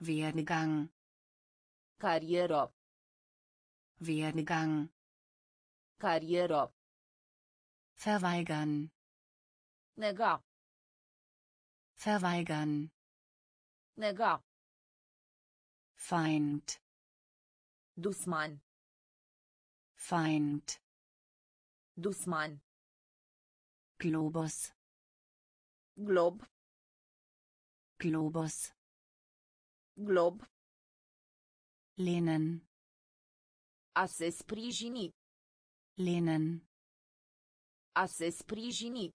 A: Werdegang.
B: Carieră.
A: Werdegang.
B: Carieră.
A: Verweigern.
B: Nega.
A: Verweigern.
B: Nega.
A: Feind.
B: Dusman.
A: Feind.
B: Dusman.
A: Globus.
B: Glob.
A: Globus.
B: Glob.
A: Lehnen.
B: A se sprijini.
A: Lehnen.
B: A se sprijini.